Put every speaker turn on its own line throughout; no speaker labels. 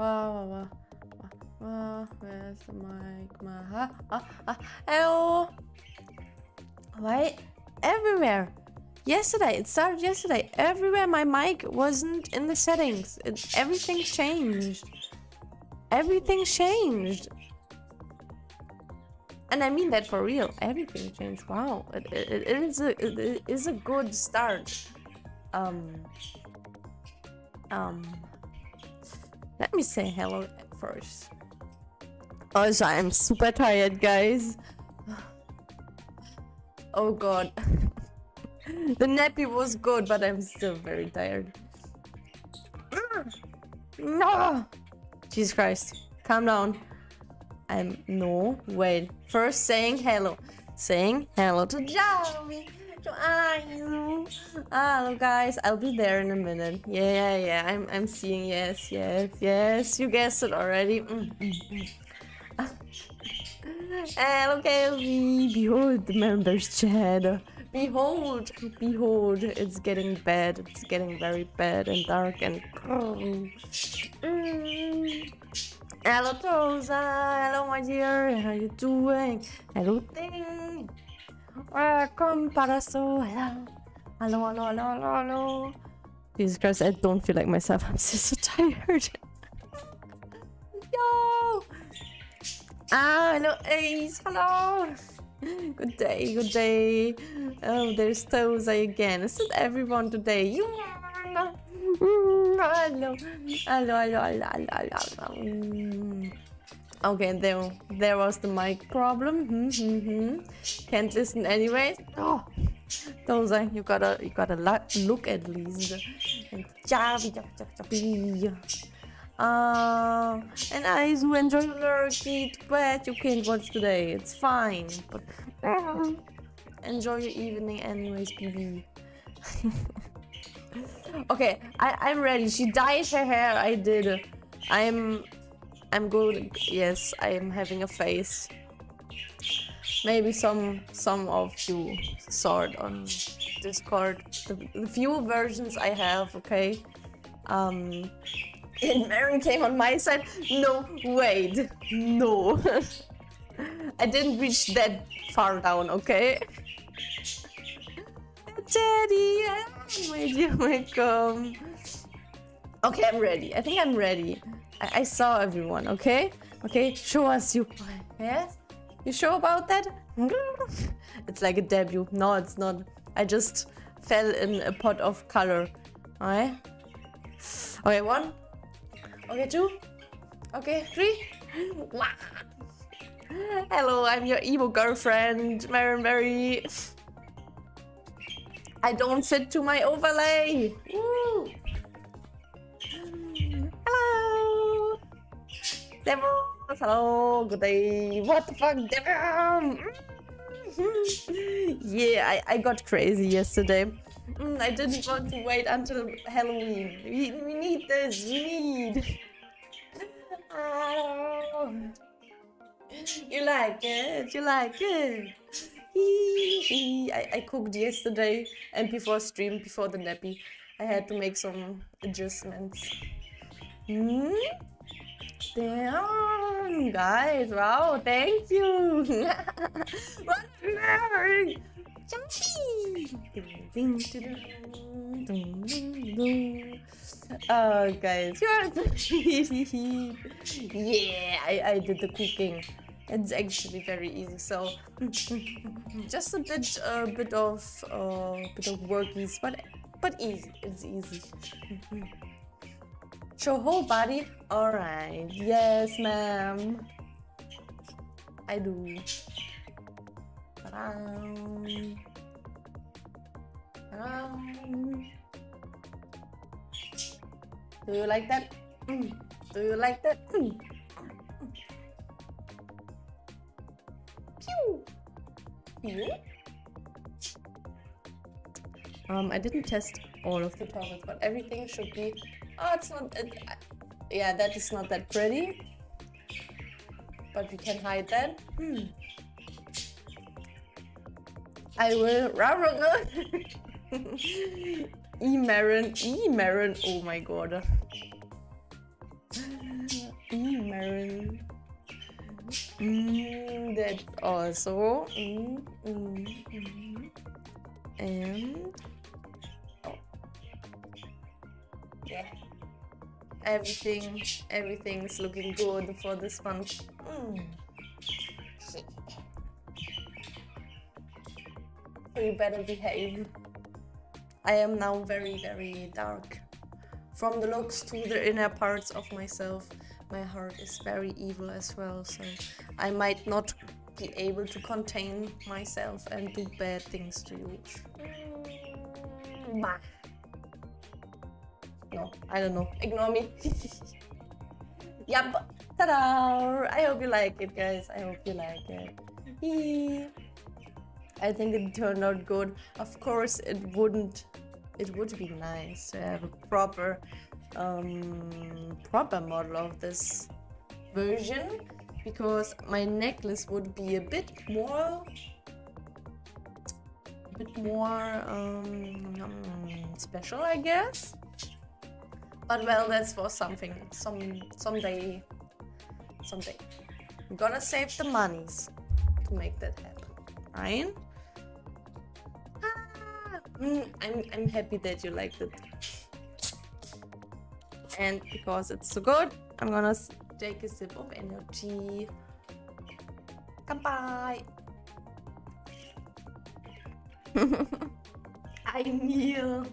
Wow, wow, wow, wow. Where's mic? Ma- ah, ah, ah. Hello. Why? Everywhere. Yesterday, it started yesterday. Everywhere my mic wasn't in the settings. It, everything changed. Everything changed. And I mean that for real. Everything changed. Wow. It, it, it is a it is a good start. Um um say hello first. Also, I'm super tired, guys. Oh god. the nappy was good, but I'm still very tired. No! Jesus Christ. Calm down. I'm no wait. First saying hello. Saying hello to Jeremy. Hello guys. I'll be there in a minute. Yeah, yeah, yeah. I'm I'm seeing yes, yes, yes. You guessed it already. Mm, mm, mm. Hello Kelly. Behold the members chat. Behold, behold, it's getting bad. It's getting very bad and dark and. Mm. Hello, Toza. Hello, my dear. How are you doing? Hello, Thing. Welcome, Paraso. Hello. Hello, hello, hello, hello, hello. Jesus Christ, I don't feel like myself. I'm so, so tired. Yo! Ah, hello, Ace. Hello. Good day, good day. Oh, there's Toza again. Isn't everyone today? You Hello. Hello, hello, hello, hello, hello. Okay, there, there was the mic problem. Hmm, hmm, hmm. Can't listen anyways. Oh, Toza, you gotta, you gotta look at least. Uh, and I do enjoy lurky, but you can't watch today. It's fine, but uh, enjoy your evening anyways, BB. okay, I, I'm ready. She dyed her hair. I did. I'm, I'm good. Yes, I am having a face. Maybe some some of you saw it on Discord. The, the few versions I have. Okay. Um, and Marin came on my side. No, wait, no. I didn't reach that far down, okay? Daddy, my dear, welcome. Okay, I'm ready. I think I'm ready. I, I saw everyone, okay? Okay, show us you. Yes? You sure about that? it's like a debut. No, it's not. I just fell in a pot of color. Alright? Okay, one, Okay, two. Okay, three. Hello, I'm your emo girlfriend, Meron Berri. I don't fit to my overlay. Woo. Hello. Devils. Hello. Good day. What the fuck, Devil? yeah, I, I got crazy yesterday. Mm, I didn't want to wait until Halloween. We, we need this. We need. Oh. You like it? You like it? I, I cooked yesterday and before stream, before the nappy, I had to make some adjustments. Hmm? Damn, guys, wow, thank you. what Oh, guys, you're yeah, I, I did the cooking. It's actually very easy. So just a bit, a bit of, uh, bit of workies, but but easy. It's easy. Show whole body. All right. Yes, ma'am. I do. Do you like that? Mm. Do you like that? Mm. Pew! Um, I didn't test all of the toggles, but everything should be... Oh, it's not... It, yeah, that is not that pretty. But we can hide that. Hmm. I will. E Marin, E Marin. Oh my god. E Marin. Mm, that also. Mm, mm, mm. And oh. yeah, everything everything's looking good for the sponge. Mm. You better behave. I am now very very dark. From the looks to the inner parts of myself, my heart is very evil as well, so I might not be able to contain myself and do bad things to you. Mm, no, I don't know. Ignore me. yep. Ta-da! I hope you like it, guys. I hope you like it. I think it turned out good. Of course, it wouldn't it would be nice to have a proper um, proper model of this version because my necklace would be a bit more a bit more um, special I guess but well that's for something some someday someday I'm gonna save the monies to make that happen right Mm, I'm, I'm happy that you liked it. And because it's so good, I'm gonna take a sip of energy. Goodbye. I kneel.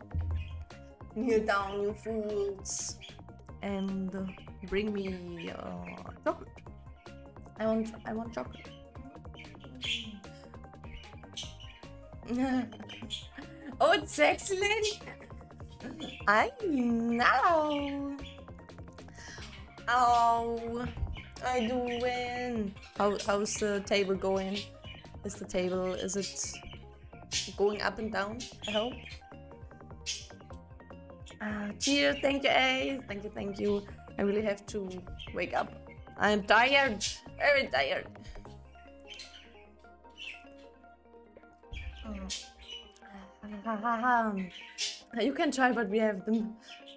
Kneel down, you foods, And bring me uh, chocolate. I want, I want chocolate. Oh, it's lady. I know. Oh, I do win. How how's the table going? Is the table is it going up and down? I hope. Uh, cheers, thank you, A. Thank you, thank you. I really have to wake up. I'm tired, very tired. Oh. You can try, but we have the,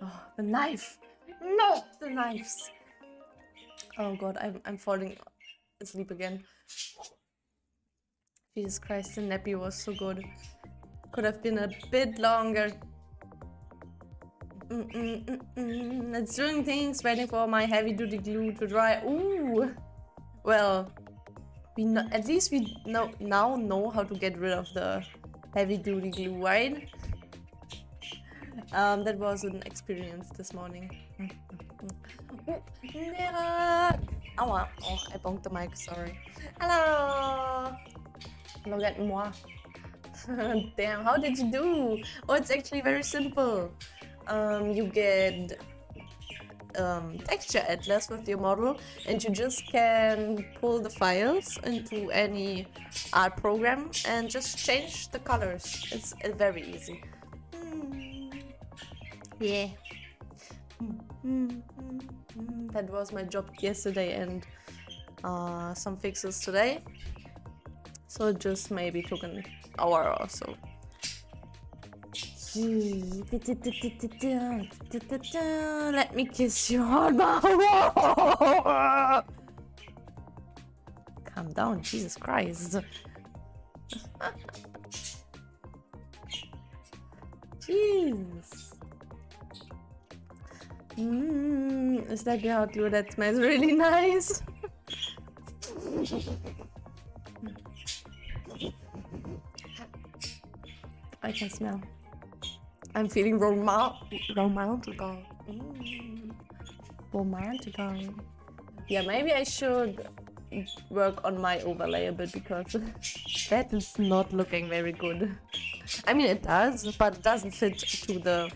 oh, the knife. No, the knives. Oh god, I'm, I'm falling asleep again. Jesus Christ, the nappy was so good. Could have been a bit longer. Mm -mm -mm it's doing things, waiting for my heavy duty glue to dry. Ooh! Well, we know, at least we know, now know how to get rid of the heavy duty glue, right? Um, that was an experience this morning. Ow, oh, I bonked the mic, sorry. Hello! Look at moi. Damn, how did you do? Oh, it's actually very simple. Um, you get um, texture atlas with your model and you just can pull the files into any art program and just change the colors. It's, it's very easy. Mm. Yeah. Mm, mm, that was my job yesterday and uh, some fixes today. So it just maybe took an hour or so. Let me kiss your heart. Calm down, Jesus Christ. Jeez. Mm, is that how to that smells really nice? I can smell. I'm feeling roma romantical. Mm. Romantical. Yeah, maybe I should work on my overlay a bit because that is not looking very good. I mean, it does, but it doesn't fit to the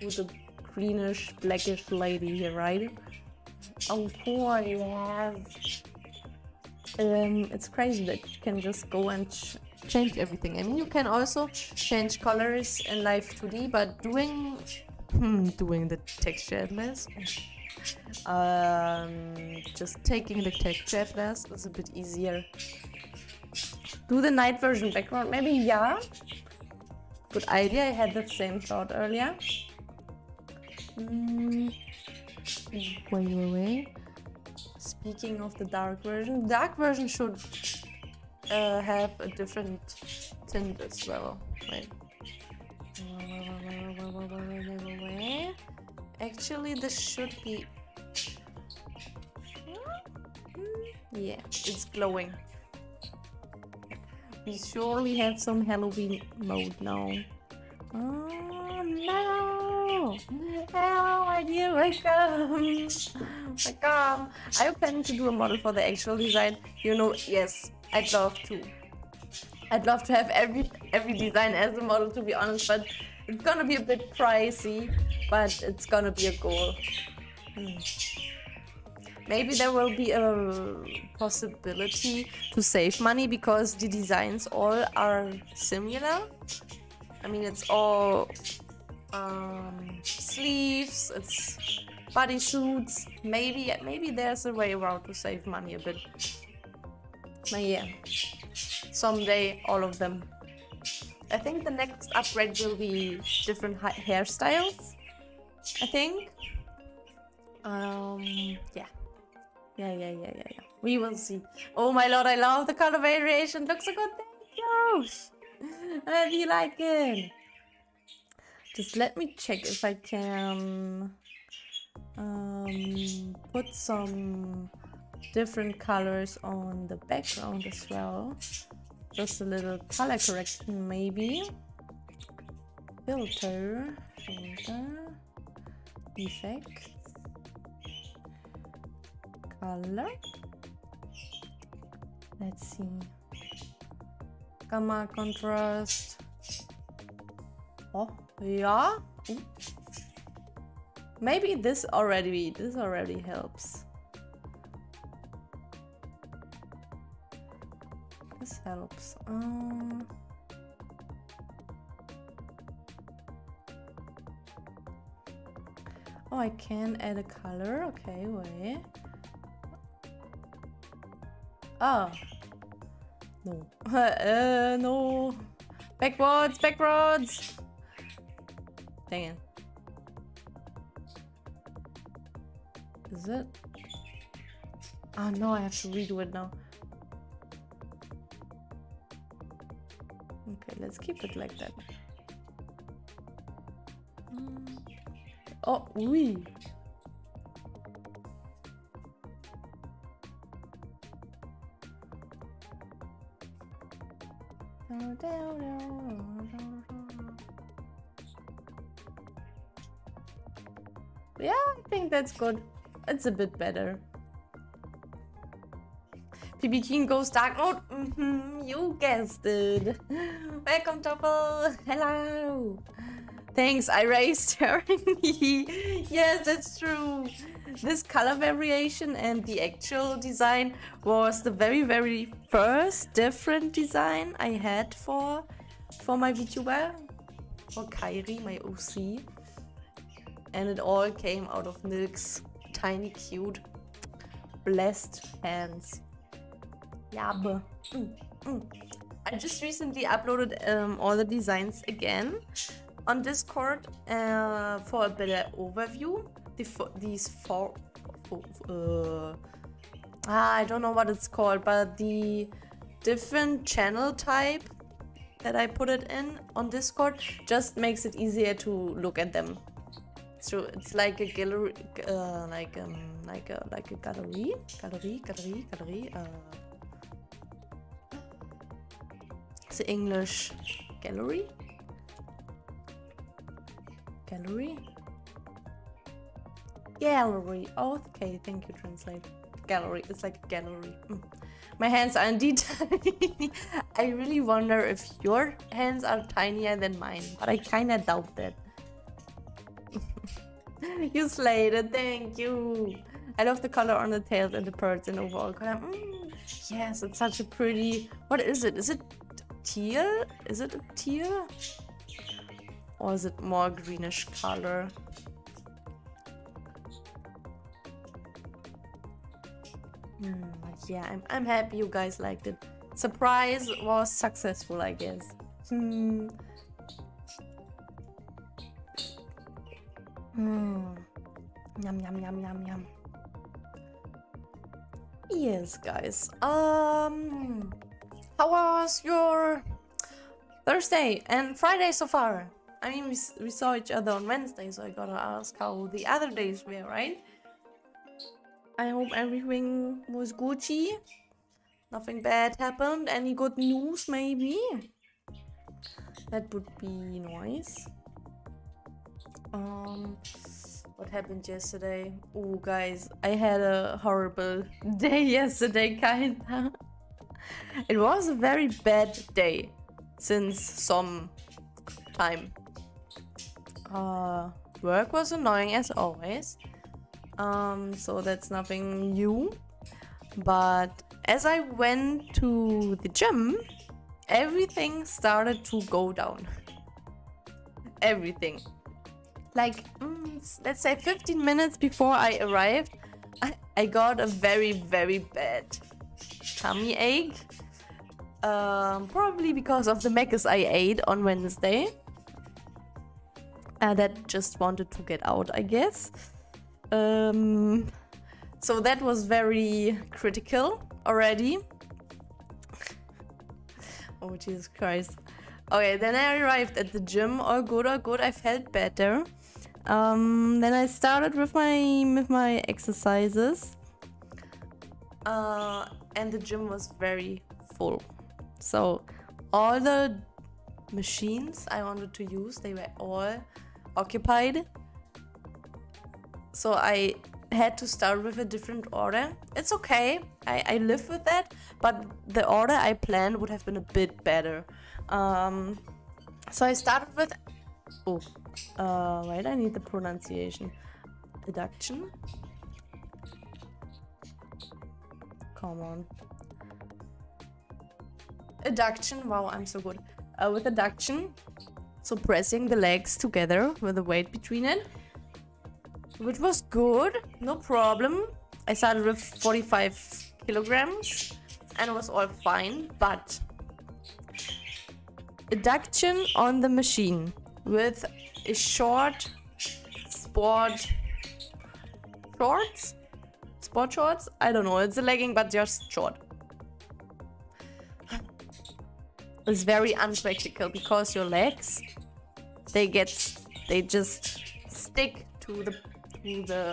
to the greenish, blackish lady here, right? Oh, poor you have. Um, it's crazy that you can just go and change everything. I mean, you can also change colors in Live 2D, but doing hmm, doing the texture atlas, um, just taking the texture atlas is a bit easier. Do the night version background, maybe yeah. Good idea. I had the same thought earlier. Mm. Wait. Speaking of the dark version, dark version should uh, have a different tint as well. Wait. Actually, this should be. Yeah, it's glowing. We surely have some Halloween mode now. Oh no! Hello, my dear, welcome! welcome! Are you planning to do a model for the actual design? You know, yes, I'd love to. I'd love to have every every design as a model, to be honest, but it's gonna be a bit pricey, but it's gonna be a goal. Hmm. Maybe there will be a possibility to save money because the designs all are similar. I mean, it's all um, sleeves, it's bodysuits. Maybe, maybe there's a way around to save money a bit. But yeah, someday all of them. I think the next upgrade will be different hairstyles. I think. Um, yeah. Yeah, yeah, yeah, yeah, yeah. We will see. Oh my lord, I love the color variation. Looks so good. Thank you. I you like it. Just let me check if I can um, put some different colors on the background as well. Just a little color correction maybe. Filter, filter, effect color. Let's see. Gamma contrast. Oh, yeah. Maybe this already this already helps. Helps. Um, oh, I can add a color. Okay, wait. Ah. No. uh, no. Backwards, backwards. Dang it. Is it? Oh no, I have to redo it now. Okay, let's keep it like that. Mm. Oh, oui. Yeah, I think that's good. It's a bit better. PB King goes dark mode. Mm -hmm, you guessed it. Welcome, Topple. Hello. Thanks, I raised her. yes, that's true. This color variation and the actual design was the very, very first different design I had for for my VTuber, for Kairi, my OC. And it all came out of Nilk's tiny, cute, blessed hands. Yabe. Mm, mm. I just recently uploaded um, all the designs again on Discord uh, for a better overview. The, these four, uh, ah, I don't know what it's called, but the different channel type that I put it in on Discord just makes it easier to look at them. So it's like a gallery, uh, like um, like a like a gallery, gallery, gallery, gallery. Uh, it's English gallery, gallery, gallery. Oh, okay, thank you, translate. Gallery. It's like a gallery. Mm. My hands are indeed tiny. I really wonder if your hands are tinier than mine, but I kind of doubt that. you slayed it, thank you. I love the color on the tails and the birds and overall color. Mm, yes, it's such a pretty... What is it? Is it teal? Is it a teal? Or is it more greenish color? Mm, yeah, I'm, I'm happy you guys liked it. Surprise was successful, I guess. Hmm. Hmm. Yum, yum, yum, yum, yum. Yes, guys. Um, how was your Thursday and Friday so far? I mean, we, we saw each other on Wednesday, so I gotta ask how the other days were, right? I hope everything was Gucci. Nothing bad happened. Any good news, maybe? That would be nice. Um, what happened yesterday? Oh, guys, I had a horrible day yesterday, kinda. It was a very bad day since some time. Uh, work was annoying as always. Um, so that's nothing new. But as I went to the gym, everything started to go down. everything. Like, mm, let's say 15 minutes before I arrived, I, I got a very, very bad tummy ache. Um, probably because of the macas I ate on Wednesday. Uh, that just wanted to get out, I guess. Um, so that was very critical already. oh, Jesus Christ. Okay, then I arrived at the gym. All good, all good. I felt better. Um, then I started with my with my exercises. Uh, and the gym was very full. So all the machines I wanted to use, they were all occupied. So I had to start with a different order. It's okay, I, I live with that, but the order I planned would have been a bit better. Um, so I started with. Oh, uh, wait, I need the pronunciation. Deduction. Come on. Adduction. Wow, I'm so good. Uh, with adduction, so pressing the legs together with the weight between it, which was good, no problem. I started with 45 kilograms and it was all fine, but adduction on the machine with a short sport shorts sport shorts i don't know it's a legging but just short. It's very unpractical because your legs they get they just stick to the to the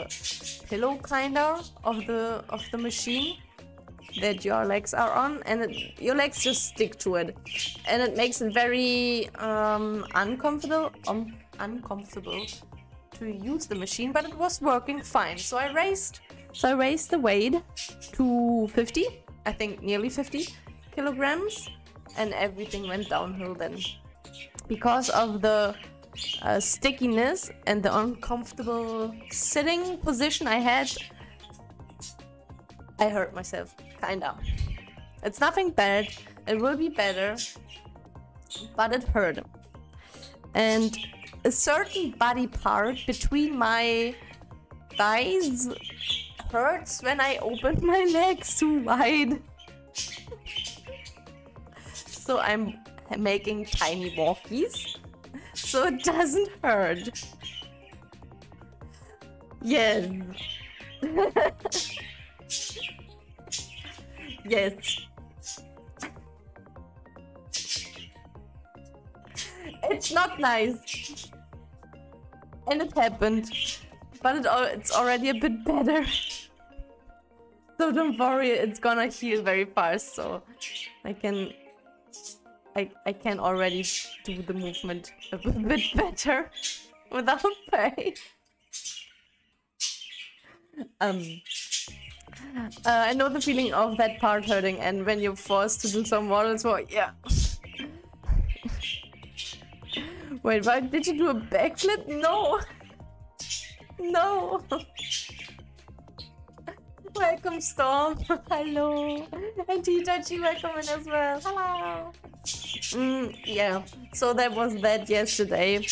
pillow kind of of the of the machine that your legs are on and it, your legs just stick to it. And it makes it very um, uncomfortable um, uncomfortable to use the machine but it was working fine. So I raised so I raised the weight to 50 I think nearly 50 kilograms and everything went downhill then because of the uh, stickiness and the uncomfortable sitting position I had I hurt myself kinda. It's nothing bad, it will be better, but it hurt. And a certain body part between my thighs hurts when I open my legs too wide. so I'm making tiny walkies so it doesn't hurt. Yes. Yes. It's not nice. And it happened. But it, it's already a bit better. So don't worry, it's gonna heal very fast, so I can I I can already do the movement a bit better without pain. Um uh, I know the feeling of that part hurting and when you're forced to do some models well, yeah. Wait, why did you do a backflip? No. No. Welcome Storm. Hello. And Titachi, welcome in as well. Hello. Mm, yeah. So that was that yesterday.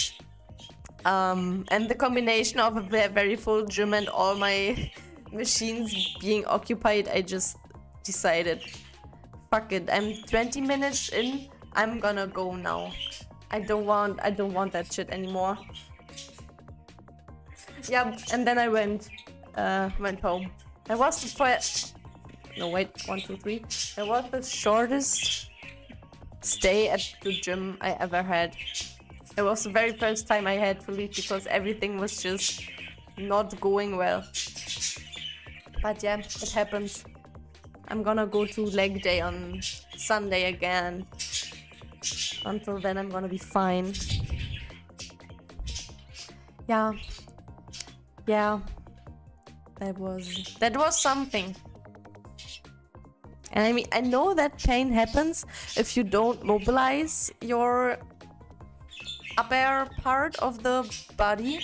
Um, and the combination of a very full gym and all my machines being occupied, I just decided, fuck it. I'm 20 minutes in. I'm gonna go now. I don't want. I don't want that shit anymore. yeah, and then I went uh, went home. That was the first. No wait, one, two, three. That was the shortest stay at the gym I ever had. It was the very first time I had to leave because everything was just not going well. But yeah, it happens. I'm gonna go to leg day on Sunday again. Until then, I'm gonna be fine. Yeah. Yeah. That was that was something. And I mean, I know that pain happens if you don't mobilize your upper part of the body.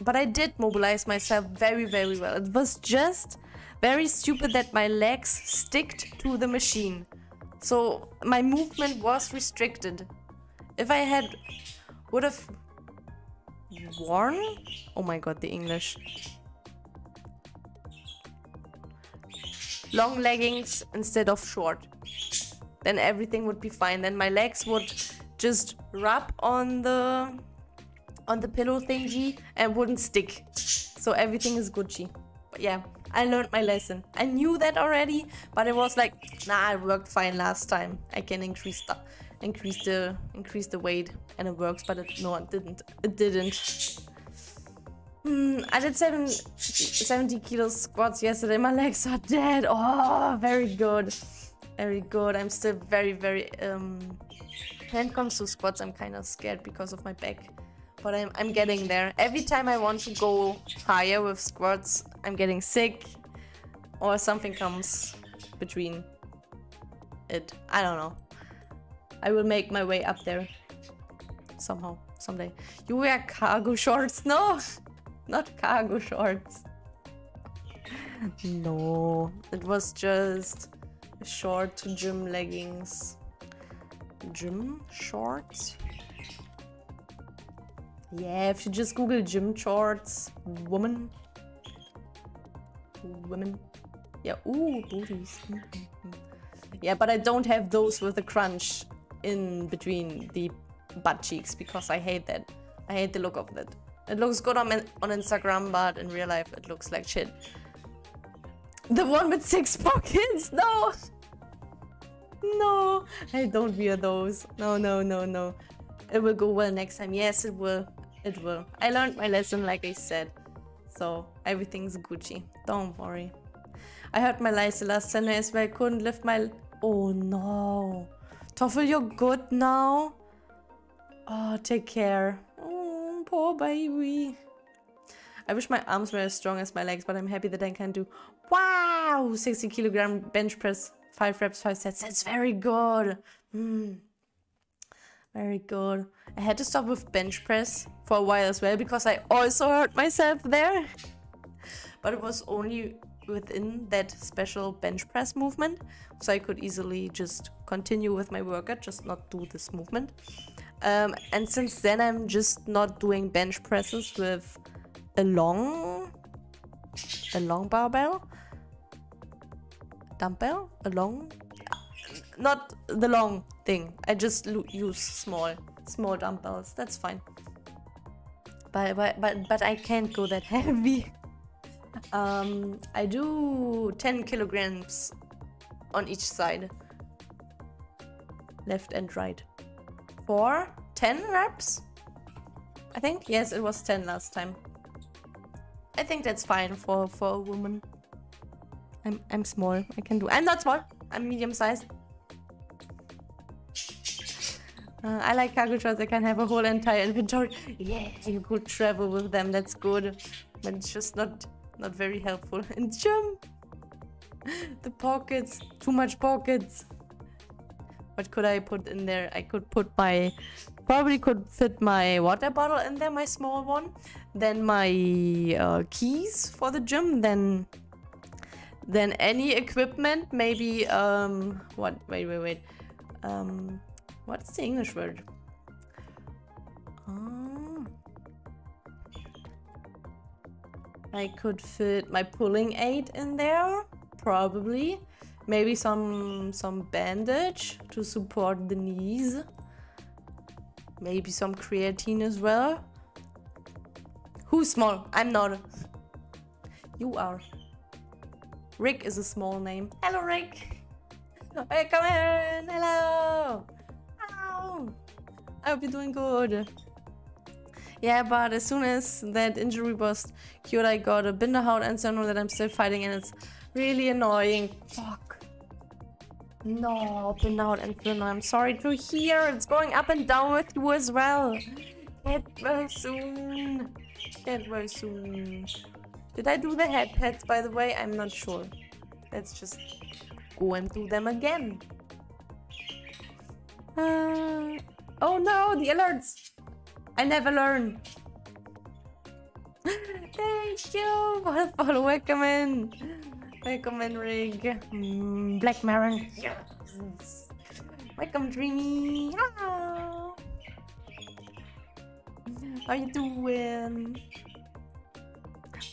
But I did mobilize myself very, very well. It was just very stupid that my legs sticked to the machine. So my movement was restricted. If I had would have worn oh my god the English long leggings instead of short. Then everything would be fine. Then my legs would just rub on the on the pillow thingy and wouldn't stick. So everything is Gucci. But yeah I learned my lesson. I knew that already but it was like nah I worked fine last time. I can increase the increase the increase the weight and it works but it, no it didn't. It didn't Hmm, I did seven, 70 kilos squats yesterday. My legs are dead. Oh, very good. Very good. I'm still very, very... Um, when it comes to squats, I'm kind of scared because of my back. But I'm, I'm getting there. Every time I want to go higher with squats, I'm getting sick. Or something comes between it. I don't know. I will make my way up there. Somehow. Someday. You wear cargo shorts? No! Not cargo shorts. no, it was just a short gym leggings. Gym shorts? Yeah, if you just Google gym shorts, woman. Women. Yeah, ooh, booties. yeah, but I don't have those with the crunch in between the butt cheeks because I hate that. I hate the look of that. It looks good on, on Instagram, but in real life it looks like shit. The one with six pockets? No! No! I don't wear those. No, no, no, no. It will go well next time. Yes, it will. It will. I learned my lesson, like I said. So, everything's Gucci. Don't worry. I hurt my lies the last Sunday as well. I couldn't lift my... Oh, no. Toffel, you're good now? Oh, take care. Poor baby. I wish my arms were as strong as my legs, but I'm happy that I can do, wow, 60 kilogram bench press, 5 reps, 5 sets. That's very good. Mm. Very good. I had to stop with bench press for a while as well because I also hurt myself there. But it was only within that special bench press movement. So I could easily just continue with my workout, just not do this movement. Um, and since then, I'm just not doing bench presses with a long, a long barbell, dumbbell, a long, not the long thing. I just use small, small dumbbells. That's fine. But but but but I can't go that heavy. Um, I do 10 kilograms on each side, left and right for 10 reps? I think, yes, it was 10 last time. I think that's fine for, for a woman. I'm, I'm small, I can do, I'm not small, I'm medium sized. Uh, I like cargo shorts, I can have a whole entire inventory. Yeah, you could travel with them, that's good. But it's just not, not very helpful And gym. The pockets, too much pockets. What could I put in there? I could put my... Probably could fit my water bottle in there, my small one. Then my uh, keys for the gym. Then... Then any equipment. Maybe... Um, what? Wait, wait, wait. Um, what's the English word? Uh, I could fit my pulling aid in there. Probably. Maybe some some bandage to support the knees. Maybe some creatine as well. Who's small? I'm not. You are. Rick is a small name. Hello, Rick. Hey, come in. Hello. Ow. I hope you're doing good. Yeah, but as soon as that injury was cured, I got a Binderhaut and so I that I'm still fighting and it's really annoying. Fuck. No, Binderhaut and Thinner, I'm sorry to hear. It's going up and down with you as well. Get well soon. Get well soon. Did I do the head pets, by the way? I'm not sure. Let's just go and do them again. Uh, oh no, the alerts! I never learn. Thank you for the follow. Welcome in, Rig. Mm, Black Maron. Yes. Welcome, Dreamy. Hello. How you doing?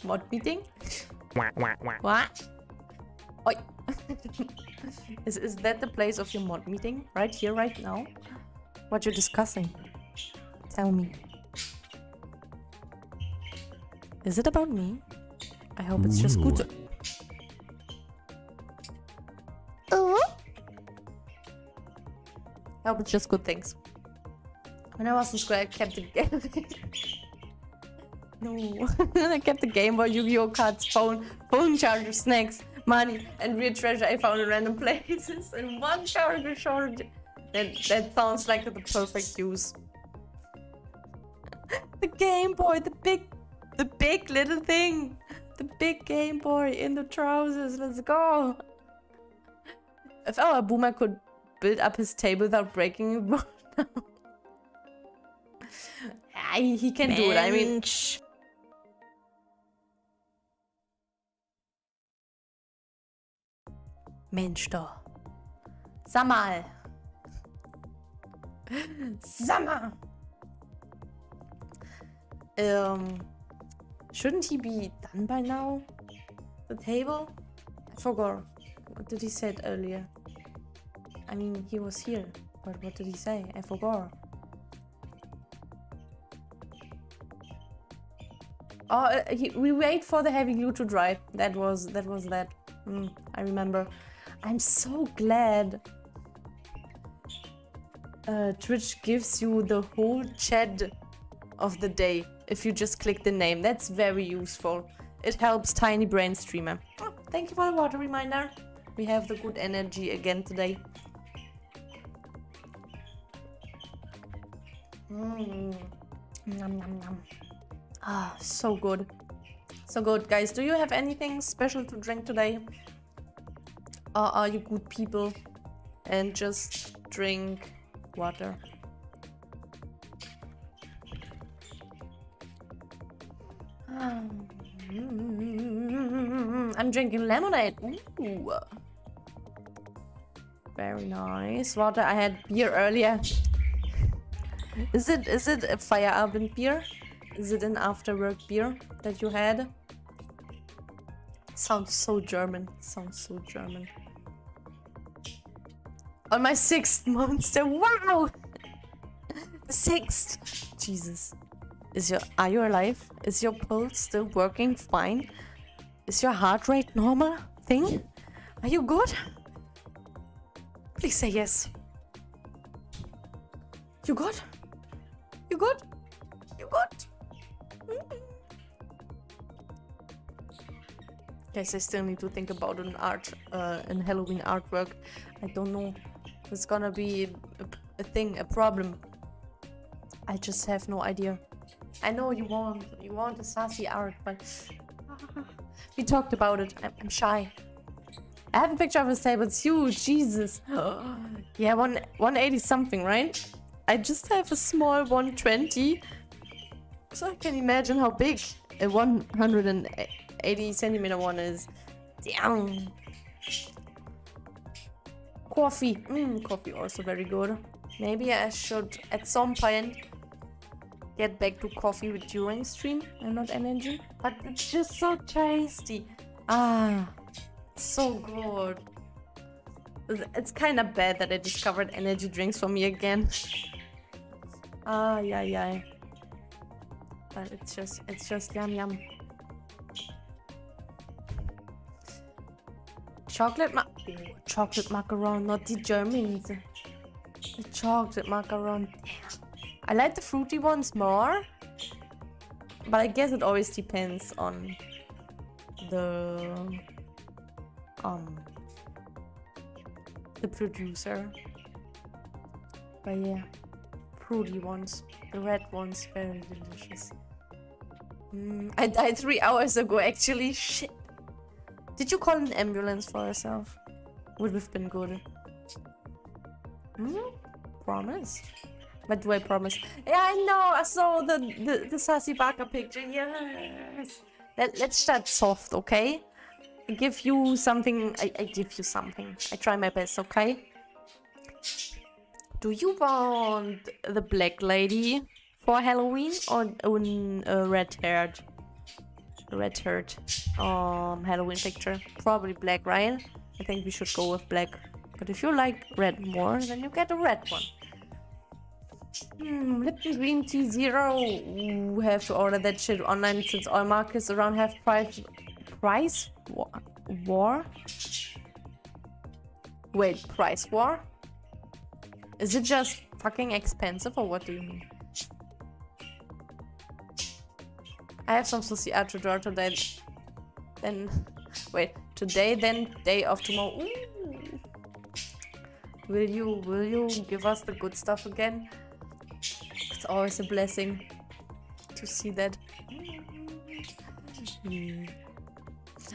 Mod meeting? What? Oi. is, is that the place of your mod meeting? Right here, right now? What you're discussing? Tell me. Is it about me? I hope it's just good. Oh. Hope it's just good things. When I was in school, I kept the game. no, I kept the Game Boy, Yu-Gi-Oh cards, phone, phone charger, snacks, money, and real treasure I found in random places. And one charger short. That that sounds like the perfect use. the Game Boy, the big, the big little thing, the big Game Boy in the trousers. Let's go. If our boomer could build up his table without breaking it, I, he can do it. I mean, Mensch doch. Sag mal. Sag mal. Um, shouldn't he be done by now? The table? I forgot. What did he said earlier? I mean, he was here. But what did he say? I forgot. Oh, uh, he, we wait for the heavy glue to dry. That was that was that. Mm, I remember. I'm so glad uh, Twitch gives you the whole chat of the day if you just click the name. That's very useful. It helps Tiny Brain Streamer. Oh, thank you for the water reminder. We have the good energy again today. Mm. Nom, nom, nom. Ah, so good. So good, guys. Do you have anything special to drink today? Or are you good people and just drink water? I'm drinking lemonade. Ooh. Very nice. Water. I had beer earlier. Is it is it a Feierabend beer? Is it an after work beer that you had? Sounds so German. Sounds so German. On my sixth monster. Wow! sixth. Jesus. Is your are you alive? Is your pulse still working fine? Is your heart rate normal thing? Are you good? Please say yes. You good? You good? You good? Guys, I still need to think about an art, uh, an Halloween artwork. I don't know. It's gonna be a, a thing, a problem. I just have no idea. I know you want, you want a sassy art, but we talked about it. I'm, I'm shy. I have a picture of his table. It's huge. Jesus. yeah, one 180 something, right? I just have a small 120. So I can imagine how big a 180 centimeter one is. Damn. Coffee. Mm, coffee also very good. Maybe I should at some point get back to coffee with during stream and not energy. But it's just so tasty. Ah, so good. It's kind of bad that I discovered energy drinks for me again. Ah, yeah, yeah. but it's just it's just yum yum. Chocolate ma chocolate macaron, not the Germans. The chocolate macaron. I like the fruity ones more. But I guess it always depends on the um the producer. But yeah, fruity ones, the red ones, very delicious. Mm, I died three hours ago, actually. Shit. Did you call an ambulance for yourself? Would have been good. Hmm? Promise. But do I promise? Yeah, I know. I saw the the, the sassy Baka picture. Yes. Let, let's start soft, okay? I give you something. I, I give you something. I try my best, okay? Do you want the black lady for Halloween or a red-haired, red-haired um Halloween picture? Probably black, right? I think we should go with black. But if you like red more, then you get a red one. Hmm, Lipton green tea zero. We have to order that shit online since all markets around have price price war. war? Wait, price war? Is it just fucking expensive or what do you mean? I have some sushi out to draw today. Then, wait, today, then day of tomorrow. Ooh. Will you, will you give us the good stuff again? It's always a blessing to see that. Hmm.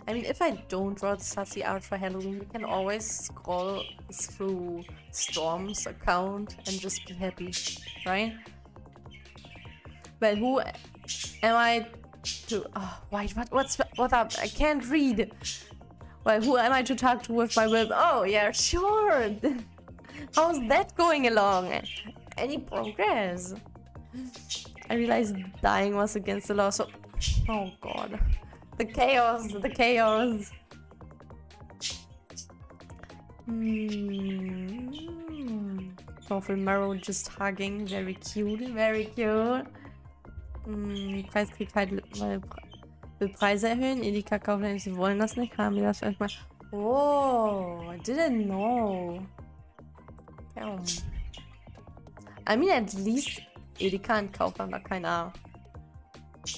I mean, if I don't draw the Sassy out for Halloween, we can always scroll through Storm's account and just be happy, right? But who am I to... Oh, wait, what, what's what up? I can't read. Well, who am I to talk to with my web? Oh, yeah, sure. How's that going along? Any progress? I realized dying was against the law, so... Oh, God. The chaos, the chaos. Hmm. Waffle Marrow just hugging. Very cute, very cute. Hm, Preis kriegt halt mal will Preise erhöhen. Edeka kaufen, sie wollen das nicht, haben die das vielleicht mal. Oh, I didn't know. Damn. I mean, at least Edeka und Kaufland war keiner,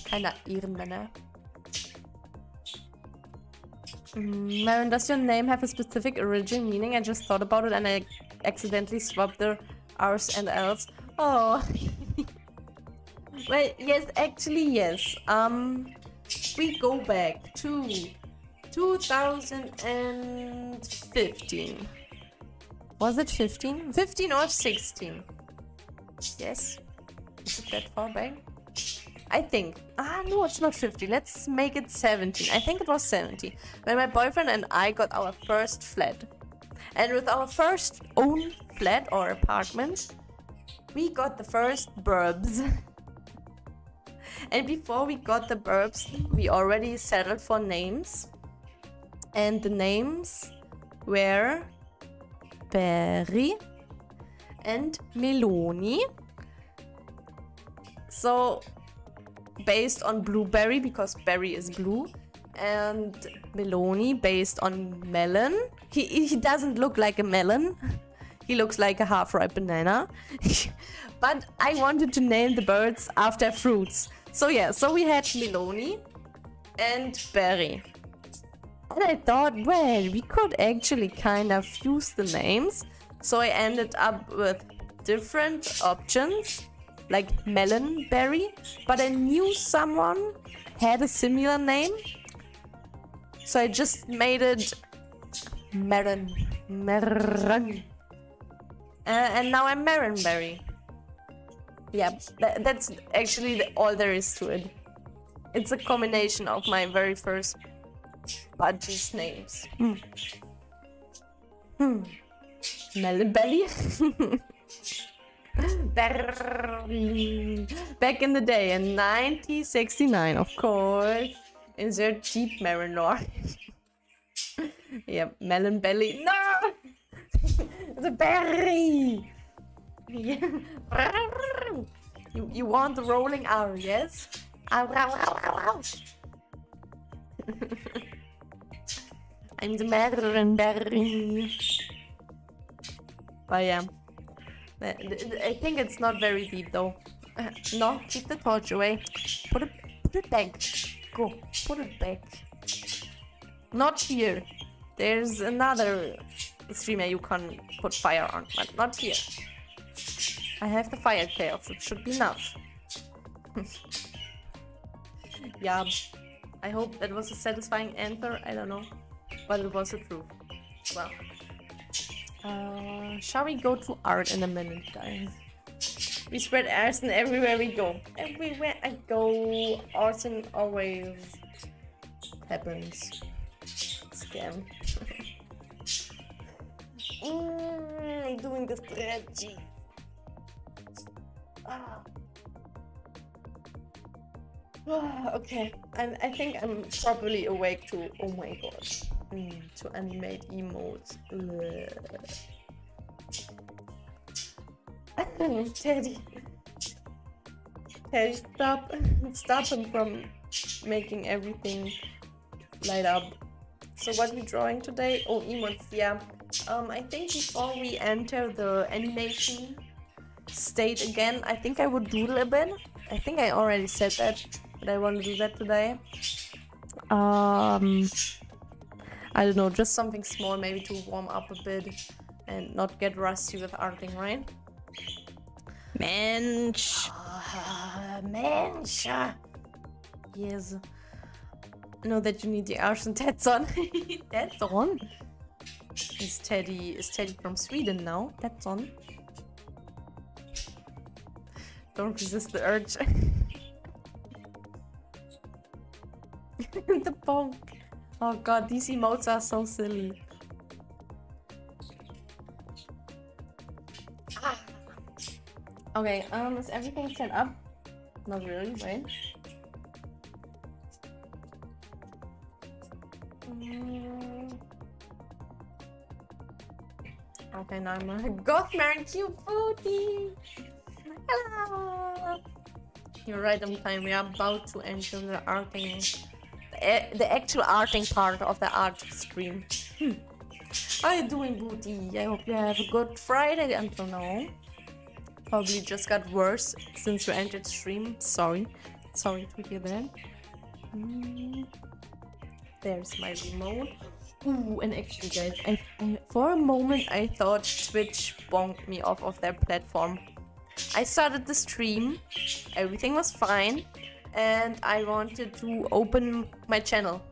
keiner Ehrenmänner. Marin, does your name have a specific origin meaning? I just thought about it and I accidentally swapped the R's and L's. Oh. well, yes, actually, yes. Um, we go back to 2015. Was it 15? 15 or 16? Yes. Is it that far back? I think. Ah, no, it's not 50. Let's make it 17. I think it was 70. When my boyfriend and I got our first flat. And with our first own flat or apartment, we got the first burbs. and before we got the burbs, we already settled for names. And the names were Berry and Meloni. So based on blueberry because berry is blue and Meloni based on melon. He, he doesn't look like a melon. He looks like a half-ripe banana. but I wanted to name the birds after fruits. So yeah, so we had Meloni and berry. And I thought, well, we could actually kind of use the names. So I ended up with different options like melon berry, but I knew someone had a similar name. So I just made it Meron. Meron. Uh, and now I'm Meron Berri. Yeah, that, that's actually the, all there is to it. It's a combination of my very first budgies names. Hmm. Hmm. Melon belly. Back in the day, in 1969, of course. Insert cheap Marinor. yep, melon belly. No! the berry! you, you want the rolling R, yes? I'm the murdering berry. But yeah. Eh, I think it's not very deep though. No, keep the torch away. Put it, put it back. Go, put it back. Not here. There's another streamer you can put fire on, but not here. I have the fire tails, it should be enough. yeah, I hope that was a satisfying answer, I don't know, but it was the truth. Well, uh, shall we go to art in a minute, guys? We spread arson everywhere we go. Everywhere I go, arson always happens. Scam. mm, I'm doing the strategy. Ah. okay, I'm, I think I'm probably awake to. Oh my god. Mm, to animate emotes. Teddy. Teddy, stop. Stop him from making everything light up. So what we're we drawing today? Oh, emotes, yeah. Um, I think before we enter the animation state again, I think I would doodle a bit. I think I already said that, but I want to do that today. Um, I don't know, just something small maybe to warm up a bit and not get rusty with arting, right? Mensch. Uh, Mensch. Yes. Know that you need the arts and that's on. that's on. Is Teddy is Teddy from Sweden now? That's on. Don't resist the urge. the bonk. Oh god, these emotes are so silly. Okay, um, is everything set up? Not really, right? Okay, now I'm a Goth you booty! Hello! You're right on time, we are about to enter the arting, the, actual arting part of the art stream. Hmm. How are you doing, booty? I hope you have a good Friday until now. Probably just got worse since you entered stream. Sorry. Sorry to hear that. Mm. There's my remote. Ooh, and actually guys, I, I, for a moment I thought Twitch bonked me off of their platform. I started the stream, everything was fine, and I wanted to open my channel.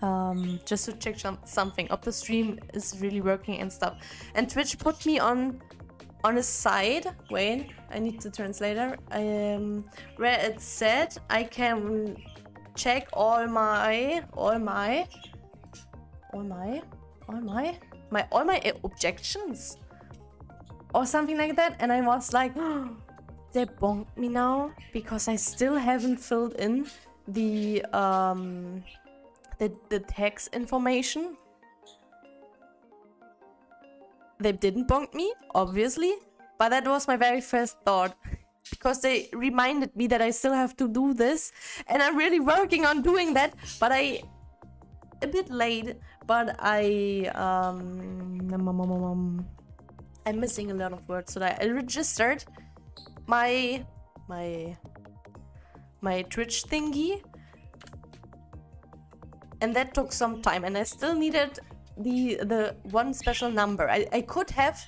Um, just to check something. Up the stream is really working and stuff. And Twitch put me on on a side, wait, I need the translator, um, where it said I can check all my, all my, all my, all my, my, all my objections or something like that. And I was like, oh, they bonked me now because I still haven't filled in the, um, the, the text information they didn't bonk me, obviously, but that was my very first thought. Because they reminded me that I still have to do this, and I'm really working on doing that, but I... A bit late, but I... Um, I'm missing a lot of words, so I registered my... My... My Twitch thingy. And that took some time, and I still needed the the one special number. I, I could have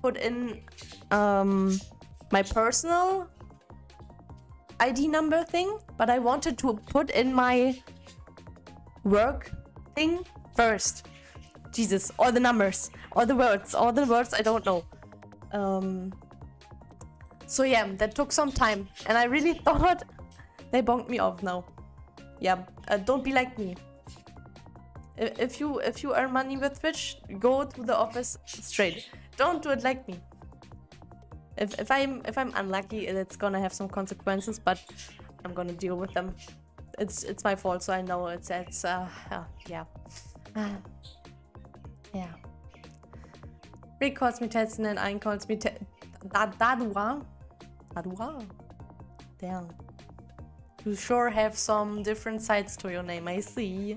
put in um, my personal ID number thing, but I wanted to put in my work thing first. Jesus, all the numbers, all the words, all the words I don't know. Um, so yeah, that took some time, and I really thought they bonked me off now. Yeah, uh, don't be like me if you if you earn money with Twitch, go to the office straight. Don't do it like me. If if I'm if I'm unlucky, it's gonna have some consequences, but I'm gonna deal with them. It's it's my fault, so I know it's it's uh, uh yeah. Uh, yeah. Tetsun and Ein calls me Te da Dadua. Dadua? Damn. You sure have some different sides to your name, I see.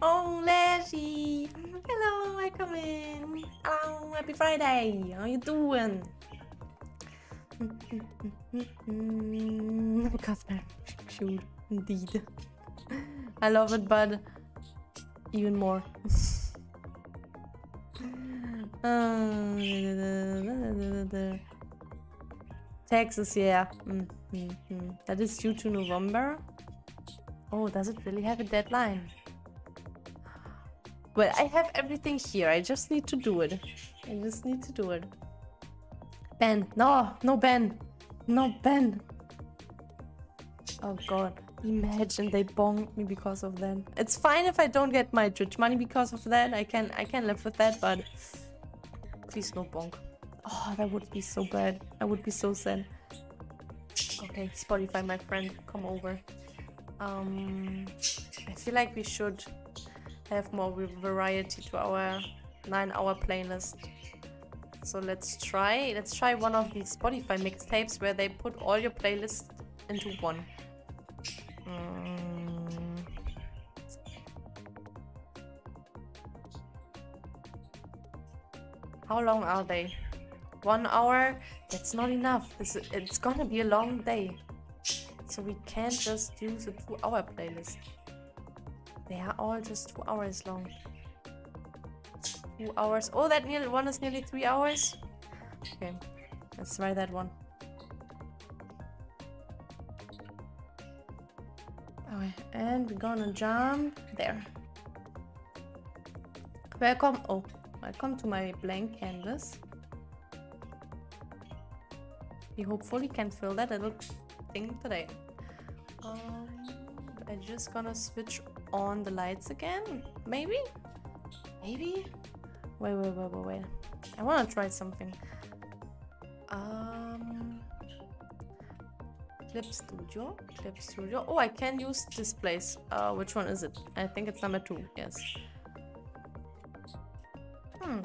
Oh, Leshy! Hello, welcome in! Hello, happy Friday! How you doing? Cuthbert, cute, indeed. I love it, but even more. Uh, Texas, yeah. Mm -hmm. That is due to November. Oh, does it really have a deadline? Well, I have everything here. I just need to do it. I just need to do it. Ben. No, no Ben. No Ben. Oh god. Imagine they bonked me because of that. It's fine if I don't get my Twitch money because of that. I can I can live with that, but please no bonk. Oh, that would be so bad. I would be so sad. Okay, Spotify, my friend, come over. Um, I feel like we should have more variety to our nine-hour playlist. So let's try. Let's try one of these Spotify mixtapes where they put all your playlists into one. Mm. How long are they? One hour? That's not enough. It's, it's gonna be a long day. So we can't just do the two hour playlist. They are all just two hours long. Two hours. Oh, that one is nearly three hours. Okay, let's try that one. Okay, and we're gonna jump there. Welcome. Oh, welcome to my blank canvas. We hopefully can fill that little thing today. Um, I'm just gonna switch on the lights again. Maybe? Maybe? Wait, wait, wait, wait, wait. I wanna try something. Um, Clip Studio. Clip Studio. Oh, I can use this place. Uh, which one is it? I think it's number two. Yes. Hmm.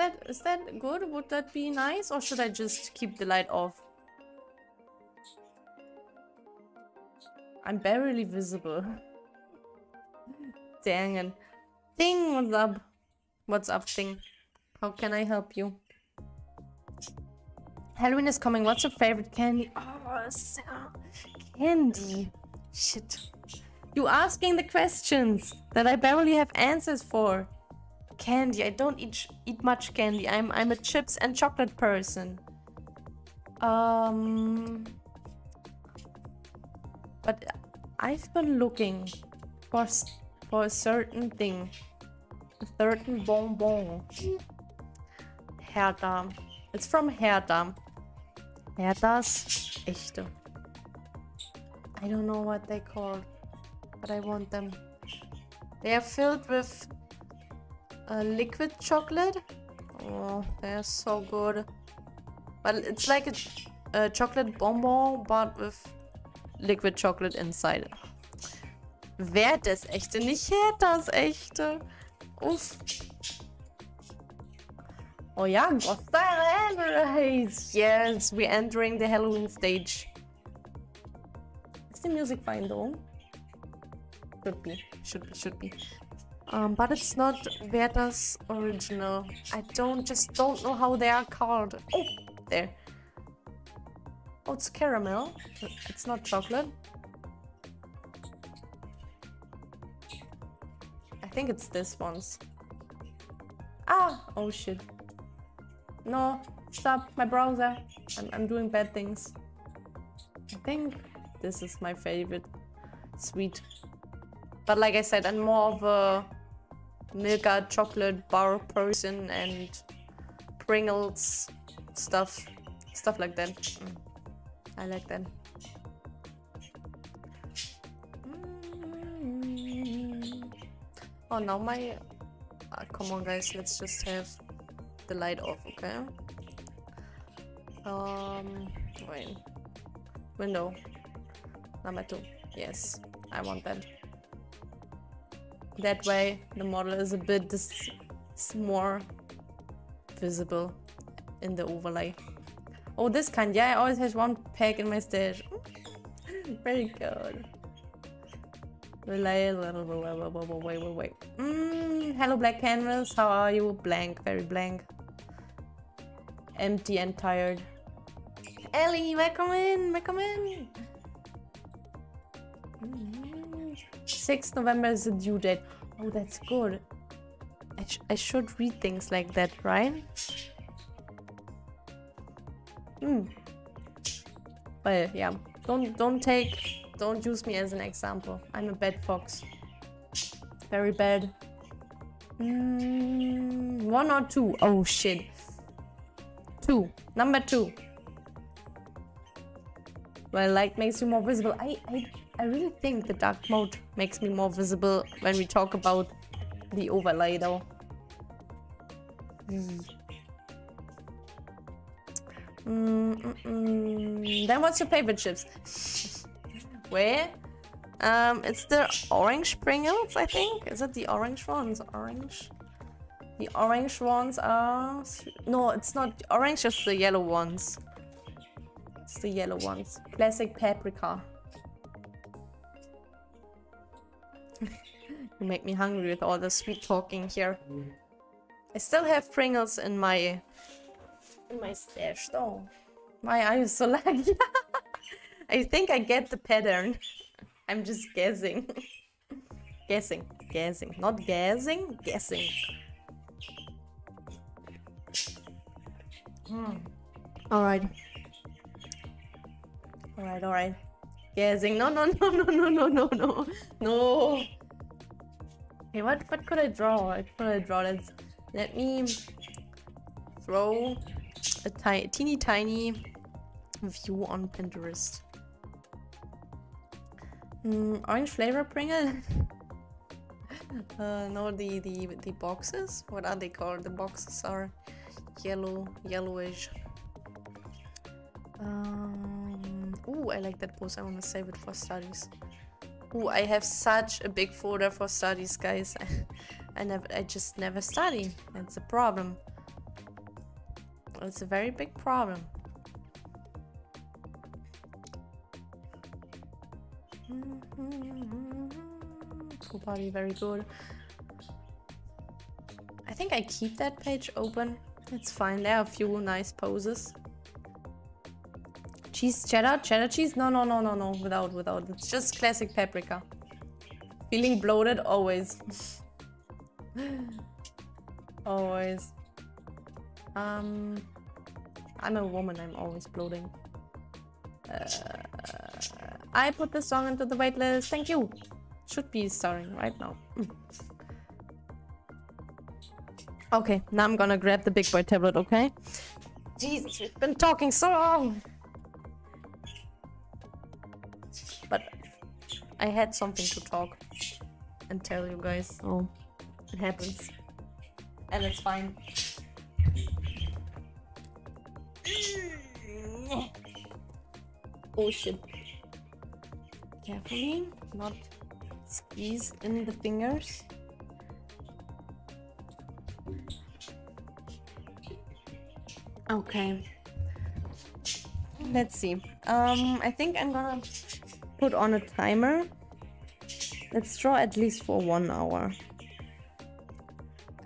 Is that is that good? Would that be nice, or should I just keep the light off? I'm barely visible. Dang it. Thing, what's up? What's up, Thing? How can I help you? Halloween is coming. What's your favorite candy? Oh, candy. Shit. You asking the questions that I barely have answers for. Candy. I don't eat eat much candy. I'm I'm a chips and chocolate person. Um. But I've been looking for for a certain thing. A certain bonbon. Werther. It's from Werther. Werthers echte. I don't know what they called, but I want them. They are filled with uh, liquid chocolate. Oh, they're so good. But it's like a, a chocolate bonbon, but with liquid chocolate inside. Wer das echte? Nicht das echte. Uff. Oh yeah, Ghost Yes, we're entering the Halloween stage. Is the music fine though? Should be, should be, should be. Um, but it's not Werther's original. I don't, just don't know how they are called. Oh, there. Oh, it's caramel. It's not chocolate. I think it's this one's. Ah! Oh shit. No, stop, my browser. I'm, I'm doing bad things. I think this is my favorite sweet. But like I said, I'm more of a Milka chocolate bar person and Pringles stuff. Stuff like that. Mm. I like that. Mm. Oh, now my... Uh, come on guys, let's just have the light off, okay? Um, wait. Window. Number two. Yes, I want that. That way, the model is a bit more visible in the overlay. Oh, this kind. Yeah, I always have one pack in my stash. Very good. Relay, wait, wait, wait, wait. Mm, hello, Black Canvas. How are you? Blank, very blank. Empty and tired. Ellie, welcome in, welcome in. 6th November is the due date. Oh, that's good. I, sh I should read things like that, right? Hmm. But yeah, don't don't take don't use me as an example. I'm a bad fox. Very bad. Mm, one or two? Oh shit. Two. Number two. Well, light makes you more visible. I, I, I really think the dark mode makes me more visible when we talk about the overlay though. Mm. Mm, mm. Then what's your favorite chips? Where? Um, it's the orange Pringles, I think. Is it the orange ones? Orange? The orange ones are... No, it's not orange, just the yellow ones. It's the yellow ones. Classic paprika. You make me hungry with all the sweet talking here. I still have Pringles in my in my stash though. Why are you so laggy? I think I get the pattern. I'm just guessing. guessing. Guessing. Not guessing. Guessing. Hmm. Alright. Alright, alright. Guessing. No, no, no, no, no, no, no, no. No. Okay, what, what could I draw? What could I draw? Let's, let me throw a ti teeny tiny view on Pinterest. Mm, orange flavor Pringle? uh, no, the, the, the boxes? What are they called? The boxes are yellow, yellowish. Um, ooh, I like that pose. I want to save it for studies. Ooh, I have such a big folder for studies, guys. I never, I just never study. That's a problem. It's a very big problem. Cool party, very good. I think I keep that page open. It's fine. There are a few nice poses. Cheese cheddar? Cheddar cheese? No, no, no, no, no. Without, without. It's just classic paprika. Feeling bloated? Always. always. Um, I'm a woman. I'm always bloating. Uh, I put the song into the waitlist. Thank you. Should be starting right now. Okay, now I'm gonna grab the big boy tablet, okay? Jesus, we've been talking so long! I had something to talk and tell you guys, so it happens. And it's fine. Oh shit carefully, not squeeze in the fingers. Okay. Let's see. Um, I think I'm gonna put on a timer. Let's draw at least for one hour.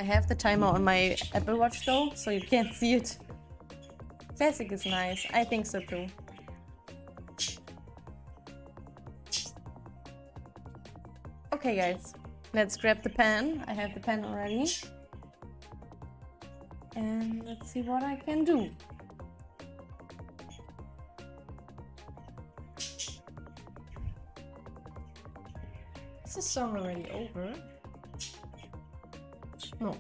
I have the timer on my Apple Watch though, so you can't see it. Classic is nice. I think so too. Okay, guys. Let's grab the pen. I have the pen already. And let's see what I can do. Is the song already over? No.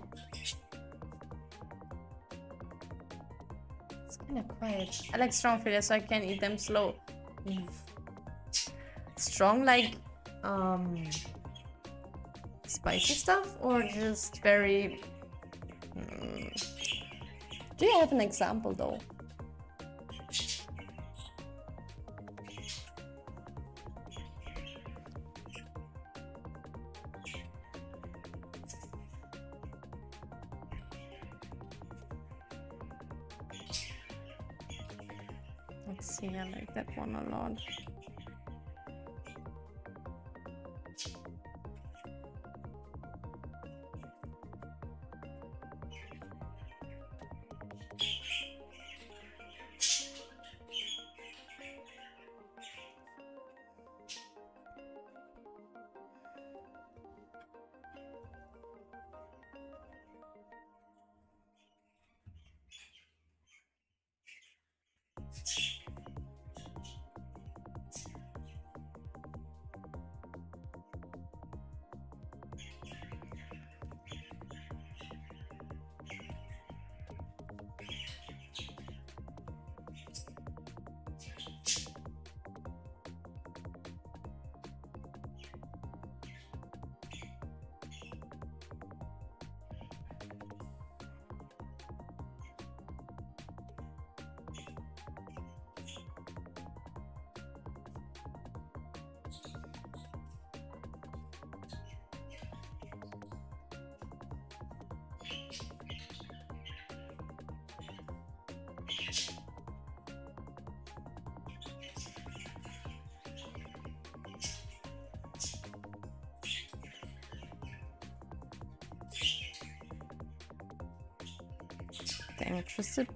It's kind of quiet. I like strong fillers so I can eat them slow. Strong like um spicy stuff or just very... Mm. Do you have an example though? A lot.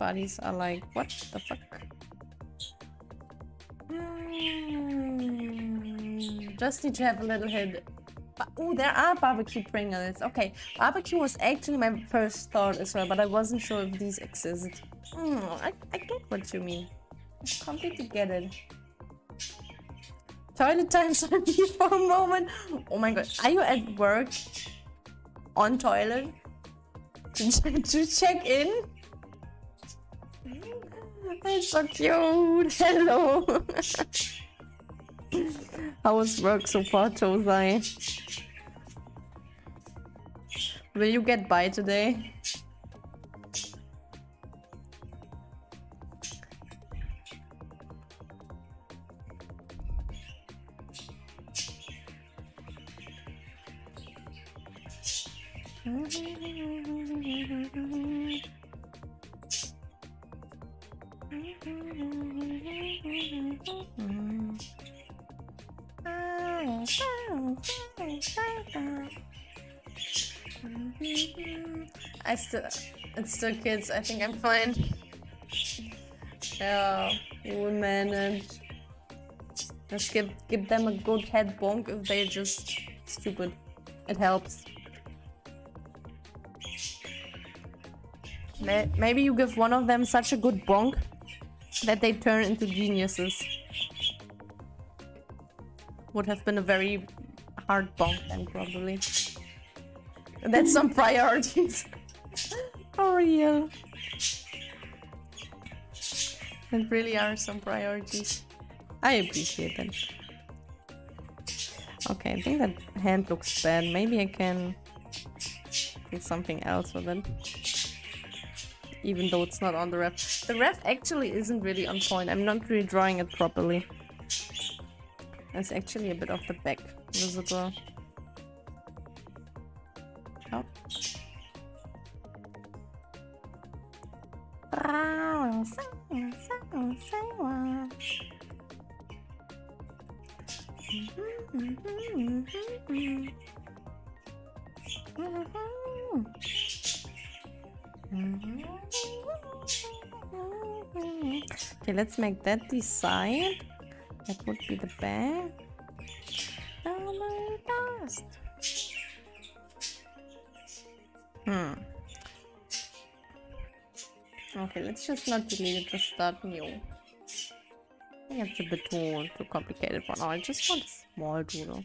Bodies are like, what the fuck? Mm, just need to have a little hit. Oh, there are barbecue Pringles. Okay, barbecue was actually my first thought as well, but I wasn't sure if these exist. Mm, I, I get what you mean. I completely get it. Toilet time me for a moment. Oh my god, are you at work on toilet to, to check in? So cute. Hello. How was work so far, Tozai? Will you get by today? Still kids. I think I'm fine. Yeah, will manage. Just give give them a good head bonk if they're just stupid. It helps. Maybe you give one of them such a good bonk that they turn into geniuses. Would have been a very hard bonk then, probably. That's some priorities. Real. It really are some priorities. I appreciate them. Okay, I think that hand looks bad. Maybe I can do something else with it even though it's not on the ref. The ref actually isn't really on point. I'm not really drawing it properly. There's actually a bit of the back visible. Let's make that the side. That would be the back. dust. Hmm. Okay, let's just not delete it, just start new. I think it's a bit too, too complicated for now. I just want a small doodle.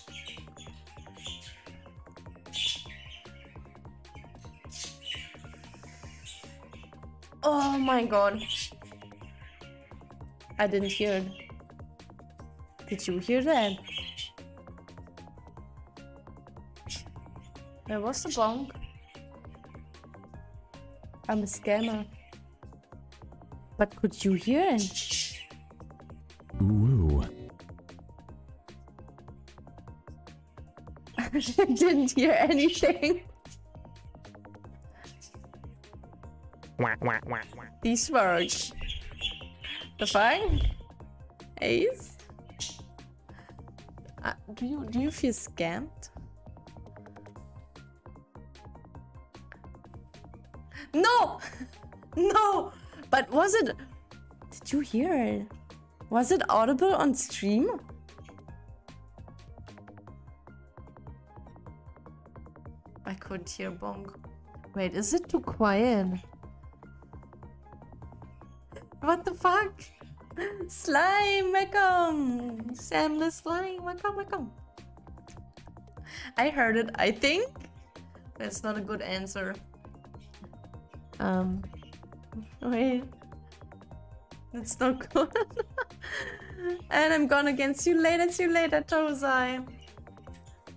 Oh my god. I didn't hear it. Did you hear that? There was the bonk? I'm a scammer. But could you hear it?
Ooh.
I didn't hear anything. These work. The fine? Ace? Uh, do you do you feel scammed? No! No! But was it... Did you hear it? Was it audible on stream? I couldn't hear Bong. Wait, is it too quiet? What the fuck? Slime, welcome! Sam the slime, welcome, welcome. I heard it, I think. That's not a good answer. Um, wait. That's not good. and I'm gone again. See you later, see you later, Tozai.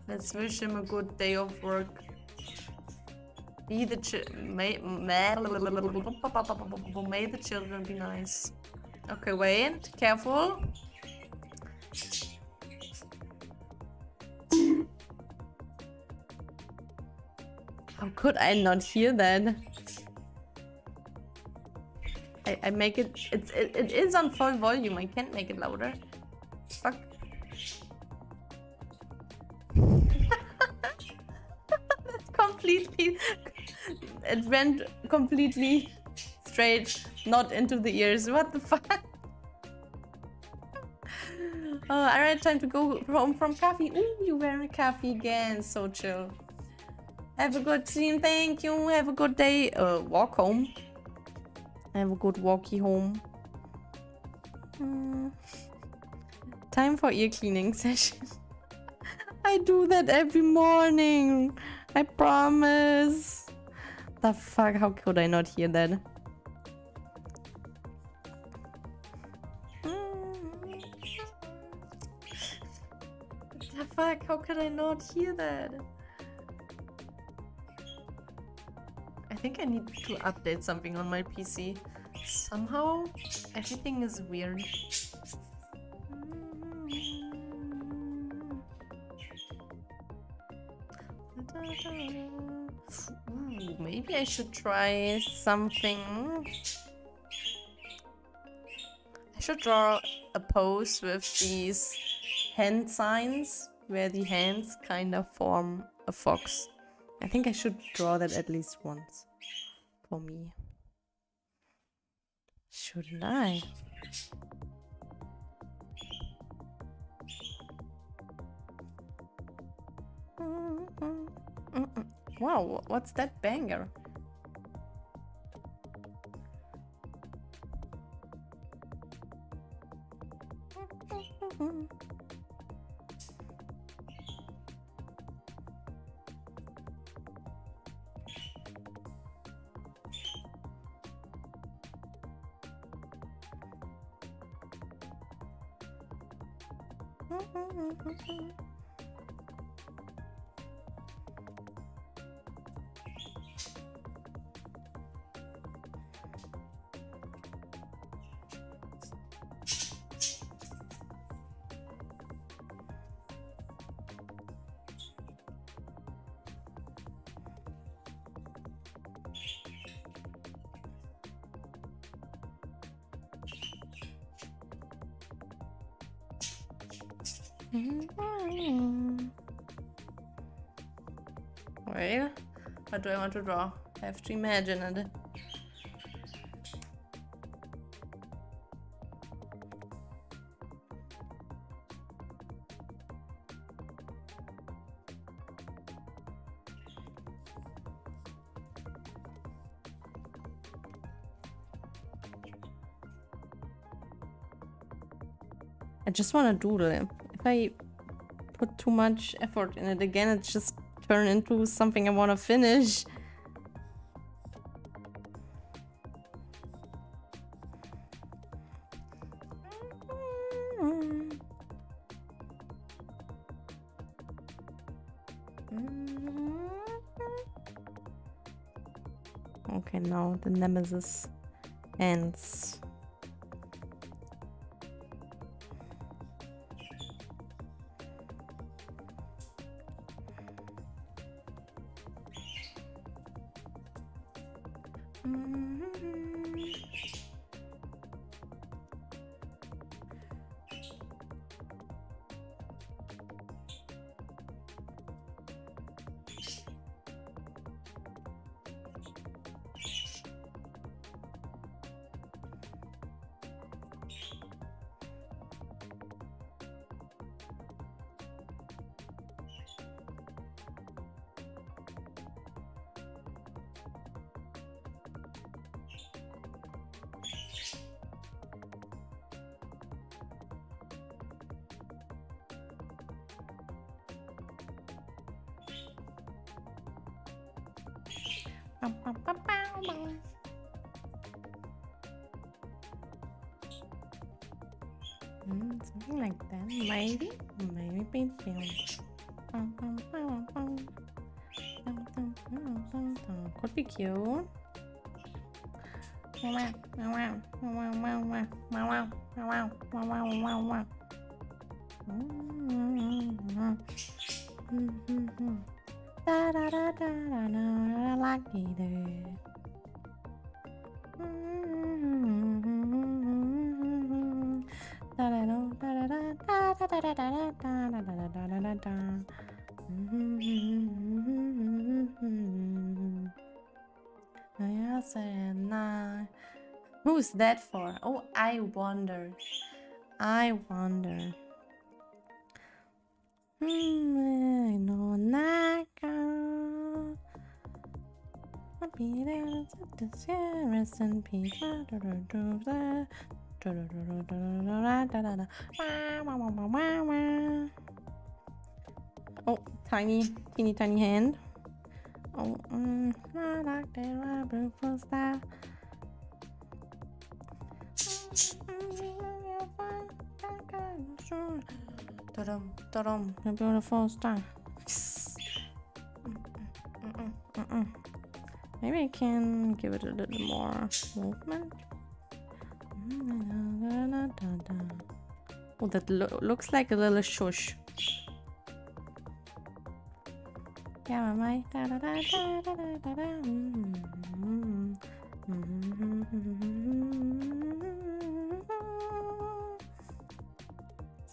Let's wish him a good day of work. Be the may, may, may the children be nice. Okay, wait. Careful. How could I not hear that? I, I make it, it's, it, it is on full volume. I can't make it louder. Fuck. That's completely, it went completely straight, not into the ears. What the fuck? Oh, alright, time to go home from coffee. Ooh, you wearing coffee again. So chill. Have a good team. Thank you. Have a good day. Uh, walk home. Have a good walkie home. Hmm. Time for ear cleaning session. I do that every morning. I promise. The fuck? How could I not hear that? Hmm. The fuck? How could I not hear that? I think I need to update something on my PC. Somehow, everything is weird. Hmm. Ooh, maybe I should try something. I should draw a pose with these hand signs where the hands kind of form a fox. I think I should draw that at least once for me. Shouldn't I? Wow, what's that banger? do I want to draw? I have to imagine it. I just want to doodle. If I put too much effort in it again, it's just turn into something I want to finish. Okay, now the nemesis ends. you. That for? Oh, I wonder. I wonder. Hmm. Oh, tiny, teeny tiny hand. Oh, mm, I like that beautiful style. Da-dum, da-dum, a beautiful star. Maybe I can give it a little more movement. Oh, that lo looks like a little shush. Yeah, my da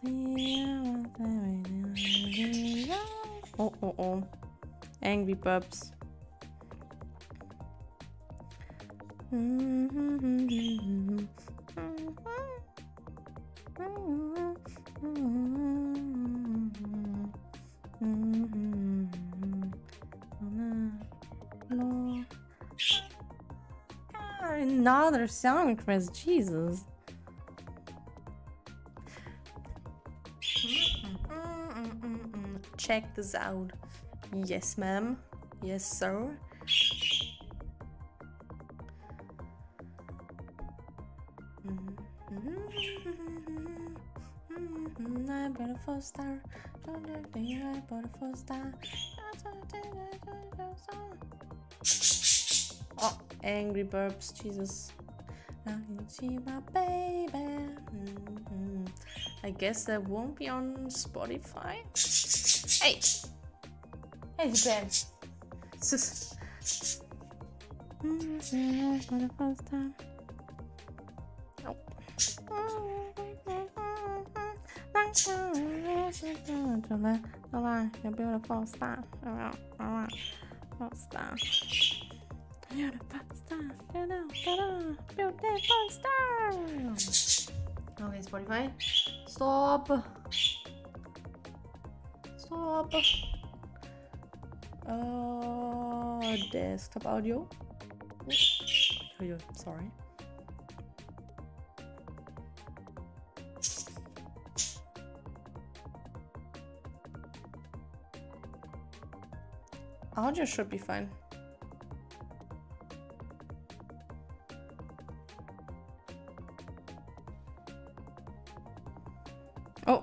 Oh, oh, oh. Angry pups. Another song request, Jesus. Check this out. Yes, ma'am. Yes, sir. I beautiful star. Don't you think I beautiful star? Oh, angry burps, Jesus. See my baby. Mhm. I guess that won't be on Spotify. Hey! Hey. Sus. For the first time. You're beautiful star. Alright, alright. Star. Beautiful star. Beautiful, beautiful star. Okay, Spotify. Stop. Stop. Uh, desktop audio. Audio, sorry. Audio should be fine.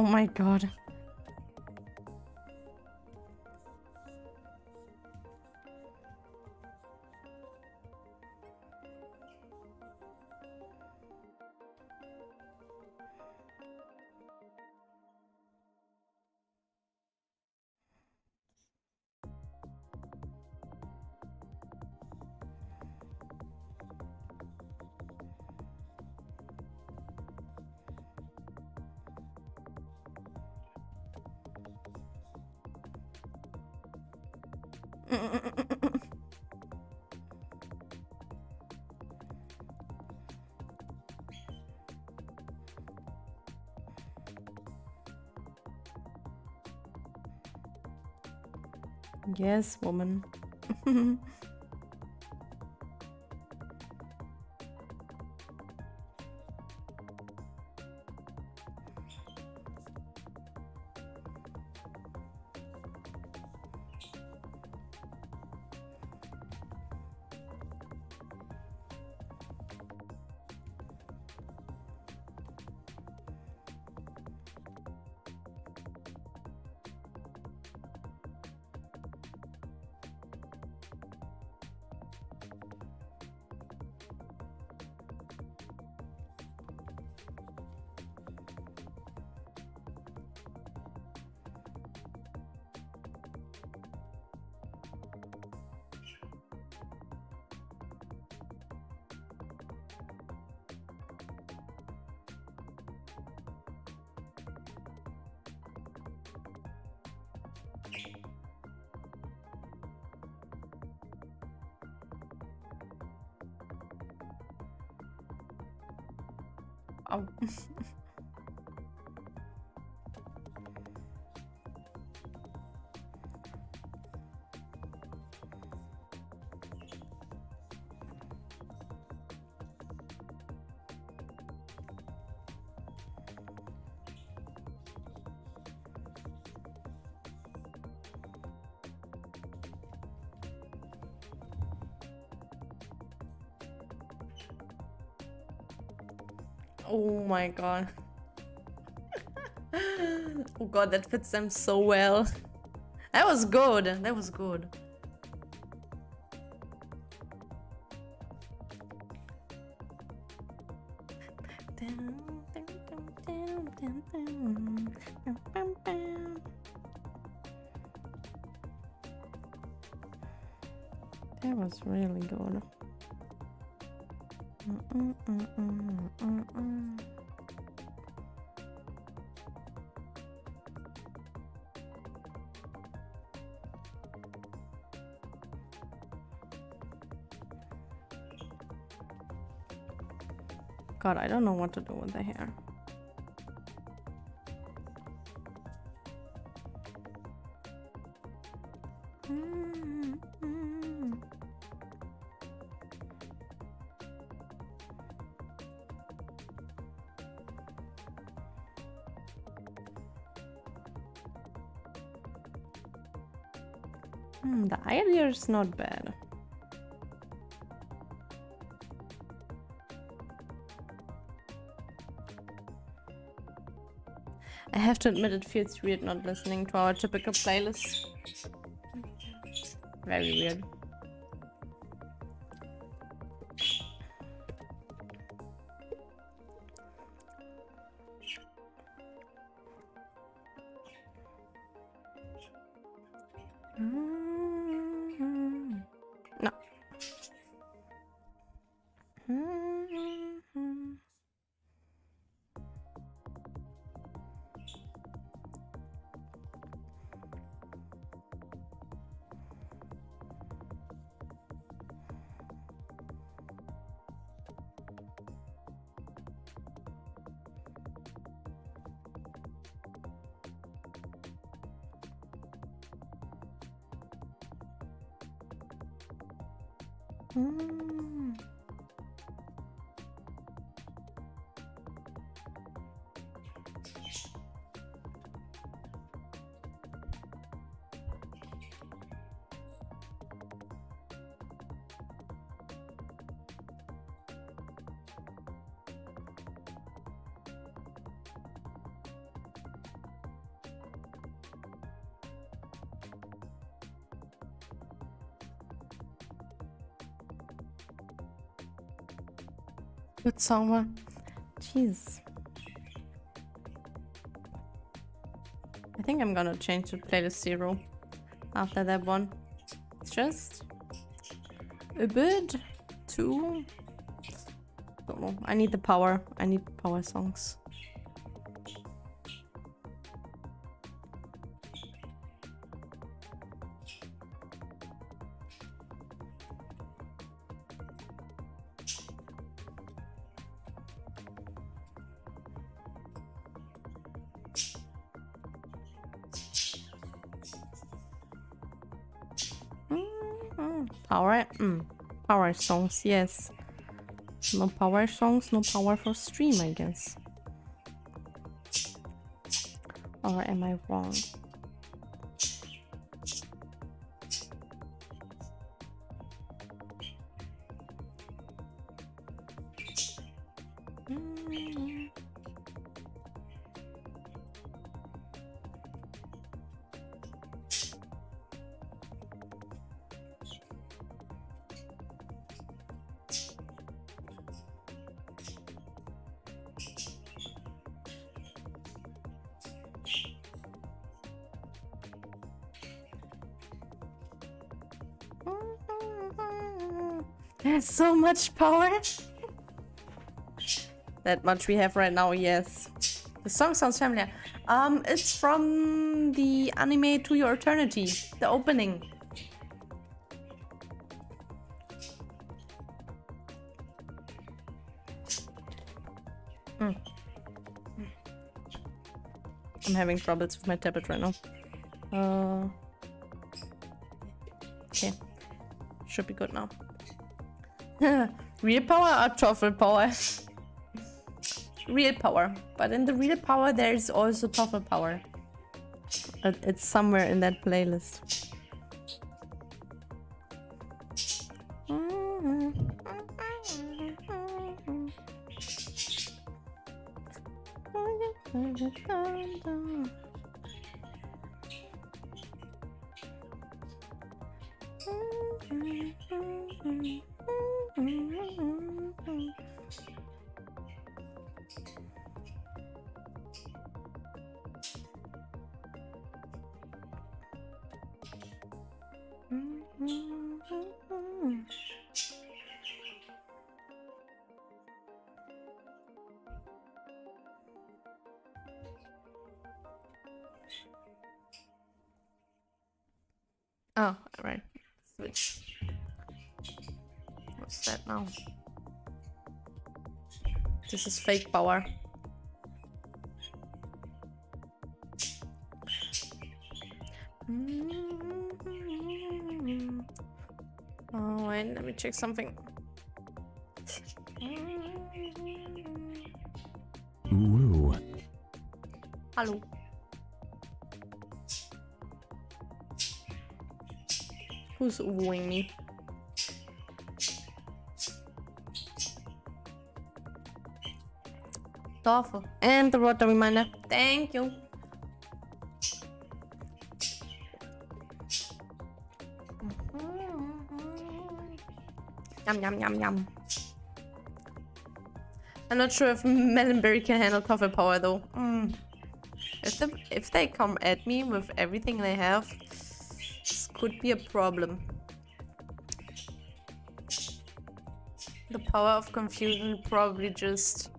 Oh my god. Yes, woman. my god. oh god, that fits them so well. That was good. That was good. I don't know what to do with the hair. Hmm, the idea is not bad. To admit it feels weird not listening to our typical playlist. Very weird. Song. Jeez. I think I'm gonna change to playlist zero after that one. It's just a bit too. Don't know. I need the power. I need power songs. Power? Mm. Power songs, yes. No power songs, no power for stream, I guess. Or am I wrong? Much power. that much we have right now, yes. The song sounds familiar. Um, it's from the anime To Your Eternity, the opening. Mm. I'm having troubles with my tablet right now. Uh, okay. Should be good now. real power or truffle power? real power. But in the real power, there's also truffle power. It's somewhere in that playlist. Fake power. Mm-hmm. Oh, wait, let me check something.
Woo.
Hello. Who's wooing me? And the water reminder. Thank you. Yum, yum, yum, yum. I'm not sure if Melonberry can handle coffee power though. Mm. If, the, if they come at me with everything they have, this could be a problem. The power of confusion probably just...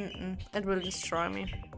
Mm -mm, it will destroy me.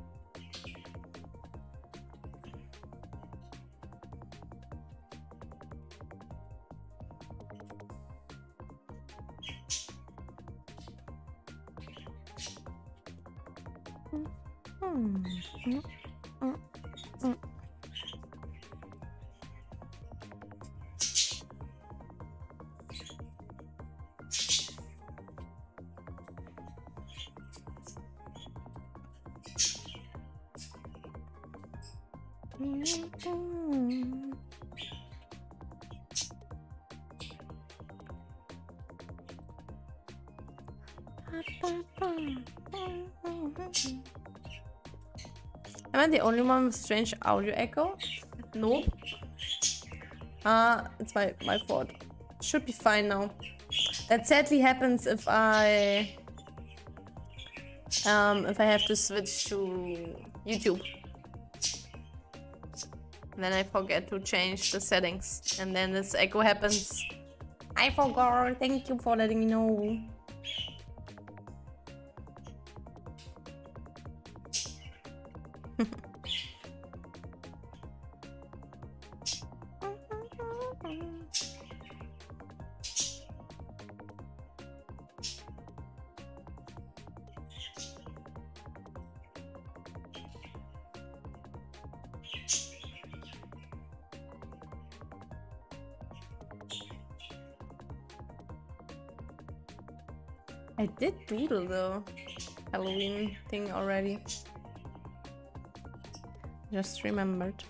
The only one with strange audio echo? Nope. Uh, it's my, my fault. Should be fine now. That sadly happens if I... Um, if I have to switch to YouTube. Then I forget to change the settings. And then this echo happens. I forgot. Thank you for letting me know. Doodle the Halloween thing already. Just remembered.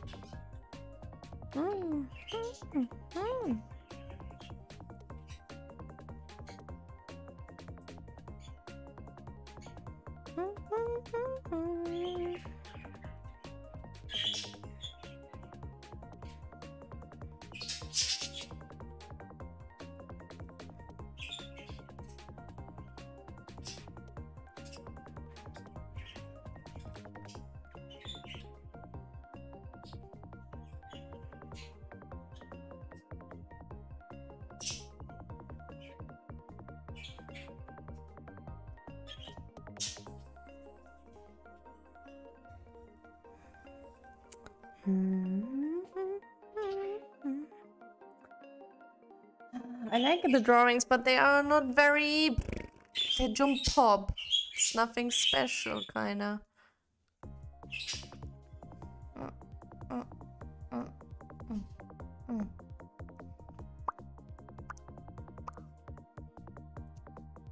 Like the drawings, but they are not very. They don't pop. It's nothing special, kinda.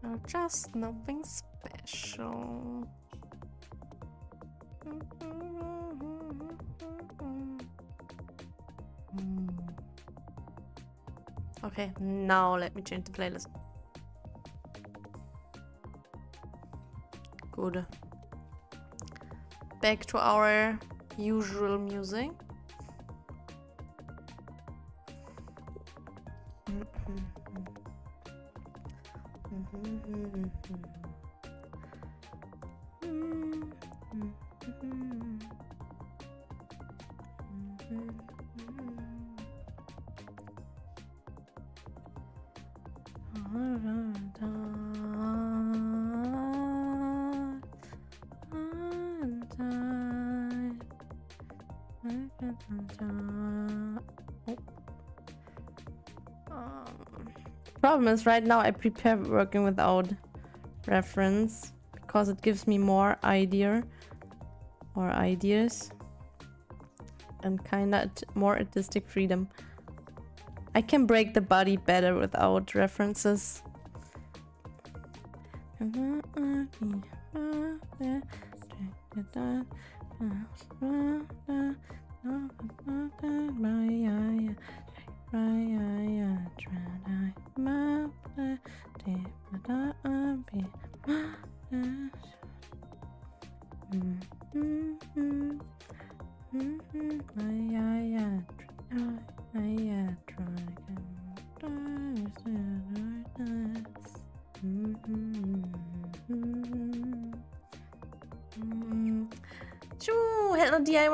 They're just nothing special. Okay, now let me change the playlist. Good. Back to our usual music. Problem is, right now I prepare working without reference because it gives me more idea or ideas and kinda more artistic freedom. I can break the body better without references.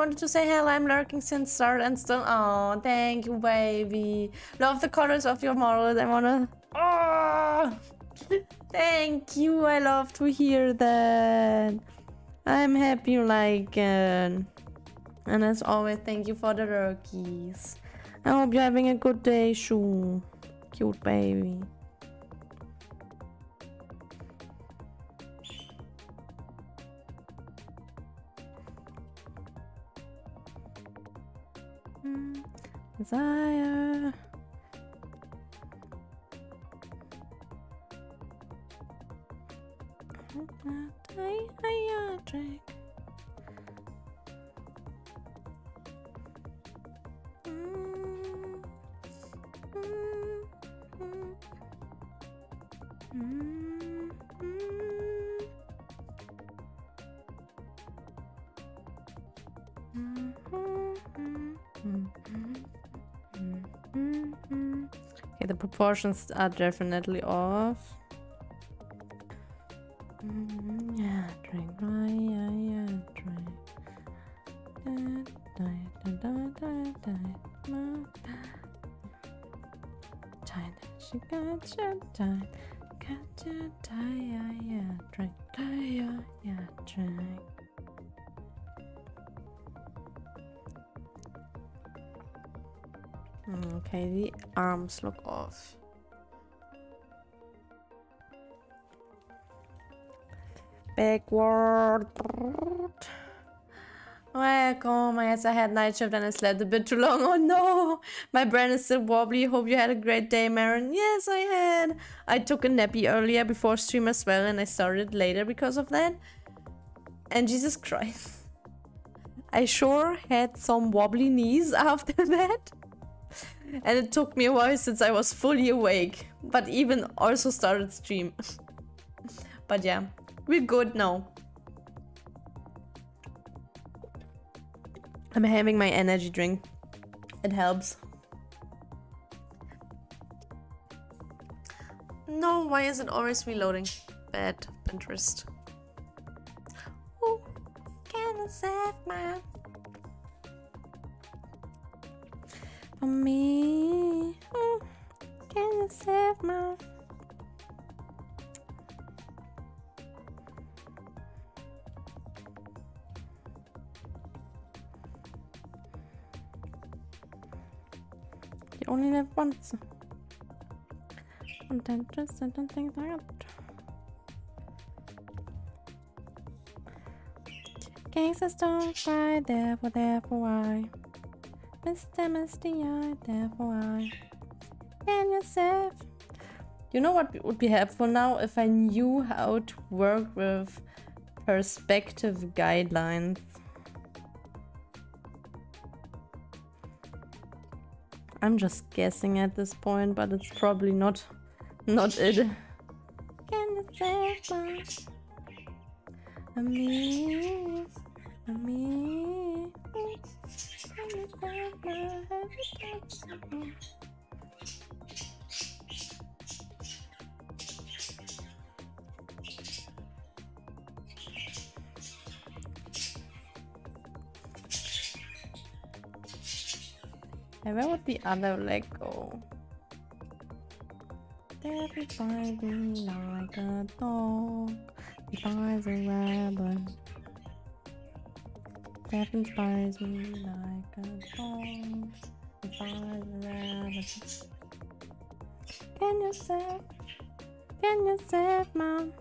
Wanted to say hello, I'm lurking since start and still oh thank you baby. Love the colors of your models. I wanna oh thank you, I love to hear that. I'm happy you like it. And as always, thank you for the lurkies. I hope you're having a good day, Shoo. Cute baby. Proportions are definitely off. Mm, yeah, drink, yeah, yeah, drink. Da, da, da. Tight, she got look off. Backward. Welcome. Yes, I had night shift and I slept a bit too long. Oh no, my brain is still wobbly. Hope you had a great day, Meron. Yes, I had. I took a nappy earlier before stream as well, and I started later because of that. And Jesus Christ, I sure had some wobbly knees after that. And it took me a while since I was fully awake, but even also started stream. but yeah, we're good now. I'm having my energy drink. It helps. No, why is it always reloading? Bad Pinterest. Oh, can I save my for me? Oh, can you save my You only live once. Then just I don't think that. Gangsters don't cry, therefore, therefore why? Therefore why? Can you? You know what would be helpful now if I knew how to work with perspective guidelines. I'm just guessing at this point, but it's probably not not it. Can? And where would the other leg go? Me like a dog. He buys a rabbit. Devin buys me like a a. Can you save? Can you save mom?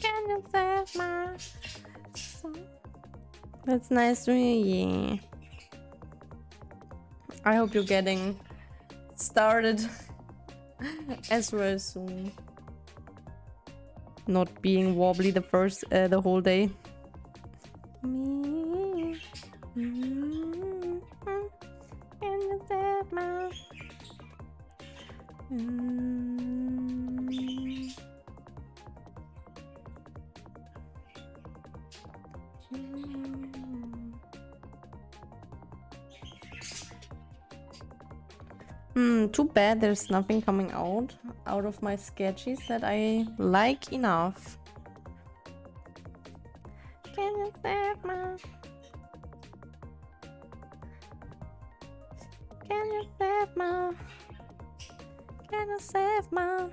Can you save my son? That's nice to hear. Yeah. I hope you're getting started as well soon. Not being wobbly the first, uh, the whole day. Me, mm, you save my? Mm, Hmm, too bad there's nothing coming out out of my sketches that I like enough. Can you save my? Can you save my? Can you save my?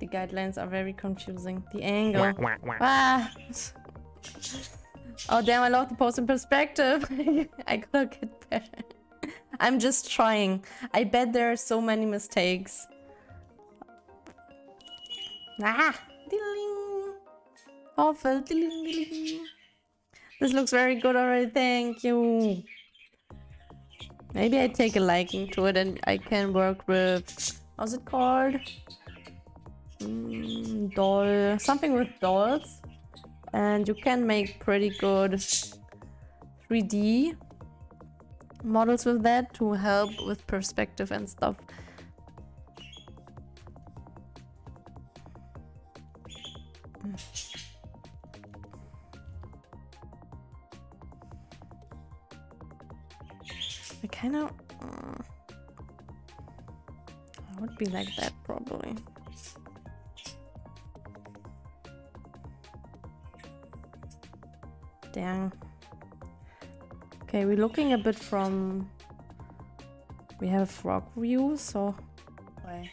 The guidelines are very confusing. The angle. Ah. Oh damn, I love the post in perspective. I gotta get better. I'm just trying. I bet there are so many mistakes. Ah! Diddling. Awful. Diddling, diddling. This looks very good already. Thank you. Maybe I take a liking to it and I can work with... How's it called? Mm, doll... Something with dolls. And you can make pretty good 3D models with that to help with perspective and stuff. I kind of... Uh, I would be like that probably. Dang. Okay, we're looking a bit from... We have frog view, so... Wait.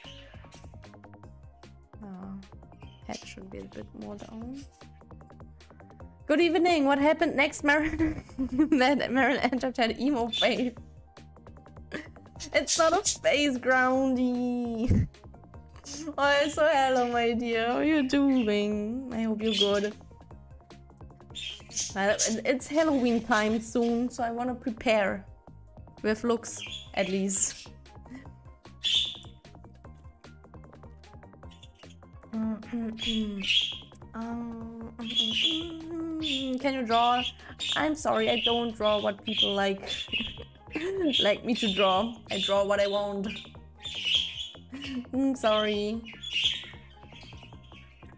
Uh, head should be a bit more down. Good evening. What happened next, Meron? Meron entered had emo face. It's not a face, Groundy. Oh, so hello, my dear. How are you doing? I hope you're good. It's Halloween time soon, so I want to prepare. With looks, at least. Can you draw? I'm sorry, I don't draw what people like like me to draw. I draw what I want. Mm, sorry.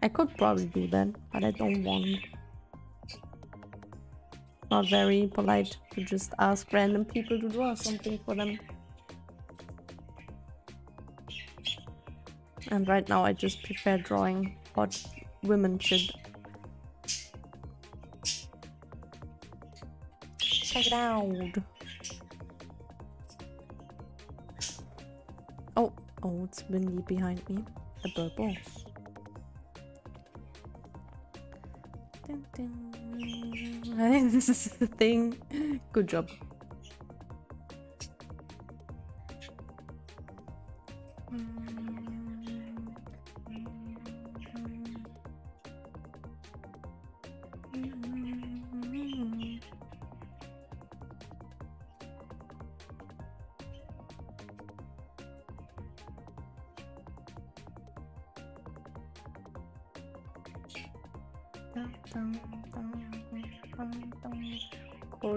I could probably do that, but I don't want. Not very polite to just ask random people to draw something for them. And right now I just prefer drawing what women should. Check it out. Oh, oh, it's windy behind me. The bubbles. This is the thing. Good job. Of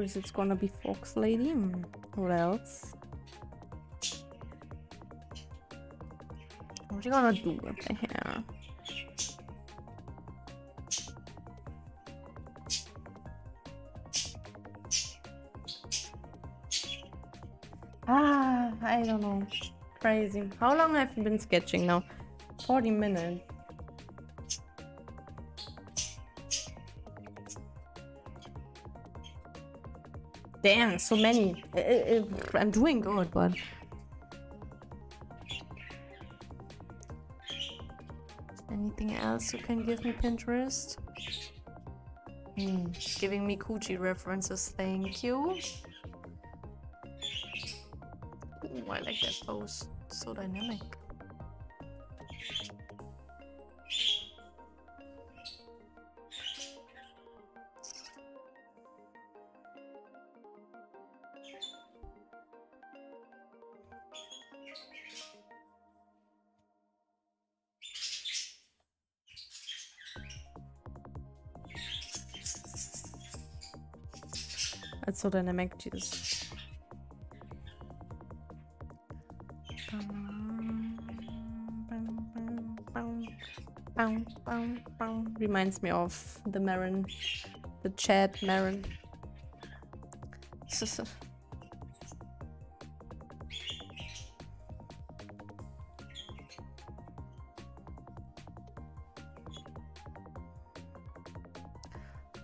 course, it's gonna be Fox Lady. What else? What are you gonna do with the hair? Ah, I don't know. Crazy. How long have you been sketching now? 40 minutes. Damn, so many. I'm doing good, but... Anything else you can give me, Pinterest? Hmm, giving me coochie references, thank you. Ooh, I like that pose. So dynamic. That's so dynamic, Jesus. Reminds me of the Meron, the Chad Meron.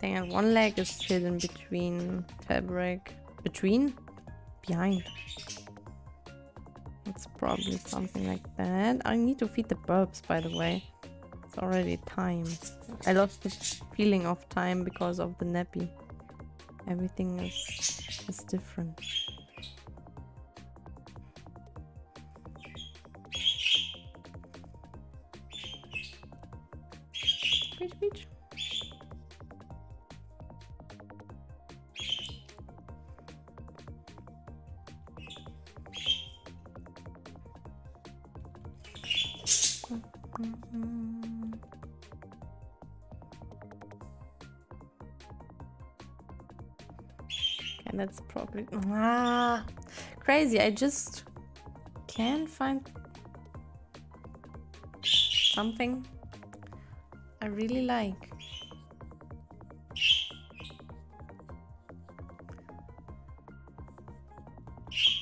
It, one leg is hidden between fabric. Between? Behind. It's probably something like that. I need to feed the burps, by the way. It's already time. I lost the feeling of time because of the nappy. Everything is, is different. Crazy. I just can't find something I really like.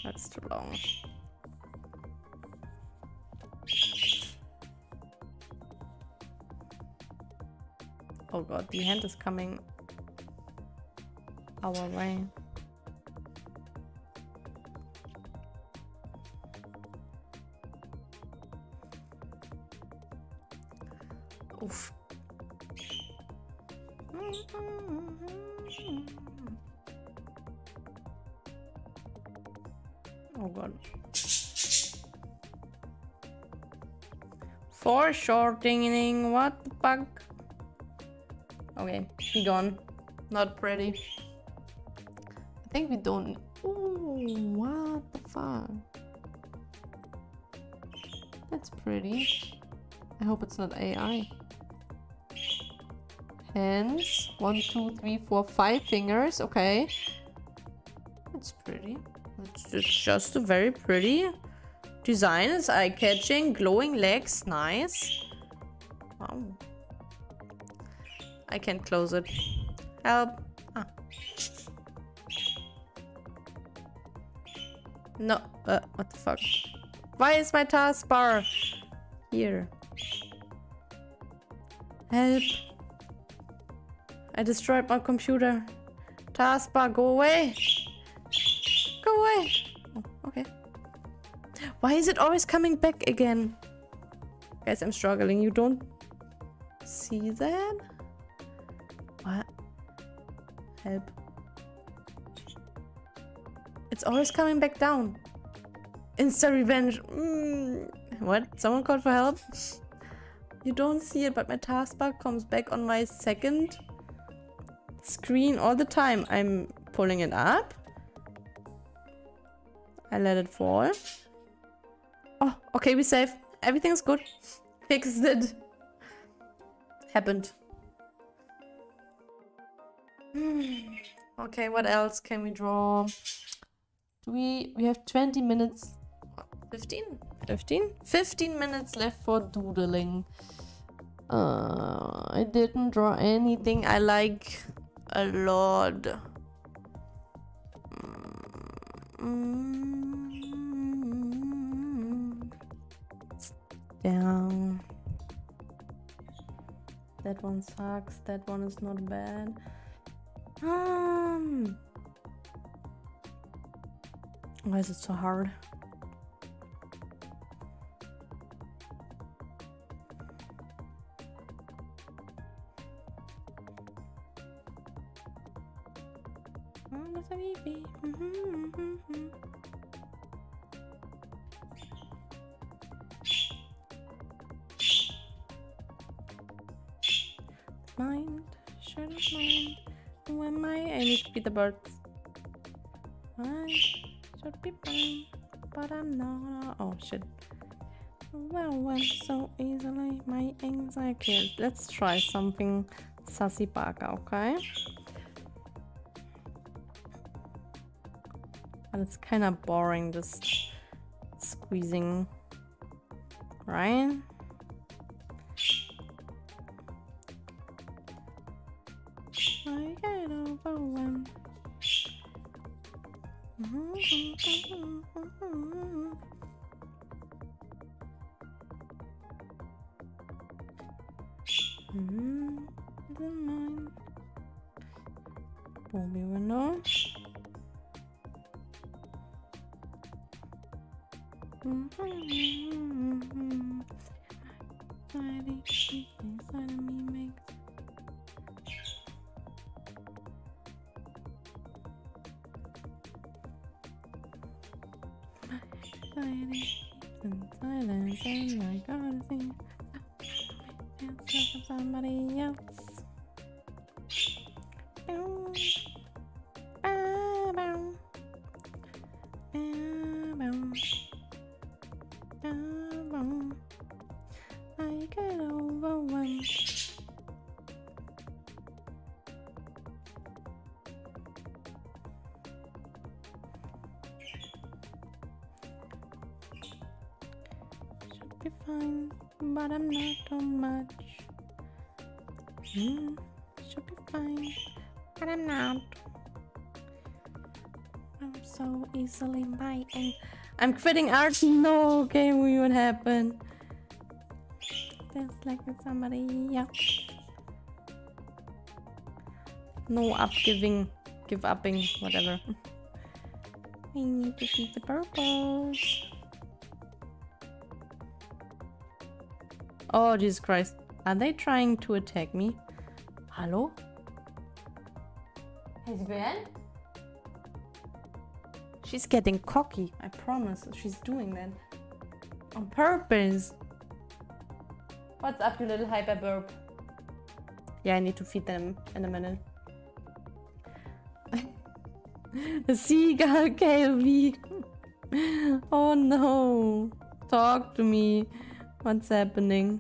That's too long. Oh god, the hand is coming our way. Foreshortening, what the fuck? Okay, he gone. Not pretty. I think we don't. Ooh, what the fuck? That's pretty. I hope it's not AI. Hands. One, two, three, four, five fingers. Okay. It's pretty. It's, it's just a very pretty design. It's eye-catching. Glowing legs. Nice. Wow. I can't close it. Help. Ah. No. Uh, what the fuck? Why is my taskbar here? Help. I destroyed my computer. Taskbar, go away. Why is it always coming back again? Guys, I'm struggling. You don't see that? What? Help. It's always coming back down. Insta revenge. Mm. What? Someone called for help? You don't see it, but my taskbar comes back on my second screen all the time. I'm pulling it up. I let it fall. Okay, we save. Everything's good. Fixed it. Happened. okay, what else can we draw? Do we we have 20 minutes 15? 15? 15 minutes left for doodling. Uh, I didn't draw anything I like a lot. Mm. Down. That one sucks. That one is not bad. Um. Why is it so hard? Mm, Mind, birds. I should be fine, but I'm not. Oh shit. Well, went so easily. My anxiety. Let's try something sassy baka, okay? But it's kind of boring just squeezing, right? So easily biting. I'm quitting art. No, game okay, what happen. There's like somebody Yeah. No up giving, give upping, whatever. I need to see the purples. Oh, Jesus Christ. Are they trying to attack me? Hello? Has he been? She's getting cocky, I promise. She's doing that. On purpose. What's up, you little hyper burp? Yeah, I need to feed them in a minute. the seagull KV. oh no. Talk to me. What's happening?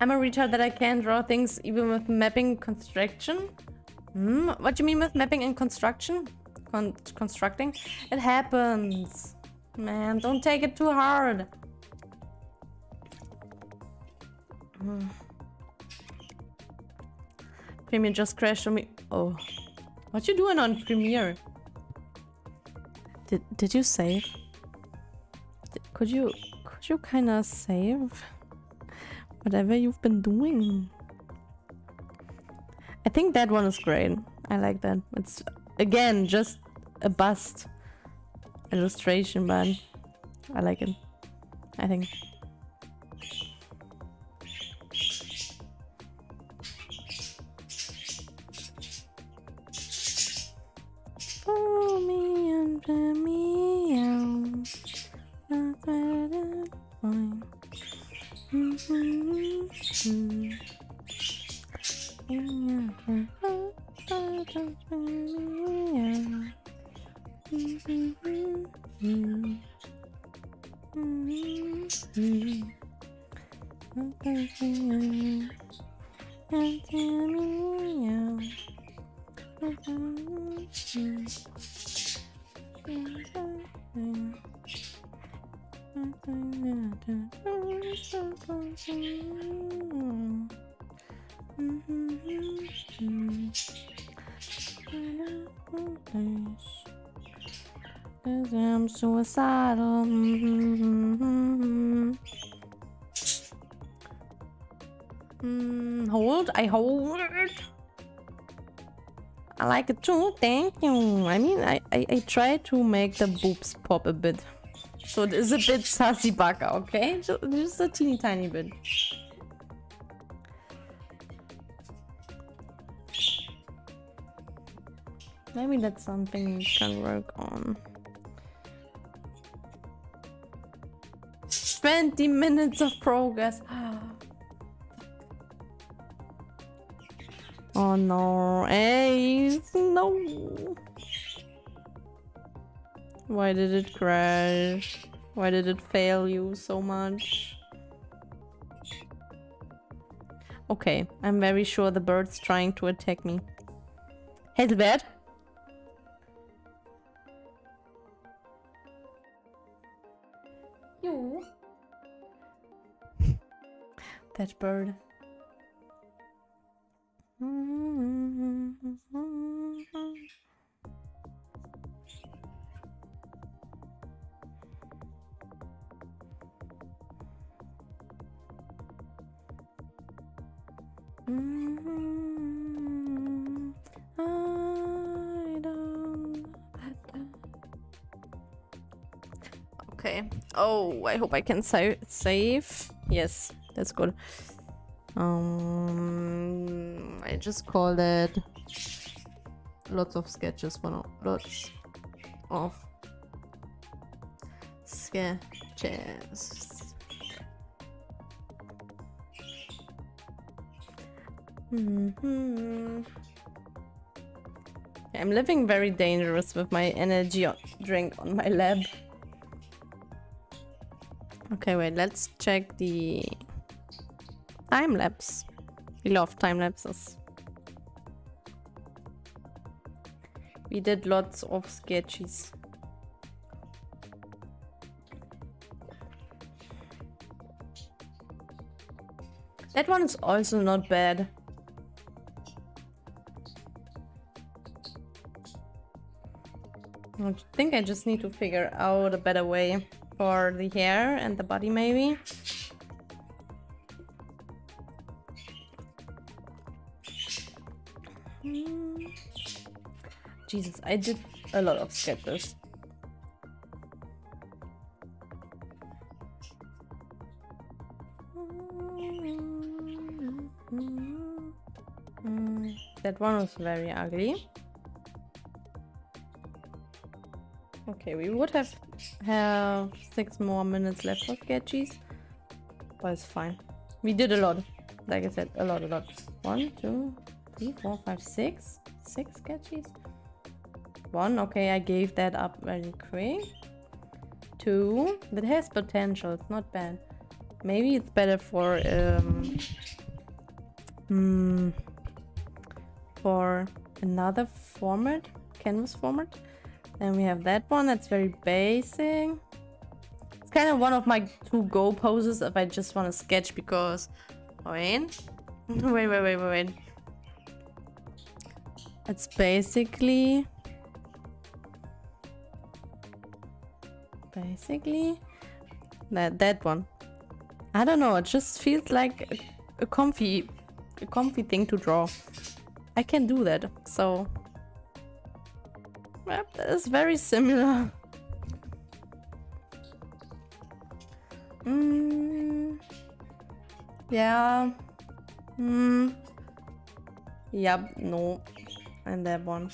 I'm a retard that I can draw things even with mapping construction. Hmm? What do you mean with mapping and construction? Con constructing? It happens. Man, don't take it too hard. Hmm. Premiere just crashed on me. Oh. What you doing on Premiere? Did, did you save? Could you could you kind of save? Whatever you've been doing. I think that one is great. I like that. It's, again, just a bust illustration, but I like it. I think. Like thank you. I mean, I, I, I try to make the boobs pop a bit. So it is a bit sassy baka, okay? Just, just a teeny tiny bit. Maybe that's something we can work on. 20 minutes of progress. Ah. Oh no, Ace, no. Why did it crash? Why did it fail you so much? Okay, I'm very sure the bird's trying to attack me. Hazelbird? You? that bird. Okay. Oh, I hope I can sa save. Yes, that's good. Um, I just called it lots of sketches for now. Lots of sketches. hmm I'm living very dangerous with my energy drink on my lab. Okay, wait, let's check the time lapse. We love time lapses. We did lots of sketches. That one is also not bad. I think I just need to figure out a better way for the hair and the body maybe. Jesus, I did a lot of sketches. Hmm, that one was very ugly. Okay, we would have have six more minutes left for sketches, but it's fine. We did a lot. Like I said, a lot, a lot. One, two, three, four, five, six. Six sketches. One, okay, I gave that up very quick. Two, that has potential, it's not bad. Maybe it's better for um hmm, for another format, canvas format. Then we have that one that's very basic. It's kind of one of my two go poses if I just want to sketch because... Wait. wait, wait, wait, wait, wait. It's basically... Basically... That, that one. I don't know, it just feels like a, a comfy... A comfy thing to draw. I can do that, so that is very similar. Mm, yeah. Hmm. Yep, no. And that one.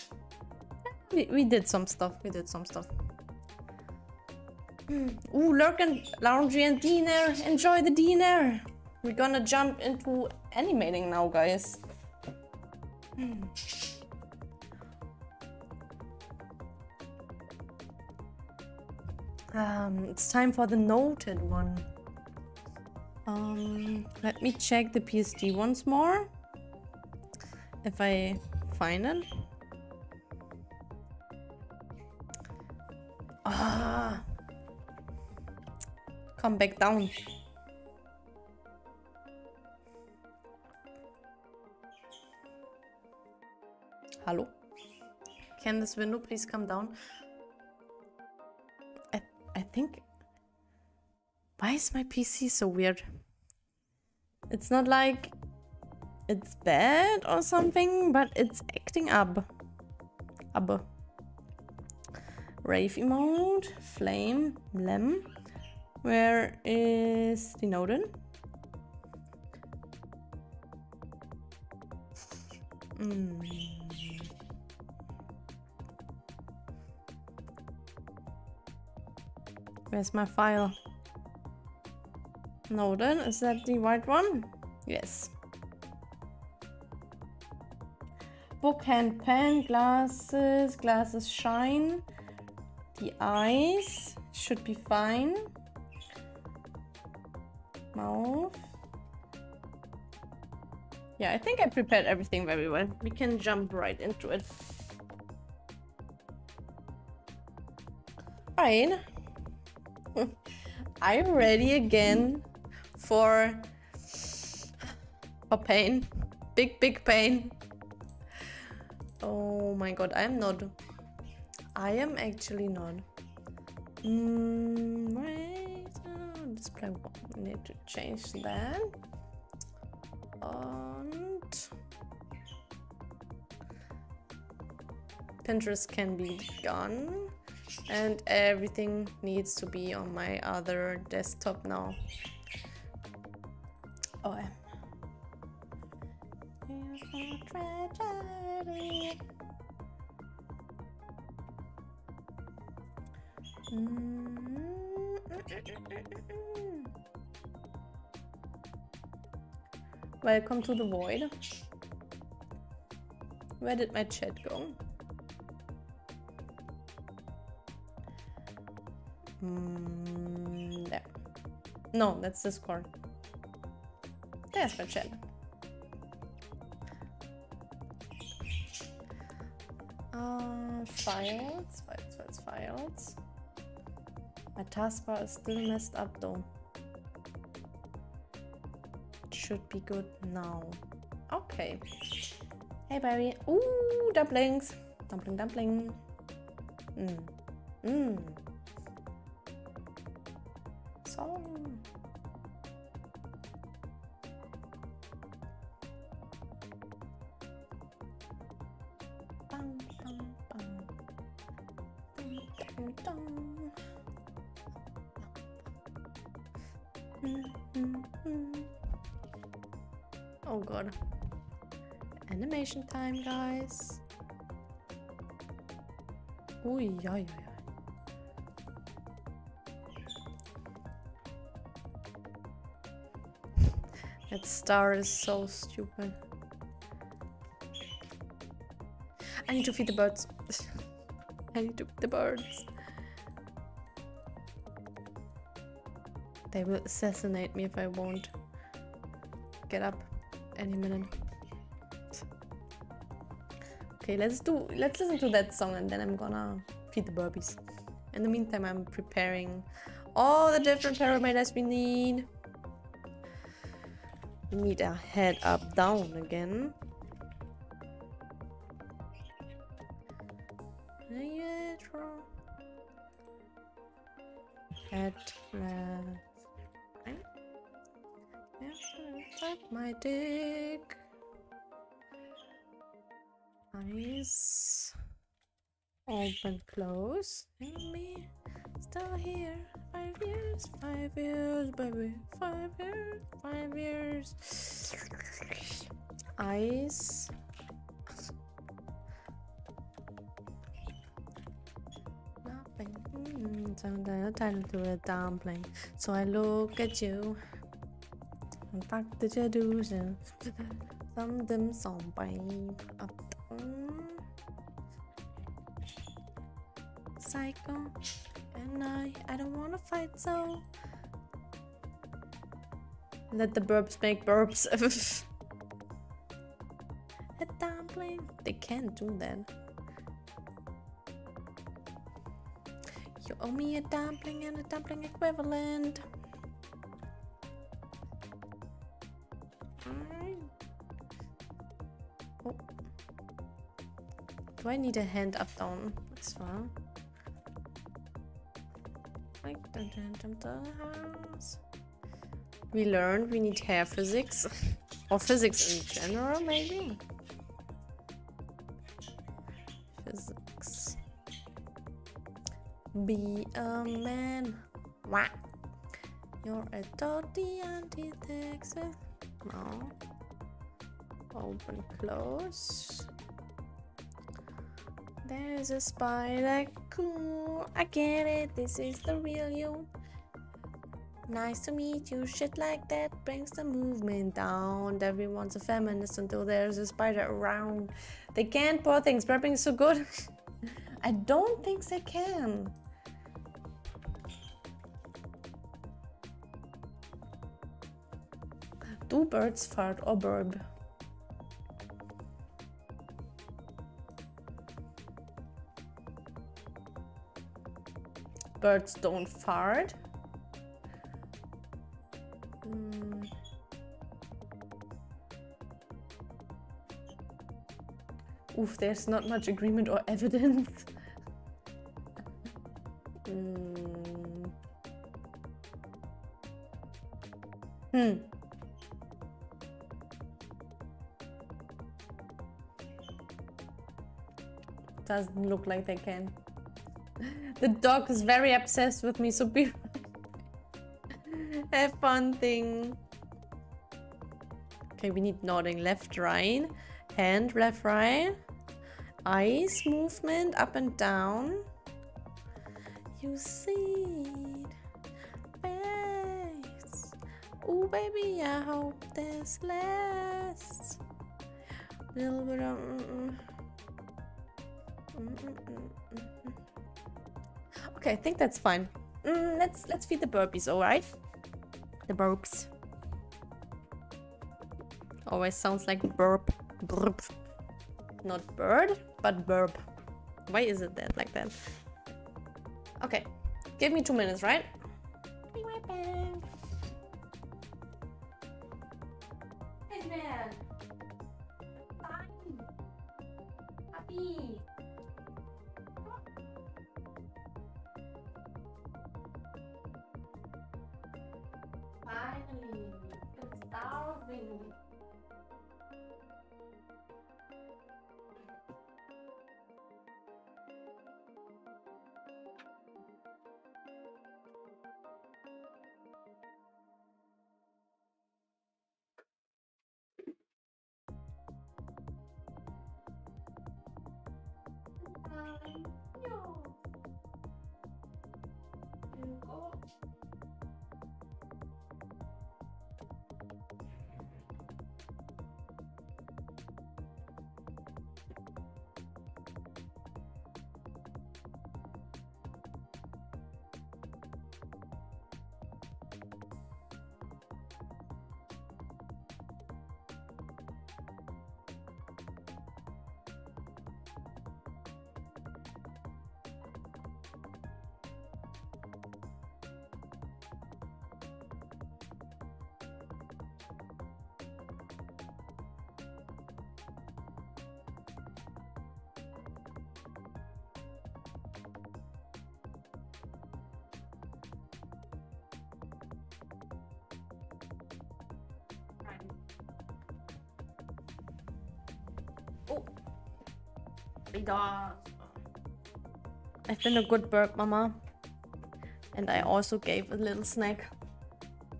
We, we did some stuff. We did some stuff. Ooh, Lurkin, Laundry and dinner. Enjoy the dinner. We're gonna jump into animating now, guys. Mm. Um, it's time for the noted one. Um, let me check the PSD once more. If I find it. Ah. Come back down. Hello? Can this window please come down? I I think... Why is my PC so weird? It's not like it's bad or something, but it's acting up. Up. Rave emote, flame, lem. Where is the Nodin? Hmm. Where's my file? No then, is that the white one? Yes. Book, hand, pen, glasses, glasses shine. The eyes should be fine. Mouth. Yeah, I think I prepared everything very well. We can jump right into it. Alright. I'm ready again for for pain. Big, big pain. Oh my god, I'm not. I am actually not. Mm, uh, display one. I need to change that. And Pinterest can be gone and everything needs to be on my other desktop now. Oh. Tragedy. Mm. Welcome to the void. Where did my chat go? Mm, there. No, that's Discord. There's my chat. Uh, files, files, files, files. My taskbar is still messed up though. It should be good now. Okay. Hey, baby. Ooh, dumplings. Dumpling, dumpling. Mmm. Mmm. So. Time, guys. Oi, oi, oi. That star is so stupid. I need to feed the birds. I need to feed the birds. They will assassinate me if I won't get up any minute. Okay, let's do let's listen to that song and then I'm gonna feed the burpees. In the meantime, I'm preparing all the different parameters we need. We need a head up down again. Head left. Suck my dick. Eyes open, close. And me still here. Five years, five years, baby. Five years, five years. Eyes. Nothing. Mm, so then I turned into a dumpling. So I look at you. And fuck did you do? So, some them song by up Psycho. And I, I don't wanna fight so. Let the burps make burps. a dumpling. They can't do that. You owe me a dumpling and a dumpling equivalent. Oh. Do I need a hand up down as well? Like house. Mm-hmm. We learned we need hair physics or physics in general, maybe. Physics. Be a man. Wah. You're a dirty anti-Texas. No. Open, close. There's a spider. Cool. I get it. This is the real you. Nice to meet you. Shit like that brings the movement down. Everyone's a feminist until there's a spider around. They can't poor things. Prepping so good. I don't think they can. Do birds fart or burp? Birds don't fart. Mm. Oof, there's not much agreement or evidence. mm. Hmm. Doesn't look like they can. The dog is very obsessed with me, so be have fun thing. Okay, we need nodding left, right, hand, left, right, eyes movement up and down. You see face. Oh, baby, I hope this lasts. Little bit of. Mm -mm. Mm okay, I think that's fine. Mm, let's let's feed the burpees, all right? The burps. Always sounds like burp, burp. Not bird, but burp. Why is it that like that? Okay, give me two minutes, right? Rita. I've been a good bird mama. And I also gave a little snack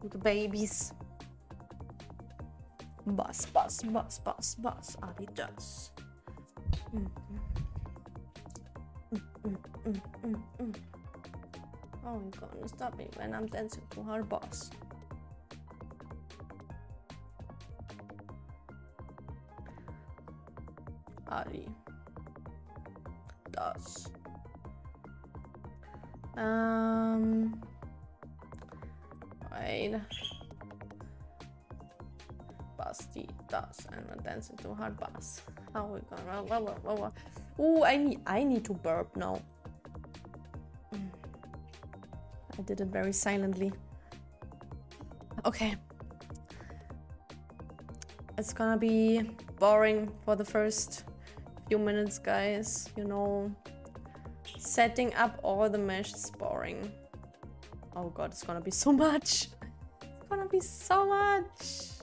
to the babies. Bus, bus, bus, bus, bus, Adidas. Mm, mm. Mm, mm, mm, mm, mm. Oh, you're gonna stop me when I'm dancing to hard bass. Dancing to hard bass. How we gonna? Ooh, I need I need to burp now. Mm. I did it very silently. Okay. It's gonna be boring for the first few minutes, guys. You know, setting up all the mesh is boring. Oh god, it's gonna be so much. It's gonna be so much.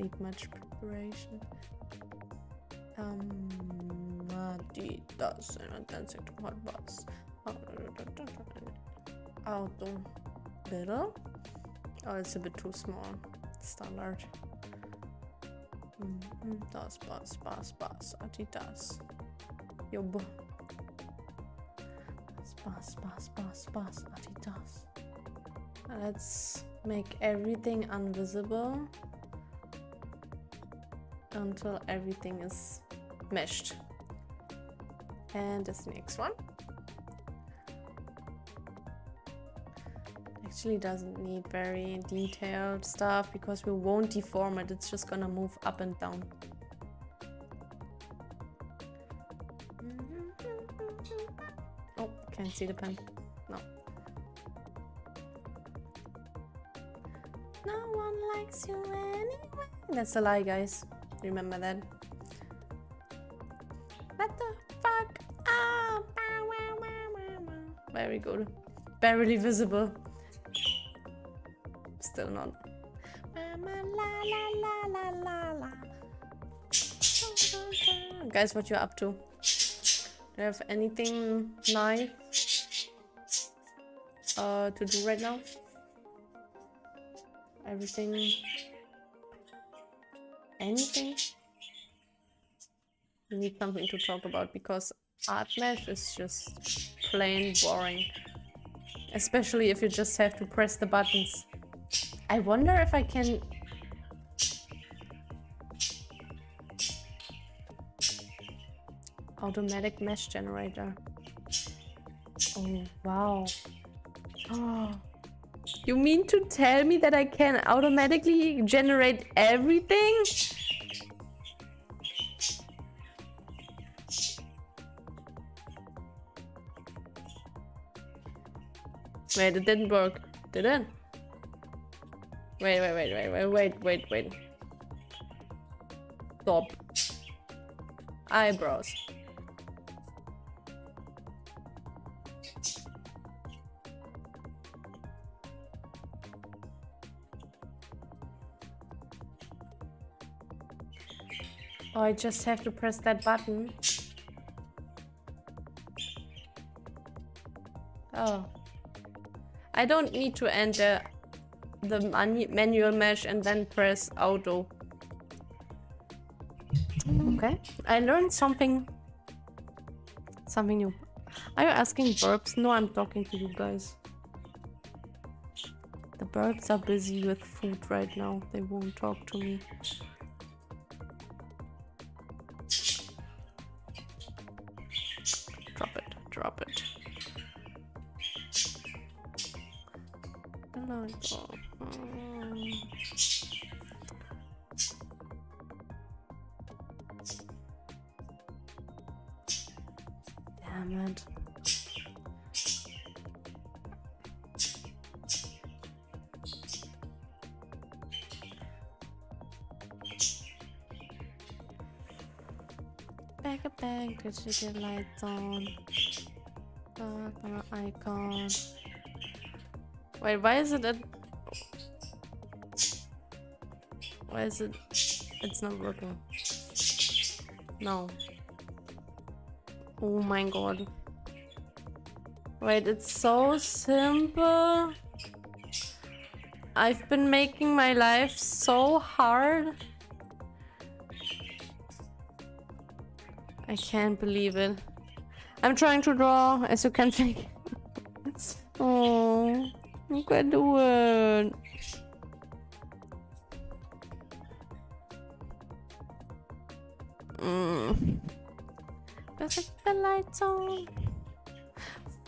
Need much preparation. Um, Adidas and dancing to hard bass. Auto. Little. Oh, it's a bit too small. Standard. Mm, Das, bas, bas, bas. Adidas. Jobb. Bas, bas, bas, bas, Adidas. Let's make everything invisible until everything is meshed. And this next one. Actually doesn't need very detailed stuff because we won't deform it. It's just gonna move up and down. Oh, can't see the pen. No. No one likes you anyway. That's a lie, guys. Remember that. What the fuck? Ah, Very good. Barely visible. Still not. Guys, what you up to? Do you have anything nice uh, to do right now? Everything. Anything? We need something to talk about because art mesh is just plain boring. Especially if you just have to press the buttons. I wonder if I can... Automatic mesh generator. Oh, wow. Oh. You mean to tell me that I can automatically generate everything? Wait, it didn't work. Did it? Wait, wait, wait, wait, wait, wait, wait, wait. Stop. Eyebrows. Oh, I just have to press that button. Oh. I don't need to enter the manual mesh and then press auto. Okay, I learned something something new. Are you asking burps? No, I'm talking to you guys. The birds are busy with food right now. They won't talk to me. Hello. Damn it. Back a bag, digital lights on. Uh, icon. Wait, why is it at... Why is it... It's not working. No. Oh my god. Wait, it's so simple. I've been making my life so hard. I can't believe it. I'm trying to draw, as you can see. oh, look at the. Does the lights on?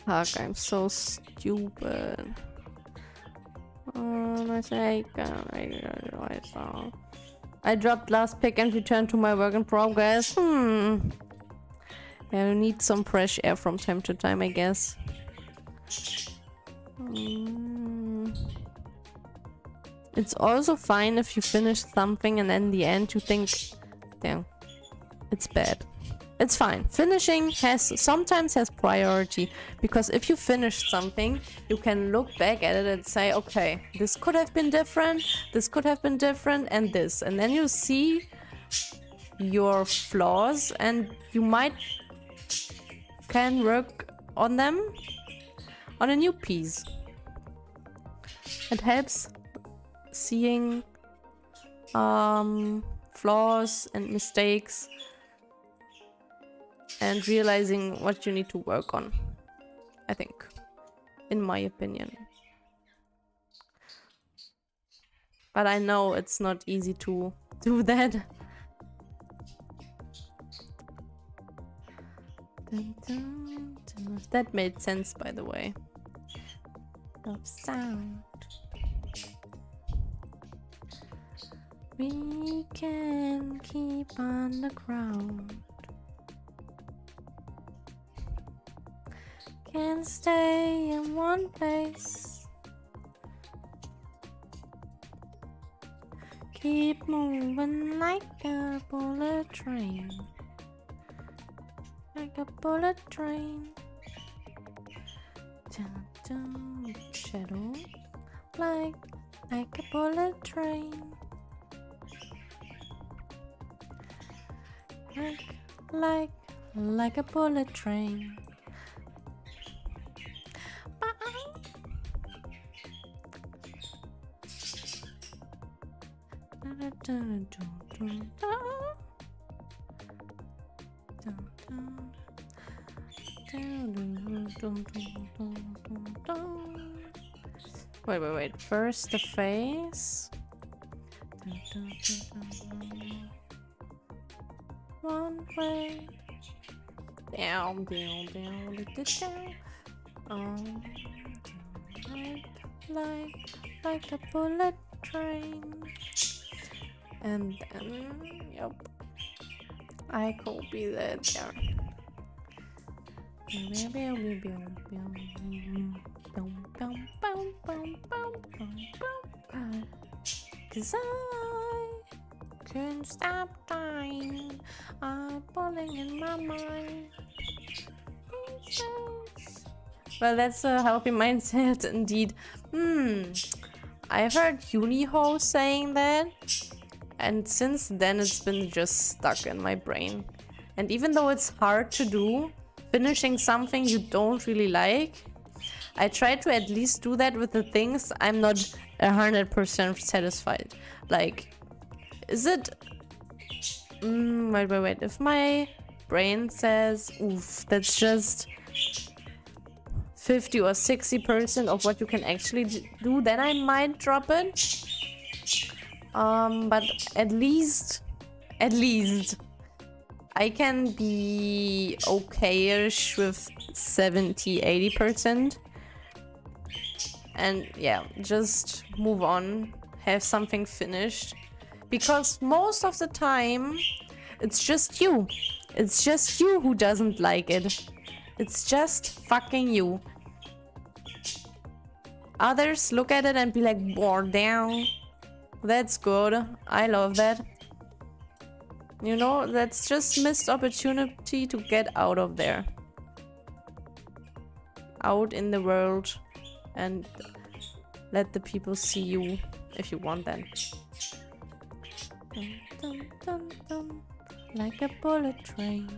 Fuck, I'm so stupid. Oh, my sake. I dropped last pick and returned to my work in progress. Hmm. Yeah, you need some fresh air from time to time, I guess. Mm. It's also fine if you finish something and then in the end you think, damn, it's bad. It's fine. Finishing has sometimes has priority because if you finish something, you can look back at it and say, okay, this could have been different, this could have been different, and this. And then you see your flaws and you might can work on them on a new piece. It helps seeing um, flaws and mistakes and realizing what you need to work on. I think, in my opinion. But I know it's not easy to do that. That made sense, by the way. Sound. We can keep on the ground. Can stay in one place. Keep moving like a bullet train like a bullet train. Dun, dun, shadow, like like a bullet train. Like like like a bullet train. Wait, wait, wait. First the face. One way. Down, down, down, down. Um, like, like a bullet train. And then, yep. I could be there. Cause I can't stop dying. I'm falling in my mind. Well, that's a healthy mindset indeed. Hmm. I've heard Uniho saying that. And since then, it's been just stuck in my brain. And even though it's hard to do, finishing something you don't really like, I try to at least do that with the things I'm not 100% satisfied. Like, is it... Mm, wait, wait, wait. If my brain says, oof, that's just 50 or 60% of what you can actually do, then I might drop it. Um, but at least, at least, I can be okay-ish with 70, 80% and yeah, just move on, have something finished. Because most of the time, it's just you. It's just you who doesn't like it. It's just fucking you. Others look at it and be like, bored down. That's good. I love that. You know, that's just missed opportunity to get out of there. Out in the world and let the people see you if you want them. Like a bullet train.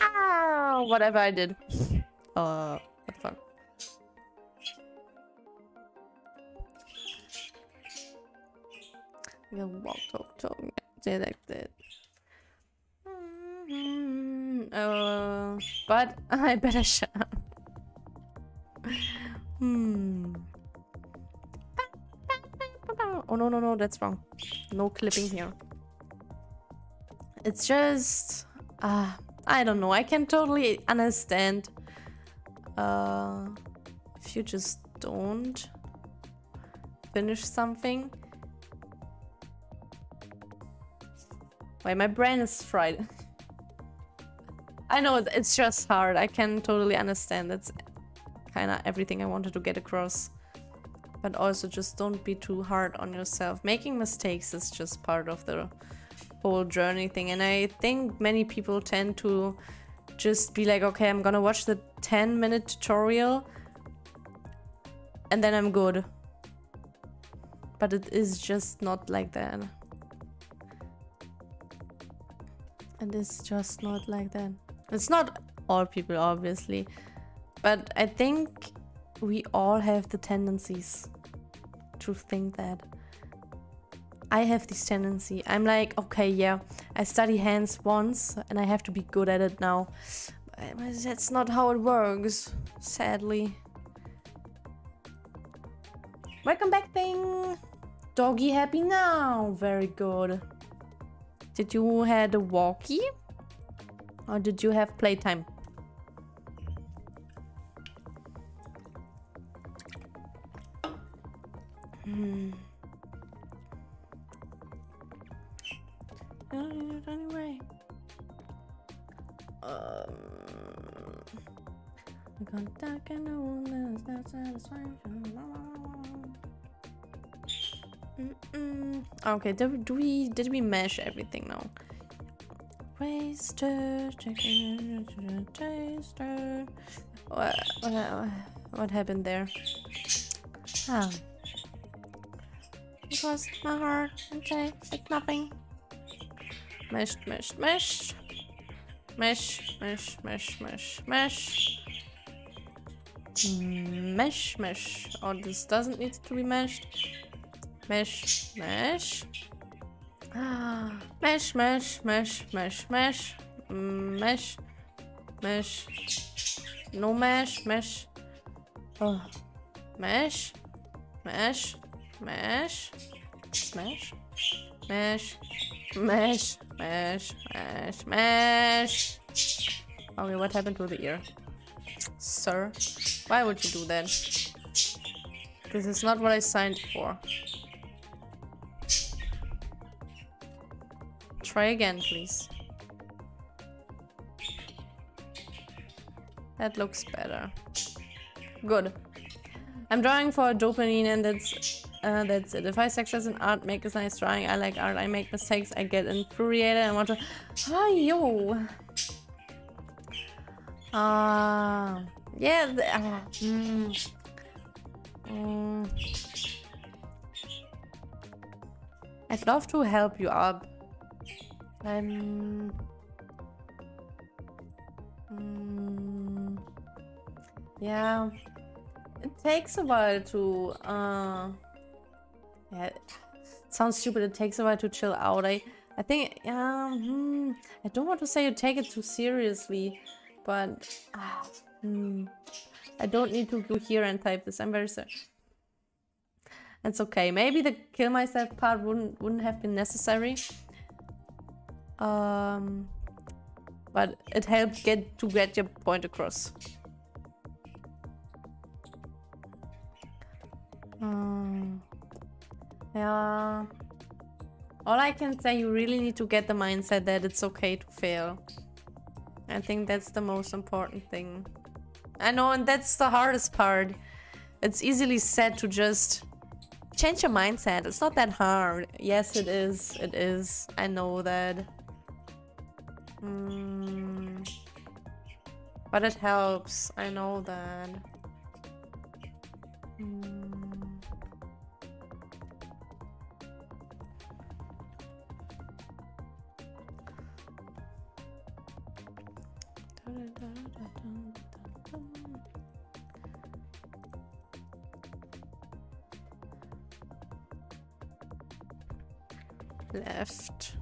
Ah, whatever I did. Uh, what the fuck? You walk, talk, talk, say like that. Uh, but I better shut up. hmm. Oh no no no, that's wrong. No clipping here. It's just uh, I don't know. I can totally understand uh, if you just don't finish something. Wait, my brain is fried. I know it's just hard. I can totally understand. That's kind of everything I wanted to get across. But also just don't be too hard on yourself. Making mistakes is just part of the whole journey thing. And I think many people tend to just be like, okay, I'm gonna watch the 10 minute tutorial and then I'm good. But it is just not like that. It is just not like that. It's not all people, obviously. But I think we all have the tendencies to think that. I have this tendency. I'm like, okay, yeah, I study hands once and I have to be good at it now. But that's not how it works, sadly. Welcome back, thing. Doggy happy now. Very good. Did you had a walkie? Or did you have playtime? Hmm. Anyway. Um, contact and a woman is not satisfaction. Mm -mm. Okay, did, do we did we mesh everything now? Waster, taster. What, what what happened there? Ah. It was my heart. Okay, it's nothing. Mesh, mesh, mesh. Mesh, mesh, mesh, mesh, mesh. Mesh, mesh. Oh, this doesn't need to be meshed. Mesh, mesh. Mesh, mesh, mesh, mesh, mesh. Mesh, mesh. No mesh, mesh. Oh. Mesh, mesh, mesh, mesh, mesh, mesh, mesh, mesh, mesh. Okay, what happened to the ear? Sir, why would you do that? This is not what I signed for. Try again, please. That looks better. Good. I'm drawing for dopamine and that's uh, that's it. If I success in art, make a nice drawing. I like art. I make mistakes. I get infuriated and want to... Oh, yo! Ah, uh, yeah. Uh, mm, mm. I'd love to help you up. I'm... Mm, yeah. It takes a while to uh yeah. Sounds stupid. It takes a while to chill out. I i think um hmm, i don't want to say you take it too seriously but uh, hmm, i don't need to go here and type this. I'm very sorry. It's okay. Maybe the kill myself part wouldn't wouldn't have been necessary um but it helped get to get your point across Hmm. Yeah. All I can say, you really need to get the mindset that it's okay to fail. I think that's the most important thing. I know, and that's the hardest part. It's easily said to just change your mindset. It's not that hard. Yes, it is. It is. I know that. Mm. But it helps. I know that. Mm. Left.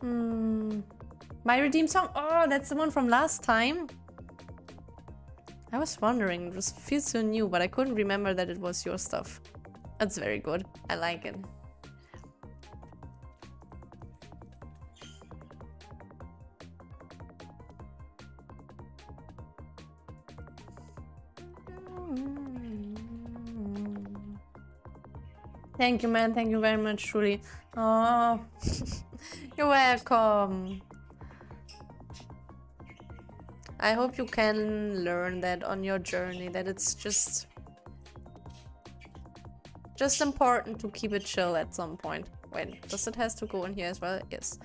Hmm. My redeem song? Oh, that's the one from last time. I was wondering, it was, feels so new, but I couldn't remember that it was your stuff. That's very good. I like it. Thank you, man. Thank you very much, truly. Oh, you're welcome. I hope you can learn that on your journey, that it's just... Just important to keep it chill at some point. Wait, does it has to go in here as well? Yes.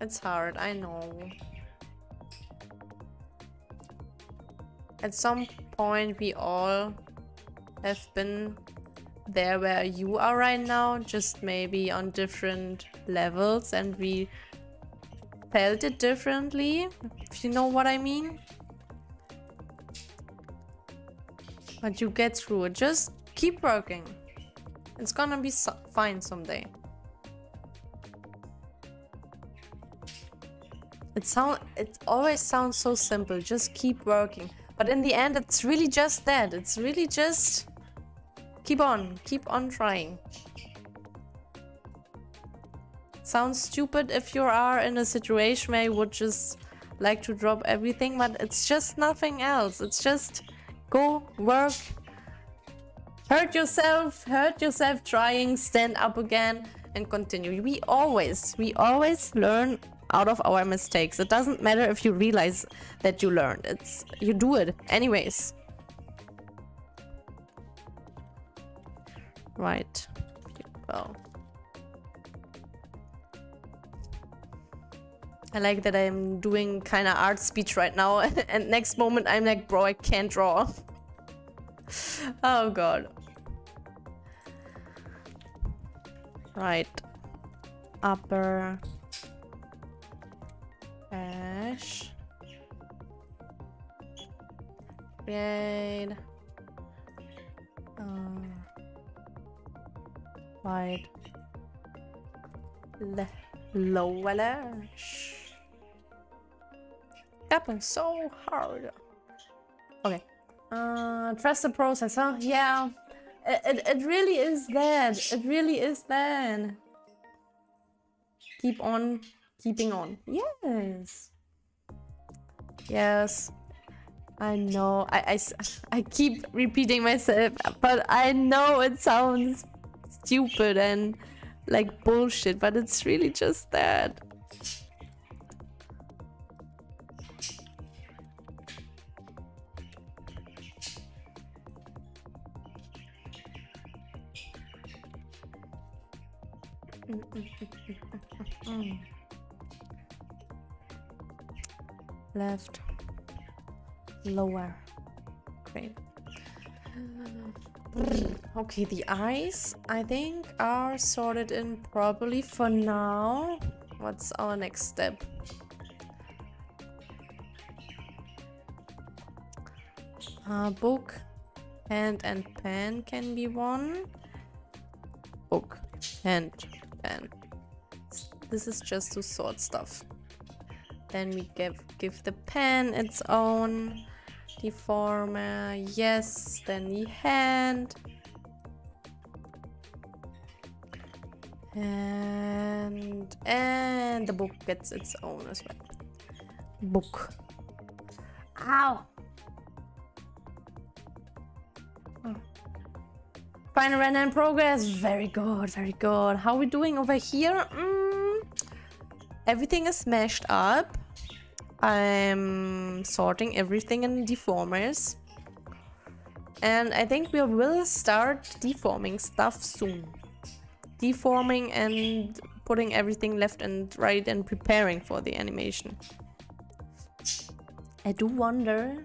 It's hard, I know. At some point we all have been there where you are right now, just maybe on different levels and we felt it differently, if you know what I mean. But you get through it. Just keep working. It's gonna be so fine someday. It sound it always sounds so simple. Just keep working. But in the end, it's really just that. It's really just Keep on. Keep on trying. Sounds stupid if you are in a situation where you would just like to drop everything, but it's just nothing else. It's just go, work, hurt yourself, hurt yourself trying, stand up again and continue. We always, we always learn out of our mistakes. It doesn't matter if you realize that you learned. It's you do it anyways. Right. Well. I like that I'm doing kind of art speech right now and next moment I'm like, bro, I can't draw. oh god. Right. Upper. Dash. Create. Uh, right. Le lower lash. Tapping so hard. Okay. Uh, trust the process, huh? Yeah. It, it, it really is that. It really is that. Keep on keeping on. Yes. Yes. I know. I, I, I keep repeating myself, but I know it sounds stupid and like bullshit, but it's really just that. Left. Lower. Great. Okay, the eyes, I think, are sorted in properly for now. What's our next step? Uh, book, hand and pen can be one. Book, hand, pen. This is just to sort stuff. Then we give, give the pen its own deformer. Yes, then the hand. And, and the book gets its own as well. Book. Ow! Oh. Final run in progress. Very good, very good. How are we doing over here? Mm, everything is smashed up. I'm sorting everything in deformers. And I think we will start deforming stuff soon. Deforming and putting everything left and right and preparing for the animation. I do wonder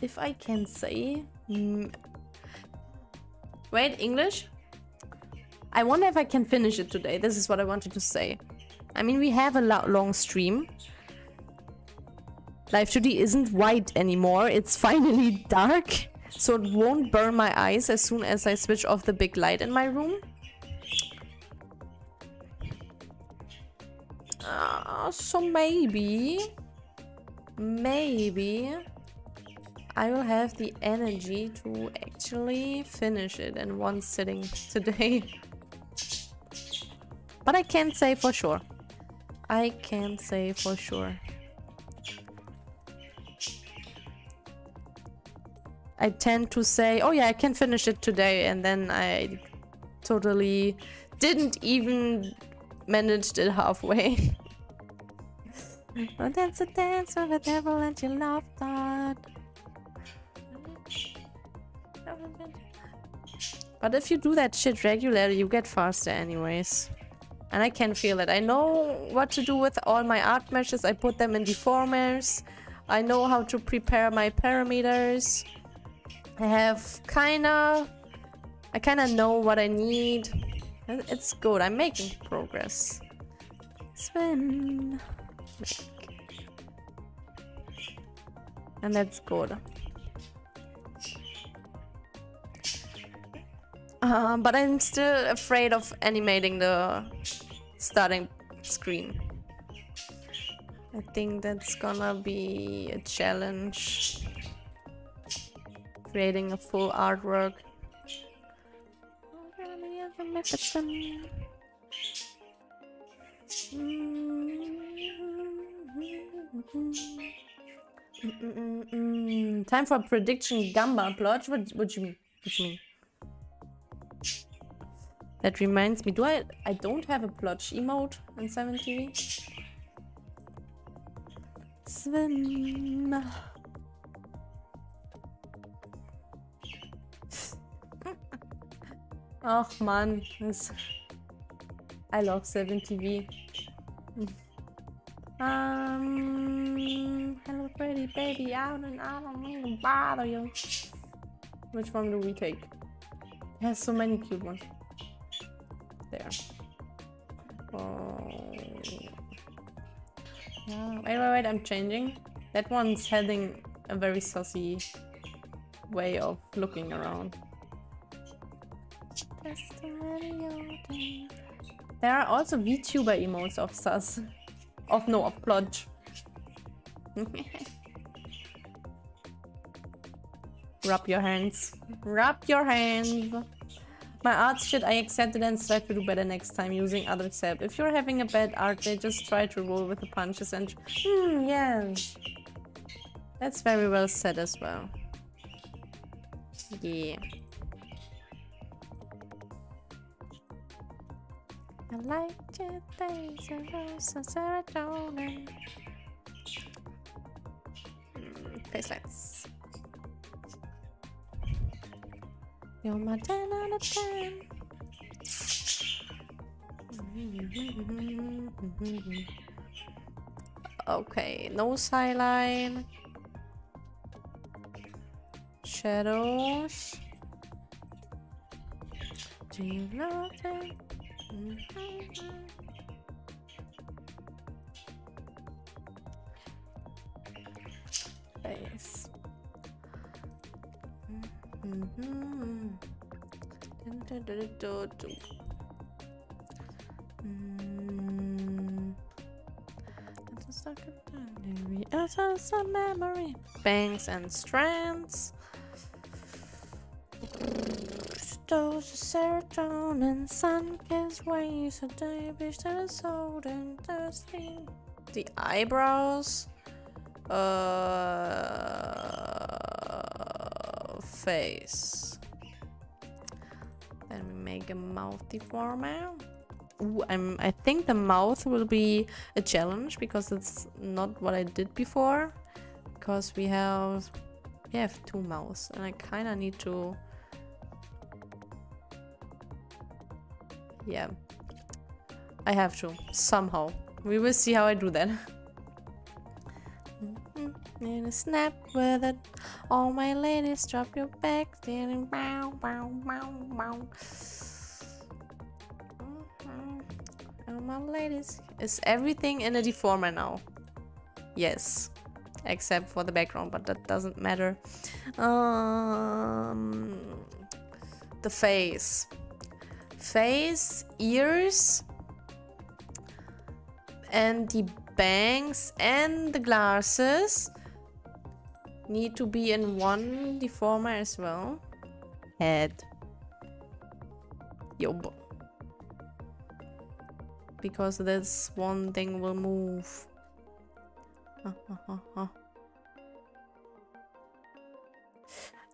if I can say... Mm, wait, English? I wonder if I can finish it today. This is what I wanted to say. I mean, we have a long stream. Live 2D isn't white anymore. It's finally dark. So it won't burn my eyes as soon as I switch off the big light in my room. Uh, so maybe... Maybe... I will have the energy to actually finish it in one sitting today. but I can't say for sure. I can't say for sure. I tend to say, oh yeah, I can finish it today, and then I totally didn't even manage it halfway. oh, dance a dance with the devil and you love that. But if you do that shit regularly, you get faster anyways. And I can feel it. I know what to do with all my art meshes. I put them in deformers. I know how to prepare my parameters. I have kinda... I kinda know what I need. It's good. I'm making progress. Spin. And that's good. Uh, but I'm still afraid of animating the starting screen. I think that's gonna be a challenge. Creating a full artwork. Time for prediction Gamba plot. What, what you mean? What you mean? That reminds me, do I... I don't have a plotch emote in 7TV? Swim... oh man, this... I love 7TV. Um, hello pretty baby out and out, I don't mean to bother you. Which one do we take? It has so many cute ones. There. Oh. Yeah. Wait, wait, wait, I'm changing. That one's having a very saucy way of looking around. There are also VTuber emotes of sus. Of no, of plodge. Rub your hands. Rub your hands. My art shit, I accepted and strive to do better next time using other sep. If you're having a bad art day, just try to roll with the punches and... Hmm, yeah. That's very well said as well. Yeah. I like rose and serotonin. Mm. You're my 10 out of 10. Okay, no sideline. Shadows. Do you know that? Face. Mm-hmm. Mm. Like a a memory. Bangs and strands. Those serotonin, sun gives way, so they wish that it's old and thirsty. The eyebrows. Uh, face. Then we make a mouth deformer. I'm, I think the mouth will be a challenge because it's not what I did before. Because we have, we have two mouths and I kind of need to Yeah. I have to. Somehow. We will see how I do that. In a snap with it. All my ladies drop your back. Standing bow, bow, bow, bow. All my ladies. Is everything in a deformer now? Yes. Except for the background, but that doesn't matter. Um, the face face, ears, and the bangs and the glasses need to be in one deformer as well. Head. Yob. Because this one thing will move. Uh, uh, uh,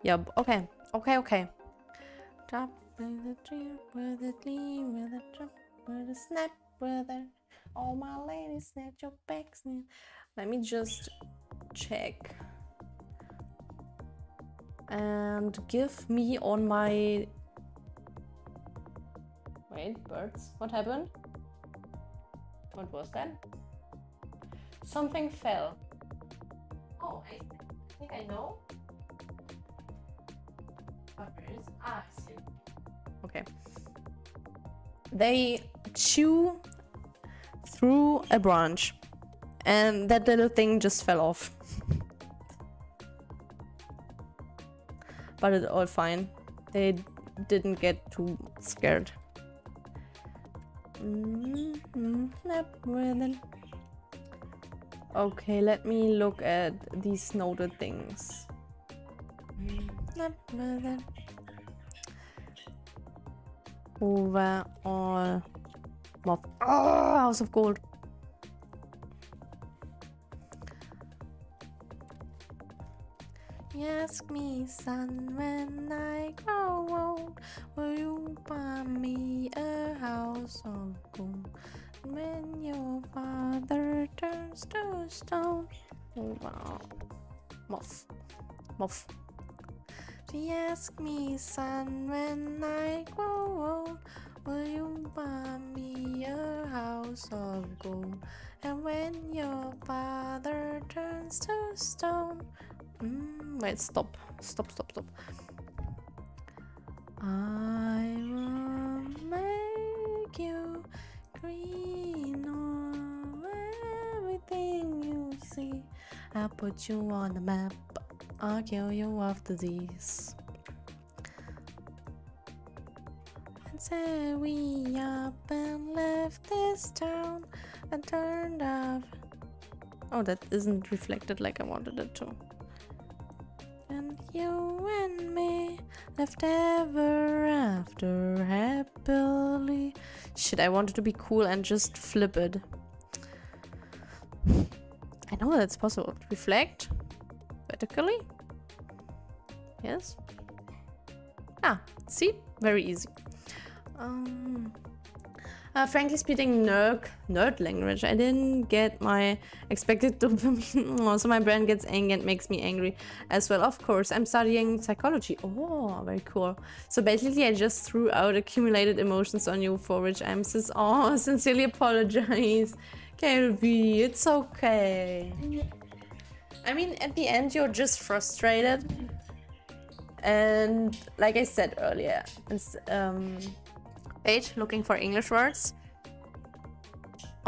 Yep, okay. Okay, okay. Top with a dream, with a gleam, with a drop, with a snap, with a all my ladies snap your backs. Let me just check and give me on my wait birds. What happened? What was that? Something fell. Oh I think I know. What is ah I see Okay. They chew through a branch and that little thing just fell off. but it's all fine. They didn't get too scared. Mm -hmm. Okay, let me look at these noted things. Over all. Oh, House of Gold. Ask me, son, when I grow old, will you buy me a house of gold? When your father turns to stone. Wow. Moth. Moth. She asked me, son, when I grow old, Will you buy me a house of gold? And when your father turns to stone. Mm, wait, stop. Stop, stop, stop. I will make you green on everything you see. I'll put you on the map. I'll kill you of disease. And say we up and left this town and turned off. Oh, that isn't reflected like I wanted it to. And you and me left ever after happily. Shit, I wanted to be cool and just flip it. I know that's possible. Reflect vertically. Yes. Ah, see? Very easy. Um, uh, frankly speaking, nerd, nerd language. I didn't get my expected dopamine. Also, my brain gets angry and makes me angry as well. Of course, I'm studying psychology. Oh, very cool. So basically, I just threw out accumulated emotions on you for which I'm sis. Oh, sincerely apologize. Kelby, it's okay. I mean, at the end, you're just frustrated. And like I said earlier, it's, um, page looking for English words.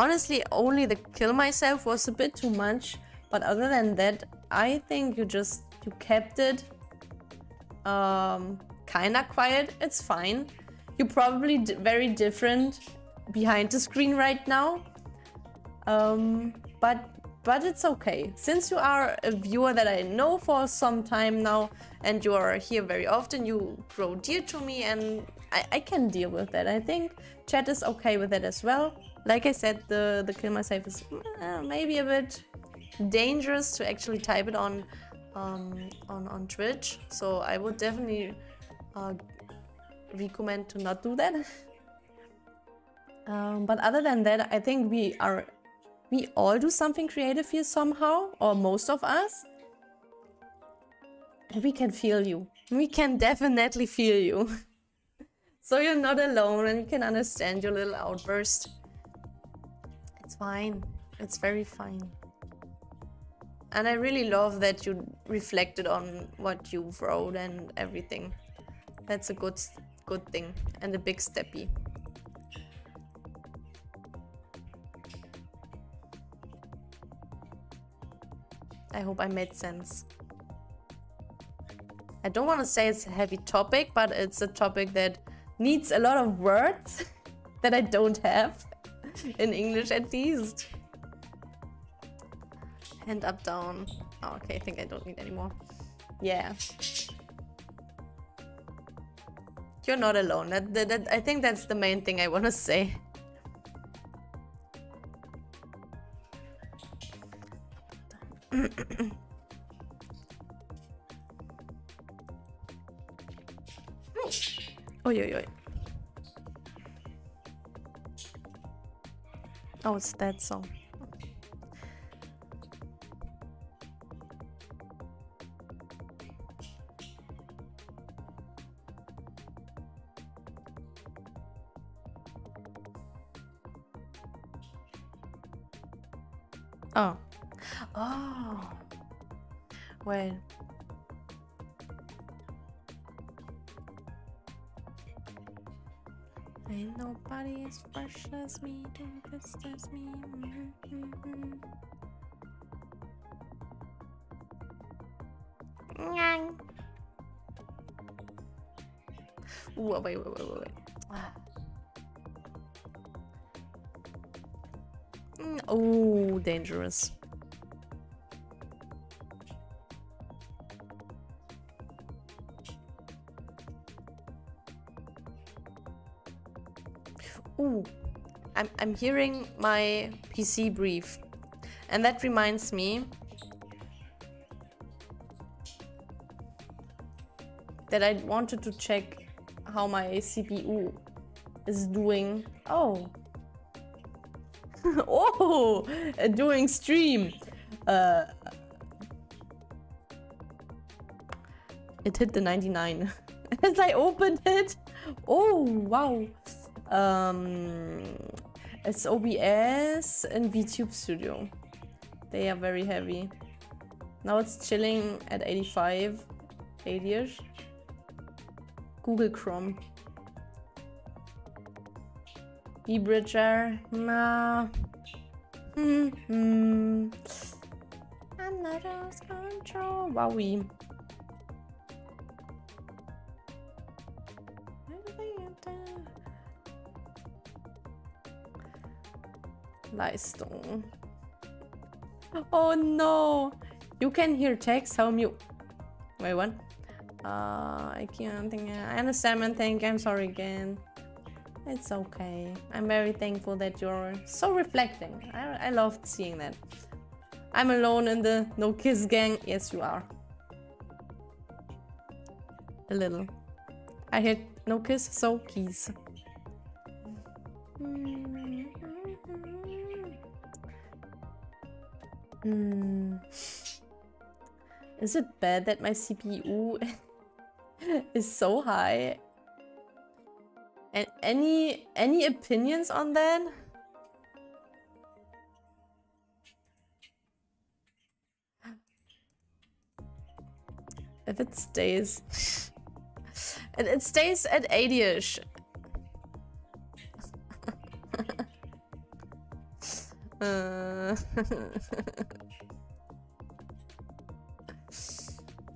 Honestly, only the kill myself was a bit too much. But other than that, I think you just you kept it um, kinda quiet. It's fine. You're probably very different behind the screen right now. Um, but but it's okay. Since you are a viewer that I know for some time now and you are here very often, you grow dear to me and I, I can deal with that. I think chat is okay with that as well. Like I said, the, the kill myself is uh, maybe a bit dangerous to actually type it on um, on, on Twitch. So I would definitely uh, recommend to not do that. um, but other than that, I think we are we all do something creative here somehow, or most of us. We can feel you. We can definitely feel you. so you're not alone and you can understand your little outburst. It's fine. It's very fine. And I really love that you reflected on what you wrote and everything. That's a good good thing and a big steppy. I hope I made sense. I don't want to say it's a heavy topic, but it's a topic that needs a lot of words that I don't have, in English at least. Hand up, down. Oh, okay, I think I don't need any more. Yeah. You're not alone. That, that, that, I think that's the main thing I want to say. Oi, oi, oi. Oh, it's that song. Oh. Oh. Wait. Ain't nobody as fresh as me, doing best as me. Mm -hmm. Nyang. Ooh, wait, wait, wait, wait, wait. Oh, dangerous. Ooh, I'm, I'm hearing my PC brief. And that reminds me that I wanted to check how my CPU is doing. Oh. oh, doing stream. Uh, it hit the 99 as I opened it. Oh, wow. Um, it's OBS and VTube Studio. They are very heavy. Now it's chilling at 85, 80ish. Google Chrome. eBridger, nah. Hmm, hmm. Lost control. Wowie. Leistung. Oh no! You can hear text, how mute. Wait, what? Uh, I can't think. I understand and thank I'm sorry again. It's okay. I'm very thankful that you're so reflecting. I, I loved seeing that. I'm alone in the no kiss gang. Yes, you are. A little. I hit no kiss, so keys. Hmm. Is it bad that my CPU is so high? And any any opinions on that? If it stays... it, it stays at 80-ish. Uh...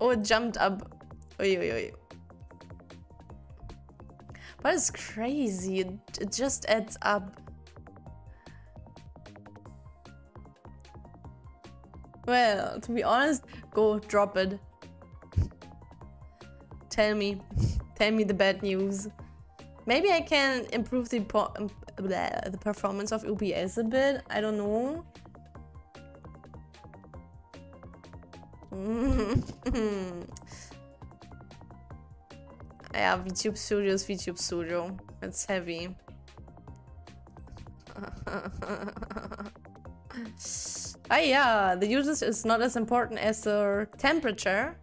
oh, it jumped up. Oi, oi, oi. But it's crazy. It, it just adds up. Well, to be honest, go drop it. Tell me. Tell me the bad news. Maybe I can improve the, um, the performance of OBS a bit. I don't know. yeah, VTube Studio is VTube Studio. It's heavy. ah yeah, the usage is not as important as the temperature.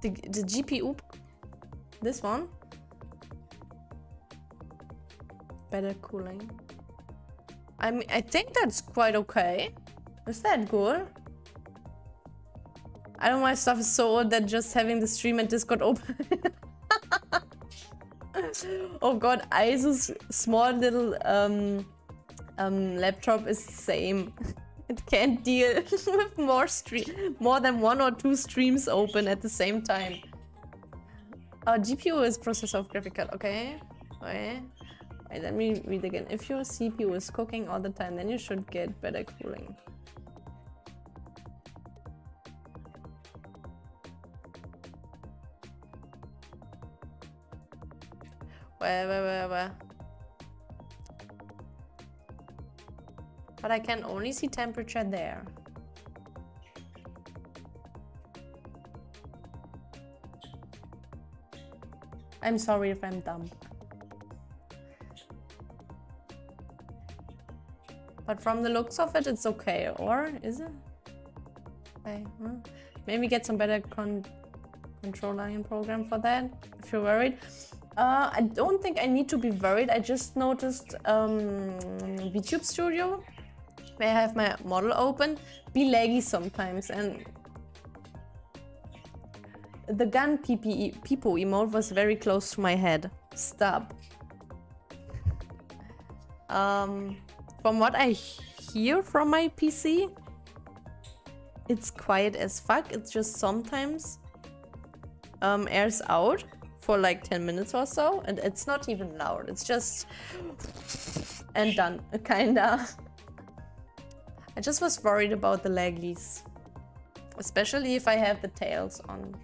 The, the GPU, this one. Better cooling. I mean, I think that's quite okay. Is that good? I don't know my stuff is so old that just having the stream and Discord open. oh god, Asus small little um, um, laptop is the same. it can't deal with more stream, more than one or two streams open at the same time. Uh, GPU is processor of graphical. Okay, okay. Let me read again. If your CPU is cooking all the time, then you should get better cooling. Where, where, where, where? But I can only see temperature there. I'm sorry if I'm dumb. But from the looks of it, it's okay. Or is it? Okay. Maybe get some better con control line program for that, if you're worried. Uh, I don't think I need to be worried. I just noticed um, VTube Studio, where I have my model open, be laggy sometimes. And the gun PPE, Pipo emote was very close to my head. Stop. Um, from what I hear from my PC, it's quiet as fuck. It's just sometimes um, airs out for like 10 minutes or so and it's not even loud. It's just and done kinda. I just was worried about the laggies especially if I have the tails on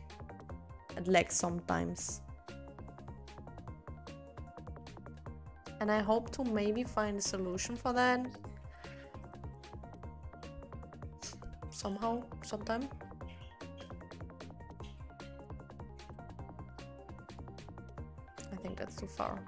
it lags sometimes and I hope to maybe find a solution for that. Somehow sometime. I think that's too far.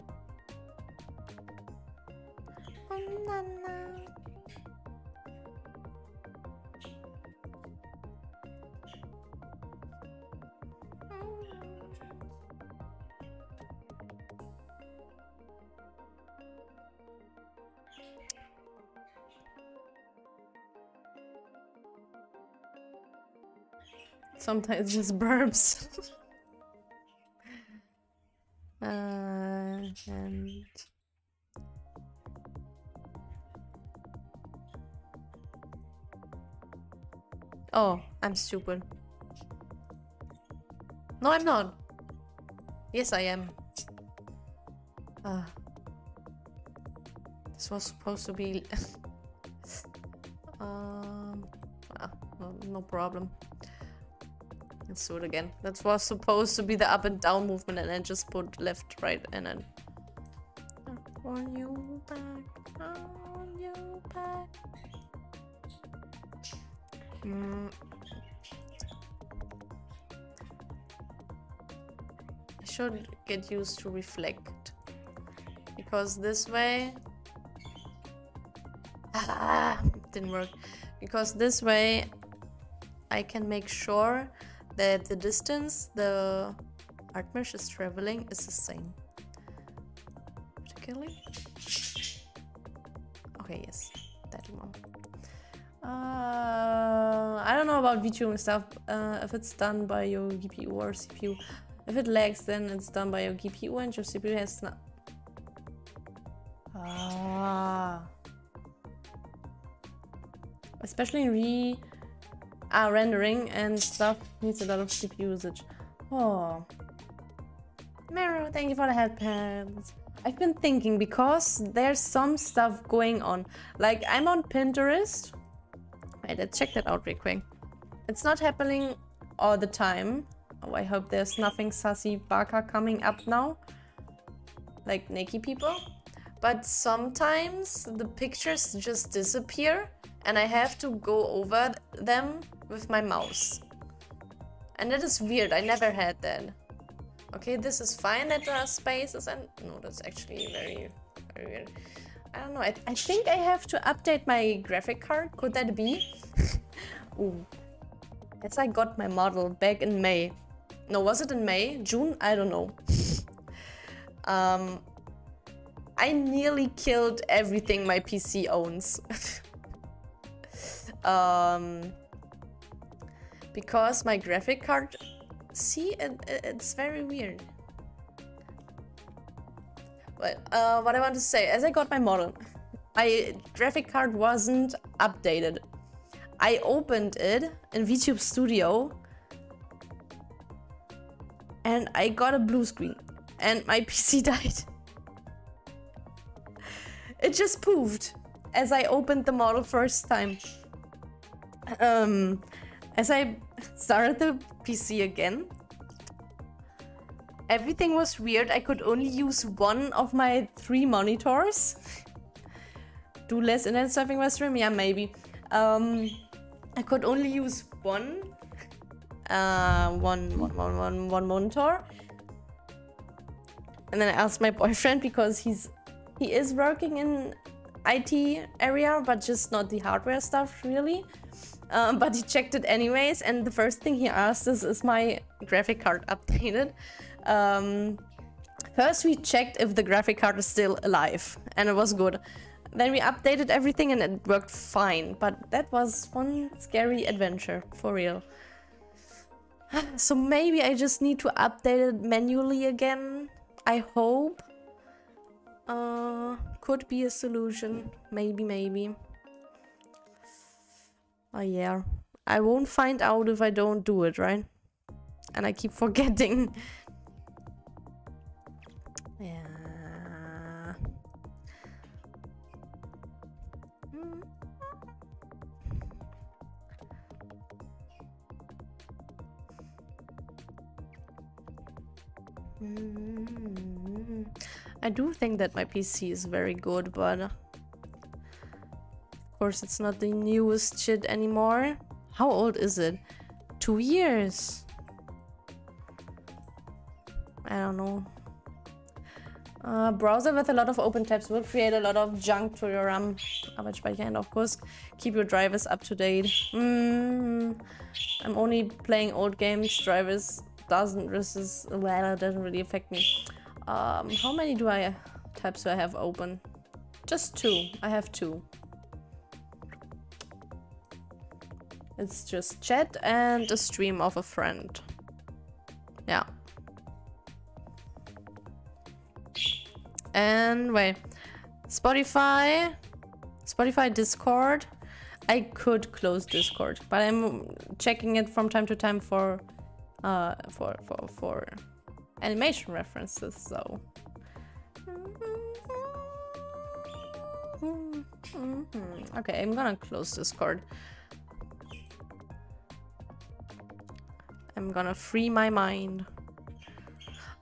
Sometimes just burps. uh, and Oh, I'm stupid. No, I'm not. Yes, I am. Uh, this was supposed to be... um, ah, no, no problem. Let's do it again. That was supposed to be the up and down movement and then just put left, right, and then... On you back, on you back. Mm. I should get used to reflect. Because this way... Ah, didn't work. Because this way I can make sure that the distance the Artmesh is traveling is the same. Particularly? Okay, yes, that one. Uh, I don't know about VTube and stuff. Uh, if it's done by your GPU or CPU. If it lags, then it's done by your GPU and your CPU has not. Ah. Especially in re uh, rendering and stuff needs a lot of CPU usage. Oh. Mero, thank you for the headpans. I've been thinking because there's some stuff going on. Like I'm on Pinterest Wait, let's check that out real quick. It's not happening all the time. Oh, I hope there's nothing sassy baka coming up now. Like naked people. But sometimes the pictures just disappear and I have to go over them with my mouse. And that is weird, I never had that. Okay, this is fine that there are spaces and... No, that's actually very, very weird. I don't know. I, I think I have to update my graphic card. Could that be? Ooh. Yes, I got my model back in May. No, was it in May? June? I don't know. um, I nearly killed everything my PC owns. um, because my graphic card... See, it, it's very weird. But uh, what I want to say, as I got my model, my graphic card wasn't updated. I opened it in VTube Studio and I got a blue screen and my PC died. it just poofed as I opened the model first time. Um, as I started the PC again, everything was weird. I could only use one of my three monitors. Do less internet surfing my stream? Yeah, maybe. Um, I could only use one, uh, one, one, one, one, one monitor. And then I asked my boyfriend because he's he is working in IT area, but just not the hardware stuff really. Um, but he checked it anyways, and the first thing he asked is, is my graphic card updated? Um, first we checked if the graphic card is still alive, and it was good. Then we updated everything and it worked fine, but that was one scary adventure, for real. So maybe I just need to update it manually again, I hope. Uh, could be a solution, maybe, maybe. Oh yeah, I won't find out if I don't do it, right? And I keep forgetting. Mm. I do think that my PC is very good, but course it's not the newest shit anymore. How old is it? Two years. I don't know. Uh, browser with a lot of open tabs will create a lot of junk to your RAM. Arbeitsspeicher and of course keep your drivers up to date. Mm, I'm only playing old games. Drivers doesn't is well doesn't really affect me um how many do i tabs do i have open just two i have two It's just chat and a stream of a friend. Yeah. And wait, Spotify, Spotify Discord. I could close Discord, but I'm checking it from time to time for, uh, for for for animation references. So. Okay, I'm gonna close Discord. I'm gonna free my mind.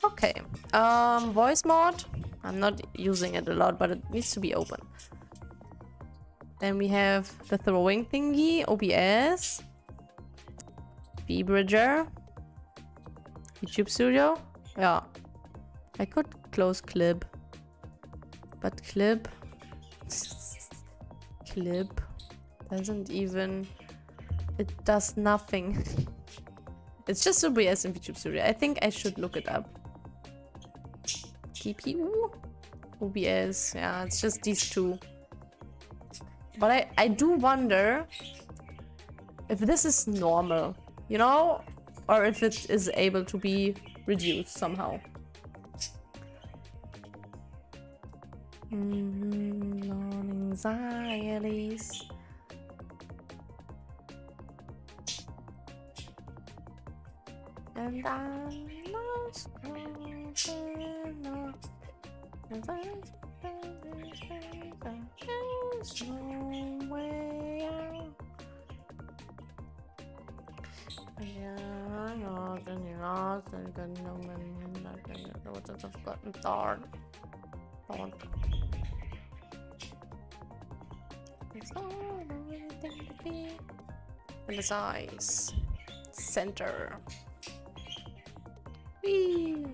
Okay, um, Voicemod. I'm not using it a lot, but it needs to be open. Then we have the throwing thingy, OBS, Bridger, VTube Studio. Yeah, I could close Clip, but Clip, Clip doesn't even, it does nothing. it's just OBS and VTube Studio. I think I should look it up. GPU, OBS, yeah, it's just these two. But I, I do wonder if this is normal, you know? Or if it is able to be reduced somehow. Mm, non-anxieties. And I'm lost there's no way out. Yeah, lost and you're lost and got no and nothing. You know what I've gotten dark. Dark. It's not anything to be. And his eyes. Center. Whee!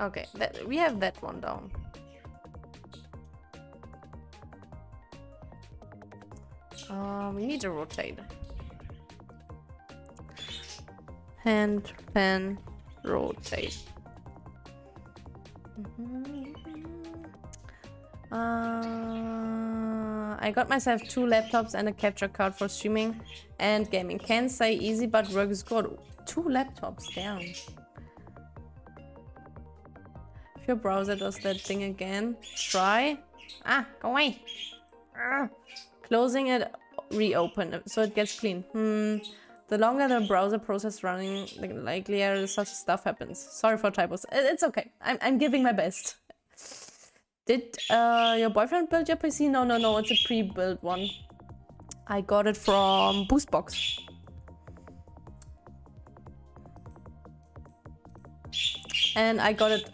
Okay, that, we have that one down. Um, we need to rotate. Hand, pen, rotate. Mm-hmm. Uh, I got myself two laptops and a capture card for streaming and gaming. Can't say easy, but work is good. Two laptops, damn. If your browser does that thing again, try. Ah, go away. Ah. Closing it, reopen so it gets clean. Hmm. The longer the browser process running, the likelier such stuff happens. Sorry for typos. It's okay. I'm, I'm giving my best. Did uh, your boyfriend build your PC? No, no, no. It's a pre-built one. I got it from BoostBoxx. And I got it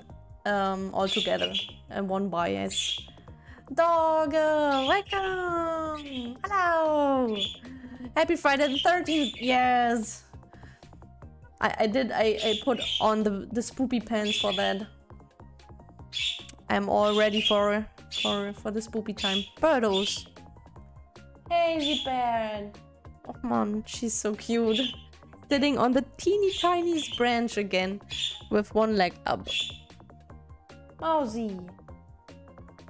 um, all together in one yes. Dog, welcome! Hello! Happy Friday the 13th, yes! I, I did, I, I put on the, the spoopy pants for that. I'm all ready for, for, for the spoopy time. Birdos! Hey, Zipbird! Oh man, she's so cute. Sitting on the teeny tiniest branch again, with one leg up. Mousy!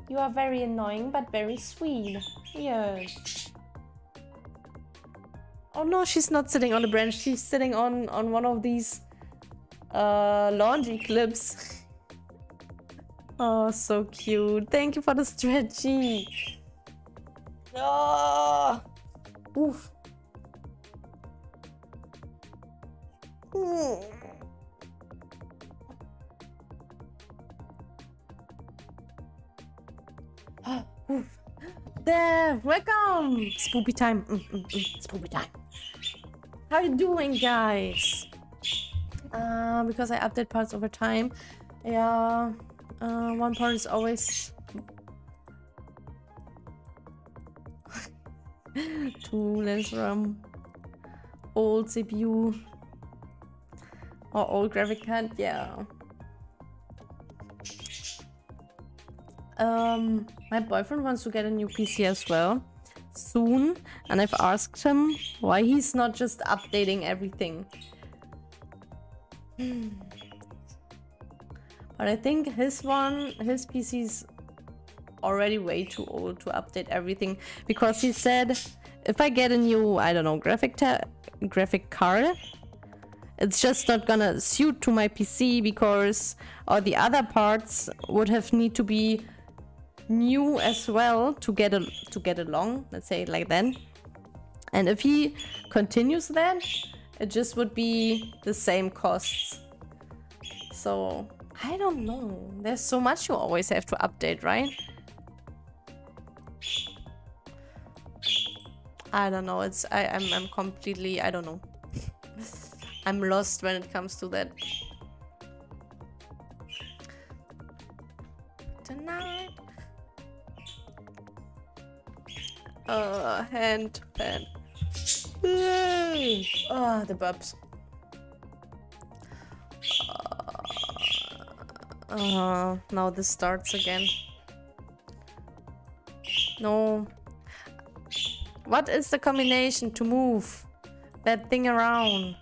You are very annoying, but very sweet. Yes. Oh no, she's not sitting on the branch. She's sitting on, on one of these uh, laundry clips. oh, so cute. Thank you for the stretchy. Oh. Oof. there, welcome! Spoopy time. Mm, mm, mm. Spoopy time. How you doing, guys? Uh, because I update parts over time. Yeah, uh, one part is always too less RAM. Old CPU or old graphic card. Yeah. Um, my boyfriend wants to get a new PC as well soon, and I've asked him why he's not just updating everything. but I think his one, his PC's already way too old to update everything because he said if I get a new, I don't know, graphic graphic card, it's just not gonna suit to my PC because all the other parts would have need to be new as well to get a, to get along. Let's say like that. And if he continues that, it just would be the same costs. So I don't know. There's so much you always have to update, right? I don't know. It's I, I'm I'm completely I don't know. I'm lost when it comes to that. Tonight. Uh, hand, pen. Oh, the bubs. Uh, now this starts again. No. What is the combination to move that thing around?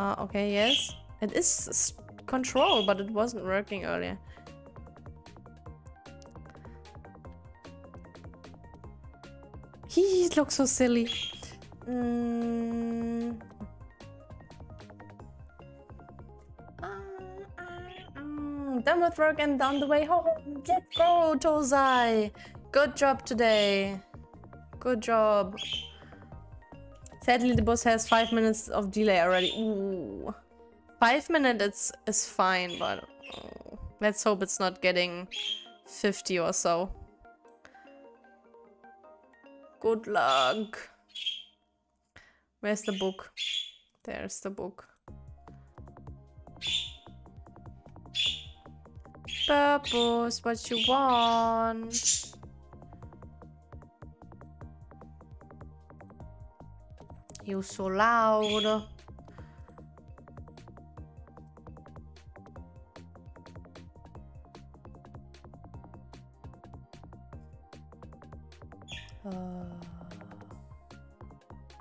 Uh, okay, yes. It is control, but it wasn't working earlier. He looks so silly. Mm. Done with work and down the way home. Let's go, Tozai. Good job today. Good job. Sadly, the bus has five minutes of delay already. Ooh. Five minutes is fine, but oh, let's hope it's not getting 50 or so. Good luck. Where's the book? There's the book. Purpose, what you want? You so loud. Uh,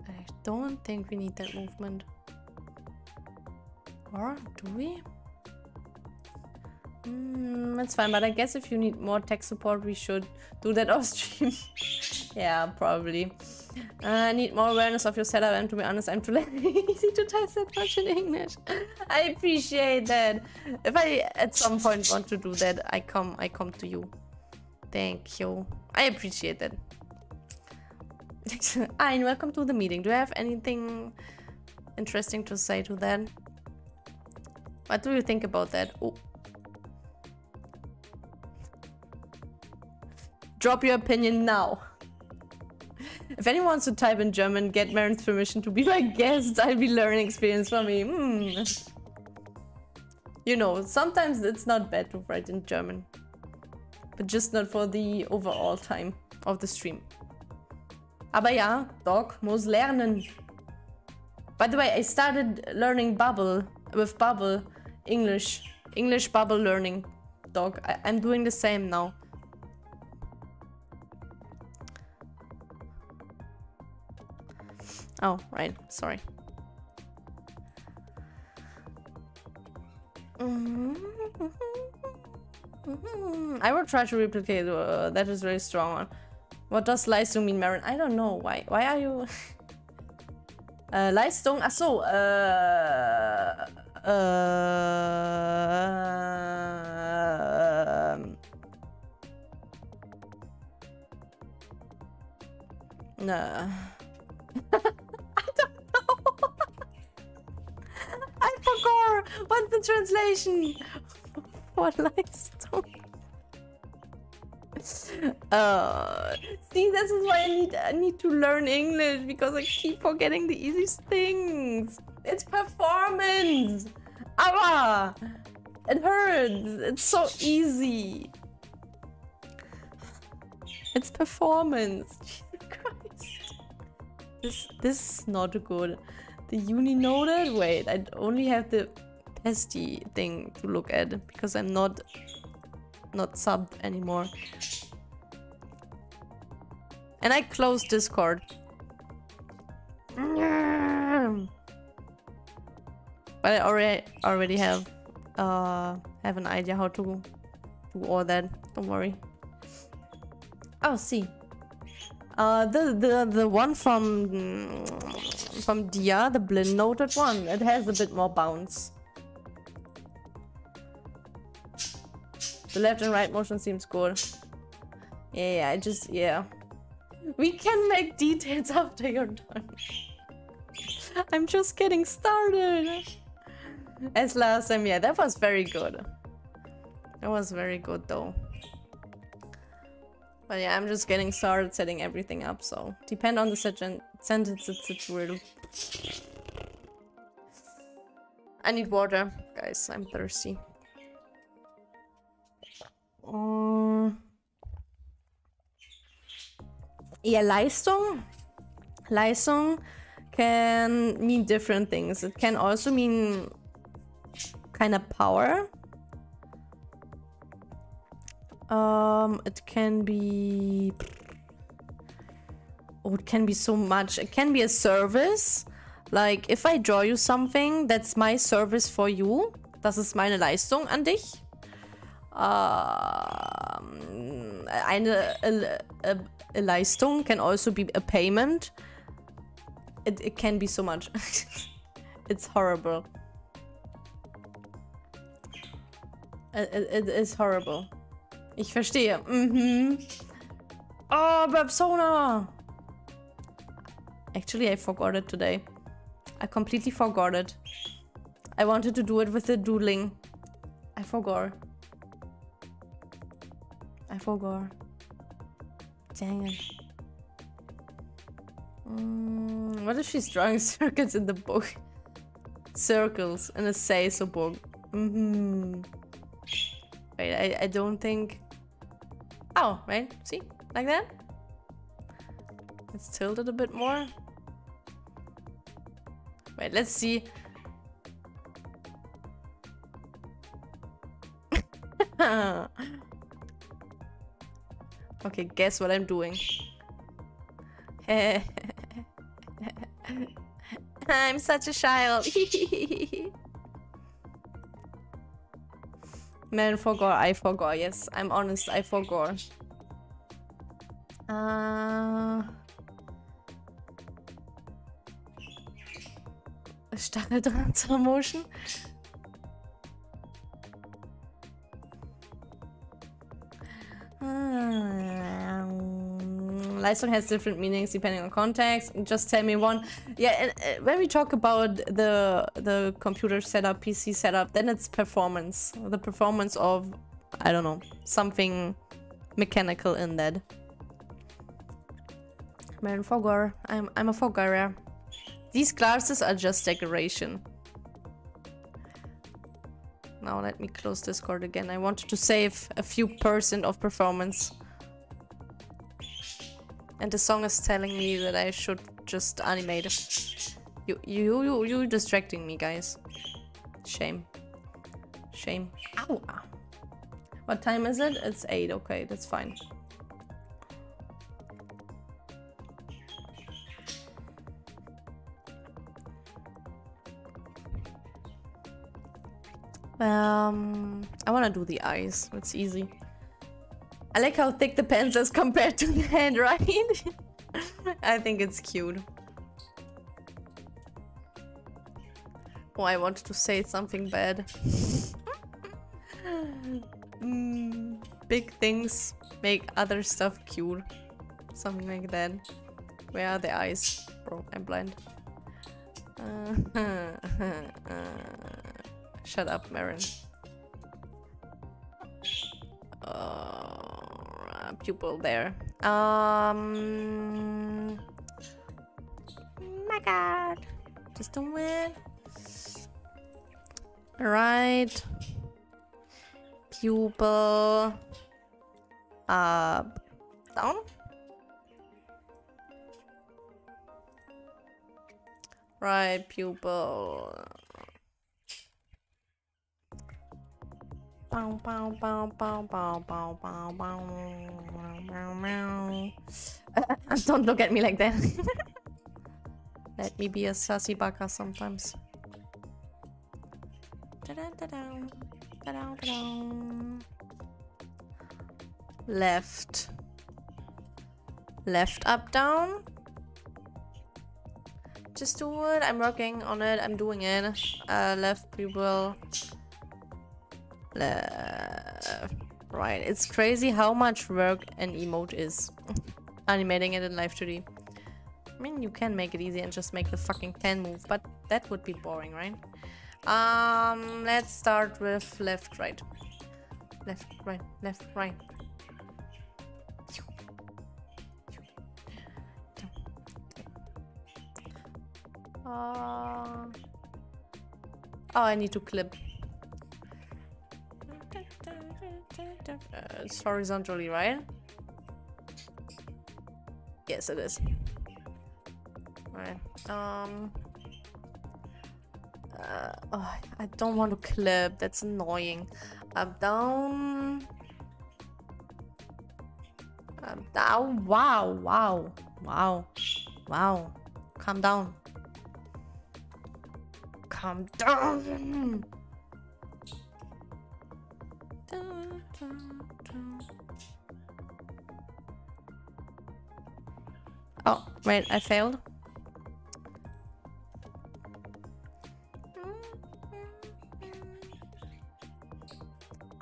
I don't think we need that movement. Or do we? Mm, that's fine, but I guess if you need more tech support, we should do that off stream. yeah, probably. Uh, I need more awareness of your setup, and to be honest, I'm too lazy to type that much in English. I appreciate that. If I at some point want to do that, I come, I come to you. Thank you. I appreciate that. Ein, welcome to the meeting. Do you have anything interesting to say to that? What do you think about that? Oh. Drop your opinion now. If anyone wants to type in German, get Meron's permission to be my guest. I'll be learning experience for me. Hmm. You know, sometimes it's not bad to write in German. But just not for the overall time of the stream. Aber ja, Dog muss lernen. By the way, I started learning Bubble, with Bubble, English. English Bubble learning, dog. I I'm doing the same now. Oh, right. Sorry. I will try to replicate. Uh, that is very strong. one. What does Leistung mean, Meron? I don't know. Why? Why are you? uh, Leistung. Ach so. Uh, uh, no. What's the translation? For Leistung. Uh, see, this is why I need I need to learn English because I keep forgetting the easiest things. It's performance. Ah, it hurts. It's so easy. It's performance. Jesus Christ. This this is not good. The uni noted. Wait, I only have the testy thing to look at because I'm not not subbed anymore. And I closed Discord. But I already already have uh have an idea how to do all that. Don't worry. Oh, see. Uh, the the the one from from Dia, the blind noted one, it has a bit more bounce. The left and right motion seems good. Yeah, yeah, I just yeah. We can make details after you're done. I'm just getting started. As last time, yeah, that was very good. That was very good though. But yeah, I'm just getting started setting everything up, so depend on the sentence it's real. I need water, guys. I'm thirsty. Um, yeah, Leistung. Leistung can mean different things. It can also mean kind of power. Um, it can be... Oh, it can be so much. It can be a service. Like, if I draw you something, that's my service for you. Das ist meine Leistung an dich. Um, eine a, a, a Leistung can also be a payment. It, it can be so much. it's horrible. It, it, it is horrible. Ich verstehe. Mhm. Oh, Babsona! Actually, I forgot it today. I completely forgot it. I wanted to do it with the doodling. I forgot. I forgot. Dang it. Mm, what if she's drawing circles in the book? Circles in a Seiso book. Mm hmm Wait, I, I don't think... Oh, right? See? Like that? It's tilted a bit more. Wait, let's see. okay, guess what I'm doing. I'm such a child. Man, forgot. I forgot. Yes, I'm honest. I forgot. Uh... Stacheldraht motion. Leistung has different meanings depending on context. Just tell me one. Yeah, and, uh, when we talk about the the computer setup, PC setup, then it's performance. The performance of, I don't know, something mechanical in that. Man, Fogger. I'm I'm a Fogger. These glasses are just decoration. Now let me close Discord again. I wanted to save a few percent of performance. And the song is telling me that I should just animate. It. You, you, you, you distracting me, guys. Shame. Shame. Ow. What time is it? It's 8. Okay, that's fine. Um, I want to do the eyes. It's easy. I like how thick the pen is compared to the handwriting. I think it's cute. Oh, I wanted to say something bad. mm, big things make other stuff cute. Something like that. Where are the eyes? Bro, I'm blind. Uh, shut up, Meron. Uh, pupil there. Um. My God, just a win. Right. Pupil. Up. Down. Right, pupil. Don't look at me like that. Let me be a sassy baka sometimes. Left. Left, up, down. Just do it. I'm working on it. I'm doing it. Uh, left, will. Left. Right. It's crazy how much work an emote is. Animating it in Live 2D. I mean, you can make it easy and just make the fucking pen move, but that would be boring, right? Um, let's start with left, right. Left, right, left, right. Uh, oh, I need to clip. Uh, it's horizontally, right? Yes, it is. Right. Um. Uh, oh, I don't want to clip. That's annoying. Up, down. Up, down. Wow, wow, wow, wow. Calm down. Calm down. Oh, wait, I failed.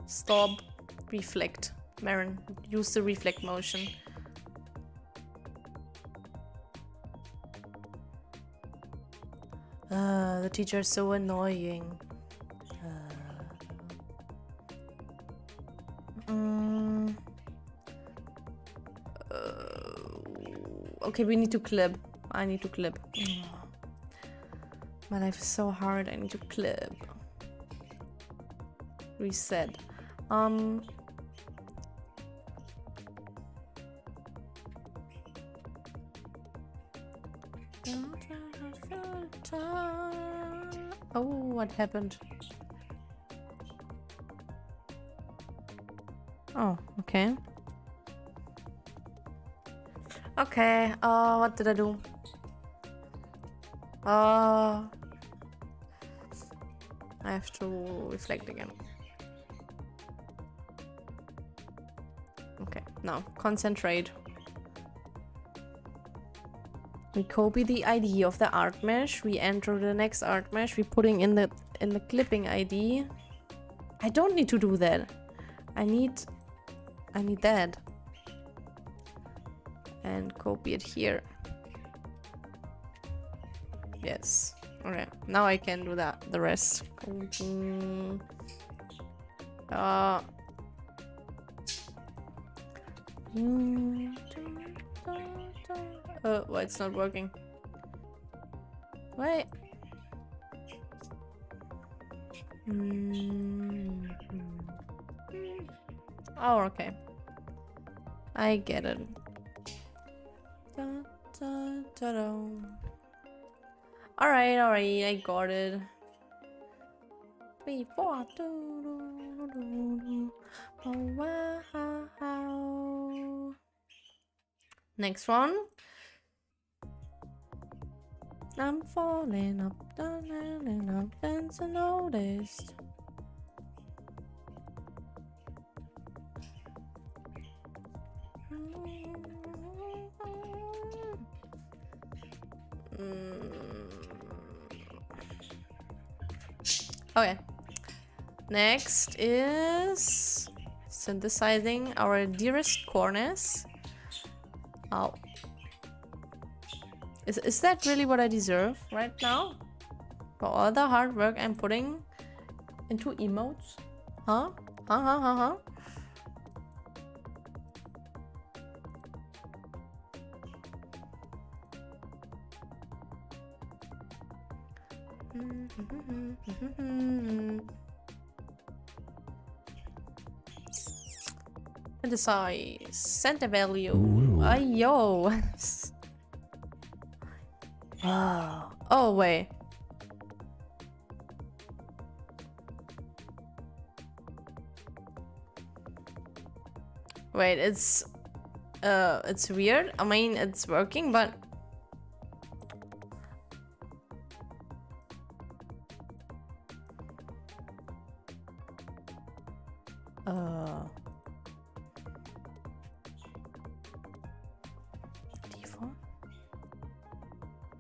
Stop. Reflect. Marin, use the reflect motion. Uh, the teacher is so annoying. Mm, uh, okay, we need to clip. I need to clip. My life is so hard. I need to clip. Reset. Um. Oh, what happened? Oh, okay. Okay, uh, what did I do? Uh, I have to reflect again. Okay, now concentrate. We copy the ID of the art mesh. We enter the next art mesh. We're putting in the in the clipping ID. I don't need to do that. I need I need that. And copy it here. Yes. Okay. Now I can do that. The rest. Uh. Oh, why it's not working? Wait. Mm. Oh, okay. I get it. Alright, alright, I got it. Three, four, do, do, do. Oh, wow. Next one. I'm falling up, down, and up, and noticed. Mm. Okay. Next is synthesizing our dearest corners. Oh. Is, is that really what I deserve right now? For all the hard work I'm putting into emotes? Huh? Huh, huh, huh, huh? Synthesize. Center value. Ayo. oh. oh, wait. Wait, it's... Uh, it's weird. I mean, it's working, but... Uh, d4.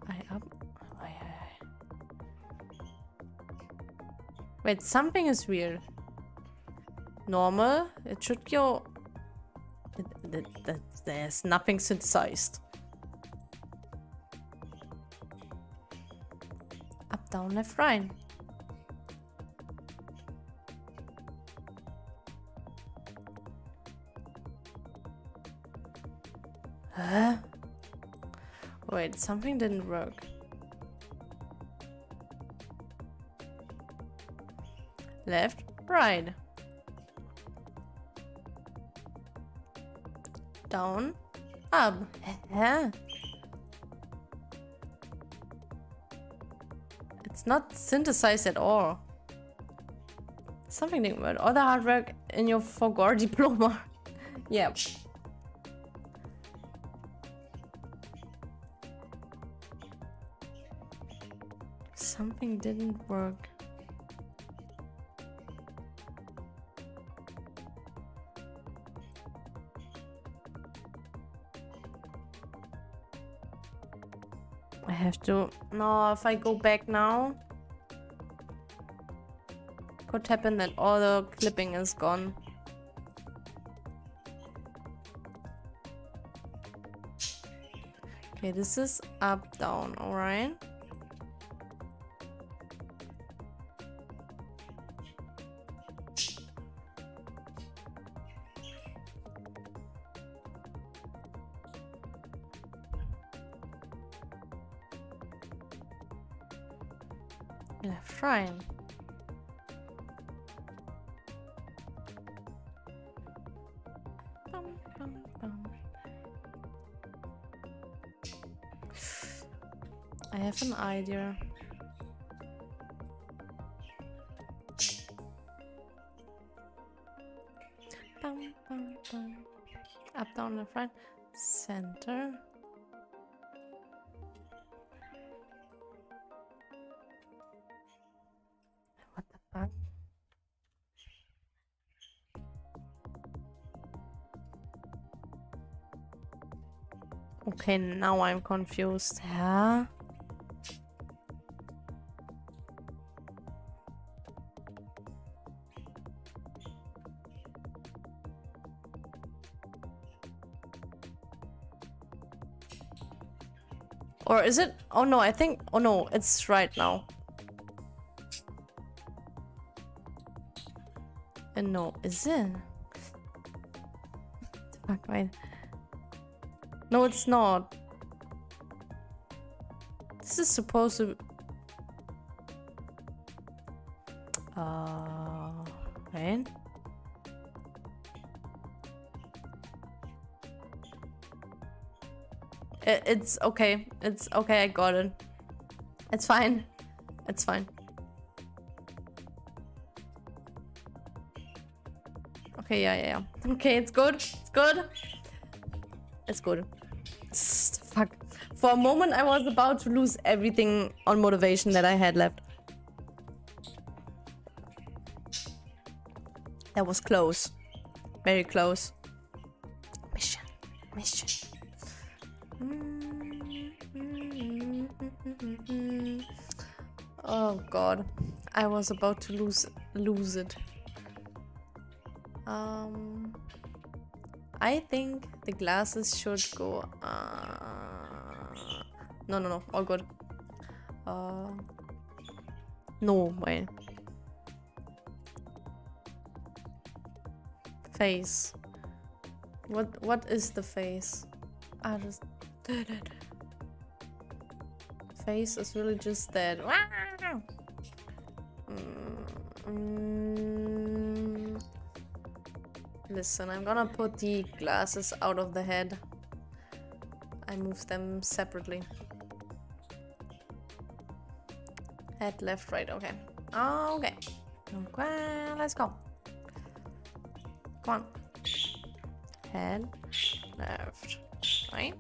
I up. I, I. Wait, something is weird. Normal. It should go. It, it, it, there's nothing synthesized. Up, down, left, right. Huh? Wait, something didn't work. Left, right. Down, up. It's not synthesized at all. Something didn't work. All the hard work in your Fogor diploma. yeah. Something didn't work. I have to... No, if I go back now... Could happen that all the clipping is gone. Okay, this is up, down, alright? Idea. Bum, bum, bum. Up, down, left, right. Center. What the? Okay, now I'm confused. Yeah. Or is it? Oh no, I think. Oh no, it's right now. And no, is it? Fuck, wait. No, it's not. This is supposed to. Uh, right? It's okay. It's okay. I got it. It's fine. It's fine. Okay, yeah, yeah, yeah. Okay, it's good. It's good. It's good. Fuck. For a moment, I was about to lose everything on motivation that I had left. That was close. Very close. I was about to lose lose it. Um I think the glasses should go uh No no no, all good. Uh No, wait. Face. What what is the face? I just face is really just that. Mm. Listen, I'm gonna put the glasses out of the head. I move them separately. Head, left, right, okay. Okay. Okay, let's go. Come on. Head, left, right.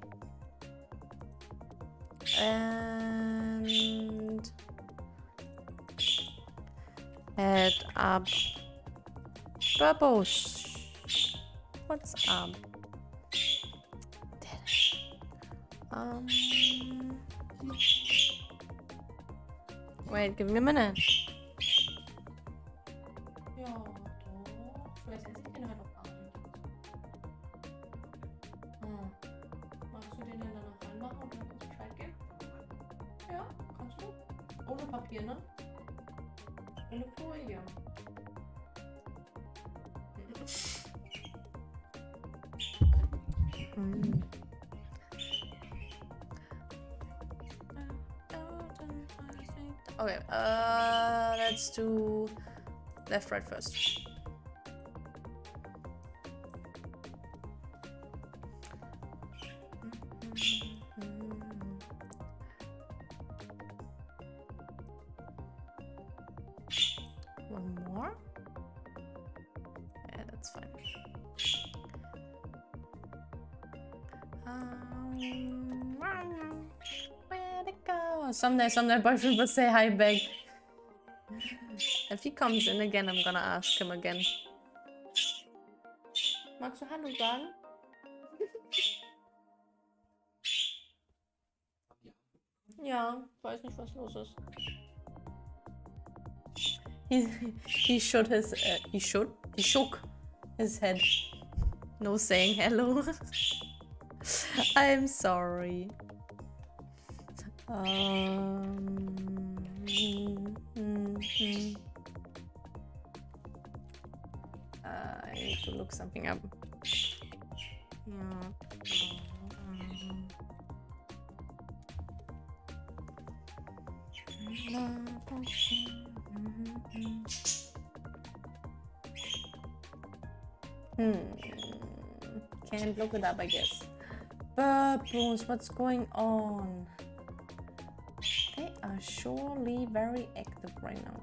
And head up. Bubbles. What's up? Um. Wait, give me a minute. Left, right first. One more. Yeah, that's fine. Um, where to go? Someday, someday, boyfriend will say hi back. If he comes in again, I'm gonna ask him again. Magst du Hallo sagen? Ja, weiß nicht, was los ist. He, he shook his, uh, he shook, he shook his head. No saying hello. I'm sorry. Um, to look something up. Mm, Hmm. Can't look it up, I guess. Purples, what's going on? They are surely very active right now.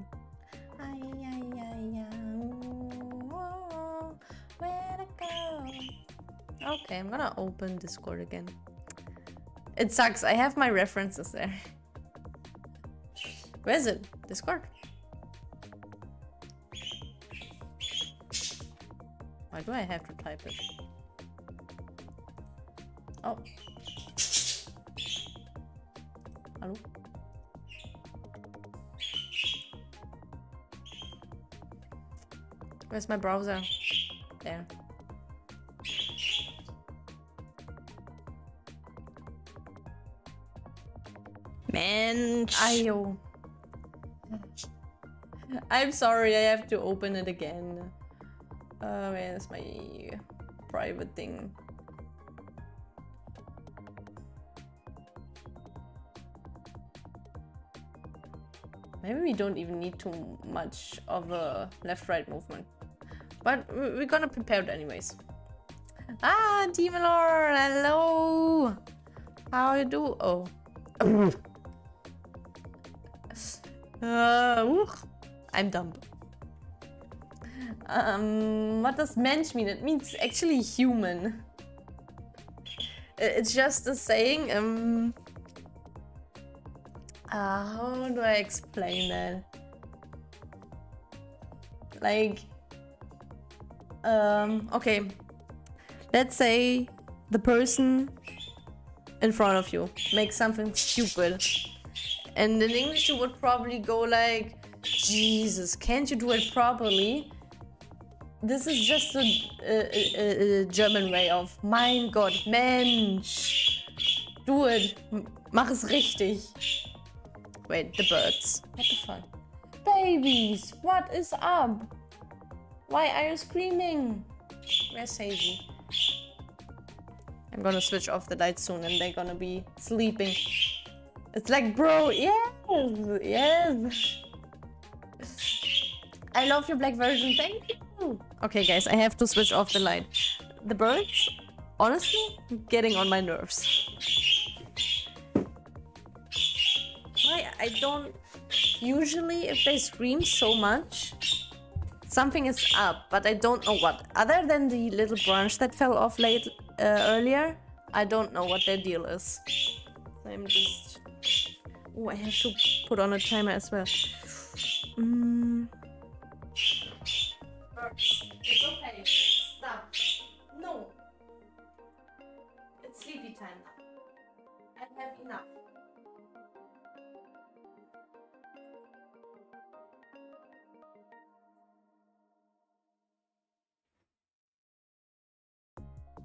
Ay, ay, ay, Okay, I'm gonna open Discord again. It sucks, I have my references there. Where is it? Discord? Why do I have to type it? Oh. Hello? Where's my browser? Ayo. I'm sorry, I have to open it again. Uh, where's my private thing? Maybe we don't even need too much of a left-right movement. But we- we're gonna prepare it anyways. Ah, Demon Lord, hello! How you do? Oh. Uh. I'm dumb. Um, what does mensch mean? It means actually human. It's just a saying. Um, uh, how do I explain that? Like, um, okay. Let's say the person in front of you makes something stupid. And in English, you would probably go like, Jesus, can't you do it properly? This is just a, a, a, a German way of, mein Gott, Mensch, do it, mach es richtig. Wait, the birds. What the fuck? Babies, what is up? Why are you screaming? Where's Hazy? I'm gonna switch off the lights soon and they're gonna be sleeping. It's like, bro, yes, yes. I love your black version, thank you. Okay, guys, I have to switch off the light. The birds, honestly, getting on my nerves. Why? I don't. Usually, if they scream so much, something is up, but I don't know what. Other than the little branch that fell off late uh, earlier, I don't know what their deal is. I'm just. Oh, I have to put on a timer as well. Mm. It's okay. Stop. No. It's sleepy time now. I have enough.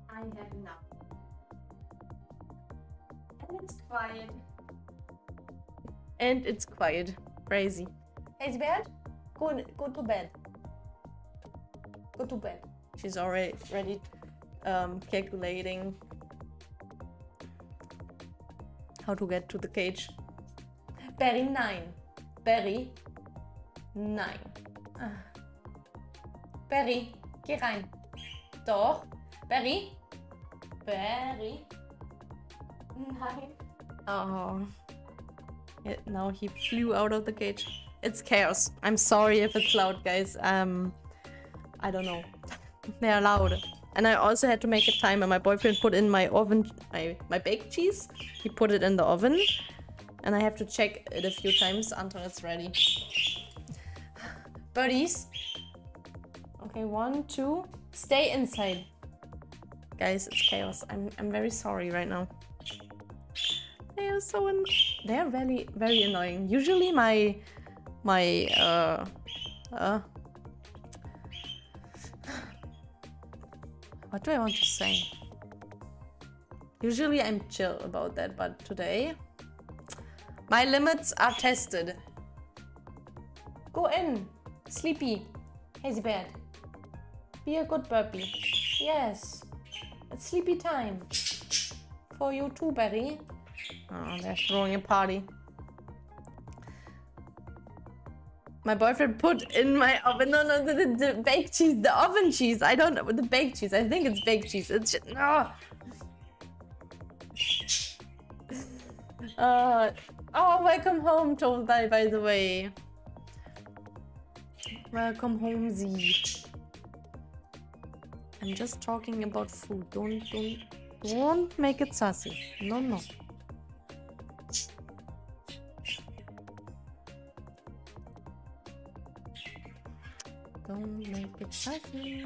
I have enough. And it's quiet. And it's quiet. Crazy. Hey, Bert, go go to bed. Go to bed. She's already ready, um, calculating how to get to the cage. Berry nine. Berry nine. Ah. Berry, geh rein. Doch. Berry. Berry. Nein. Oh. Now he flew out of the cage. It's chaos. I'm sorry if it's loud, guys. Um, I don't know. They're loud. And I also had to make a timer. My boyfriend put in my oven, my, my baked cheese. He put it in the oven. And I have to check it a few times until it's ready. Buddies. Okay, one, two. Stay inside. Guys, it's chaos. I'm, I'm very sorry right now. They are so an they are very very annoying. Usually my my uh uh what do I want to say? Usually I'm chill about that, but today my limits are tested. Go in. Sleepy. Hazy bed. Be a good burpee. Yes. It's sleepy time. For you too, Berry. Oh, they're throwing a party. My boyfriend put in my oven. No, no, the, the, the, baked cheese, the oven cheese. I don't know the baked cheese. I think it's baked cheese. It's just, no. Uh, oh, welcome home, Toltai, by the way. Welcome home, Z. I'm just talking about food. Don't, don't, don't make it sassy. No, no. Don't make it sassy.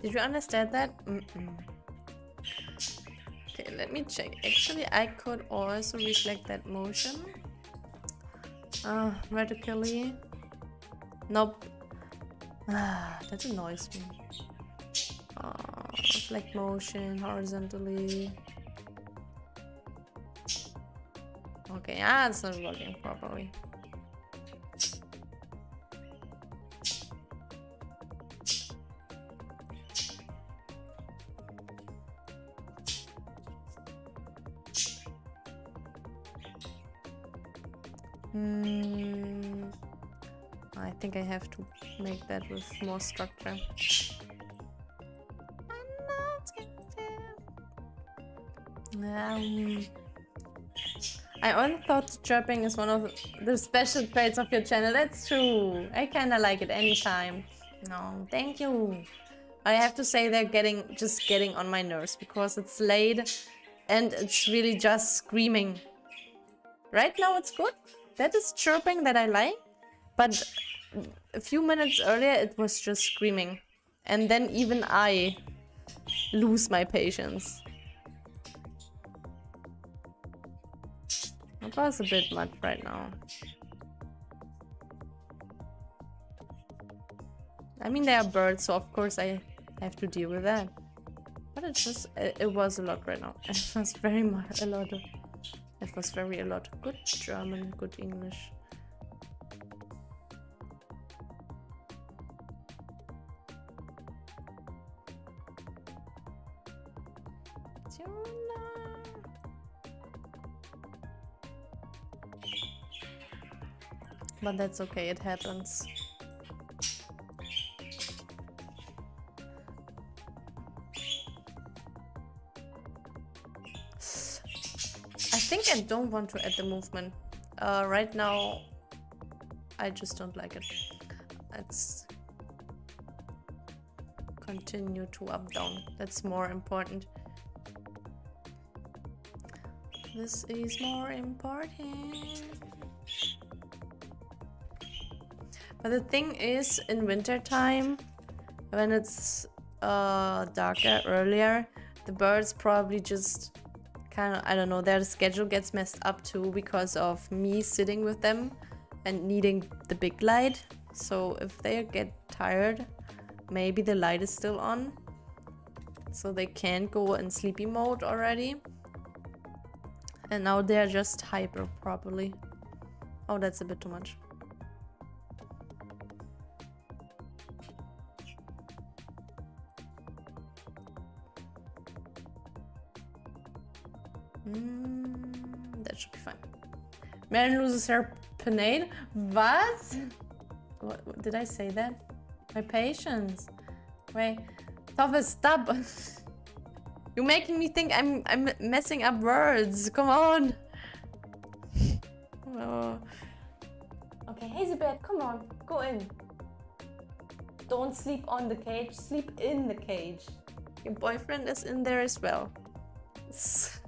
Did you understand that? Mm -mm. Let me check. Actually, I could also reflect that motion. Uh, vertically. Nope. Ah, that annoys me. Uh, reflect motion horizontally. Okay, ah, it's not working properly. Think I have to make that with more structure. Um, I only thought chirping is one of the special traits of your channel. That's true. I kind of like it anytime. No, thank you. I have to say they're getting just getting on my nerves because it's late and it's really just screaming. Right now it's good. That is chirping that I like, but a few minutes earlier it was just screaming. And then even I lose my patience. That was a bit much right now. I mean, they are birds, so of course I have to deal with that. But it just, it, it was a lot right now. It was very much a lot. Of, it was very a lot. Good German, good English. But that's okay, it happens. I think I don't want to add the movement. Uh, right now, I just don't like it. Let's continue to up down. That's more important. This is more important. But the thing is, in winter time, when it's uh, darker earlier, the birds probably just kind of, I don't know, their schedule gets messed up too because of me sitting with them and needing the big light. So if they get tired, maybe the light is still on. So they can't go in sleepy mode already. And now they're just hyper properly. Oh, that's a bit too much. Mm, that should be fine. Man loses her panade. What? what? what? Did I say that? My patience. Wait, Thomas, stop. You're making me think I'm I'm messing up words. Come on. oh. Okay, Hazelbird, come on, go in. Don't sleep on the cage, sleep in the cage. Your boyfriend is in there as well.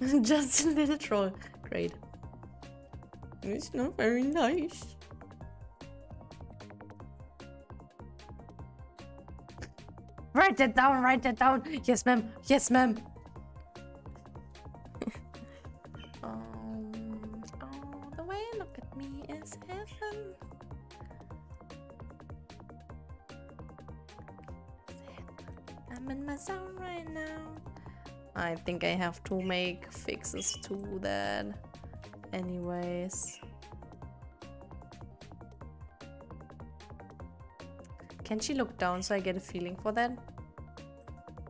Just a little troll. Great. It's not very nice. Write that down, write that down. Yes, ma'am. Yes, ma'am. Think I have to make fixes to that. Anyways. Can she look down so I get a feeling for that?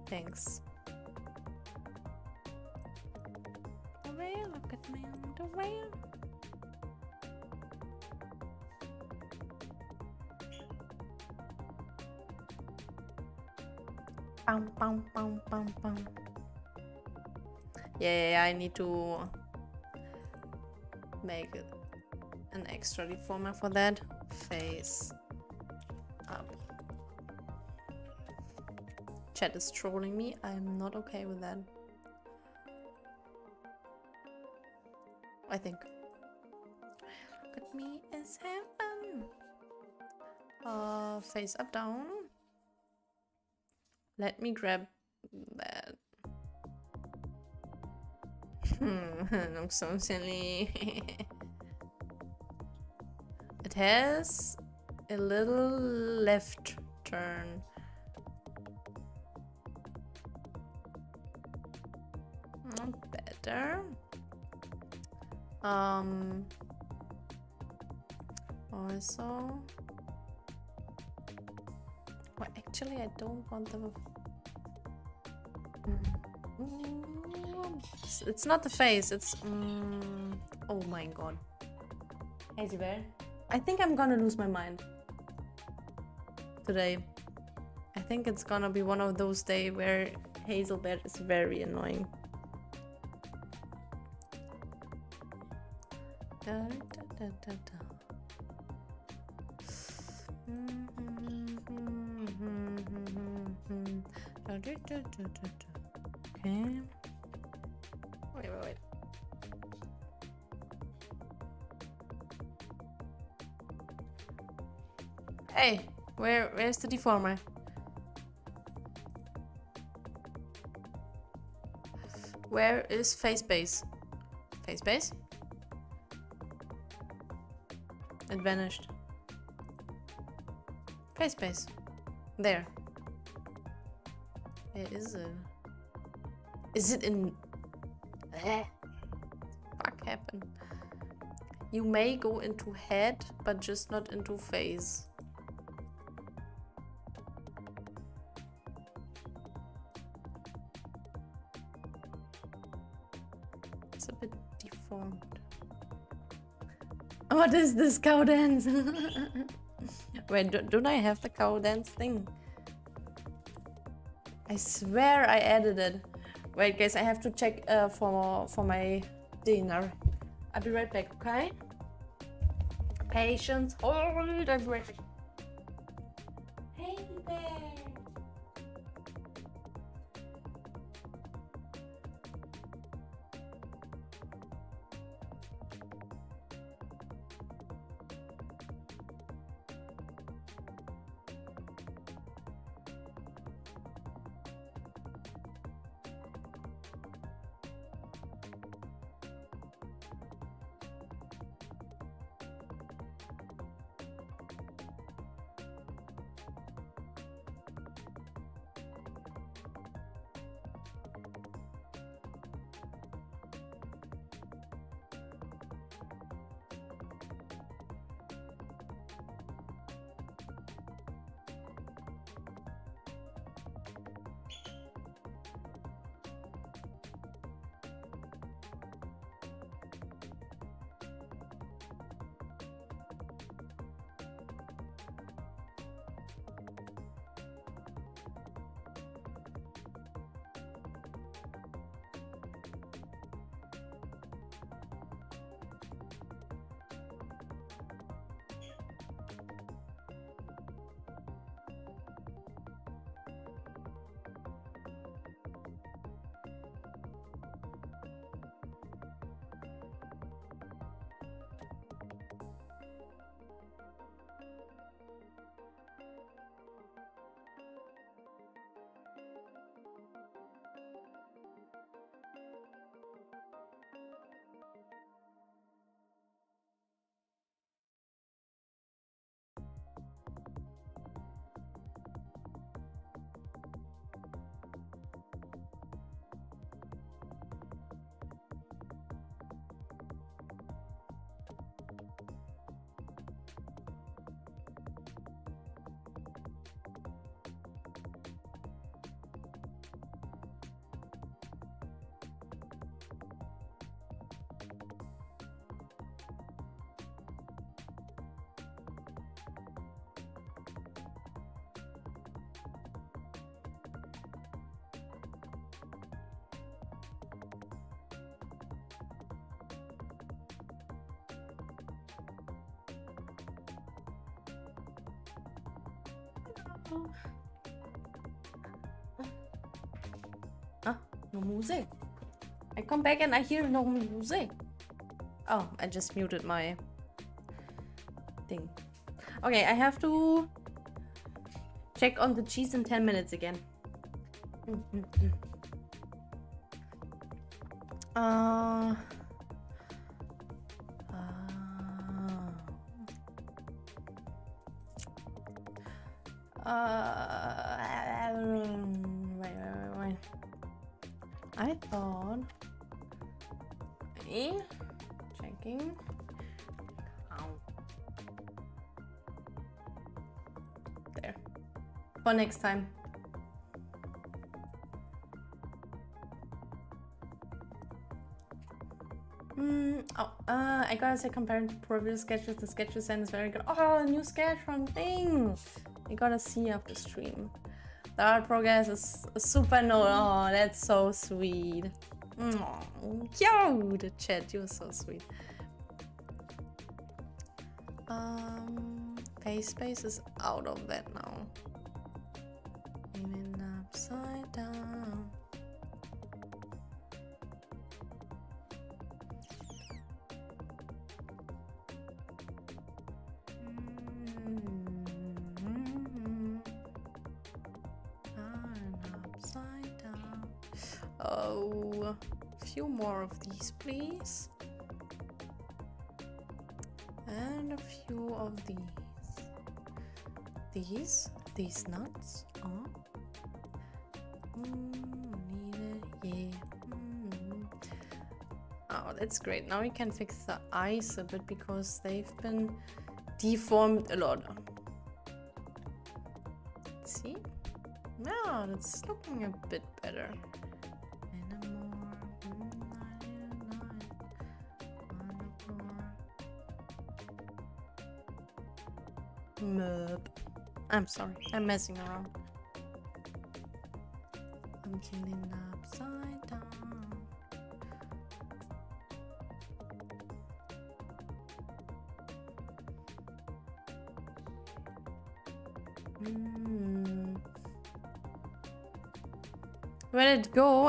Thanks. I need to make an extra deformer for that. Face up. Chat is trolling me. I'm not okay with that. I think. Look at me as heaven. Uh, face up, down. Let me grab Hmm, looks so silly. it has a little left turn. Not better. Um. Also. Well, actually, I don't want the. It's, it's not the face. It's. Mm, oh my god. Hazy Bear. I think I'm gonna lose my mind today. I think it's gonna be one of those days where Hazelbed is very annoying. Da, da, da. Okay. Hey, where where's the deformer? Where is face base? Face base? It vanished. Face base. There. Where is it? Is it in... Eh. Fuck happened. You may go into head, but just not into face. What is this cow dance? Wait, do, don't I have the cow dance thing? I swear I added it. Wait, guys, I have to check uh, for for my dinner. I'll be right back, okay? Patience, hold, I'll be right back. Music. I come back and I hear no music. Oh, I just muted my thing. Okay, I have to check on the cheese in 10 minutes again. Mm, mm, For next time. Mm, oh, uh, I gotta say, compared to previous sketches, the sketch you sent is very good. Oh, new sketch from Thing! You gotta see after the stream. The art progress is super no. Oh, that's so sweet. Oh, cute! Chat, you're so sweet. Um, face space is out of that great. Now we can fix the eyes a bit because they've been deformed a lot. See? Yeah, that's looking a bit better. Möp. I'm sorry, I'm messing around. I'm.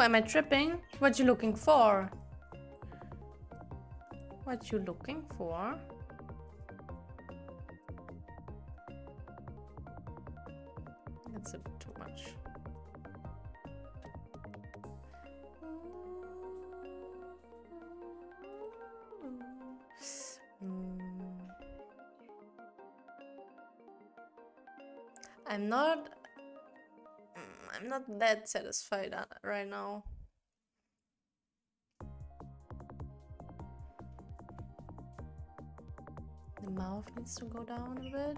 Am I tripping? What you looking for? What you looking for? That satisfied uh, right now. The mouth needs to go down a bit.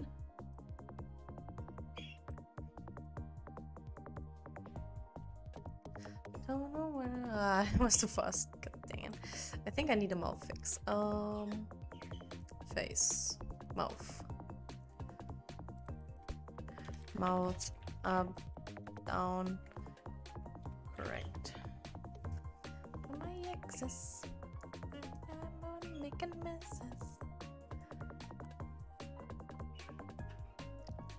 Don't know where. Ah, I was too fast. God dang it. I think I need a mouth fix. Um, face, mouth, mouth, up, down. Correct. My exes. I'm making messes.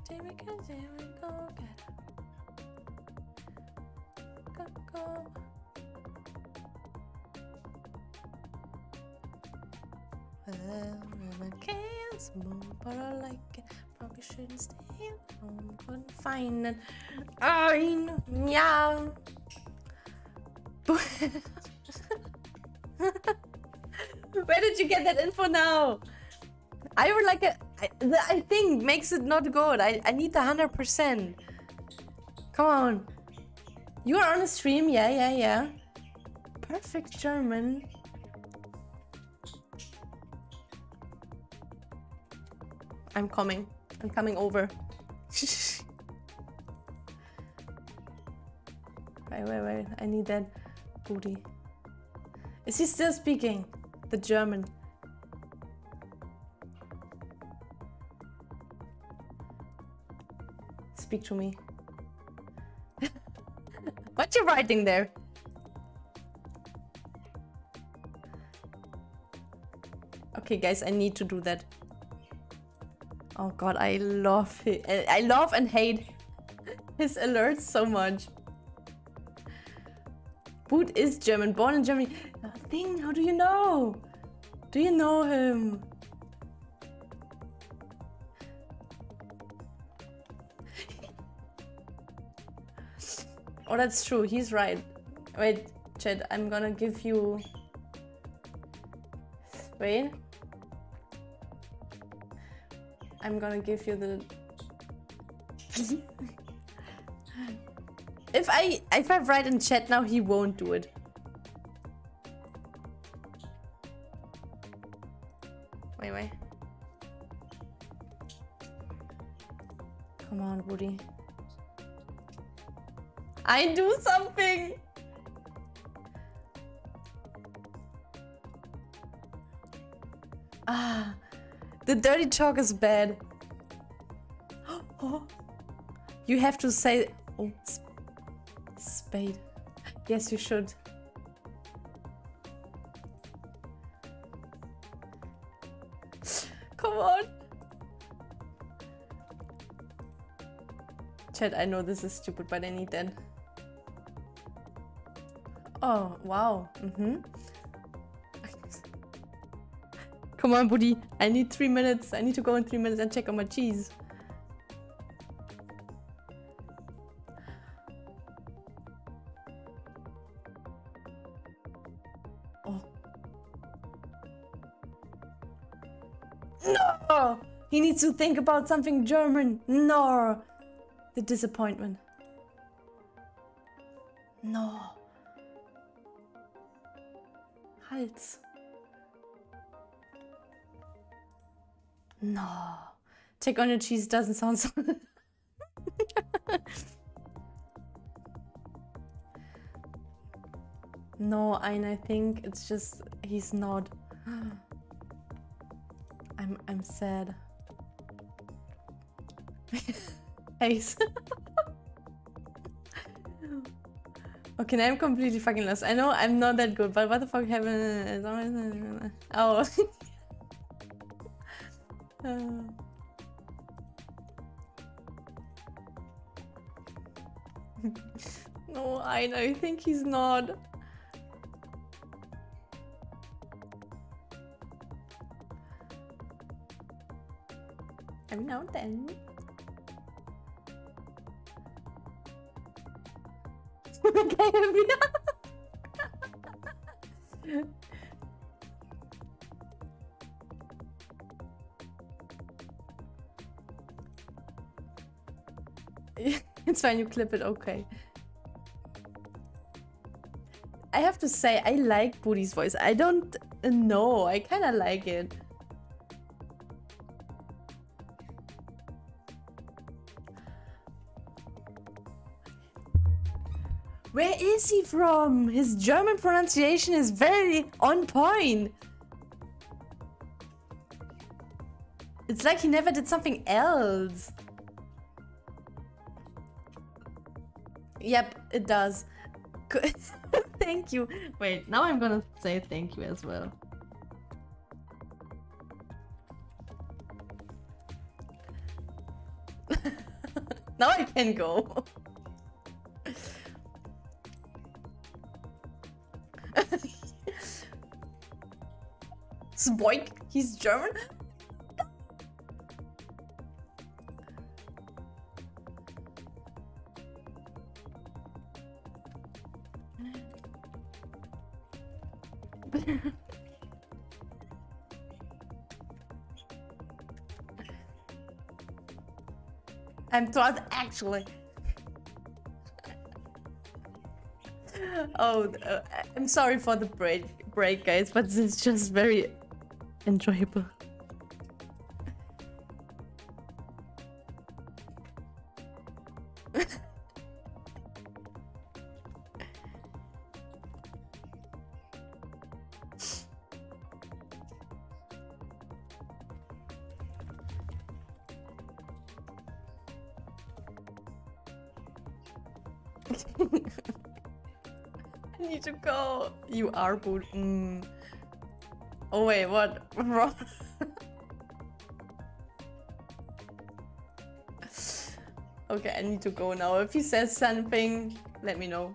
Here we go, here we go, get Go, go. Well, but I like it. Probably shouldn't stay home. I know. Yeah. Where did you get that info now? I would like a. I, the, I think makes it not good. I, I need the hundred percent. Come on. You are on a stream, yeah, yeah, yeah. Perfect German. I'm coming. I'm coming over. wait, wait, wait. I need that Is he still speaking? The German. Speak to me. What you writing there? Okay, guys, I need to do that. Oh god, I love it. I love and hate his alerts so much. Boot is German, born in Germany. Thing, how do you know? Do you know him? oh, that's true. He's right. Wait, Chad, I'm gonna give you... Wait. I'm gonna give you the... if I if I write in chat now, he won't do it. Wait, wait. Come on, Woody. I do something! Ah, the dirty talk is bad. Oh, you have to say oh, spade. Yes, you should. Come on. Chat, I know this is stupid, but I need that. Oh, wow. Mm-hmm. Come on, buddy. I need three minutes. I need to go in three minutes and check on my cheese. He needs to think about something German. No! The disappointment. No. Hals. No. Check on your cheese doesn't sound so. no, and I think it's just he's not. I'm I'm sad. Ace. okay, now I'm completely fucking lost. I know I'm not that good, but what the fuck happened? Oh. Uh. no, I know. Think he's not. Every now and then. It's fine, you clip it, okay. I have to say, I like Booty's voice. I don't know, I kind of like it. From? His German pronunciation is very on point. It's like he never did something else. Yep, it does. Thank you. Wait, now I'm gonna say thank you as well. now I can go. Spoik, he's German? I'm taught actually. oh, uh, I'm sorry for the break, break, guys, but it's just very enjoyable. I need to go. You are boot. Mm. Oh wait, what? Wrong. Okay, I need to go now. If he says something, let me know.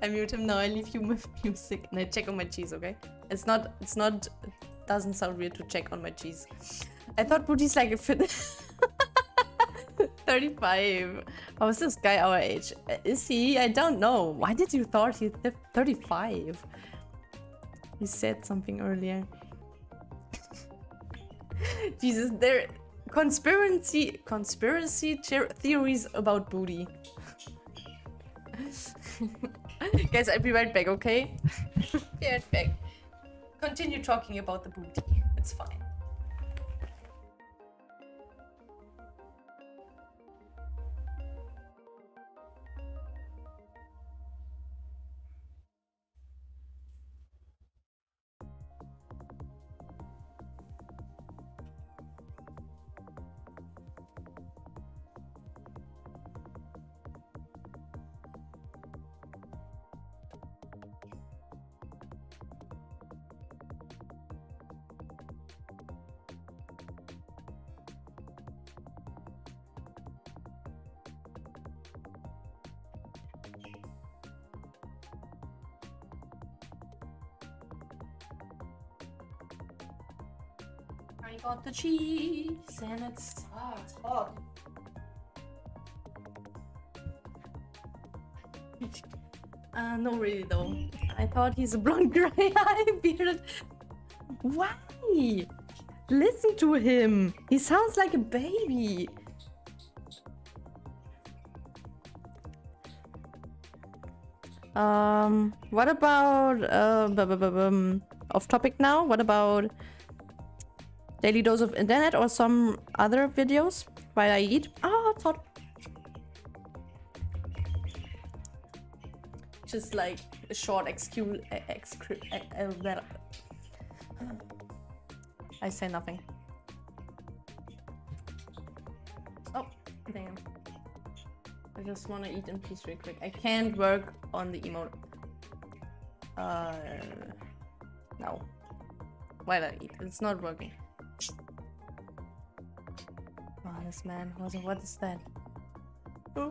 I mute him now. I leave you with music. No, check on my cheese, okay? It's not. It's not. Doesn't sound weird to check on my cheese. I thought Booty's like a fit. 35. How is this guy our age? Uh, Is he? I don't know. Why did you thought he's 35? He said something earlier. Jesus, there conspiracy conspiracy theories about booty. Guys, I'll be right back, okay? be right back. Continue talking about the booty. It's fine. The cheese and it's ah, it's hot. Uh, no, really though. I thought he's a blonde gray eye bearded. Why? Listen to him. He sounds like a baby. Um, what about uh, off topic now? What about daily dose of internet or some other videos while I eat? Oh, it's hot. Just like a short excuse. I say nothing. Oh, damn. I just want to eat in peace real quick. I can't work on the emote. Uh, no. While I eat, it's not working. Man. What, what is that?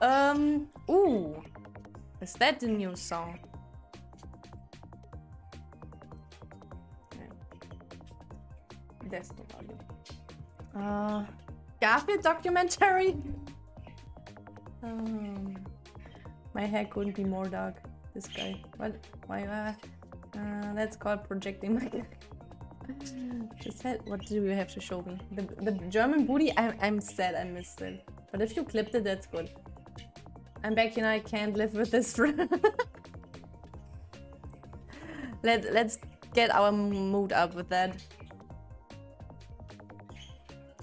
Um. Ooh. Is that the new song? That's the audio. Uh. Garfield documentary? Um, my hair couldn't be more dark. This guy. What? Why? Uh, uh, that's called projecting my. What do you have to show me? The, the German booty? I'm, I'm sad I missed it. But if you clipped it, that's good. I'm back, know, I can't live with this. Let, let's get our mood up with that.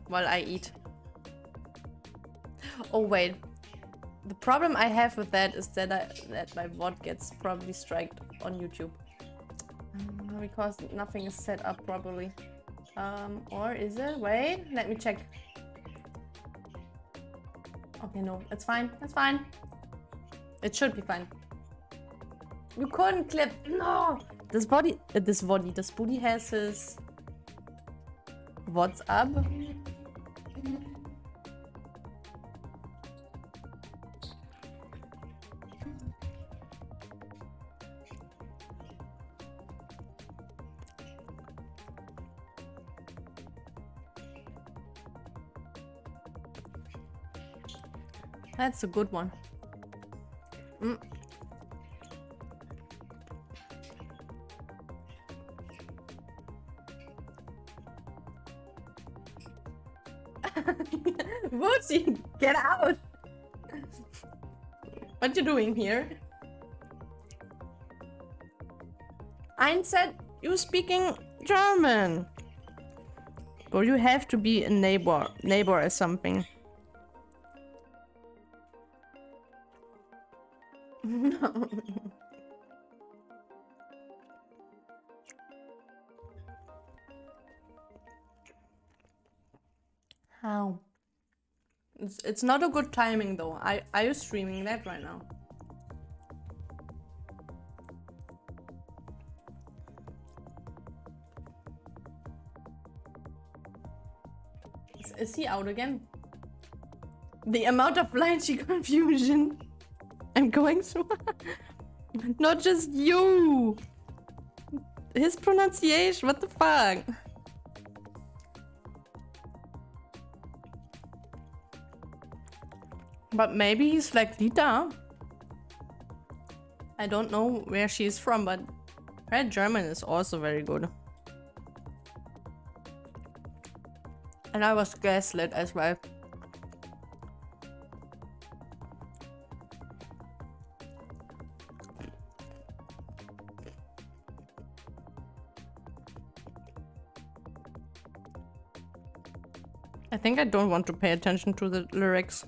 While I eat. Oh, wait. The problem I have with that is that I, that my VOD gets probably striked on YouTube. Uh, because nothing is set up properly. Um, or is it? Wait, let me check. Okay, no, it's fine. It's fine. It should be fine. You couldn't clip. No! This body, uh, this body, this booty has his. What's up? That's a good one. Mm. Wootsy, get out! what you doing here? I said you speaking German. Or you have to be a neighbor, neighbor or something. It's it's not a good timing though. I are you streaming that right now? Is, is he out again? The amount of lychee confusion I'm going through. Not just you. His pronunciation, what the fuck? But maybe he's like Lita. I don't know where she's from, but her German is also very good. And I was gaslit as well. I think I don't want to pay attention to the lyrics.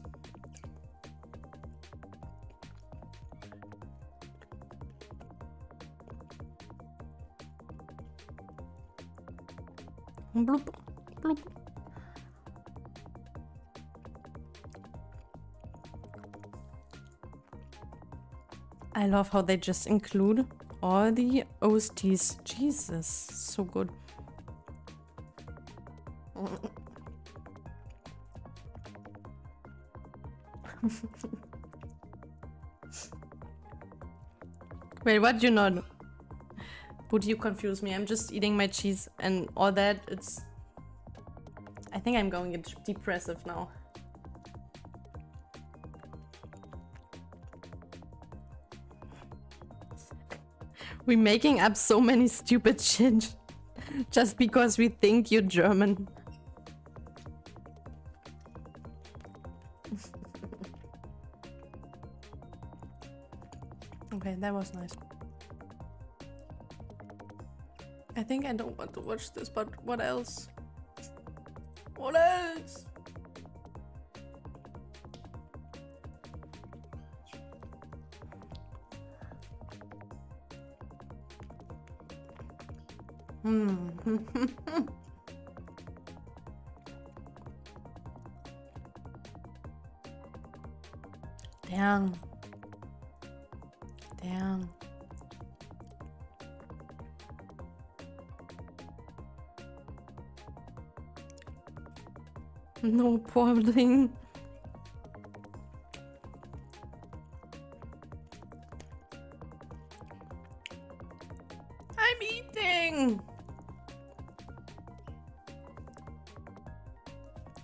Bloop, bloop. I love how they just include all the OSTs. Jesus, so good. Wait, what do you not? Would you confuse me? I'm just eating my cheese and all that. It's. I think I'm going depressive now. We're making up so many stupid shit just because we think you're German. okay, that was nice. Think I don't want to watch this, but what else? What else? Hmm. No problem. I'm eating.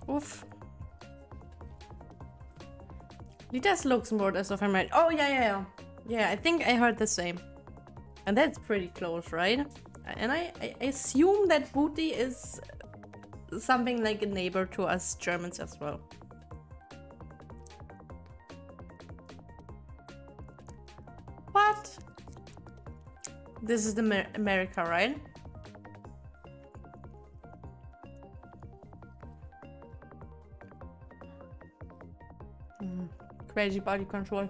Oof. Lita's Luxembourg as of I'm right. Oh yeah, yeah, yeah. Yeah, I think I heard the same. And that's pretty close, right? And I, I assume that Booty is something like a neighbor to us Germans as well. What? This is the Mer America, right? Mm, crazy body control.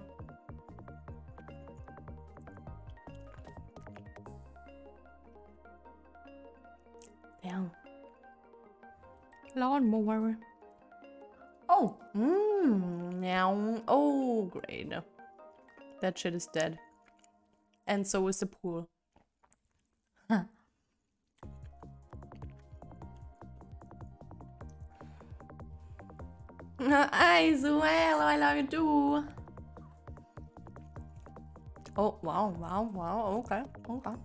Lawnmower. Oh, mmm, meow. Oh, great. That shit is dead. And so is the pool. Hi, Zuel, I love you too. Oh, wow, wow, wow, okay, okay.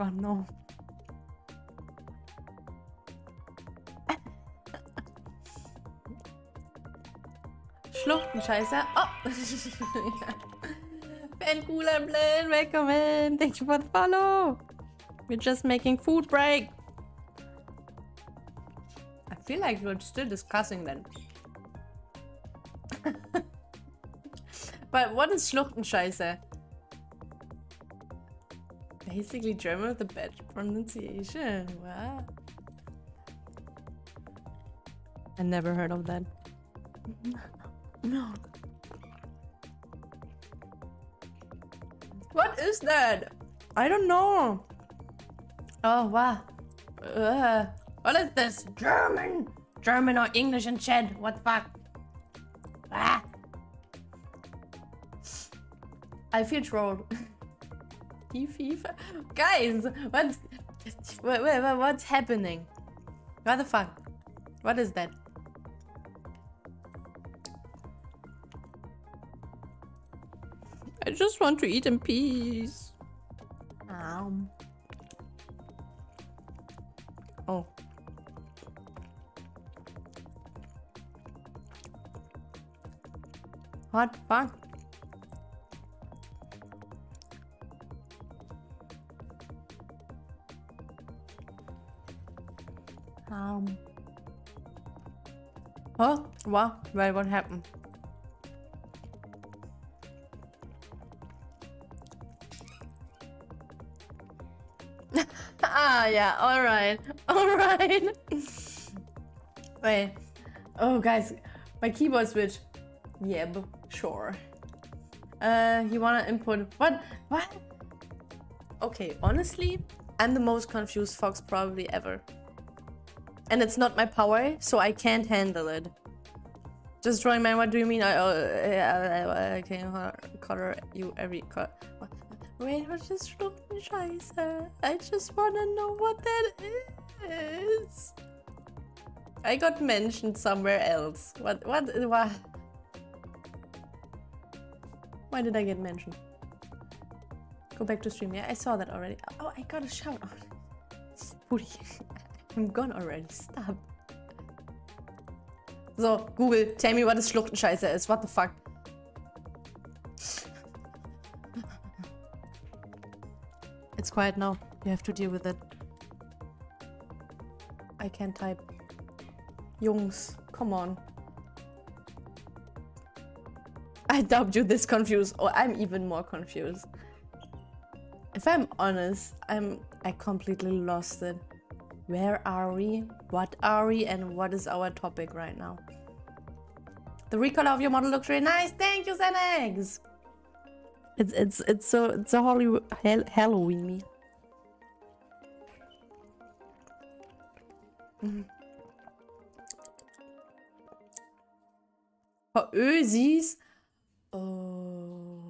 Oh no. Schluchtenscheiße. Oh! Fan cooler blend, welcome in. Thank you for the follow. We're just making food break. I feel like we're still discussing that. but what is Schluchtenscheiße? Basically German with a bad pronunciation. Wow. I never heard of that. No. What is that? I don't know. Oh, wow. Uh, what is this? German! German or English in chat. What the fuck? Ah. I feel trolled. FIFA? Guys, what's, what, what, what's happening? What the fuck? What is that? I just want to eat in peace. Um. Oh. What fuck? Um. Oh, wow. Well, what happened? ah, yeah. All right. All right. Wait. Oh, guys. My keyboard switch. Yep. Sure. Uh, you wanna input what? What? Okay, honestly, I'm the most confused fox probably ever. And it's not my power, so I can't handle it. Just drawing man, what do you mean? I, uh, I can color you every color. Wait, was just scheiße. I just wanna know what that is. I got mentioned somewhere else. What, what, what? Why did I get mentioned? Go back to stream. Yeah, I saw that already. Oh, I got a shout out. Booty. I'm gone already. Stop. So, Google, tell me what is Schluchtenscheiße is. What the fuck? It's quiet now. You have to deal with it. I can't type. Jungs, come on. I doubt you this confused, or I'm even more confused. If I'm honest, I'm I completely lost it. Where are we? What are we? And what is our topic right now? The recolor of your model looks really nice. Thank you, Xanax. It's it's it's so it's so Hollywood Halloween me. Mhm. Oh, Ösis. Oh.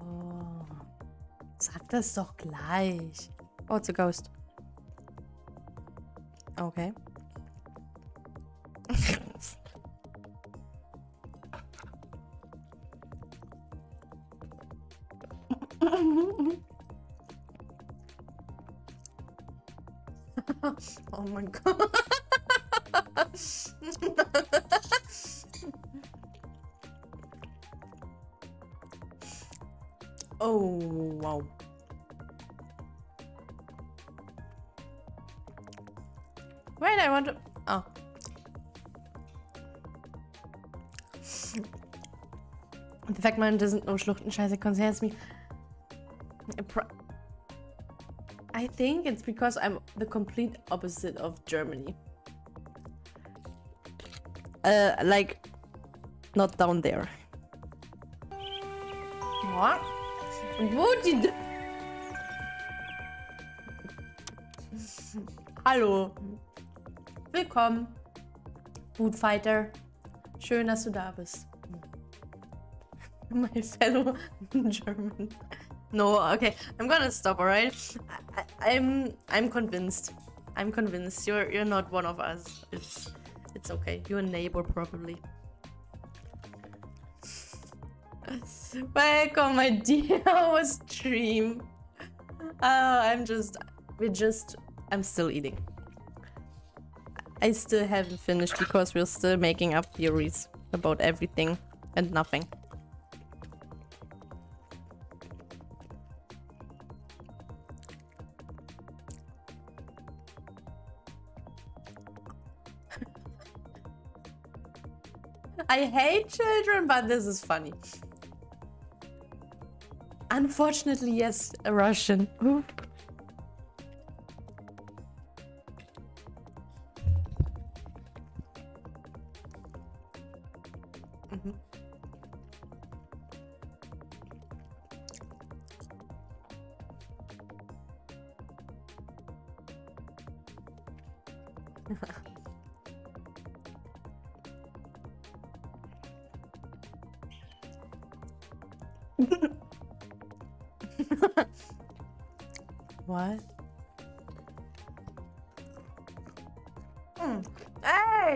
Oh. Sag das doch gleich. Oh, it's a ghost. Okay. oh my god. Fact man doesn't know Schluchtenscheiße concerns me. I think it's because I'm the complete opposite of Germany. Uh, like, not down there. What? Wo die... Hallo. Willkommen. Foodfighter. Schön, dass du da bist. My fellow German. No, okay. I'm gonna stop, alright? I'm I'm convinced. I'm convinced. You're you're not one of us. It's it's okay. You're a neighbor probably. Welcome, my dear stream. Uh, I'm just we're just I'm still eating. I still haven't finished because we're still making up theories about everything and nothing. I hate children, but this is funny. Unfortunately, yes, a Russian.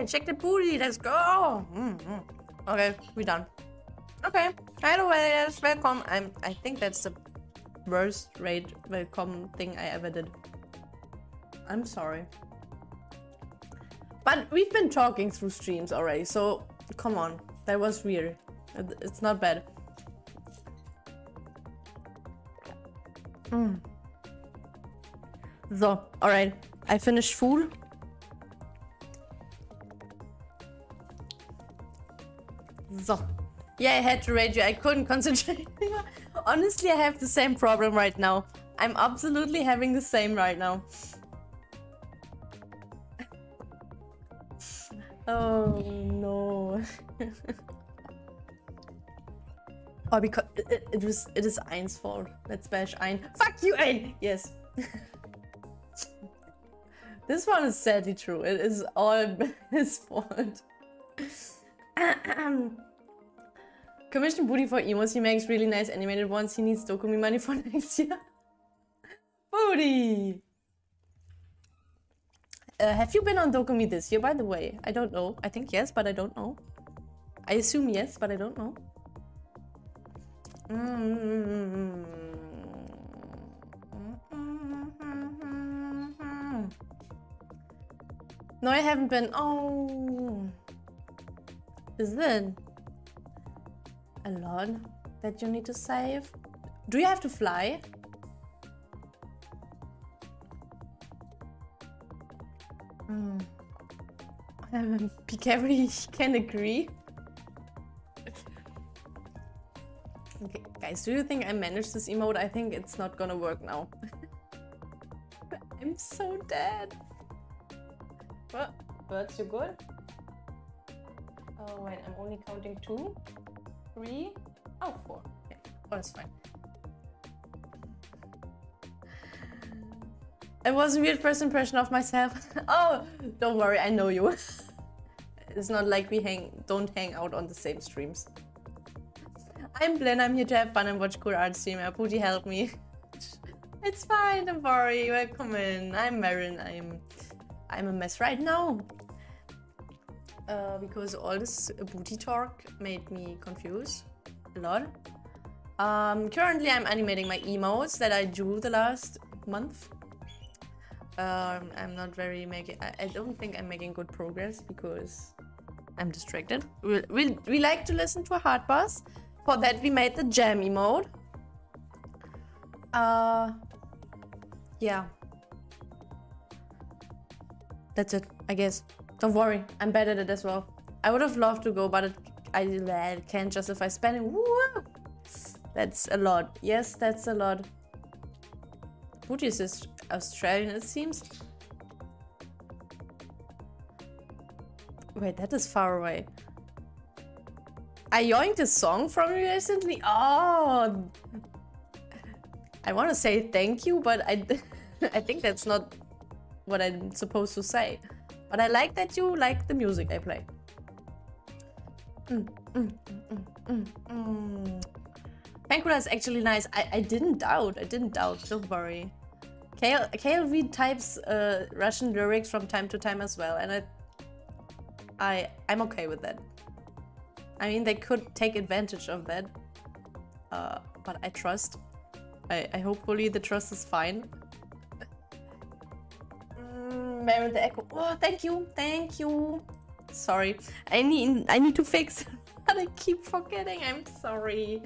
Check the booty. Let's go. Mm -hmm. Okay, we're done. Okay. Hello, yes, welcome. I'm. I think that's the worst rate welcome thing I ever did. I'm sorry. But we've been talking through streams already, so come on. That was weird. It's not bad. Mm. So, alright. I finished food. Yeah, I had to you. I couldn't concentrate. Honestly, I have the same problem right now. I'm absolutely having the same right now. oh no. oh, because it, it, was it is Ein's fault. Let's bash Ein. Fuck you, Ein! Yes. this one is sadly true. It is all his fault. Um, Commission Booty for emos. He makes really nice animated ones. He needs DoKomi money for next year. Booty! Uh, have you been on DoKomi this year, by the way? I don't know. I think yes, but I don't know. I assume yes, but I don't know. Mm -hmm. No, I haven't been. Oh. Is it? A lot that you need to save. Do you have to fly? Mm. Picari can agree. okay, guys, do you think I managed this emote? I think it's not gonna work now. I'm so dead. What? Birds, you good? Oh wait, I'm only counting two three, oh, four. Yeah, oh, four is fine. It was a weird first impression of myself. oh, don't worry, I know you. it's not like we hang, don't hang out on the same streams. I'm Blen, I'm here to have fun and watch cool art streamer. Uh, Pooty, help me. it's fine, don't worry, welcome in. I'm Meron, I'm I'm a mess right now uh, because all this booty talk made me confused a lot. Um, currently, I'm animating my emotes that I drew the last month. Um, I'm not very making. I, don't think I'm making good progress because I'm distracted. We we we like to listen to a hard bass. For that, we made the jam emote. Uh, yeah. That's it, I guess. Don't worry, I'm bad at it as well. I would have loved to go, but it, I, can't justify spending. Woo! That's a lot. Yes, that's a lot. Booty is Australian, it seems. Wait, that is far away. I yoinked a song from you recently? Oh! I want to say thank you, but I, I think that's not what I'm supposed to say. But I like that you like the music I play. Mm, mm, mm, mm. is actually nice. I, I didn't doubt. I didn't doubt. Don't worry. Kale, Kale read types uh, Russian lyrics from time to time as well, and I, I, I'm okay with that. I mean, they could take advantage of that, uh, but I trust. I, I hopefully the trust is fine. Mary the Echo. Oh, thank you, thank you. Sorry, I need I need to fix. but I keep forgetting. I'm sorry.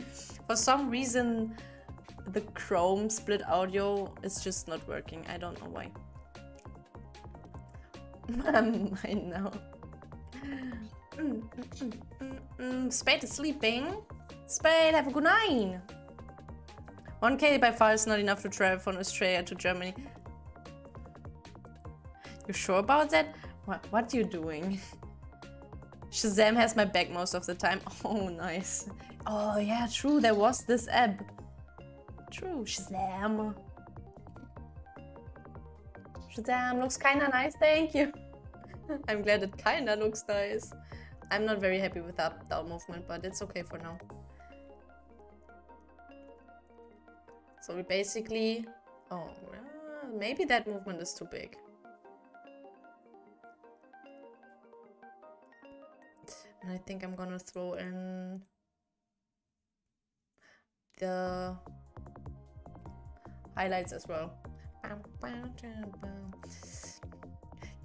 For some reason, the Chrome split audio is just not working. I don't know why. I know. Mm, mm, mm, Spade is sleeping. Spade, have a good night. 1k by far is not enough to travel from Australia to Germany. You sure about that? What, what are you doing? Shazam has my back most of the time. Oh, nice. Oh, yeah, true. There was this app. True, Shazam. Shazam looks kinda nice, thank you. I'm glad it kinda looks nice. I'm not very happy with that down movement, but it's okay for now. So we basically... Oh, maybe that movement is too big. And I think I'm gonna throw in the highlights as well.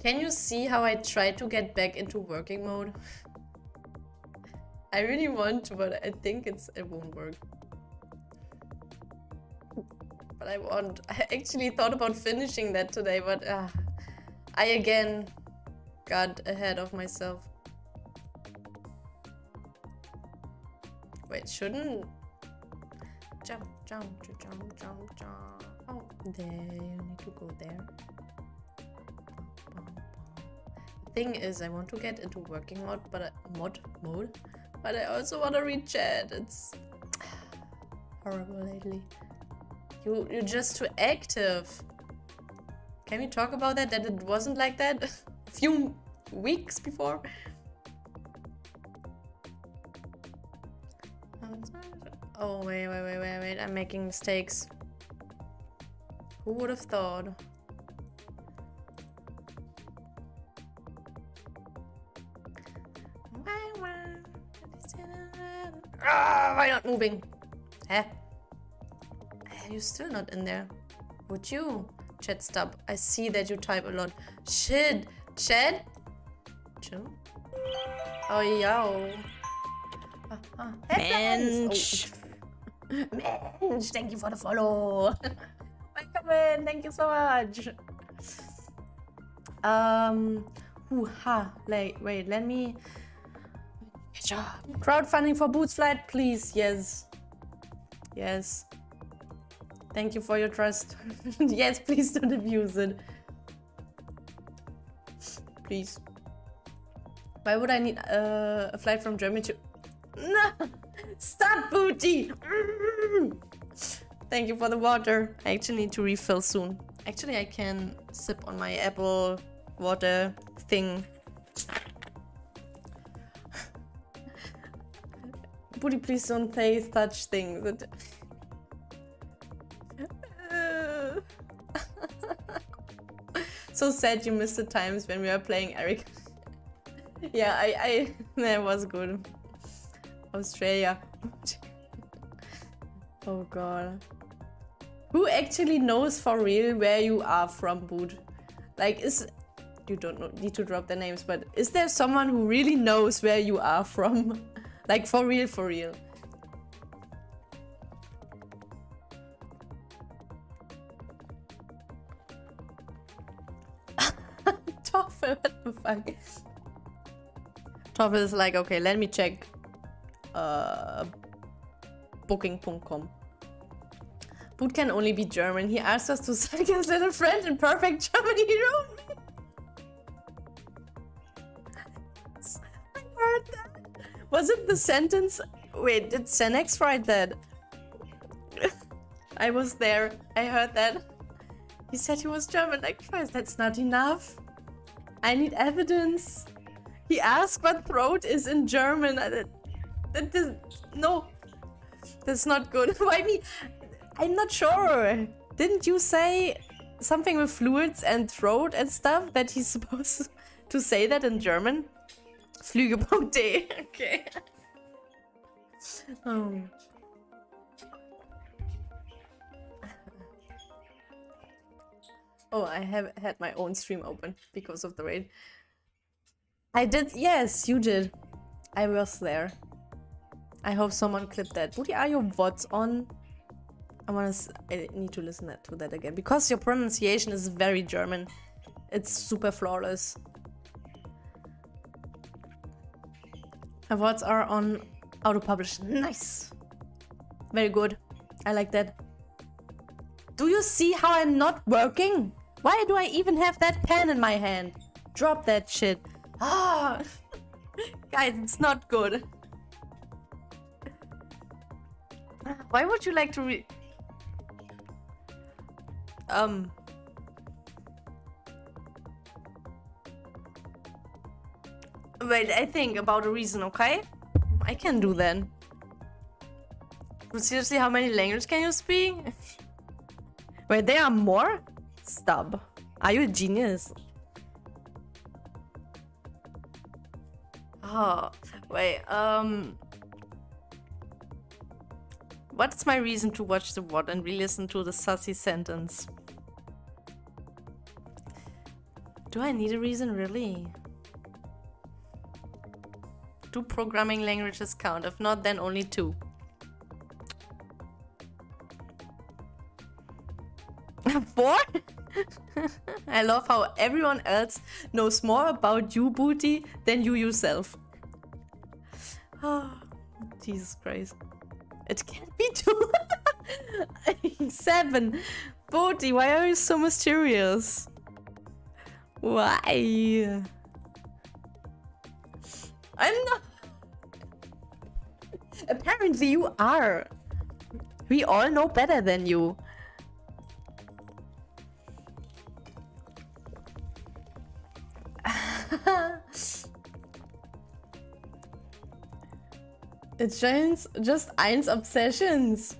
Can you see how I try to get back into working mode? I really want to, but I think it's it won't work. But I want. I actually thought about finishing that today, but uh, I again got ahead of myself. Wait, shouldn't jump, jump, jump, jump, jump. Oh, there you need to go there. Thing is, I want to get into working mode, but I, mod mode, but I also want to read chat. It's horrible lately. You you're just too active. Can we talk about that? That it wasn't like that a few weeks before. Oh, wait, wait, wait, wait, wait. I'm making mistakes. Who would have thought? Ah, why not moving? Eh? You're still not in there. Would you? Chat stop. I see that you type a lot. Shit. Chat? Chill. Oh, yeah. Ah, ah.
Mensch.
Oh. Mensch, thank you for the follow. Welcome in. Thank you so much. Um, ooh, ha. Wait, wait, let me. Good job. Crowdfunding for Boots Flight, please. Yes. Yes. Thank you for your trust. yes, please don't abuse it. Please. Why would I need uh, a flight from Germany to... No! Stop, Booty! Thank you for the water. I actually need to refill soon. Actually, I can sip on my apple water thing. Booty, please don't say such things. So sad you missed the times when we were playing Eric. yeah, I, I, that was good. Australia. oh god. Who actually knows for real where you are from, Boot? Like, is you don't know, need to drop their names, but is there someone who really knows where you are from? like, for real, for real. Toffel, what the fuck? Toffel is like, okay, let me check uh, booking.com. Boot can only be German. He asked us to send his little friend in perfect Germany room. I heard that. Was it the sentence? Wait, did Senex write that? I was there. I heard that. He said he was German. Like, first, that's not enough. I need evidence. He asked what throat is in German. That, does, no, that's not good. Why me? I'm not sure. Didn't you say something with fluids and throat and stuff that he's supposed to say that in German? Flüge.de. Okay. Oh. Oh, I have had my own stream open because of the raid. I did, yes, you did. I was there. I hope someone clipped that. Booty, are your VODs on? I wanna. s- I need to listen to that again because your pronunciation is very German. It's super flawless. VODs are on auto publish. Nice. Very good. I like that. Do you see how I'm not working? Why do I even have that pen in my hand? Drop that shit. Ah, guys, it's not good. Why would you like to re- Um. Wait, I think about a reason, okay? I can do that. Seriously, how many languages can you speak? Wait, there are more? Stop. Are you a genius? Oh, wait, um... What's my reason to watch the what and re-listen to the sussy sentence? Do I need a reason, really? Do programming languages count? If not, then only two. Four? I love how everyone else knows more about you, Booty, than you yourself. Oh, Jesus Christ. It can't be two. Seven. Booty, why are you so mysterious? Why? I'm not. Apparently, you are. We all know better than you. It's just, just eins obsessions.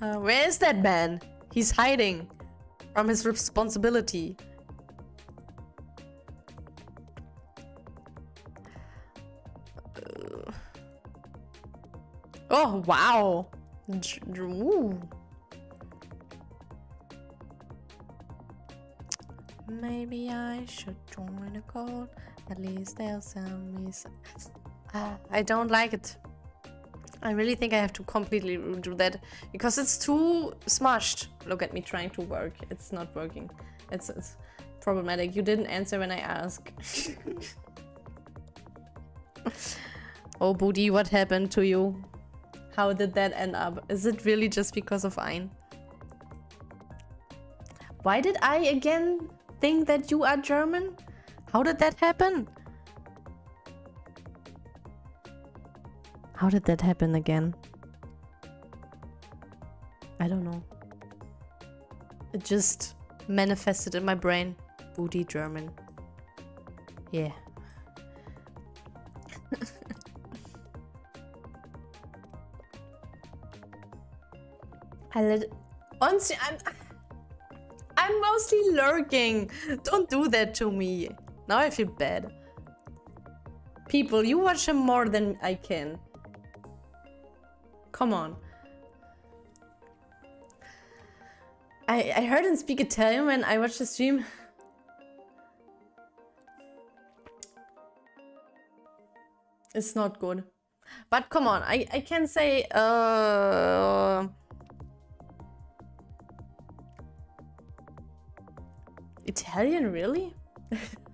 Uh, where is that man? He's hiding from his responsibility. Uh, oh, wow. Ooh. Maybe I should join a cult. At least me some. Ah, I don't like it. I really think I have to completely redo that because it's too smushed. Look at me trying to work. It's not working. It's, it's problematic. You didn't answer when I asked. oh, Booty, what happened to you? How did that end up? Is it really just because of Ein? Why did I again think that you are German? How did that happen? How did that happen again? I don't know. It just manifested in my brain. Booty German. Yeah. I let honestly I'm I'm mostly lurking. Don't do that to me. Now I feel bad. People, you watch him more than I can. Come on. I, I heard him speak Italian when I watched the stream. It's not good. But come on, I, I can say... Uh, Italian, really?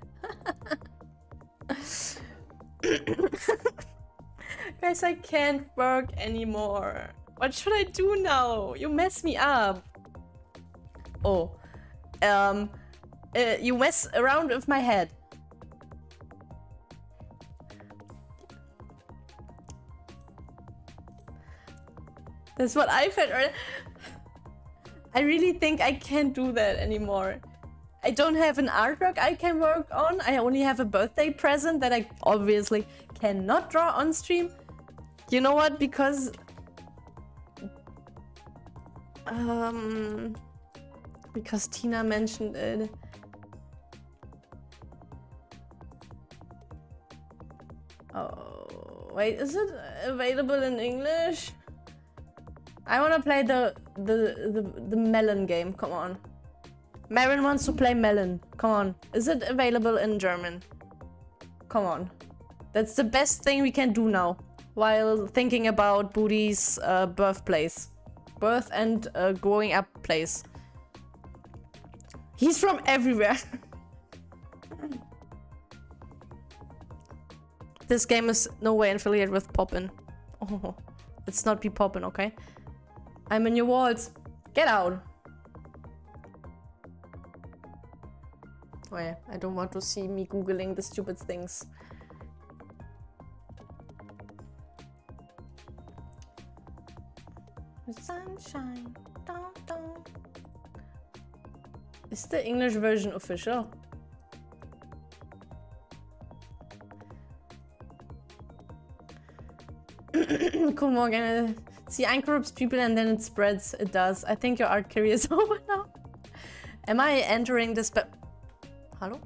Guys, I can't work anymore. What should I do now? You mess me up. Oh. Um. Uh, you mess around with my head. That's what I felt. I really think I can't do that anymore. I don't have an artwork I can work on. I only have a birthday present that I obviously cannot draw on stream. You know what? Because... Um... Because Tina mentioned it. Oh... Wait, is it available in English? I wanna play the, the, the, the melon game, come on. Meron wants to play Melon. Come on. Is it available in German? Come on. That's the best thing we can do now. While thinking about Booty's uh, birthplace. Birth and uh, growing up place. He's from everywhere. this game is no way affiliated with Poppin. Oh, let's not be Poppin, okay? I'm in your walls. Get out. Wait, I don't want to see me googling the stupid things. Sunshine, dun, dun. Is the English version official? Come on, guys. see, I corrupts people and then it spreads. It does. I think your art career is over now. Am I entering this? But Hello?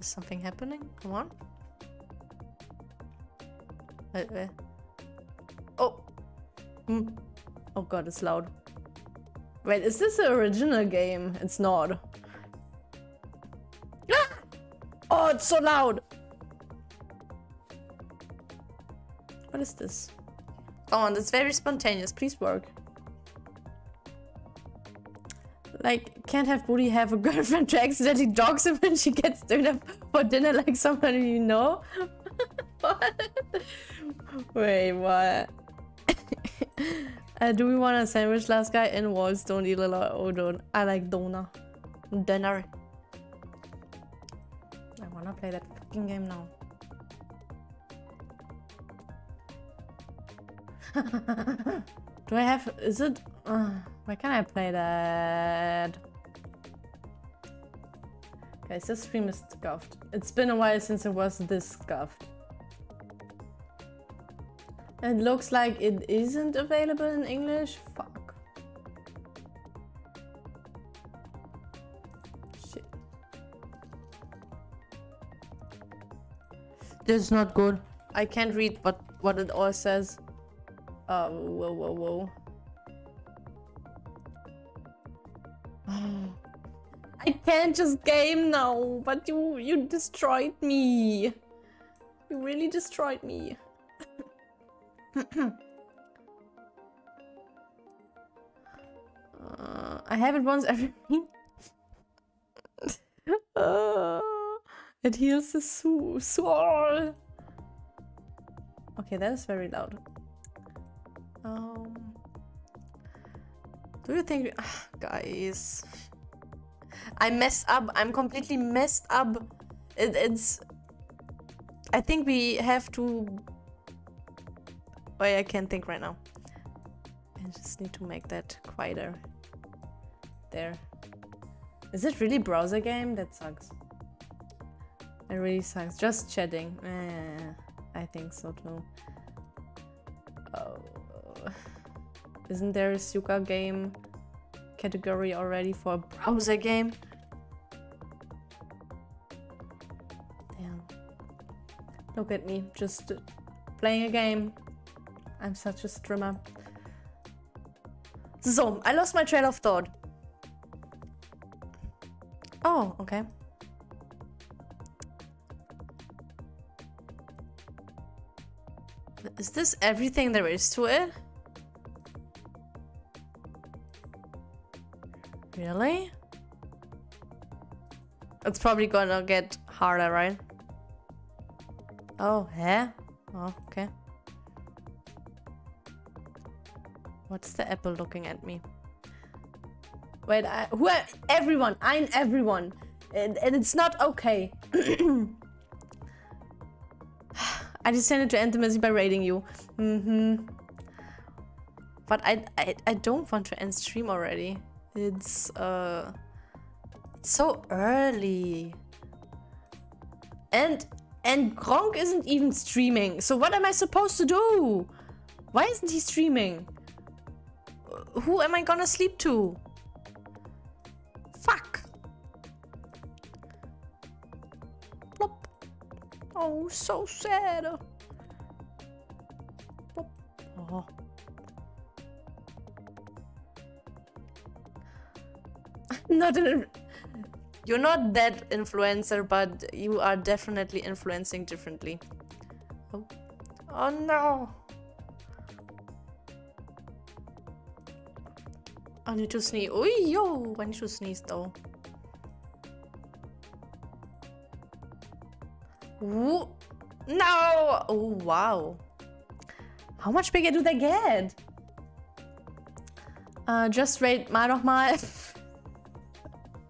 Is something happening? Come on. Uh, uh. Oh. Hmm. Oh god, it's loud. Wait, is this the original game? It's not. Ah! Oh, it's so loud! What is this? Come on, it's very spontaneous. Please work. Like, can't have Booty have a girlfriend to accidentally dogs him when she gets dinner for dinner like somebody you know? what? Wait, what? uh, do we want a sandwich last guy? and walls, don't eat a lot. Oh, don't. I like donut. Dinner. I wanna play that fucking game now. Do I have... Is it... Uh, why can't I play that? Guys, this stream is scuffed. It's been a while since it was this scuffed. It looks like it isn't available in English. Fuck. Shit. This is not good. I can't read what, what it all says. Oh, whoa, whoa, whoa. I can't just game now, but you you destroyed me. You really destroyed me. uh, I have it once every uh, It heals the soul. Okay, that is very loud. Um, do you think, guys? I messed up. I'm completely messed up. It, it's. I think we have to. Yeah, I can't think right now. I just need to make that quieter. There. Is it really browser game? That sucks. It really sucks. Just chatting. Eh, I think so too. Oh. Isn't there a Suika game category already for a browser game? Damn. Look at me, just playing a game. I'm such a streamer. So, I lost my trail of thought. Oh, okay. Is this everything there is to it? Really? It's probably gonna get harder, right? Oh, yeah? Oh, okay. What's the apple looking at me? Wait, I, who? I, everyone. I'm everyone, and, and it's not okay. I decided to end the message by rating you. Mm-hmm. But I, I I don't want to end stream already. It's uh so early. And and Gronk isn't even streaming. So what am I supposed to do? Why isn't he streaming? Who am I gonna sleep to? Fuck. Plop. Oh, so sad. Plop. Oh. Not an you're not that influencer, but you are definitely influencing differently. Oh, oh no! I need to sneeze. Oh yo! I need to sneeze though. Ooh. No! Oh wow! How much bigger do they get? Uh, just rate mal noch mal.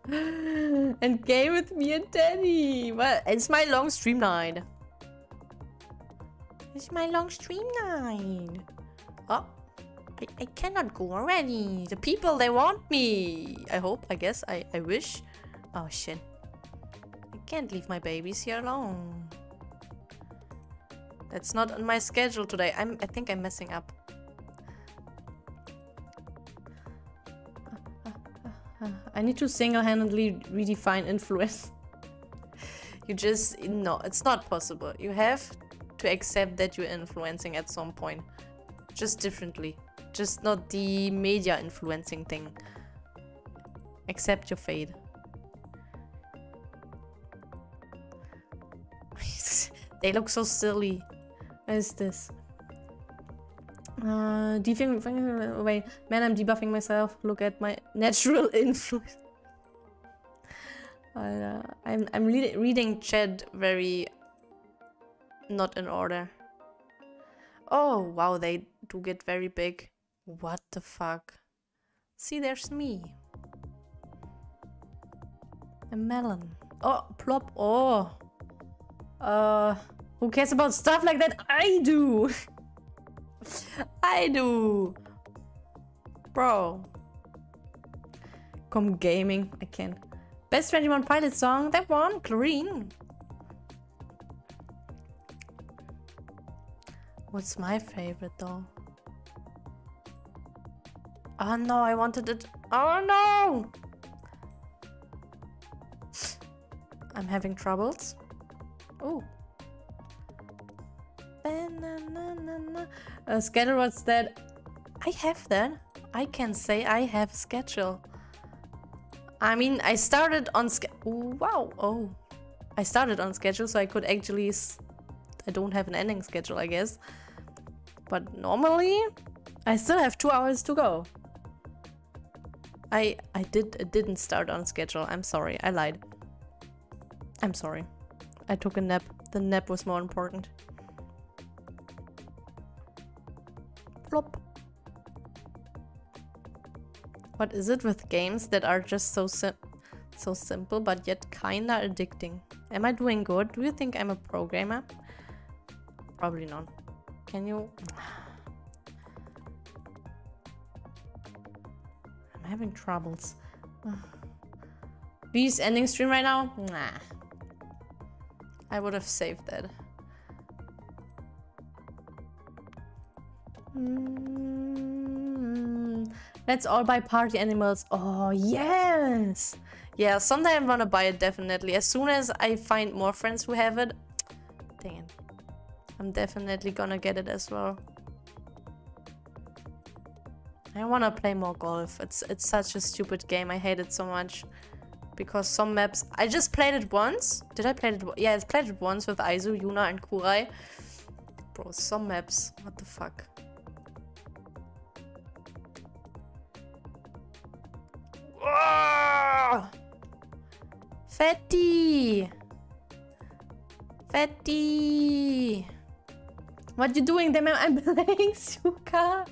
and game with me and Danny. Well, it's my long stream night. It's my long stream night. Oh, I, I cannot go already. The people, they want me. I hope, I guess, I, I wish. Oh, shit. I can't leave my babies here alone. That's not on my schedule today. I'm I think I'm messing up. I need to single-handedly redefine influence. you just no, it's not possible. You have to accept that you're influencing at some point. Just differently. Just not the media influencing thing. Accept your fate. they look so silly. What is this? Uh, debuffing. Wait, man, I'm debuffing myself. Look at my natural influence. Uh, I'm I'm re reading chat very not in order. Oh wow, they do get very big. What the fuck? See, there's me. A melon. Oh, plop. Oh. Uh, who cares about stuff like that? I do. I do. Bro. Come gaming. I can't. Best 21 Pilot song. That one. Chlorine. What's my favorite though? Oh no, I wanted it. Oh no! I'm having troubles. Oh. Uh, schedule what's that? I have that. I can say I have schedule. I mean, I started on. Wow. Oh. I started on schedule, so I could actually... I don't have an ending schedule, I guess. But normally, I still have two hours to go. I I did I didn't start on schedule. I'm sorry. I lied. I'm sorry. I took a nap. The nap was more important. Flop. What is it with games that are just so sim so simple but yet kinda addicting? Am I doing good? Do you think I'm a programmer? Probably not. Can you... I'm having troubles. Bees ending stream right now? Nah. I would have saved that. Mm, let's all buy party animals. Oh, yes! Yeah, someday I'm gonna buy it definitely. As soon as I find more friends who have it. Dang it. I'm definitely gonna get it as well. I wanna play more golf. It's it's such a stupid game. I hate it so much. Because some maps... I just played it once. Did I play it? Yeah, I played it once with Aizu, Yuna, and Kurai. Bro, some maps. What the fuck? Oh! Fatty! Fatty! What you doing I'm playing Suika.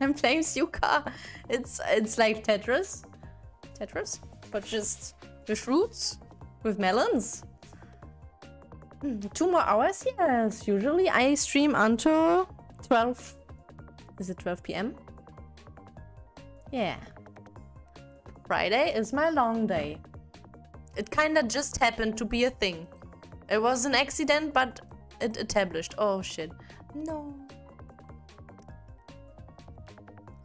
I'm playing Suika. It's it's like Tetris. Tetris? But just with fruits? With melons? Two more hours? Yes. Usually I stream until 12. Is it 12 p.m.? Yeah. Friday is my long day. It kinda just happened to be a thing. It was an accident, but it established. Oh shit. No.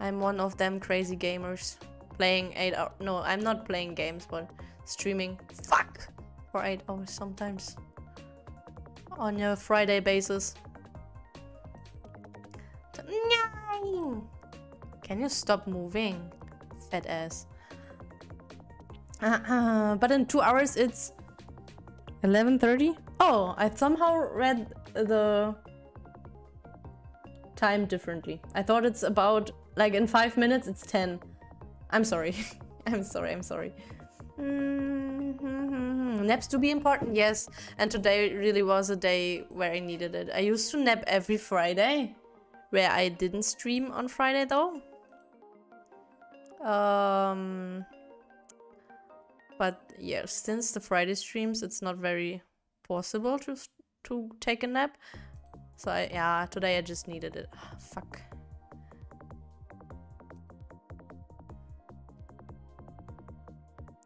I'm one of them crazy gamers. Playing 8 hours. No, I'm not playing games, but streaming. Fuck! For 8 hours sometimes. On a Friday basis. Can you stop moving? Fat ass. Uh, but in two hours it's 11.30? Oh, I somehow read the time differently. I thought it's about, like in five minutes it's 10. I'm sorry. I'm sorry, I'm sorry. Mm -hmm. Naps do be important, yes. And today really was a day where I needed it. I used to nap every Friday, where I didn't stream on Friday though. Um, but yeah, since the Friday streams, it's not very possible to to take a nap. So I, yeah, today I just needed it. Oh, fuck.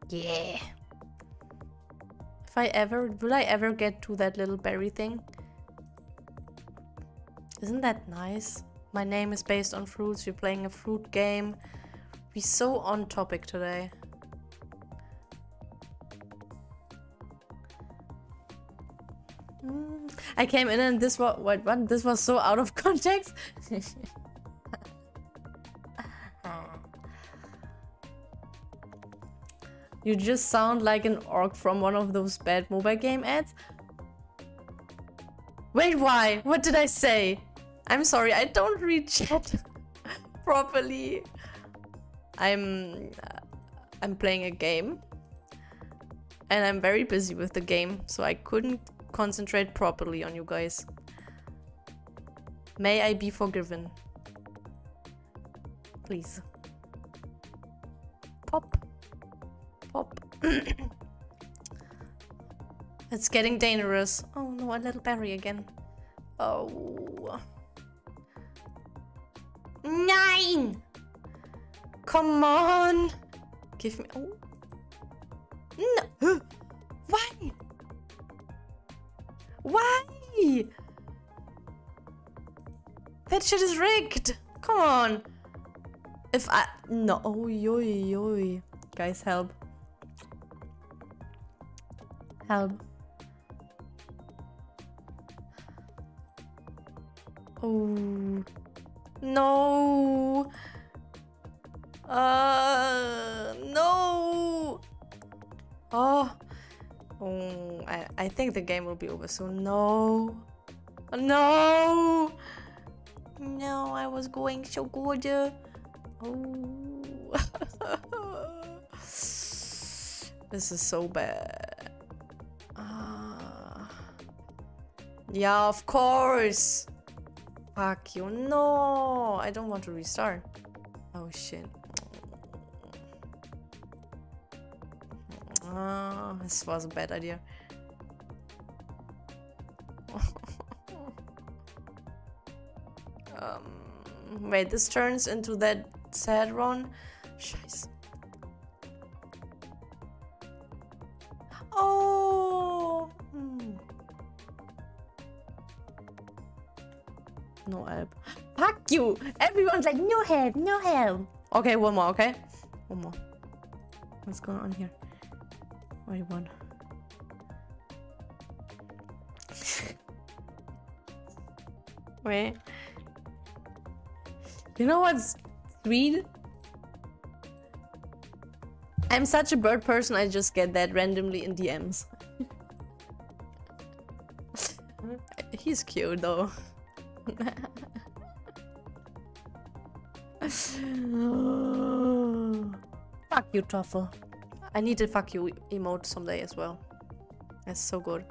Yeah. If I ever, will I ever get to that little berry thing? Isn't that nice? My name is based on fruits. we're playing a fruit game. We so on topic today. I came in and this was what, what this was so out of context. you just sound like an orc from one of those bad mobile game ads. Wait, why? What did I say? I'm sorry, I don't read chat properly. I'm uh, I'm playing a game and I'm very busy with the game, so I couldn't concentrate properly on you guys. May I be forgiven? Please. Pop. Pop. it's getting dangerous. Oh no, a little berry again. Oh. Nine! Come on! Give me. Oh. No! Why? Why? That shit is rigged! Come on! If I. No. Oh, oi, oi. Guys, help. Help. Oh. No. Uh, no. Oh. Oh, I, I think the game will be over soon. No. No. No, I was going so good. Oh. this is so bad. Uh, yeah, of course. Fuck you. No, I don't want to restart. Oh shit. Ah, this was a bad idea. um, wait, this turns into that sad run. Scheiße. Oh. Hmm. No help. Fuck you! Everyone's like, no help, no help. Okay, one more, okay? One more. What's going on here? Wait, one. Wait. You know what's sweet? I'm such a bird person, I just get that randomly in DMs. He's cute though. fuck you, Truffle. I need a fuck you emote someday as well. That's so good.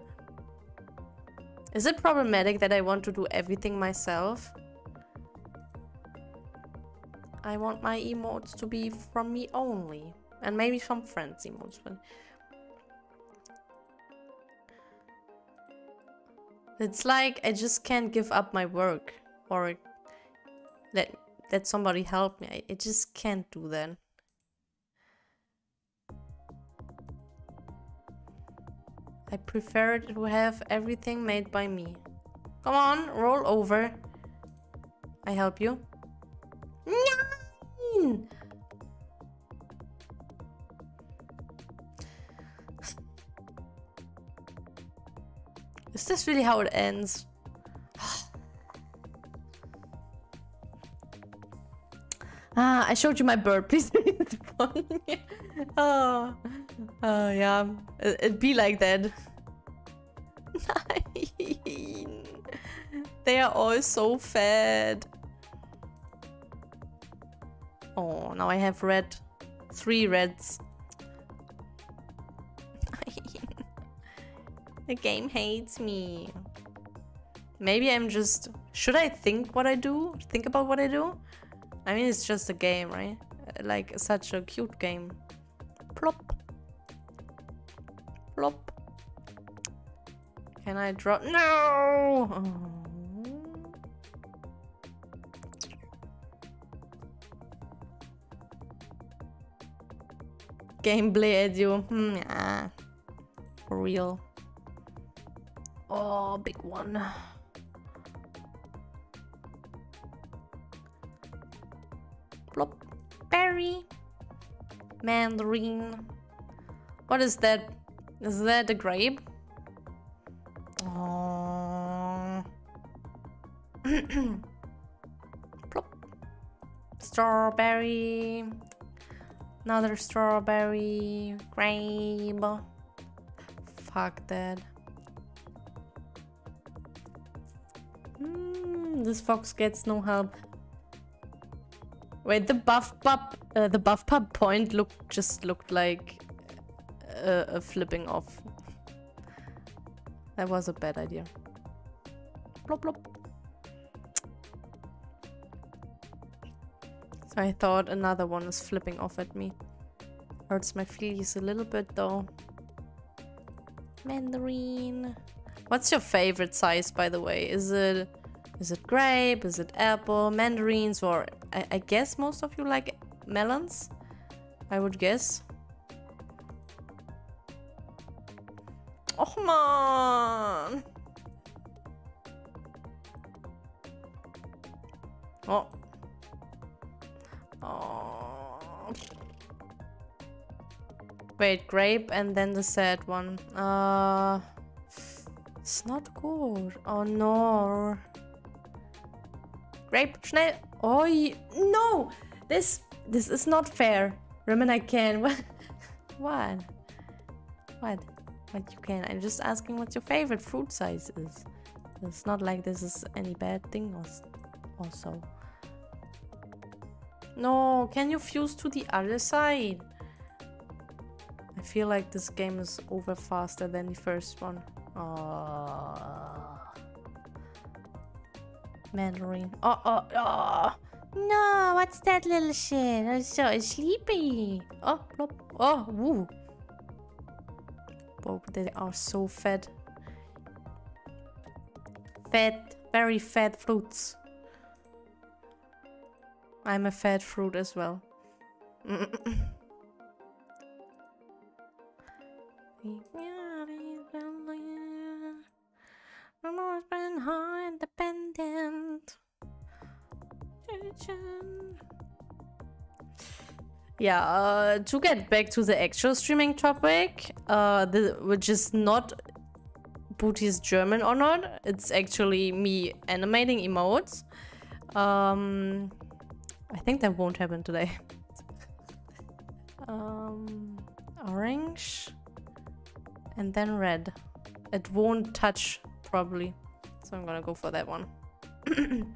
Is it problematic that I want to do everything myself? I want my emotes to be from me only. And maybe some friends emotes, but... It's like I just can't give up my work. Or let, let somebody help me. I, I just can't do that. I prefer it to have everything made by me. Come on, roll over. I help you. Nine! Is this really how it ends? ah, I showed you my bird. Please oh, oh yeah. It, it'd be like that. Nine. They are all so fat. Oh, now I have red. Three reds. the game hates me. Maybe I'm just... Should I think what I do? Think about what I do? I mean, it's just a game, right? Like, such a cute game. Plop. Plop. Can I drop? No! Oh. Gameplay edu. Mm. For real. Oh, big one. Plop. Berry. Mandarin. What is that? Is that a grape? Oh. Strawberry. Another strawberry. Grape. Fuck that. Mm, this fox gets no help. Wait, the buff pub, uh, the buff pub point looked just looked like a, a flipping off. That was a bad idea. Plop plop. So I thought another one is flipping off at me. Hurts my feelings a little bit though. Mandarin. What's your favorite size, by the way? Is it is it grape? Is it apple? Mandarins? Or I, I guess most of you like melons. I would guess. Oh man. Oh. Oh. Wait, grape and then the sad one. Uh, it's not good. Oh no. Grape, schnell. Oh no! This this is not fair. Roman, I can. What? What? What? What you can? I'm just asking what your favorite fruit size is. It's not like this is any bad thing also. No, can you fuse to the other side? I feel like this game is over faster than the first one. Oh. Mandarin. Oh, oh, oh. No, what's that little shit? I'm so sleepy. Oh, plop. Oh, woo. Oh, they are so fat. Fat, very fat fruits. I'm a fat fruit as well. I'm always been. Yeah, uh, to get back to the actual streaming topic, uh, the, which is not Booty's German or not, it's actually me animating emotes. Um, I think that won't happen today. um, orange and then red. It won't touch probably, so I'm gonna go for that one.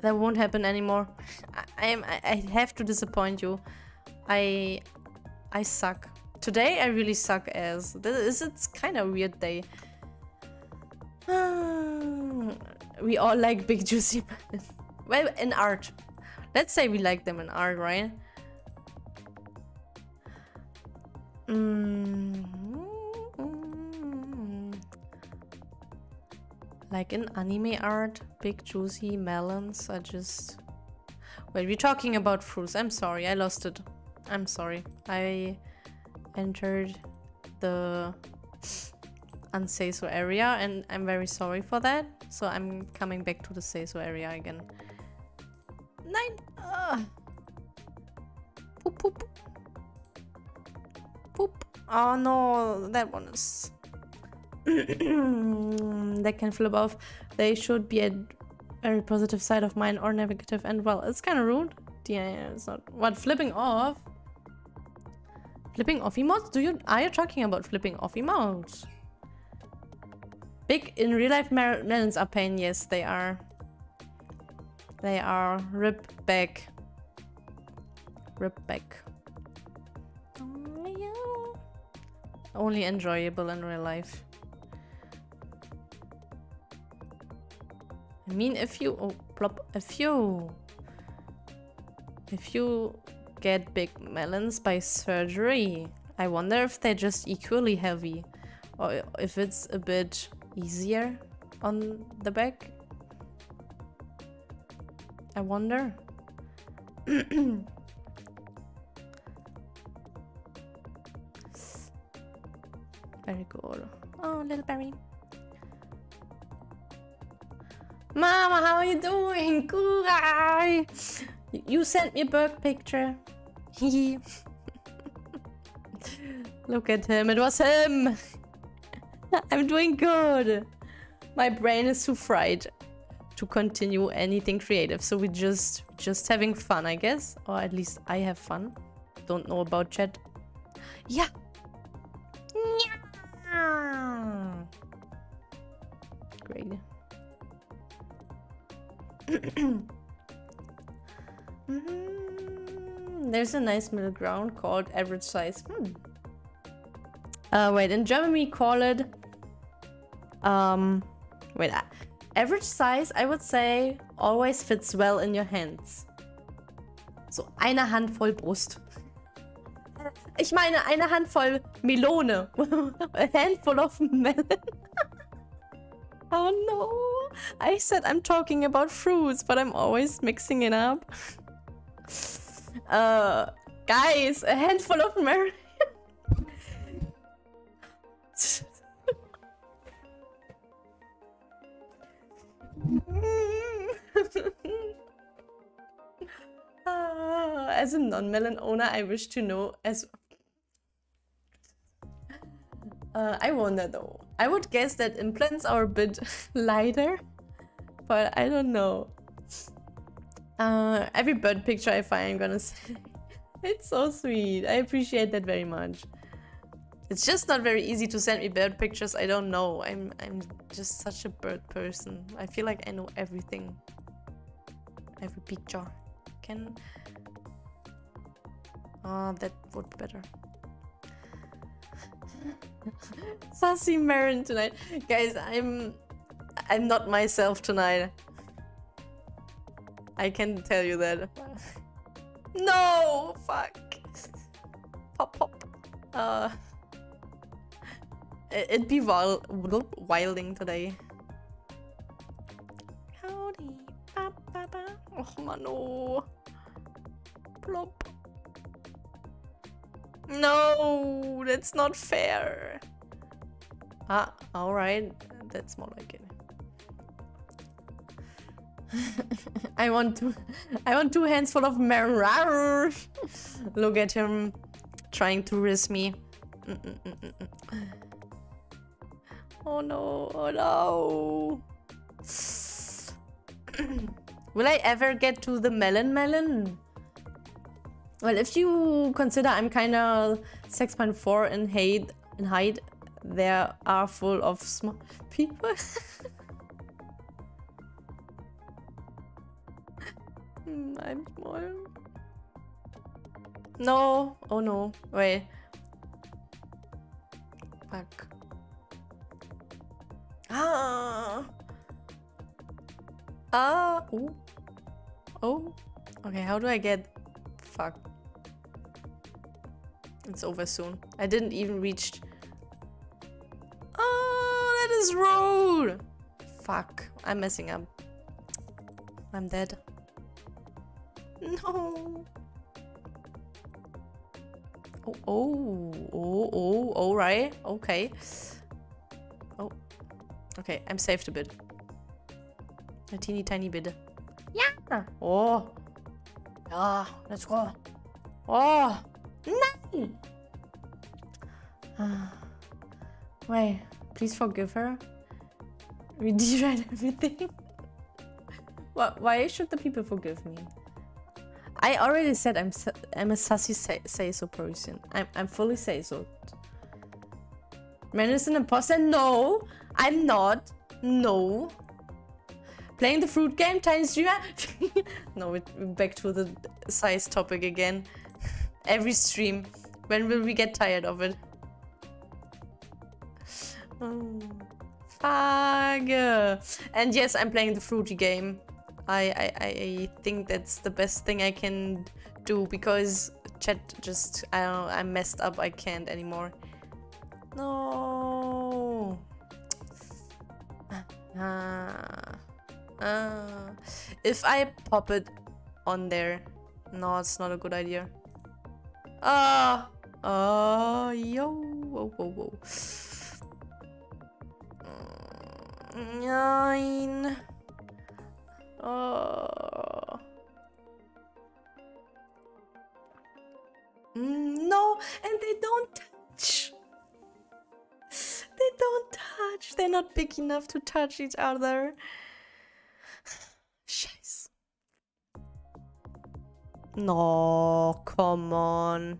that won't happen anymore. I, am. I, have to disappoint you. I I suck. Today I really suck as this is it's kind of weird day. we all like big juicy well in art. Let's say we like them in art, right? Mm Like in anime art, big juicy melons are just... Wait, we're talking about fruits. I'm sorry, I lost it. I'm sorry. I entered the unsay so area and I'm very sorry for that. So I'm coming back to the say so area again. Nine! Uh. Poop, poop. Poop. Oh no, that one is that can flip off. They should be a very positive side of mine or negative and well, it's kind of rude. Yeah, it's not. What, flipping off? Flipping off emotes? Do you, are you talking about flipping off emotes? Big, in real life melons are pain, yes, they are. They are. Rip back. Rip back. Only enjoyable in real life. I mean, if you oh, plop, if you if you get big melons by surgery, I wonder if they're just equally heavy, or if it's a bit easier on the back. I wonder. Very good. Oh, little berry. Mama, how are you doing? Kurai! You sent me a bird picture. Look at him. It was him. I'm doing good. My brain is too fried to continue anything creative. So we just just having fun, I guess. Or at least I have fun. Don't know about chat. Yeah. Great. Mhm. There's a nice middle ground called average size. Hmm. Uh, wait, in German we call it. Um, wait, uh, average size, I would say, always fits well in your hands. So eine Handvoll Brust. Ich meine eine Handvoll Melone. A handful of melon. oh no. I said I'm talking about fruits, but I'm always mixing it up. Uh, guys, a handful of melon. Ah, as a non-melon owner, I wish to know as. Uh, I wonder though. I would guess that implants are a bit lighter, but I don't know. Uh, every bird picture I find, I'm gonna say it's so sweet. I appreciate that very much. It's just not very easy to send me bird pictures. I don't know. I'm I'm just such a bird person. I feel like I know everything. Every picture. Can Ah, that would be better. Sassy Meron tonight. Guys, I'm I'm not myself tonight. I can tell you that. no! Fuck. Pop pop. Uh it- It'd be wild, wilding today. Howdy, ba, ba, ba. Oh, mano. Plop. No, that's not fair. Ah, alright. That's more like it. I want to I want two hands full of mar Look at him trying to risk me. Oh no, oh no. Will I ever get to the melon melon? Well, if you consider I'm kind of 6.4 in height, in height, there are full of small people. Hmm, I'm small. No, oh no, wait. Fuck. Ah. Ah. Oh. Oh. Okay, how do I get... Fuck. It's over soon. I didn't even reach... Oh, that is rude! Fuck. I'm messing up. I'm dead. No. Oh, oh, oh, oh, all right. Okay. Oh. Okay, I'm saved a bit. A teeny tiny bit. Yeah. Oh. Yeah, let's go. Oh. Nein. Ah. Wait, please forgive her. We rewrite everything. Why, why should the people forgive me? I already said I'm I'm a sassy say, say so person. I'm I'm fully say so. Man is an imposter? No, I'm not. No. Playing the fruit game, tiny streamer? no, we're back to the size topic again. Every stream. When will we get tired of it? Oh, fuck. And yes, I'm playing the fruity game. I, I, I think that's the best thing I can do because chat just I don't know I'm messed up I can't anymore. No. Ah. Ah. If I pop it on there, no, it's not a good idea. Uh, uh, yo, whoa, whoa, whoa. Nine. Uh. No, and they don't touch. They don't touch. They're not big enough to touch each other. No, come on.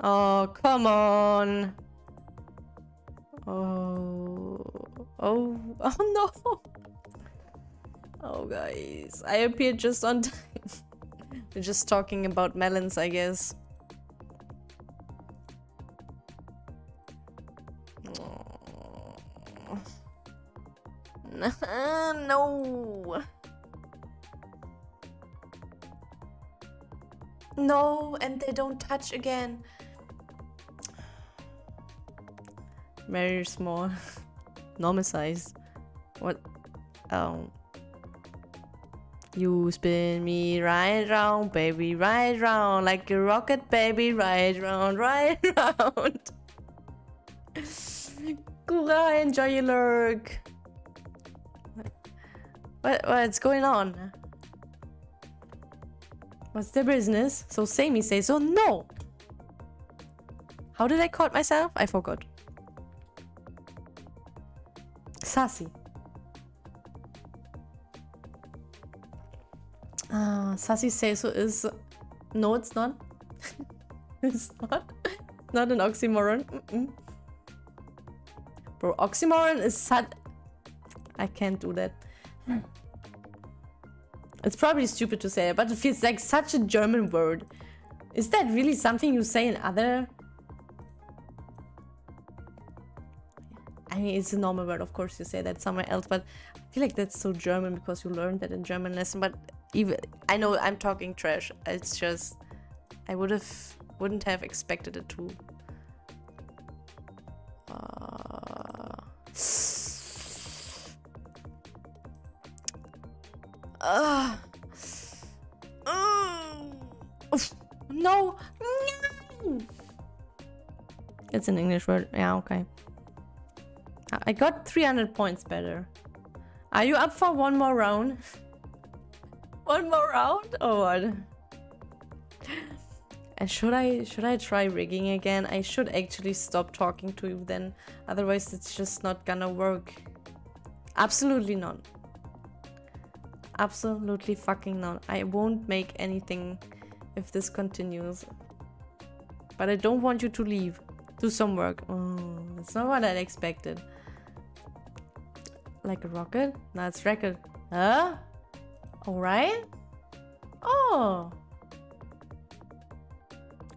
Oh, come on. Oh, oh, oh no. Oh, guys, I appeared just on time. We're just talking about melons, I guess. no. No, and they don't touch again. Very small. Normal size. What? Oh. You spin me right round, baby, right round. Like a rocket, baby, right round, right round. Kura, enjoy your lurk. What, what's going on? What's the business? So Sammy says, so no. How did I call it myself? I forgot. Sassy. Uh, Sassy says so is... No, it's not. it's not. not an oxymoron. Mm -mm. Bro, oxymoron is sad. I can't do that. It's probably stupid to say, it, but it feels like such a German word. Is that really something you say in other... I mean, it's a normal word, of course you say that somewhere else, but I feel like that's so German because you learned that in German lesson, but even... I know I'm talking trash, it's just... I would have... wouldn't have expected it to... Uh... Uh, oof. No. no. It's an English word. Yeah, okay. I got 300 points better. Are you up for one more round? one more round? Oh, what? And should I should I try rigging again? I should actually stop talking to you then. Otherwise, it's just not gonna work. Absolutely not. Absolutely fucking not. I won't make anything if this continues. But I don't want you to leave. Do some work. Mm, oh, that's not what I expected. Like a rocket? That's record. Huh? Alright? Oh.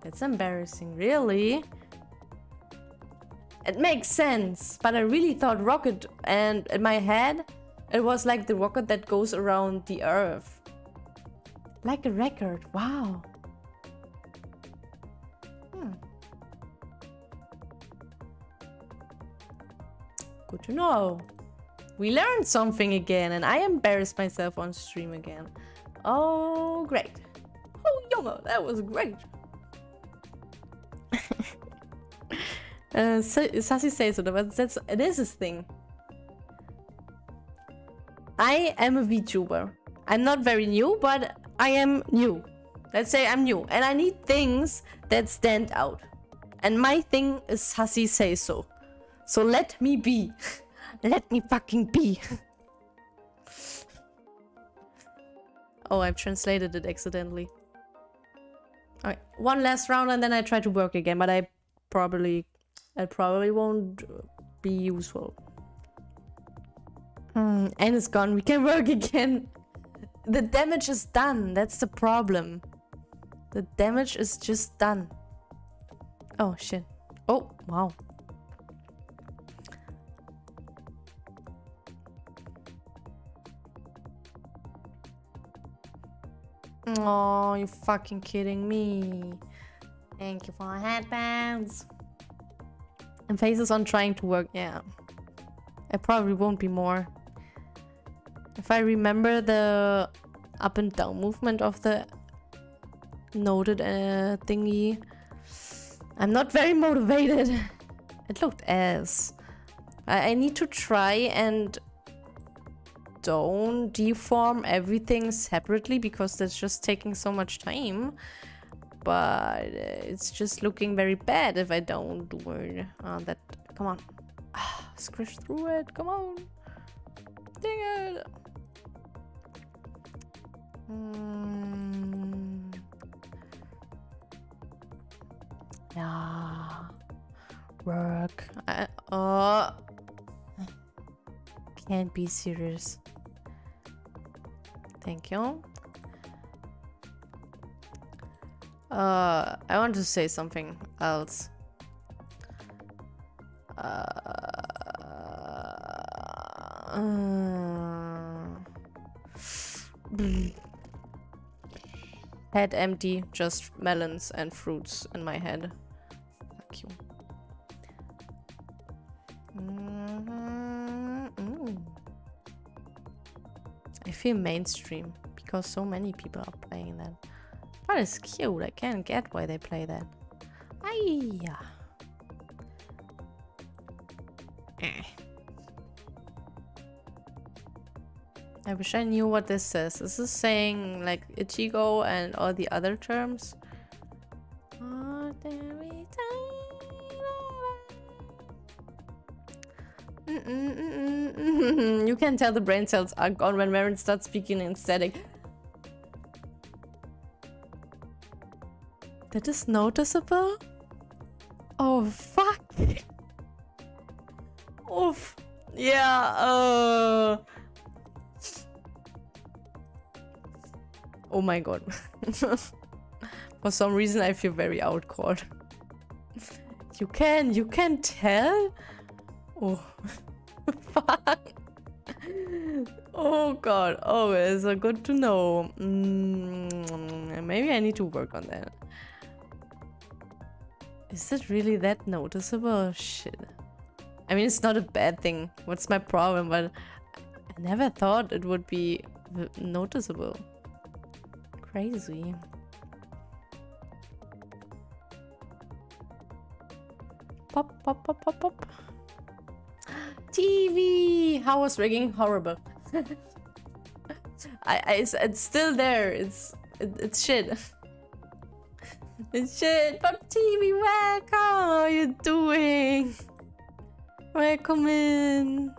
That's embarrassing, really? It makes sense, but I really thought rocket and in my head it was like the rocket that goes around the Earth. Like a record, wow. Hmm. Good to know. We learned something again and I embarrassed myself on stream again. Oh, great. Oh, Junge, that was great. uh, Sassy says it, but that's, it is his thing. I am a VTuber. I'm not very new, but I am new. Let's say I'm new. And I need things that stand out. And my thing is Sassy say so. So let me be. let me fucking be. oh, I've translated it accidentally. Alright, one last round and then I try to work again, but I probably... I probably won't be useful. Hmm, and it's gone. We can work again. The damage is done. That's the problem. The damage is just done. Oh, shit. Oh, wow. Oh, you fucking kidding me. Thank you for headbands. And faces on trying to work. Yeah. It probably won't be more. If I remember the up and down movement of the noted uh, thingy, I'm not very motivated. It looked ass. I, I need to try and don't deform everything separately because that's just taking so much time. but it's just looking very bad if I don't do it. Uh, that, come on. Squish through it, come on. Dang it. Mm. Yeah. Work. I, oh. Can't be serious. Thank you. Uh, I want to say something else. Uh, head empty, just melons and fruits in my head. Fuck you. Mm, mm. I feel mainstream because so many people are playing that. That is cute. I can't get why they play that. Aiyah. Eh. I wish I knew what this says. Is this is saying like Ichigo and all the other terms? You can tell the brain cells are gone when Meron starts speaking in static. That is noticeable? Oh, fuck. Oof. Yeah, uh... Oh my god. For some reason I feel very outcalled. You can, you can tell? Oh, fuck. Oh god, oh, it's uh, good to know. Mm, maybe I need to work on that. Is it really that noticeable? Shit. I mean, it's not a bad thing. What's my problem? But I never thought it would be noticeable. Crazy. Pop, pop, pop, pop, pop. TV! How was rigging? Horrible. I, I, it's it's, still there. It's, it, it's shit. It's shit, but TV, welcome! How are you doing? Welcome in.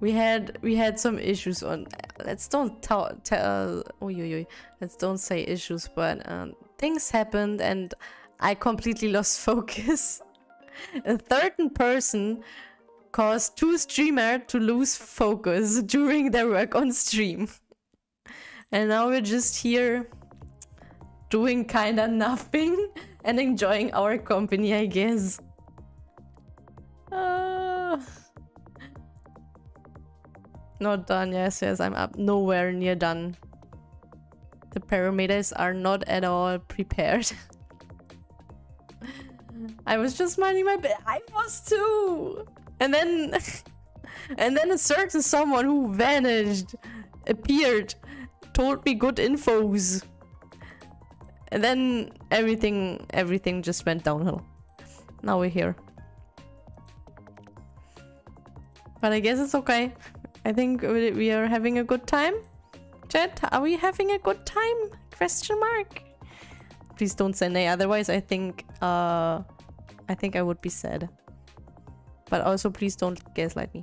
We had we had some issues on. Let's don't tell tell. Oh, let's don't say issues, but um, things happened and I completely lost focus. A third person caused two streamers to lose focus during their work on stream. And now we're just here doing kinda nothing and enjoying our company, I guess. Uh, not done, yes, yes, I'm up. Nowhere near done. The parameters are not at all prepared. I was just minding my bed. I was too. And then, and then a certain someone who vanished, appeared, told me good infos. And then everything, everything just went downhill. Now we're here. But I guess it's okay. I think we are having a good time. Chat, are we having a good time? Question mark. Please don't say nay, otherwise I think, uh, I think I would be sad. But also please don't gaslight me.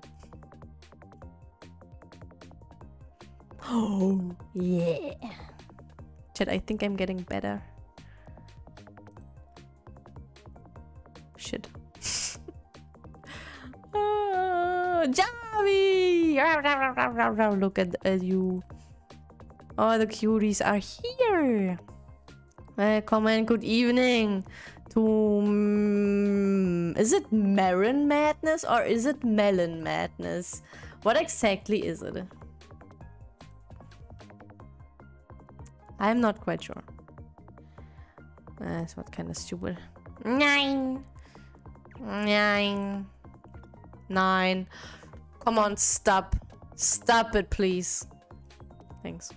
Oh, yeah. Chat, I think I'm getting better. Shit. uh, Look at, at you. All the cuties are here. Welcome and good evening to... Um, is it Meron Madness or is it Melon Madness? What exactly is it? I'm not quite sure. That's what kind of stupid. Nine. Nine. Nine. Come on, stop. Stop it, please. Thanks.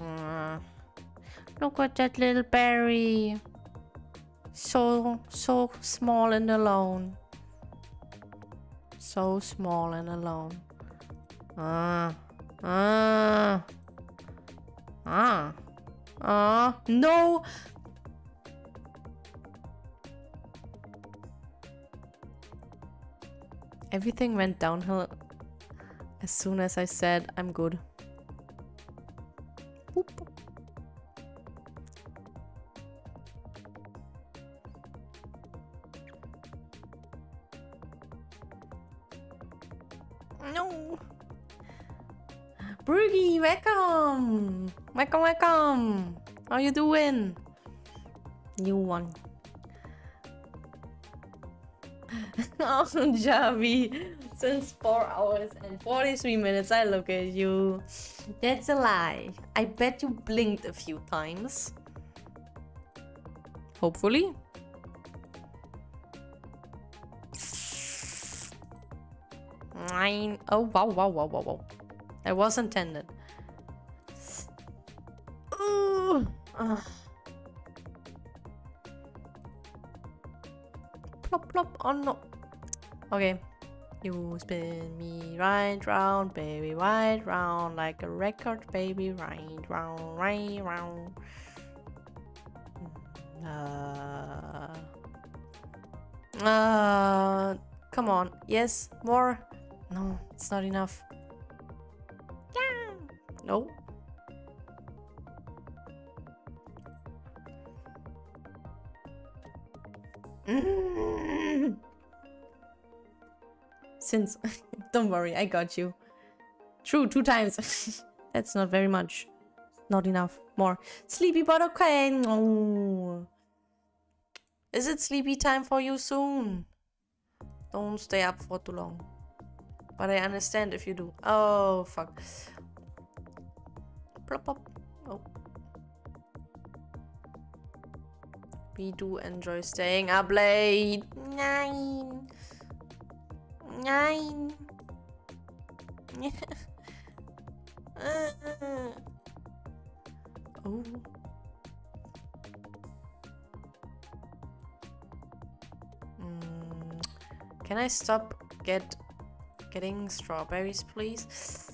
Uh, look at that little berry. So, so small and alone. So small and alone. Ah. Uh, ah. Ah. Uh, no! Everything went downhill as soon as I said I'm good. Boop. No. Broogie, welcome. Welcome, welcome. How you doing? New one. oh, Javi. Since 4 hours and 43 minutes, I look at you. That's a lie. I bet you blinked a few times. Hopefully. Nine. Oh, wow, wow, wow, wow, wow. That was intended. Ooh. Ugh. Plop, plop. Oh, no. Okay. You spin me right round, baby, right round, like a record, baby, right round, right round. Uh, uh, come on. Yes, more. No, it's not enough. Yeah. No. Since, don't worry, I got you. True, two times. That's not very much. Not enough. More. Sleepy, but okay. No. Is it sleepy time for you soon? Don't stay up for too long. But I understand if you do. Oh, fuck. Plop, plop. We do enjoy staying up late. Nine. Nine. oh. Mm, Can I stop get getting strawberries, please?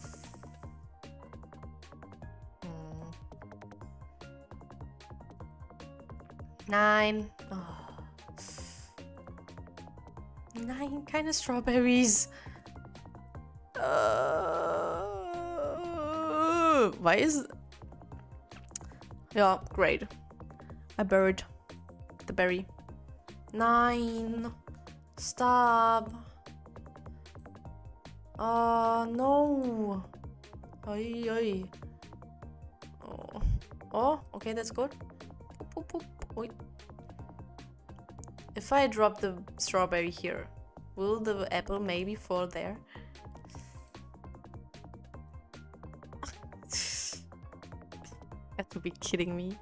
Nine. Oh. Nine kind of strawberries. Uh, why is... Yeah, great. I buried the berry. Nine. Stop. Oh, no. Oi, oi. Oh. oh, okay, that's good. Oi. If I drop the strawberry here, will the apple maybe fall there? Have to be kidding me.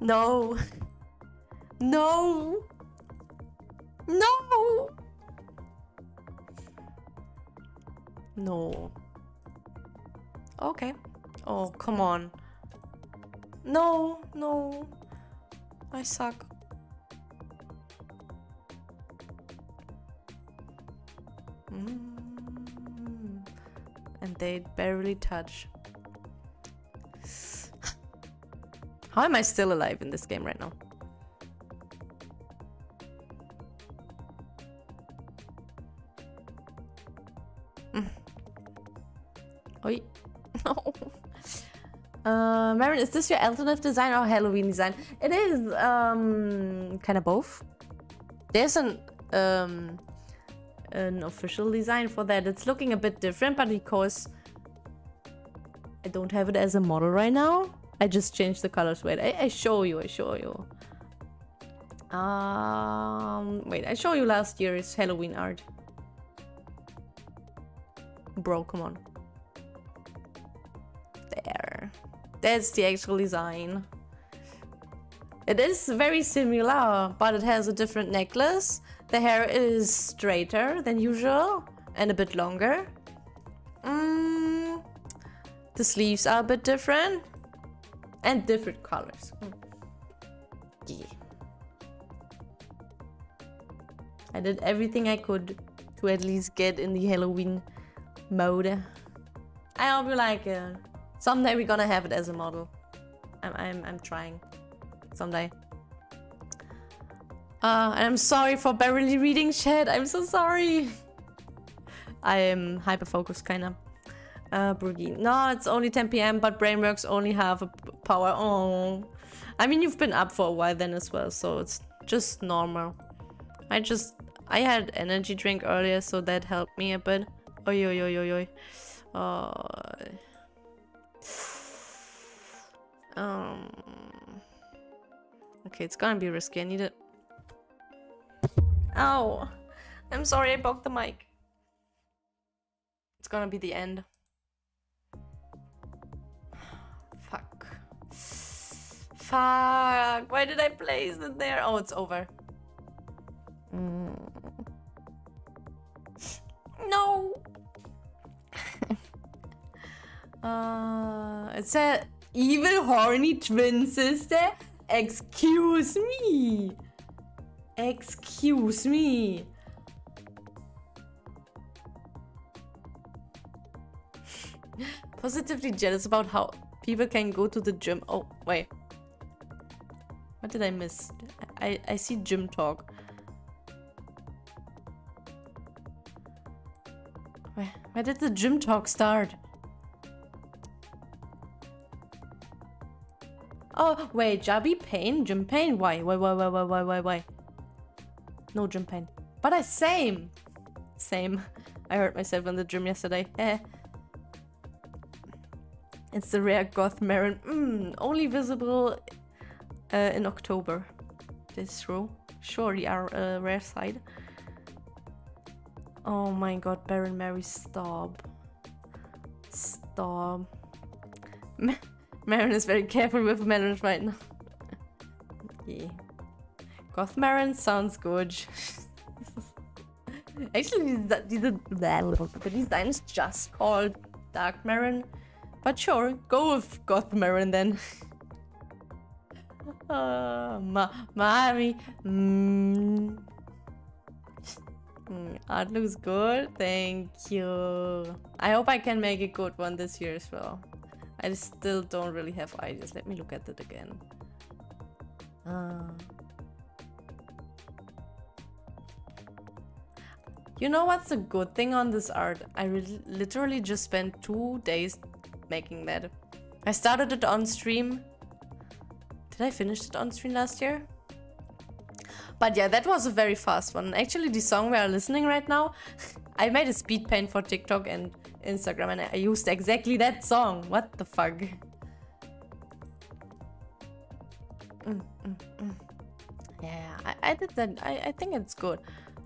No. No. No. No. Okay. Oh, come on. No, no. I suck. Mm. And they barely touch. How am I still alive in this game right now? Mm. Oi. No. Uh, Meron, is this your alternative design or Halloween design? It is um, kind of both. There's an um, an official design for that. It's looking a bit different, but because I don't have it as a model right now, I just changed the colors. Wait, I, I show you. I show you. Um, wait, I show you last year's Halloween art. Bro, come on. There. That's the actual design. It is very similar, but it has a different necklace. The hair is straighter than usual and a bit longer. Mm, the sleeves are a bit different and different colors. Mm. Yeah. I did everything I could to at least get in the Halloween mode. I hope you like it. Someday we're gonna have it as a model. I'm I'm I'm trying. Someday. Uh, I'm sorry for barely reading chat. I'm so sorry. I am hyper focused, kinda. Uh. No, it's only 10 p.m., but Brainworks only have a power. Oh. I mean, you've been up for a while then as well, so it's just normal. I just. I had energy drink earlier, so that helped me a bit. Oi, oi, oi, oi, oi. Uh, um. Okay, it's gonna be risky. I need it. Ow. I'm sorry I broke the mic. It's gonna be the end. Fuck. Fuck. Why did I place it there? Oh, it's over. Mm. No. uh, it said evil horny twin sister. Excuse me. Excuse me. Positively jealous about how people can go to the gym. Oh, wait. What did I miss? I, I see gym talk. Where, where did the gym talk start? Oh, wait, Jabby Pain? Gym Pain? Why? Why, why, why, why, why, why, why? No gym pain. But I same. Same. I hurt myself in the gym yesterday. It's the rare Goth Meron. Mm, only visible uh, in October. This true. Surely our uh, rare side. Oh my god, Meron Berri, stop. Stop. Meron is very careful with melons right now. yeah. Goth Meron sounds good. Actually, the, design is just called Dark Meron. But sure, go with Goth Meron then. uh, ma Mami. Mm. Mm, art looks good. Thank you. I hope I can make a good one this year as well. I still don't really have ideas. Let me look at it again. Uh. You know what's a good thing on this art? I literally just spent two days making that. I started it on stream. Did I finish it on stream last year? But yeah, that was a very fast one. Actually, the song we are listening right now, I made a speed paint for TikTok and Instagram and I used exactly that song. What the fuck? Mm, mm, mm. Yeah, I, I did that. I, I think it's good.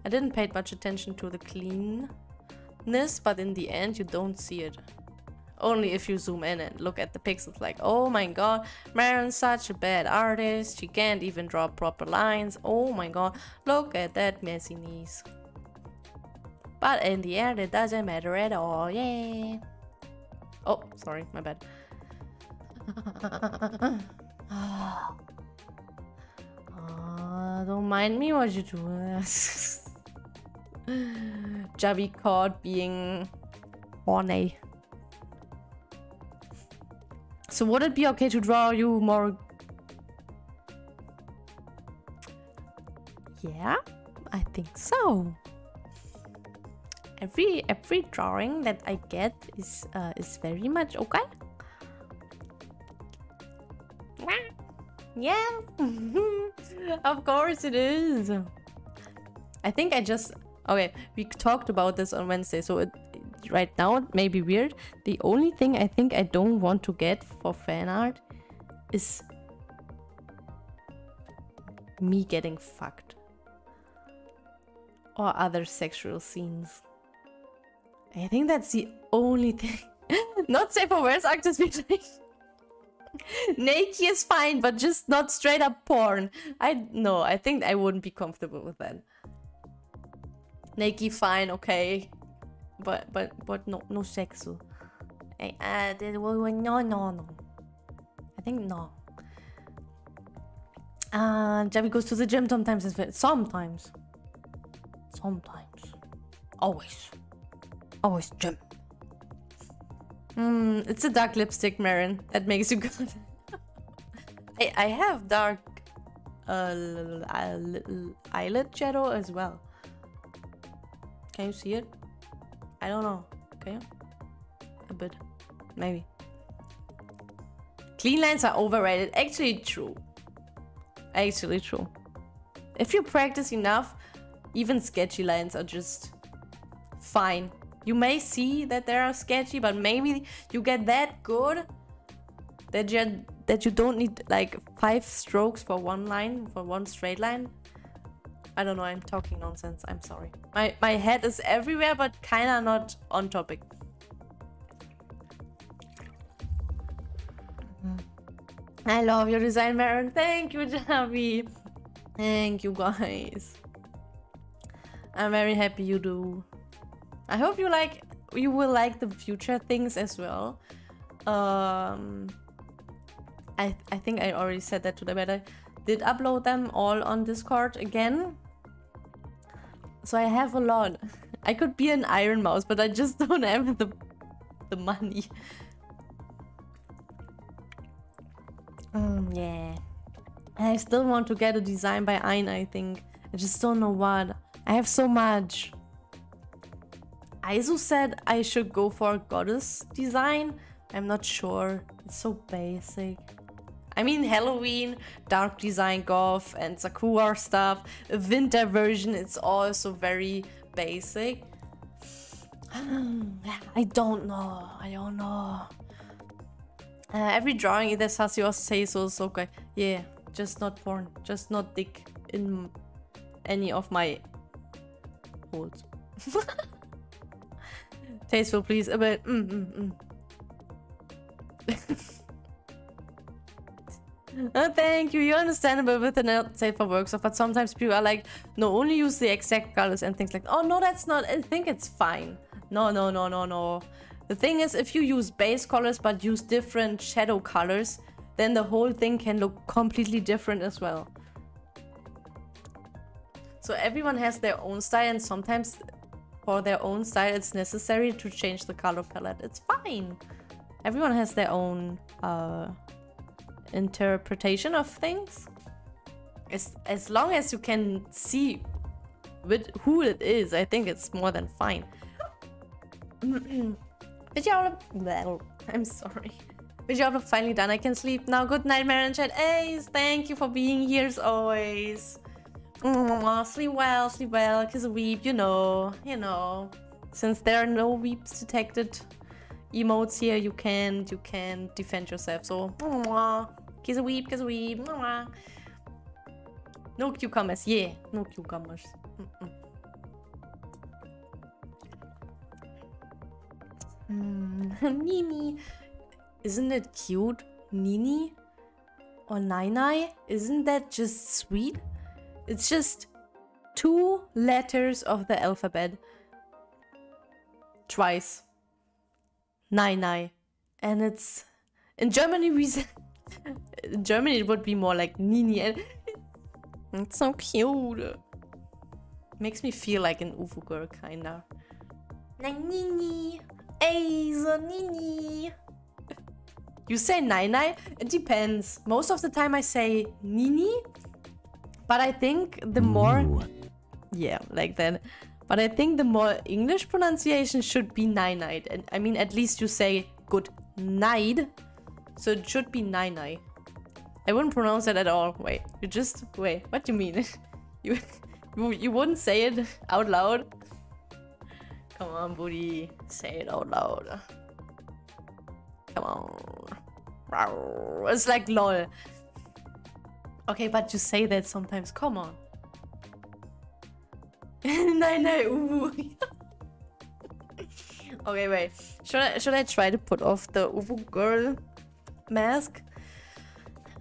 I didn't pay much attention to the cleanness, but in the end you don't see it. Only if you zoom in and look at the pixels like, oh my god, Meron's such a bad artist, she can't even draw proper lines, oh my god, look at that messiness. But in the end it doesn't matter at all, yeah. Oh, sorry, my bad. uh, don't mind me what you do. Jabby caught being horny. So would it be okay to draw you more? Yeah, I think so. Every every drawing that I get is uh, is very much okay. Yeah, of course it is. I think I just Okay, we talked about this on Wednesday, so it, right now it may be weird. The only thing I think I don't want to get for fan art is me getting fucked. Or other sexual scenes. I think that's the only thing. not safe for worse actors Naked is fine, but just not straight up porn. I no, I think I wouldn't be comfortable with that. Naked, fine, okay. But but but no no sexual. Uh, no no no. I think no. Uh, Jabby goes to the gym sometimes. Sometimes. Sometimes. Always. Always gym. Mm, it's a dark lipstick, Meron. That makes you good. I, I have dark uh, eyelid shadow as well. Can you see it? I don't know. Can you? A bit. Maybe. Clean lines are overrated. Actually true. Actually true. If you practice enough, even sketchy lines are just fine. You may see that they are sketchy, but maybe you get that good that you that you don't need like five strokes for one line for one straight line. I don't know. I'm talking nonsense. I'm sorry. My my head is everywhere, but kinda not on topic. Mm-hmm. I love your design, Baron. Thank you, Javi. Thank you, guys. I'm very happy you do. I hope you like you will like the future things as well. Um, I I think I already said that today, but I did upload them all on Discord again. So I have a lot. I could be an Ironmouse, but I just don't have the the money. Um, yeah. I still want to get a design by Ein, I think. I just don't know what. I have so much. Aizu said I should go for a goddess design. I'm not sure. It's so basic. I mean Halloween, dark design goth and Sakura stuff. A winter version, it's also very basic. I don't know. I don't know. Uh, every drawing either Sasio says so okay. Yeah, just not porn. Just not dick in any of my holes. Tasteful, please. A bit. Mm, mm, mm. oh, thank you. You're understandable with the not safe for workshop, but sometimes people are like, no, only use the exact colors and things like, oh no, that's not. I think it's fine. No, no, no, no, no. The thing is, if you use base colors but use different shadow colors, then the whole thing can look completely different as well. So everyone has their own style and sometimes for their own style it's necessary to change the color palette. It's fine. Everyone has their own uh, interpretation of things. As, as long as you can see with who it is, I think it's more than fine. Video well, I'm sorry. Video finally done. I can sleep now. Good night, Meron Chat. Ace, thank you for being here as always. Mm, sleep well, sleep well, kiss a weep, you know, you know. Since there are no weeps detected emotes here, you can you can defend yourself. So kiss a weep, kiss a weep. No cucumbers, yeah, no cucumbers. Mm -mm. Nini. Isn't it cute? Nini? Or Nai Nai Isn't that just sweet? It's just two letters of the alphabet. Twice. Nai And it's... In Germany we in Germany it would be more like Nini. It's so cute. Makes me feel like an UFO girl, kinda. Nini. Ey, so Nini. You say Nai Nai? It depends. Most of the time I say Nini. But I think the more...
Ooh.
Yeah, like that. But I think the more English pronunciation should be Nai night. And I mean, at least you say good night. So it should be Nai Nai. I wouldn't pronounce it at all. Wait, you just... Wait, what do you mean? you, you, you wouldn't say it out loud? Come on, booty. Say it out loud. Come on. It's like lol. Okay, but you say that sometimes. Come on. nein, Uwu. okay, wait. Should I should I try to put off the Uwu girl mask?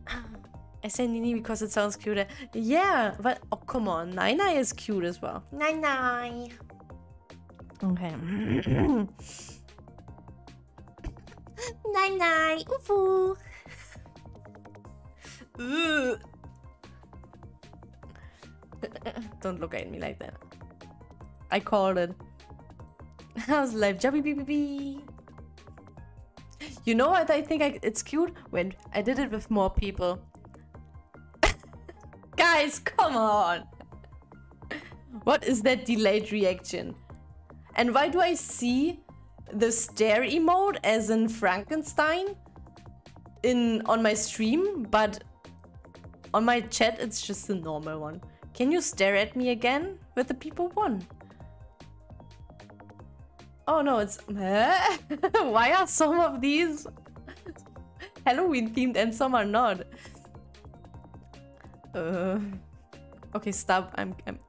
I say Nini because it sounds cute. Yeah, but oh come on, Nai Nai is cute as well. Nai Nai. Okay. Nai Nai, Ufu. Don't look at me like that. I called it. I was like, Jubby bee bee bee. You know what I think I, it's cute? When I did it with more people. Guys, come on! What is that delayed reaction? And why do I see the stare emote as in Frankenstein in on my stream, but on my chat it's just the normal one. Can you stare at me again with the people one? Oh no, it's... Why are some of these Halloween themed and some are not? Uh, okay, stop. I'm... I'm...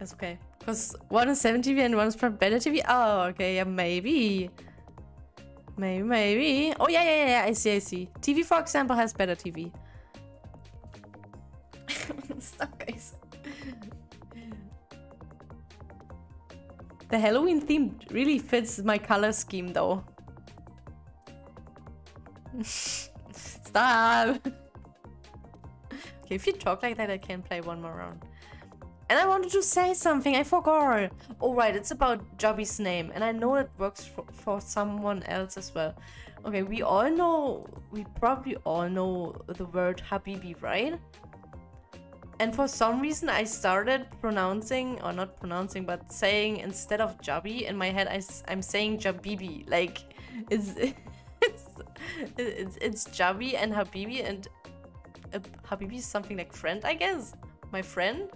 It's okay. Because one is 7 TV and one is from Better TV. Oh, okay, yeah, maybe. Maybe, maybe. Oh, yeah, yeah, yeah, I see, I see. TV, for example, has Better TV. Stop, guys. The Halloween theme really fits my color scheme, though. Stop! okay, if you talk like that, I can play one more round. And I wanted to say something, I forgot. Oh right, it's about Jobby's name. And I know it works for, for someone else as well. Okay, we all know, we probably all know the word Habibi, right? And for some reason I started pronouncing, or not pronouncing, but saying instead of Jobby, in my head I, I'm saying Jabibi. Like, it's, it's, it's, it's Jobby and Habibi and uh, Habibi is something like friend, I guess? My friend?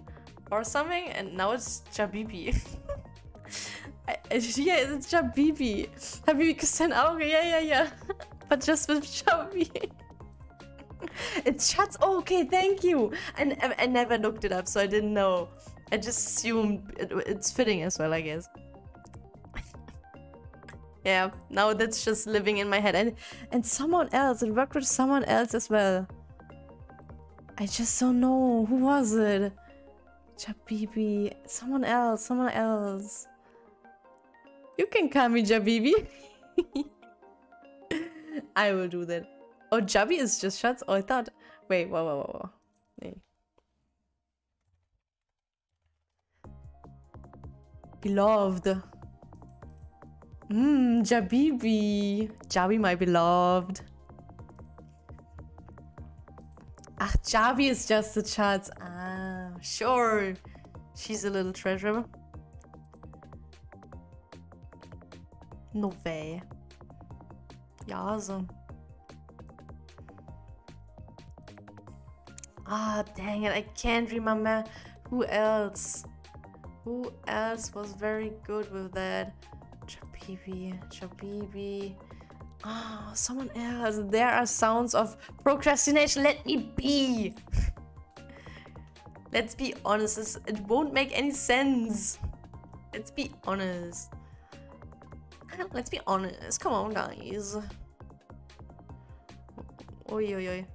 or something, and now it's Jabibi. I, yeah, it's Jabibi. Habibi dein Auge, yeah, yeah, yeah. But just with Jabi. it's Schatz. Oh, okay, thank you. I, I never looked it up, so I didn't know. I just assumed it, it's fitting as well, I guess. yeah, now that's just living in my head. And, and someone else, it worked with someone else as well. I just don't know. Who was it? Jabibi. Someone else, someone else. You can call me Jabibi. I will do that. Oh, Jabi is just shots? Oh, I thought... Wait, whoa, whoa, whoa, whoa. Beloved. Mmm, Jabibi. Jabi, my beloved. Ah, Javi is just the chat. Ah, sure. She's a little treasure. No way. Ja, Ah, dang it. I can't remember who else. Who else was very good with that? Chabibi, Chabibi. Oh, someone else. There are sounds of procrastination. Let me be. Let's be honest. It won't make any sense. Let's be honest. Let's be honest. Come on, guys. Oi, oi, oi.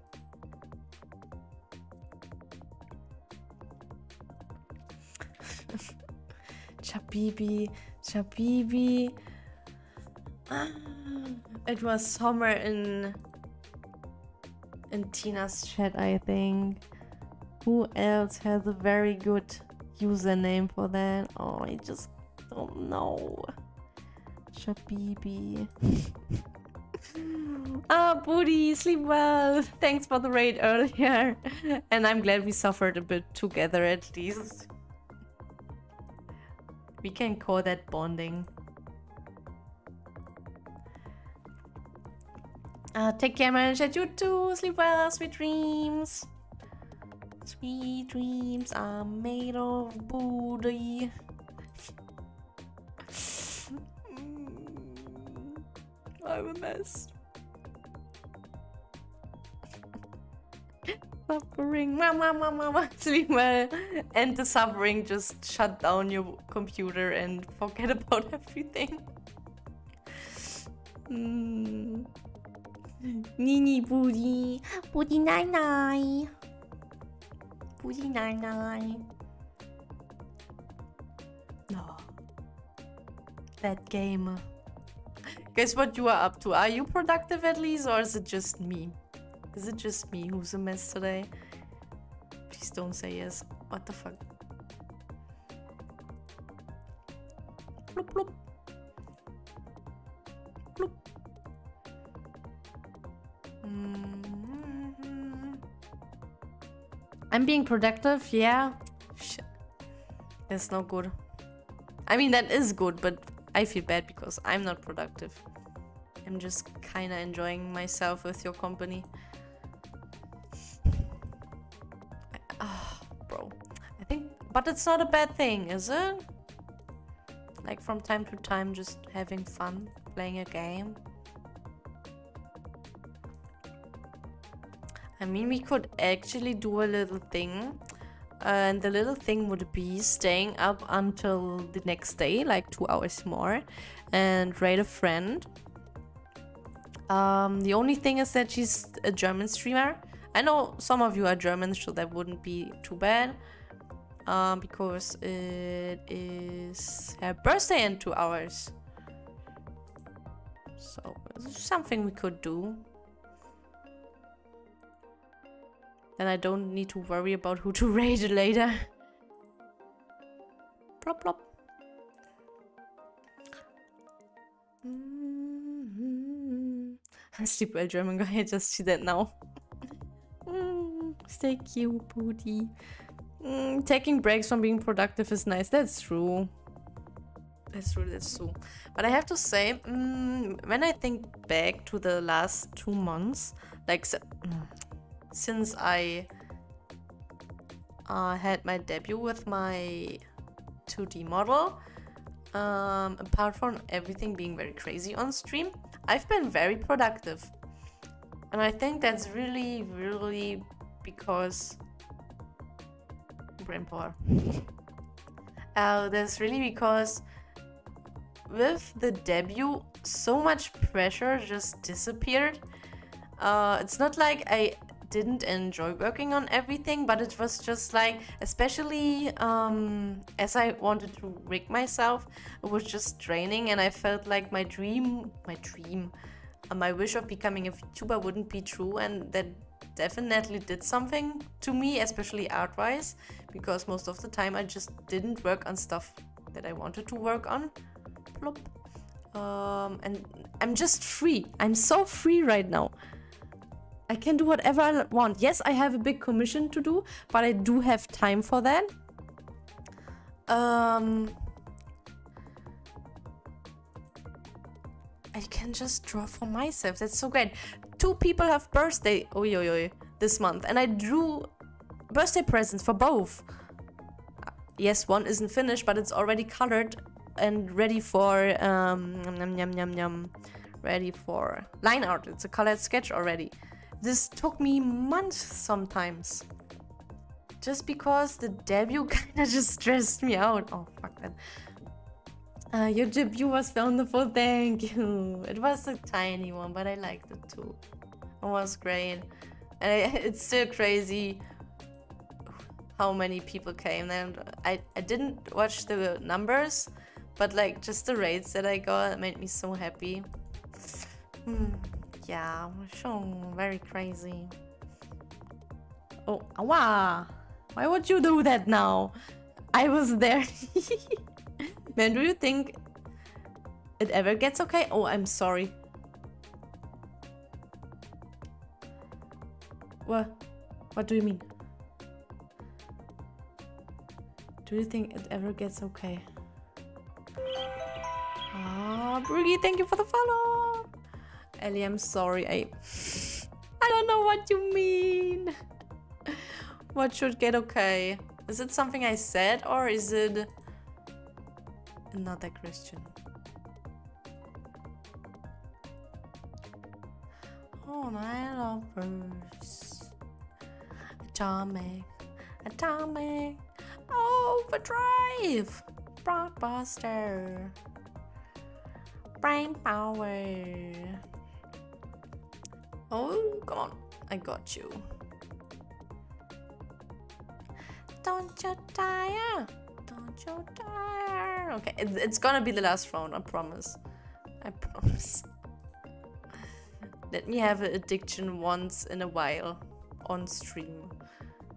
Chabibi, Chabibi. Ah. It was somewhere in in Tina's chat, I think. Who else has a very good username for that? Oh, I just don't know. Shabibi. ah, Booty, sleep well. Thanks for the raid earlier. and I'm glad we suffered a bit together at least. We can call that bonding. Uh, take care, man. Chat you too. Sleep well. Sweet dreams. Sweet dreams are made of booty. I'm a mess. Suffering. Mama, mama, mama. Sleep well. And the suffering just shut down your computer and forget about everything. Mm. Nini Booty. Booty nine nine. Booty nine nine. No. That game. Guess what you are up to? Are you productive at least or is it just me? Is it just me who's a mess today? Please don't say yes. What the fuck? Bloop, bloop. Mm-hmm. I'm being productive, yeah. Shit. That's not good. I mean, that is good, but I feel bad because I'm not productive. I'm just kinda enjoying myself with your company. But it's not a bad thing, is it? Like from time to time, just having fun playing a game. I mean, we could actually do a little thing. and the little thing would be staying up until the next day, like two hours more, and raid a friend. Um, the only thing is that she's a German streamer. I know some of you are German, so that wouldn't be too bad. Um, because it is her birthday in two hours. So, something we could do. Then I don't need to worry about who to raid later. plop plop. Sleep well, German guy. I just see that now. mm, stay cute, booty. Mm, taking breaks from being productive is nice. That's true. That's true, that's true. But I have to say, mm, when I think back to the last two months, like since I uh, had my debut with my 2D model, um, apart from everything being very crazy on stream, I've been very productive. And I think that's really, really because power. uh, that's really because with the debut, so much pressure just disappeared. Uh, it's not like I didn't enjoy working on everything, but it was just like, especially um, as I wanted to rig myself, it was just draining, and I felt like my dream, my dream, uh, my wish of becoming a VTuber wouldn't be true, and that definitely did something to me, especially art wise, because most of the time I just didn't work on stuff that I wanted to work on. Plop. Um, and I'm just free. I'm so free right now. I can do whatever I want. Yes, I have a big commission to do, but I do have time for that. Um, I can just draw for myself. That's so great. Two people have birthday oi, oi, oi, this month, and I drew birthday presents for both. Yes, one isn't finished, but it's already colored and ready for um, yum, yum, yum, yum, ready for line art. It's a colored sketch already. This took me months sometimes. Just because the debut kinda just stressed me out. Oh, fuck that. Uh, your debut was wonderful, thank you. It was a tiny one, but I liked it too. It was great. And I, it's still crazy how many people came. And I, I didn't watch the numbers, but like just the rates that I got made me so happy. Hmm. Yeah, so very crazy. Oh, awa! Why would you do that now? I was there. Man, do you think it ever gets okay? Oh, I'm sorry. What? What do you mean? Do you think it ever gets okay? Ah, Broogie, thank you for the follow! Ellie, I'm sorry. I I don't know what you mean. what should get okay? Is it something I said or is it another Christian? Oh, my lovers. Atomic, atomic, overdrive, blockbuster, brain power. Oh, come on. I got you. Don't you tire. Don't you tire. Okay, it's gonna be the last round, I promise. I promise. Let me have an addiction once in a while on stream.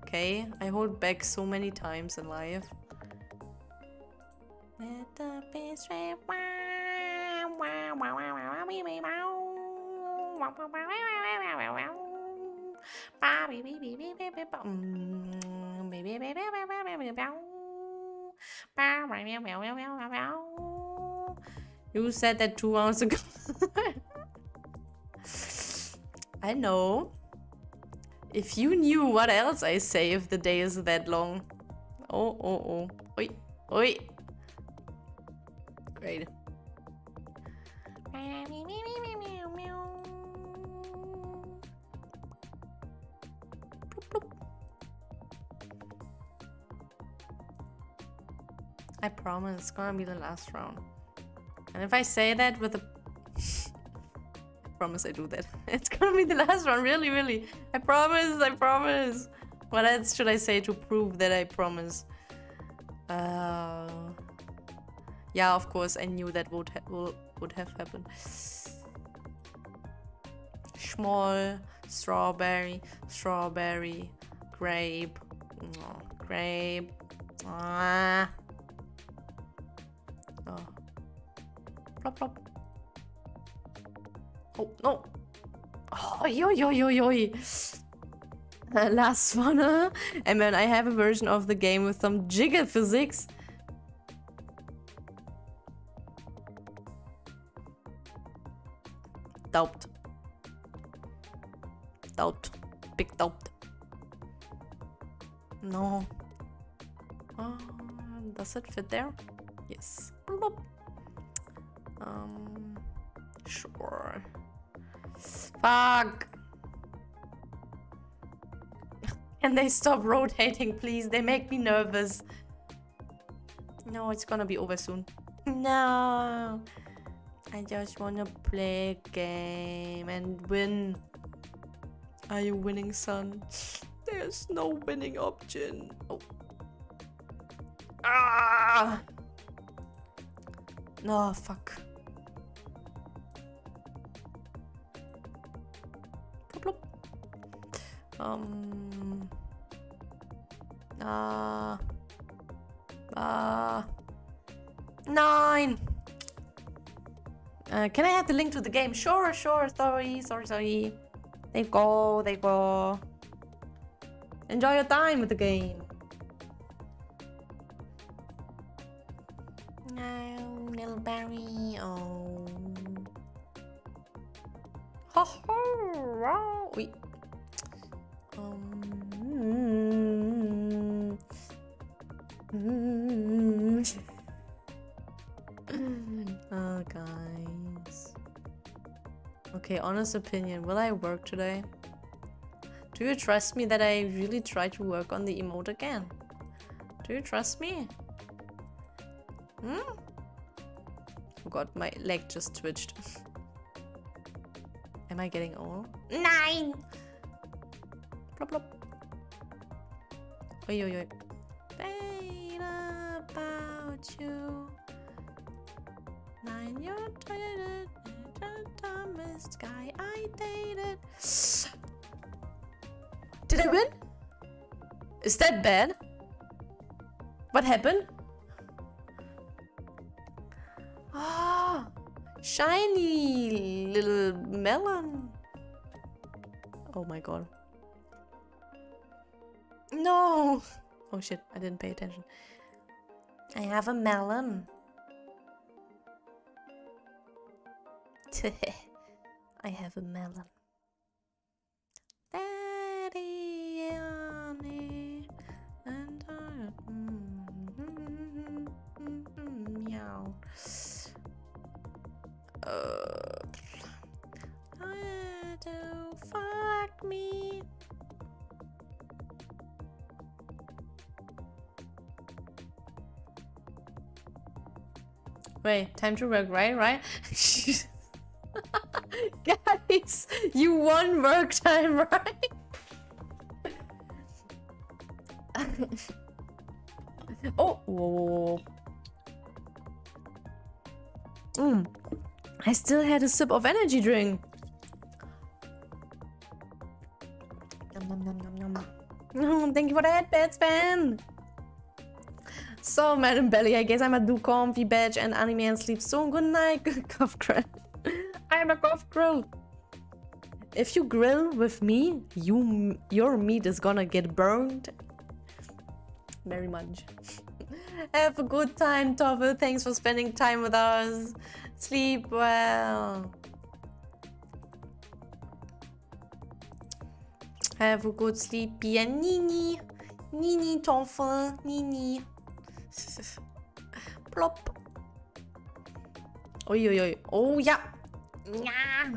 Okay? I hold back so many times in life. Let the bass You said that two hours ago. I know. If you knew what else I say if the day is that long. Oh, oh, oh. Oi, oi. Great. I promise it's gonna be the last round. And if I say that with a promise I do that. It's gonna be the last one, really, really. I promise, I promise. What else should I say to prove that I promise? Uh, yeah, of course, I knew that would ha will, would have happened. Small, strawberry, strawberry, grape, grape. Ah. Plop, plop. Oh, no. Oh, yo, yo, yo, yo. Uh, last one. And then I have a version of the game with some jiggle physics. Doubt. Doubt. Big doubt. No. Uh, does it fit there? Yes. Um, sure. Fuck. Can they stop rotating, please? They make me nervous. No, it's gonna be over soon. No. I just wanna play a game and win. Are you winning, son? There's no winning option. Oh. Ah! No, fuck. Um. Uh. Uh. Nine. Uh, can I have the link to the game? Sure, sure. Sorry, sorry, sorry. They go, they go. Enjoy your time with the game. Ho ho! Wait. oh, guys. Okay, honest opinion. Will I work today? Do you trust me that I really try to work on the emote again? Do you trust me? Hmm? Oh god, my leg just twitched. Am I getting old? Nine! Plop, plop. Oi, oi, oi. Bait about you. Nine, you're tired. The dumbest guy I dated. Did I win? Is that bad? What happened? Ah, shiny little melon. Oh my god. No! Oh shit, I didn't pay attention. I have a melon. I have a melon. Wait, time to work, right? Right? Guys, you won work time, right? oh, whoa. Mm. I still had a sip of energy drink. Nom, nom, nom, nom, nom. thank you for that, Batsman. So, Madam Belly, I guess I'm a do comfy badge and anime and sleep soon. Good night, cough grill. I'm a cough grill. If you grill with me, you your meat is gonna get burned very much. Have a good time, Toffel. Thanks for spending time with us. Sleep well. Have a good sleep, and Nini. Nini, Toffel. Nini. Plop. Oi, oi, oi. Oh, yeah. Yeah.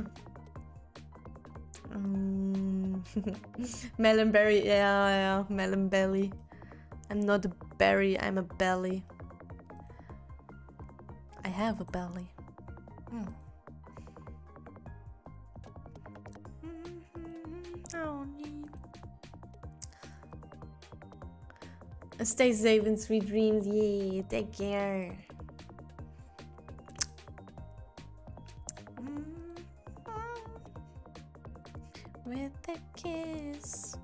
Mm. melon berry, yeah, yeah, melon belly. I'm not a berry, I'm a belly. I have a belly. Mm. Stay safe and sweet dreams. Yeah, take care. With a kiss.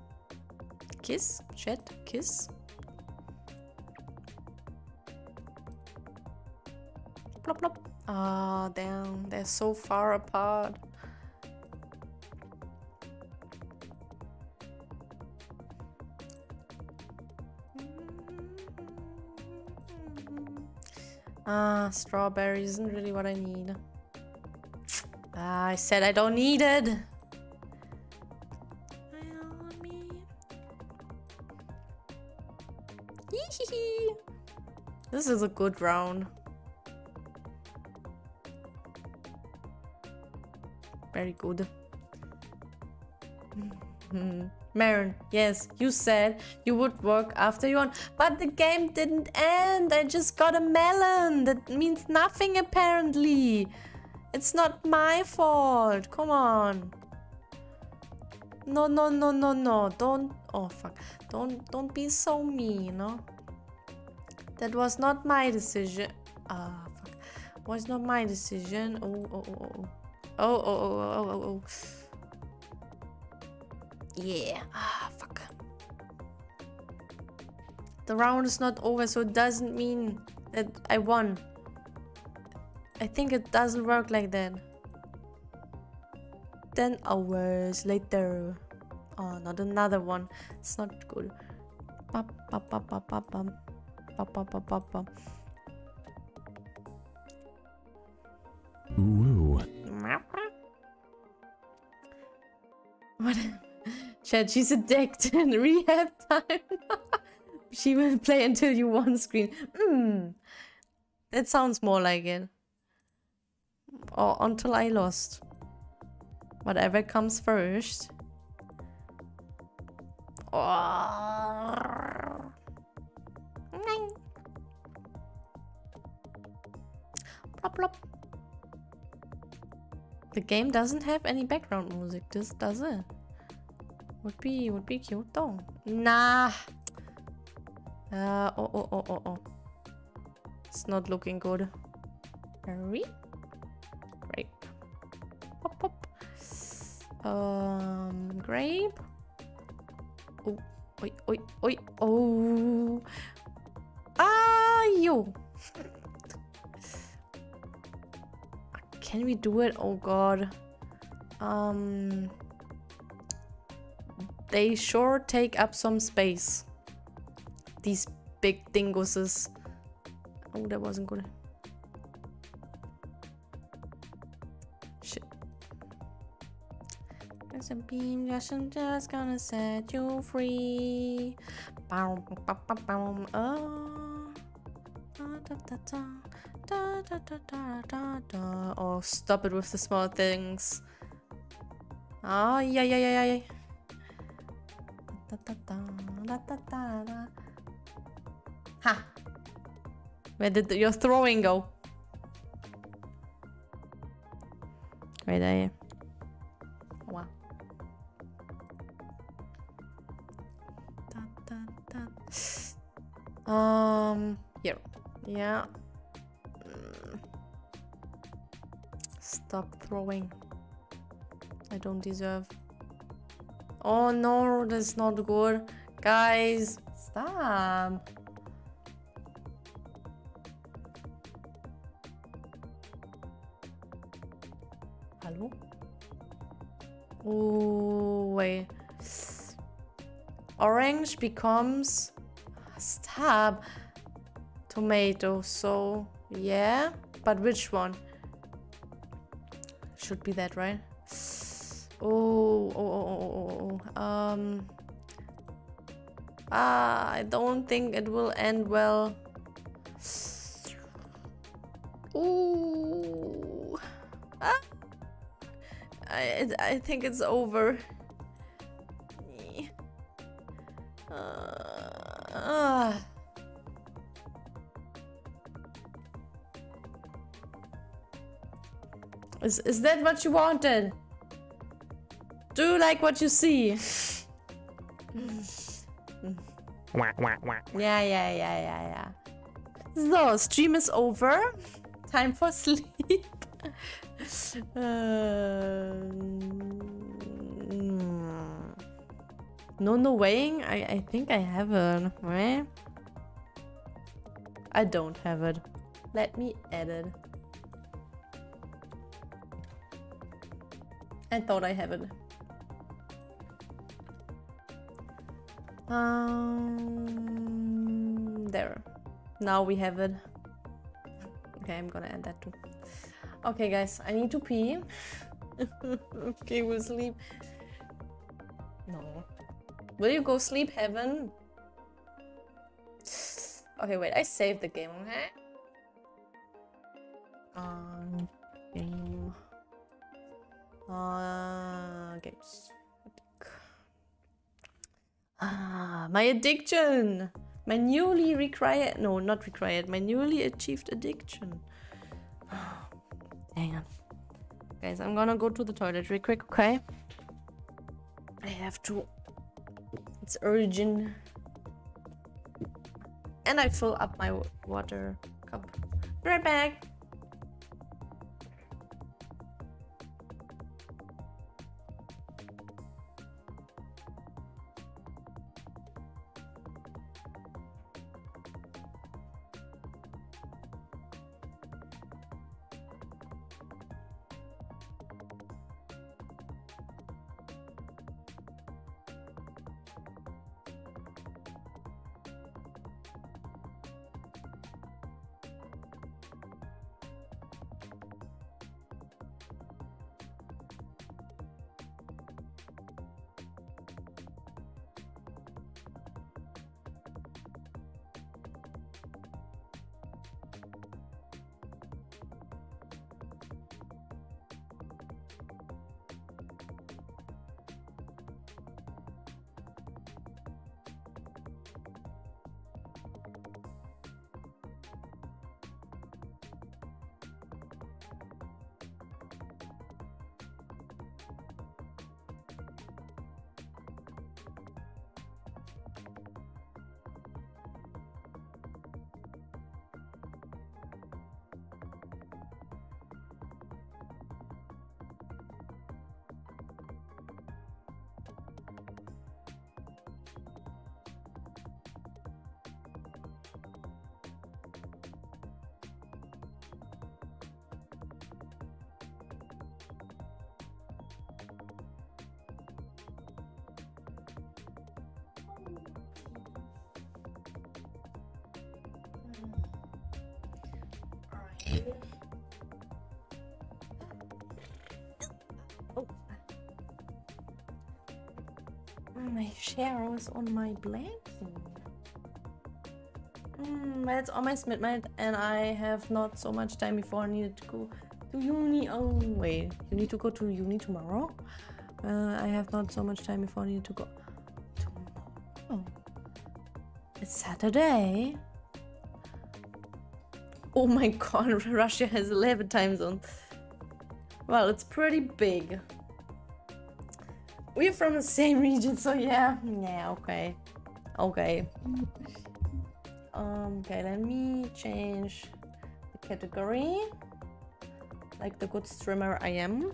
Kiss? Chat? Kiss? Plop plop. Ah, oh, damn. They're so far apart. Ah, strawberry isn't really what I need. Ah, I said I don't need it. This is a good round. Very good. Meron, yes, you said you would work after you won, but the game didn't end. I just got a melon. That means nothing apparently. It's not my fault. Come on. No, no, no, no, no. Don't. Oh fuck. Don't, don't be so mean, no. That was not my decision. Ah, fuck. Was not my decision. Oh, oh, oh, oh. Oh, oh, oh, oh, oh, oh. Yeah. Ah, fuck. The round is not over, so it doesn't mean that I won. I think it doesn't work like that. 10 hours later. Oh, not another one. It's not good.
Woo.
What? Chad, she's addicted. Rehab time. she will play until you one screen. Hmm. That sounds more like it. Or until I lost. Whatever comes first. Plop, plop. The game doesn't have any background music, this does it? Would be would be cute though. Nah. Uh oh oh oh oh oh. It's not looking good. Hurry. Grape. Pop pop. Um grape. Oh oi oi oi oh. Ah yo. Can we do it? Oh god. Um they sure take up some space. These big dinguses. Oh, that wasn't good. Shit. There's a beam just, I'm just gonna set you free. Boom. Oh. Ah. Oh, stop it with the small things. Oh, yeah, yeah, yeah, yeah. Ha! Where did your throwing go? Right there. Wow. Da, da, da. Um, here. Yeah. Mm. Stop throwing. I don't deserve. Oh no, that's not good. Guys, stop. Hello? Oh, wait. Orange becomes Stop. Tomato. So, yeah. But which one? Should be that, right? Oh, oh, oh, oh, oh, oh. Um. Ah, I don't think it will end well. Ooh. Ah. I, I think it's over. Uh, ah. Is, is that what you wanted? Do you like what you see? Yeah, yeah, yeah, yeah, yeah. So, stream is over. Time for sleep. Um, no, no weighing. I, I think I have it, right? I don't have it. Let me edit. I thought I have it. Um, there. Now we have it. Okay, I'm gonna add that too. Okay, guys, I need to pee. okay, we'll sleep. No. Will you go sleep, Heaven? Okay, wait, I saved the game, okay? Um, game. Uh, games. Ah, my addiction! My newly required, no, not required, my newly achieved addiction. Hang on. Guys, I'm gonna go to the toilet real quick, okay? I have to. It's urgent. And I fill up my water cup. Be right back. On my blanket. Mm, it's almost midnight and I have not so much time before I needed to go to uni. Oh, wait. You need to go to uni tomorrow? Uh, I have not so much time before I need to go. Tomorrow? It's Saturday. Oh my god, Russia has 11 time zones. Well, it's pretty big. We're from the same region, so yeah. Yeah, okay. Okay. Um, okay, let me change the category. Like the good streamer I am.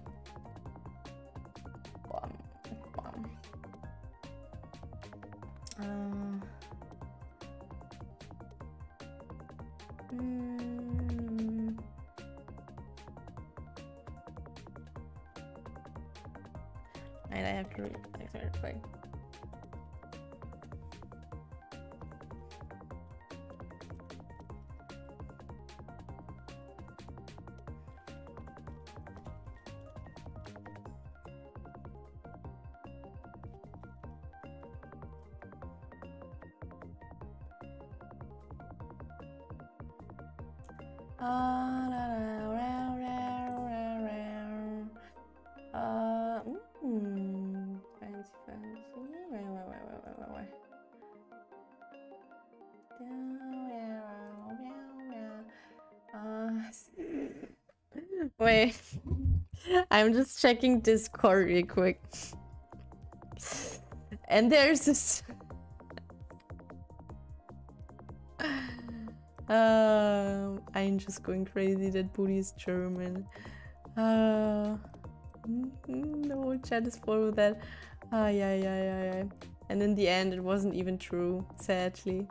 Uh, mm, fancy, fancy. Wait, wait, wait, wait, wait, wait, wait. Uh, wait, I'm just checking Discord real quick. And there's this. I'm just going crazy that Booty is German. Uh, mm, the whole chat is full of that. Ah, yeah, yeah, yeah, yeah. And in the end, it wasn't even true, sadly.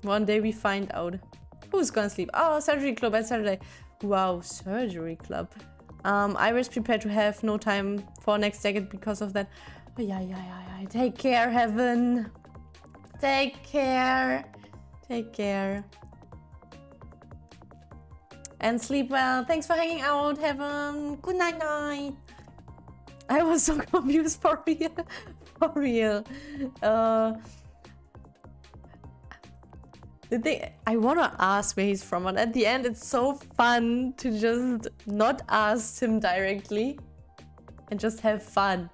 One day we find out. Who's gonna sleep? Oh, surgery club at Saturday. Wow, surgery club. Um, I was prepared to have no time for next decade because of that. Oh, yeah, yeah, yeah, yeah. Take care, Heaven. Take care. Take care. And sleep well. Thanks for hanging out, Have a Good night, night. I was so confused for real. for real. Uh, the thing, I want to ask where he's from, and at the end, it's so fun to just not ask him directly and just have fun.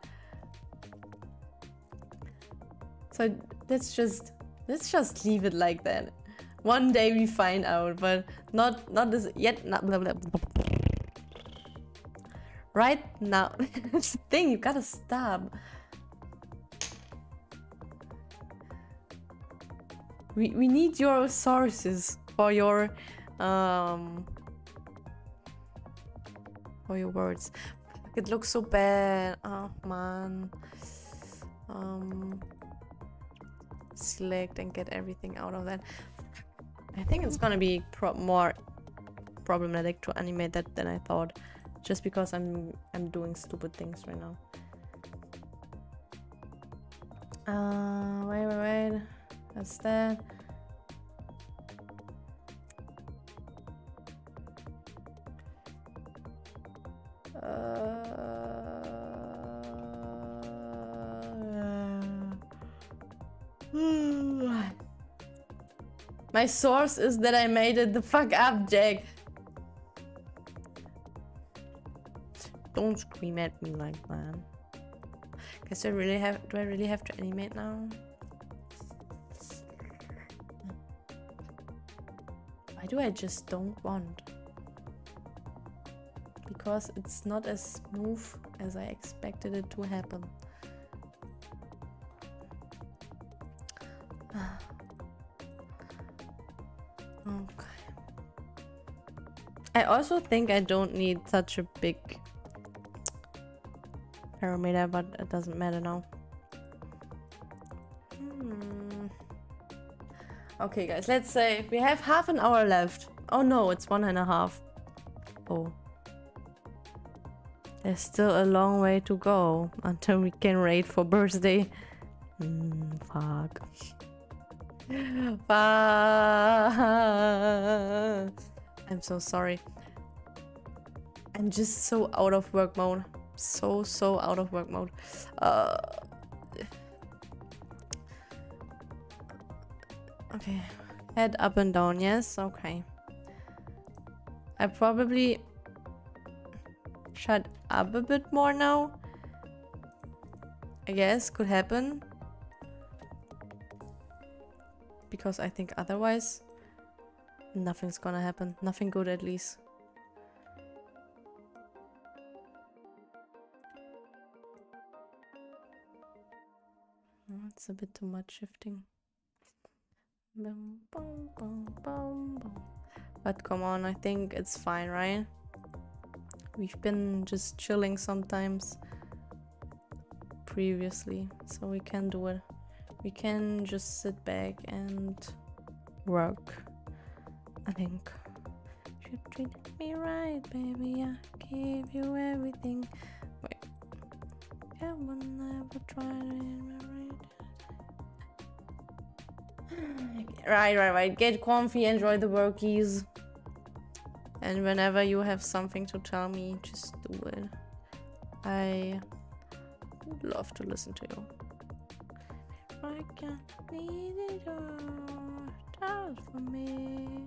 So let's just let's just leave it like that. One day we find out, but not not this yet. Not blah, blah, blah. Right now, thing. You gotta stop. We we need your sources for your um for your words. It looks so bad. Oh man. Um select and get everything out of that. I think it's gonna be pro more problematic to animate that than I thought, just because I'm I'm doing stupid things right now. Uh, wait, wait, wait. That's that. Uh, My source is that I made it the fuck up, Jack. Don't scream at me like that. Guess I really have do I really have to animate now? Why do I just don't want? Because it's not as smooth as I expected it to happen. Ah. I also think I don't need such a big parameter, but it doesn't matter now. Hmm. Okay, guys, let's say we have half an hour left. Oh no, it's one and a half. Oh. There's still a long way to go until we can raid for birthday. Hmm, fuck. Fuck. I'm so sorry. I'm just so out of work mode. So, so out of work mode. Uh, okay. Head up and down, yes? Okay. I probably shut up a bit more now. I guess could happen because I think otherwise nothing's gonna happen. Nothing good at least. Oh, it's a bit too much shifting. But come on, I think it's fine, right? We've been just chilling sometimes previously, so we can do it we can just sit back and work. I think. You treat me right, baby. I give you everything. Wait. Yeah, will never try to Right, right, right. Get comfy, enjoy the workies. And whenever you have something to tell me, just do it. I love to listen to you. I can't need it all for me.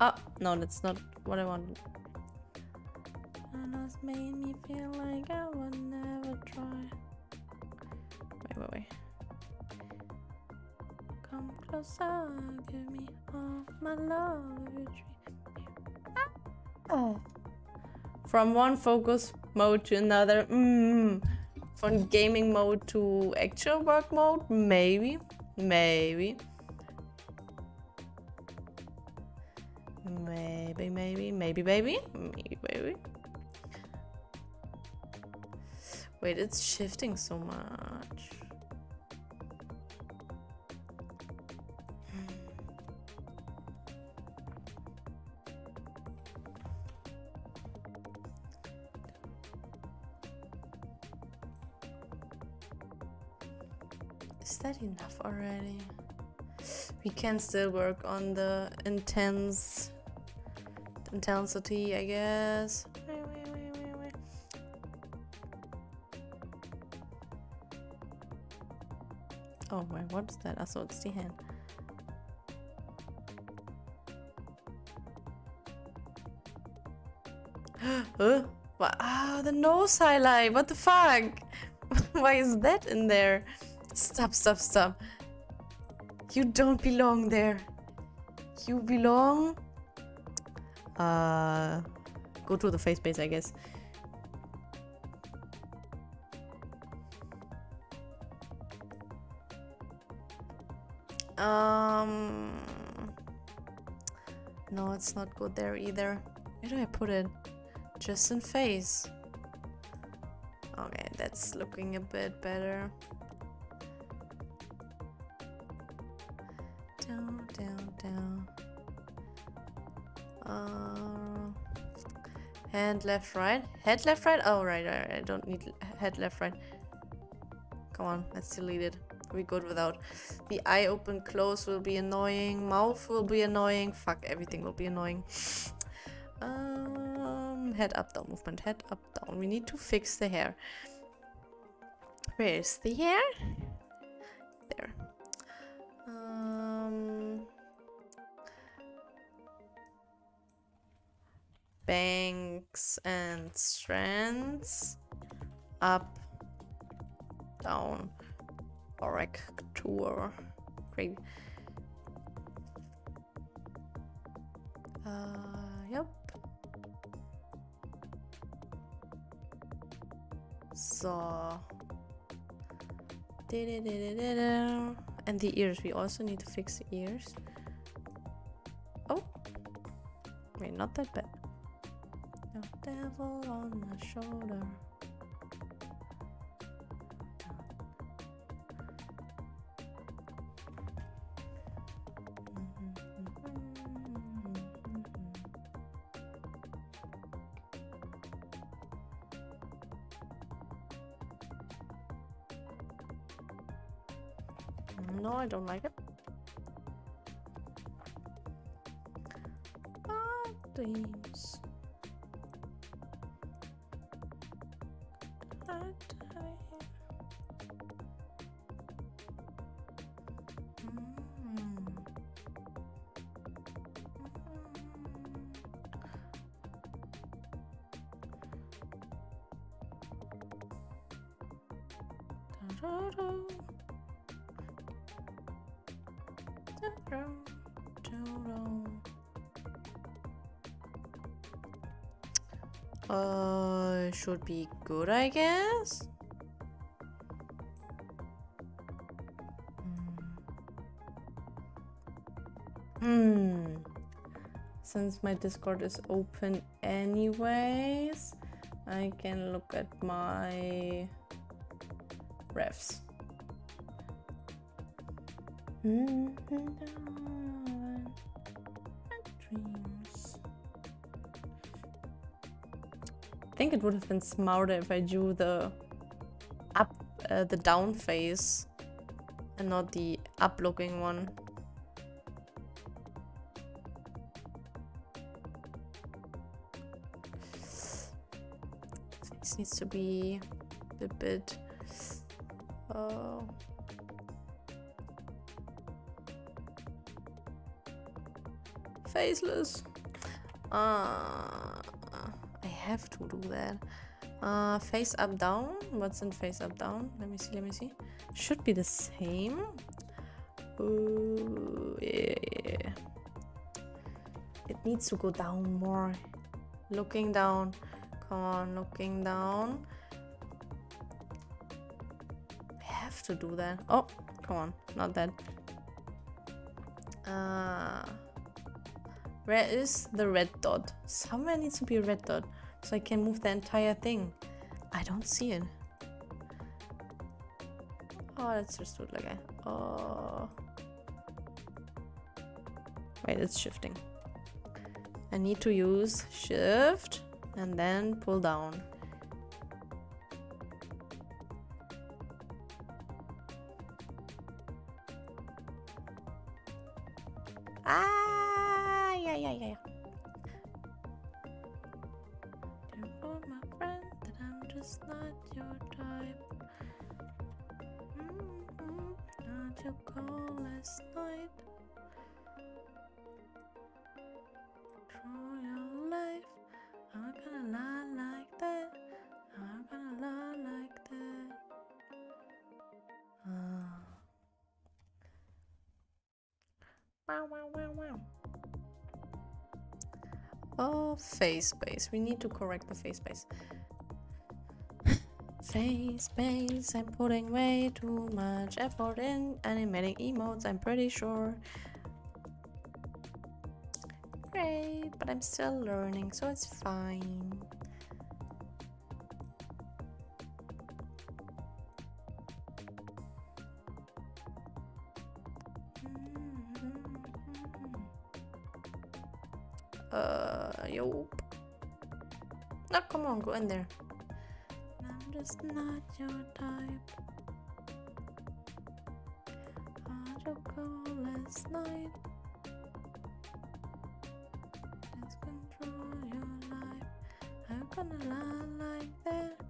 Oh, no, that's not what I wanted. And has made me feel like I would never try. Wait, wait, wait. Come closer, give me all my love. me- Oh. From one focus mode to another. Mm. From gaming mode to actual work mode? Maybe. Maybe, maybe, maybe, maybe, maybe. Wait, it's shifting so much. Is that enough already? We can still work on the intense intensity, I guess. Wait. Oh wait, what's that? I saw it's the hand. huh? Wow, ah, the nose highlight. What the fuck? Why is that in there? Stop, stop, stop. You don't belong there. You belong. Uh, go to the face base, I guess. Um. No, it's not good there either. Where do I put it? Just in face. Okay, that's looking a bit better. Hand left, right. Head left, right. Oh, right, right. I don't need head left, right. Come on, let's delete it. We good without. The eye open close will be annoying. Mouth will be annoying. Fuck, everything will be annoying. Um, head up, down movement. Head up, down. We need to fix the hair. Where is the hair? There. Banks and strands. Up, down. Corrector. Great. Uh, yep. So. And the ears, we also need to fix the ears. Oh. Wait, not that bad. No devil on my shoulder. No, I don't like it. Be good, I guess. Hmm. Hmm. Since my Discord is open anyways, I can look at my refs. Dreams. Think it would have been smarter if I do the up, uh, the down face and not the up looking one. This needs to be a bit uh, faceless. Uh, have to do that. Uh, face up down. What's in face up down? Let me see. Let me see. Should be the same. Ooh, yeah. It needs to go down more. Looking down. Come on, looking down. I have to do that. Oh, come on, not that. Uh, where is the red dot? Somewhere needs to be a red dot so I can move the entire thing. I don't see it. Oh, let's just do it like. Oh. Wait, it's shifting. I need to use shift and then pull down. Face space. We need to correct the face space. face space. I'm putting way too much effort in animating emotes, I'm pretty sure. Great, but I'm still learning, so it's fine. There. I'm just not your type. How'd call last night? Let's control your life. I'm gonna lie like that.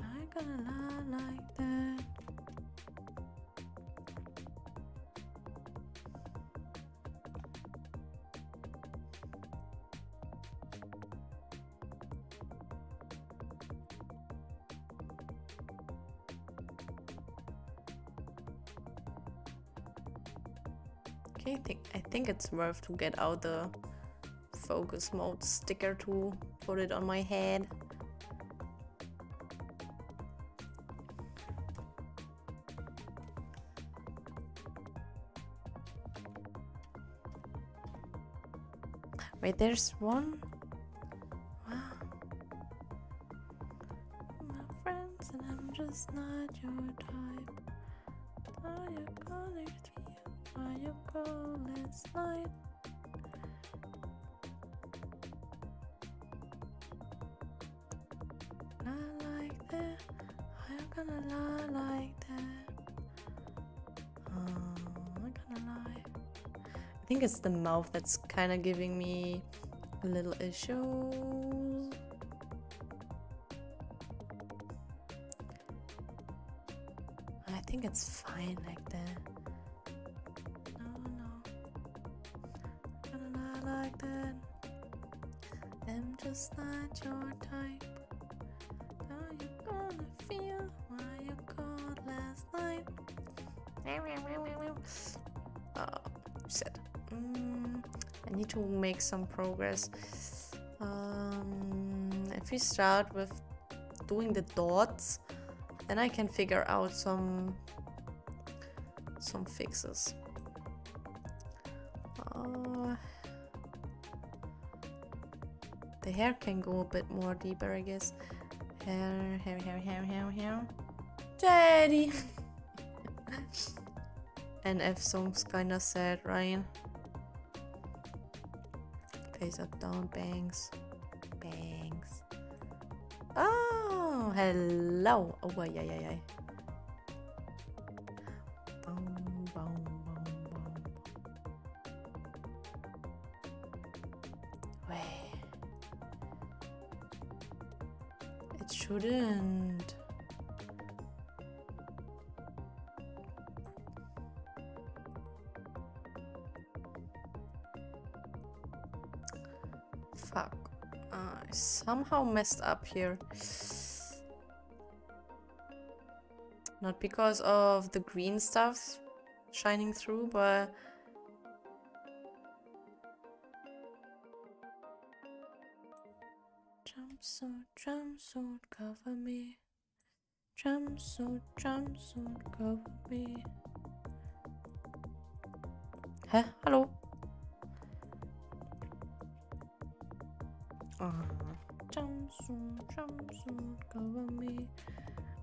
I'm gonna lie like that. Okay, I think I think it's worth to get out the focus mode sticker to put it on my head. Wait, there's one. Wow. My friends and I'm just not your type. Are you call last night? Lie like that. I'm gonna lie like that. Oh, I'm gonna lie. I think it's the mouth that's kind of giving me a little issues. Progress. Um, if we start with doing the dots, then I can figure out some some fixes. Uh, the hair can go a bit more deeper, I guess. Hair, hair, hair, hair, hair, hair. Daddy. NF song's kinda sad, Ryan of don't bangs. Bangs. Oh hello. Oh yeah yeah yeah. Messed up here. Not because of the green stuff shining through, but jumpsuit, jumpsuit, cover me. Jumpsuit, jumpsuit, cover me. Hallo? Uh-huh. Ah, jumpsuit, jumpsuit, cover me.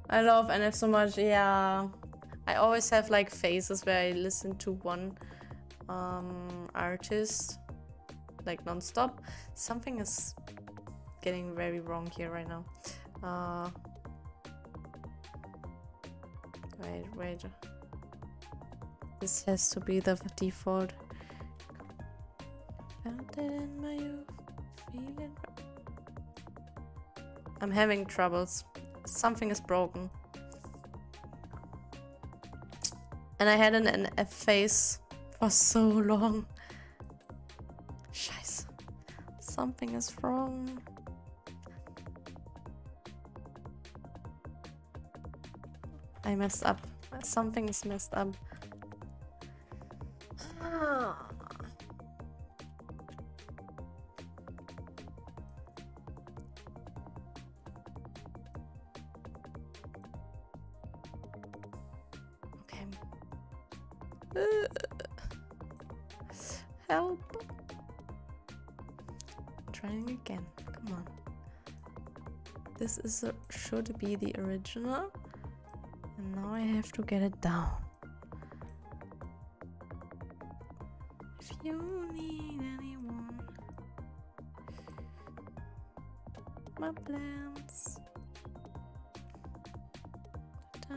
I love NF so much. Yeah, I always have like phases where I listen to one um, artist like non-stop. Something is getting very wrong here right now. Uh, wait, wait. This has to be the default. Felt it in my youth, feel it. I'm having troubles. Something is broken. And I had an NF face for so long. Scheiße. Something is wrong. I messed up. Something is messed up. Should be the original. And now I have to get it down. If you need anyone, my plans. Tie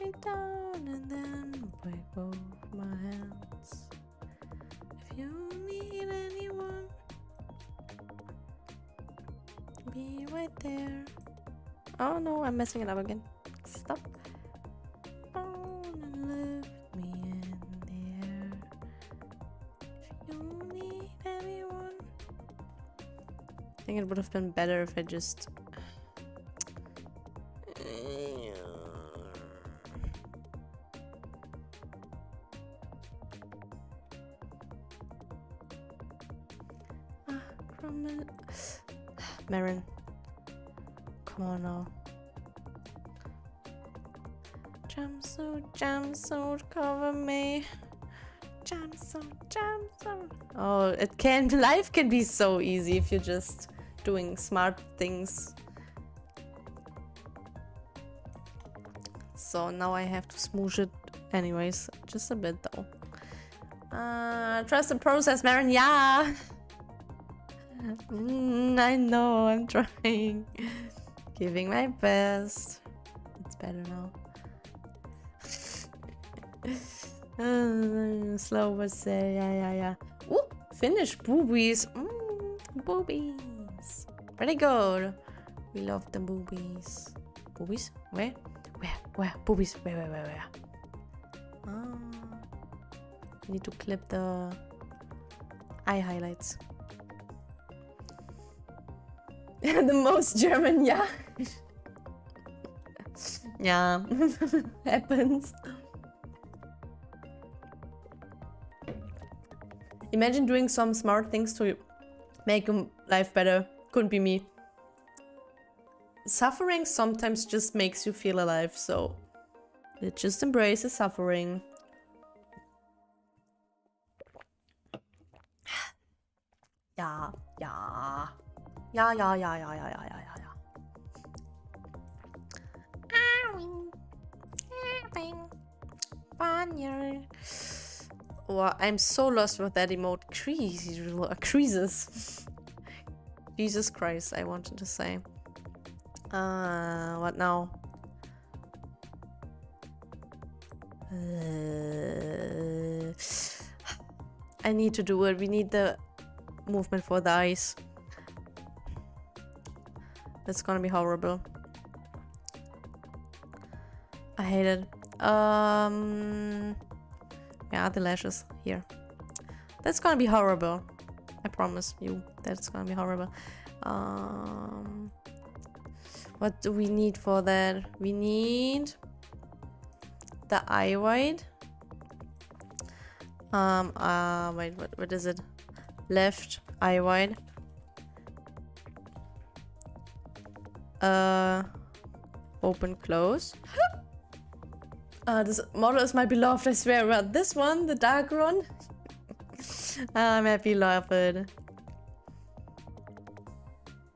me down and then break my hands. If you need anyone, be right there. Oh no, I'm messing it up again. Stop. I think it would have been better if I just. Oh, it can. Life can be so easy if you're just doing smart things. So now I have to smoosh it anyways. Just a bit though. Uh, trust the process, Meron. Yeah. Mm, I know, I'm trying. Giving my best. It's better now. Uh, slow but say, yeah, yeah, yeah. Ooh, finish boobies. Mm, boobies. Very good. We love the boobies. Boobies? Where? Where? Where? Boobies. Where, where, where, where? Ah. Need to clip the eye highlights. the most German, yeah. yeah, happens. Imagine doing some smart things to make life better. Couldn't be me. Suffering sometimes just makes you feel alive, so it just embraces suffering. yeah, yeah. Yeah, yeah, yeah, yeah, yeah, yeah, yeah, yeah. Fun year. Oh, I'm so lost with that emote. Crease, creases. Jesus Christ, I wanted to say. Uh, what now? Uh, I need to do it. We need the movement for the eyes. That's gonna be horrible. I hate it. Um, yeah, the lashes here. That's gonna be horrible. I promise you, that's gonna be horrible. Um, what do we need for that? We need the eye white. Um, uh, wait, what, what is it? Left eye white. Uh, open, close. Uh, this model is my beloved, I swear. Well, this one, the dark one. Ah, my beloved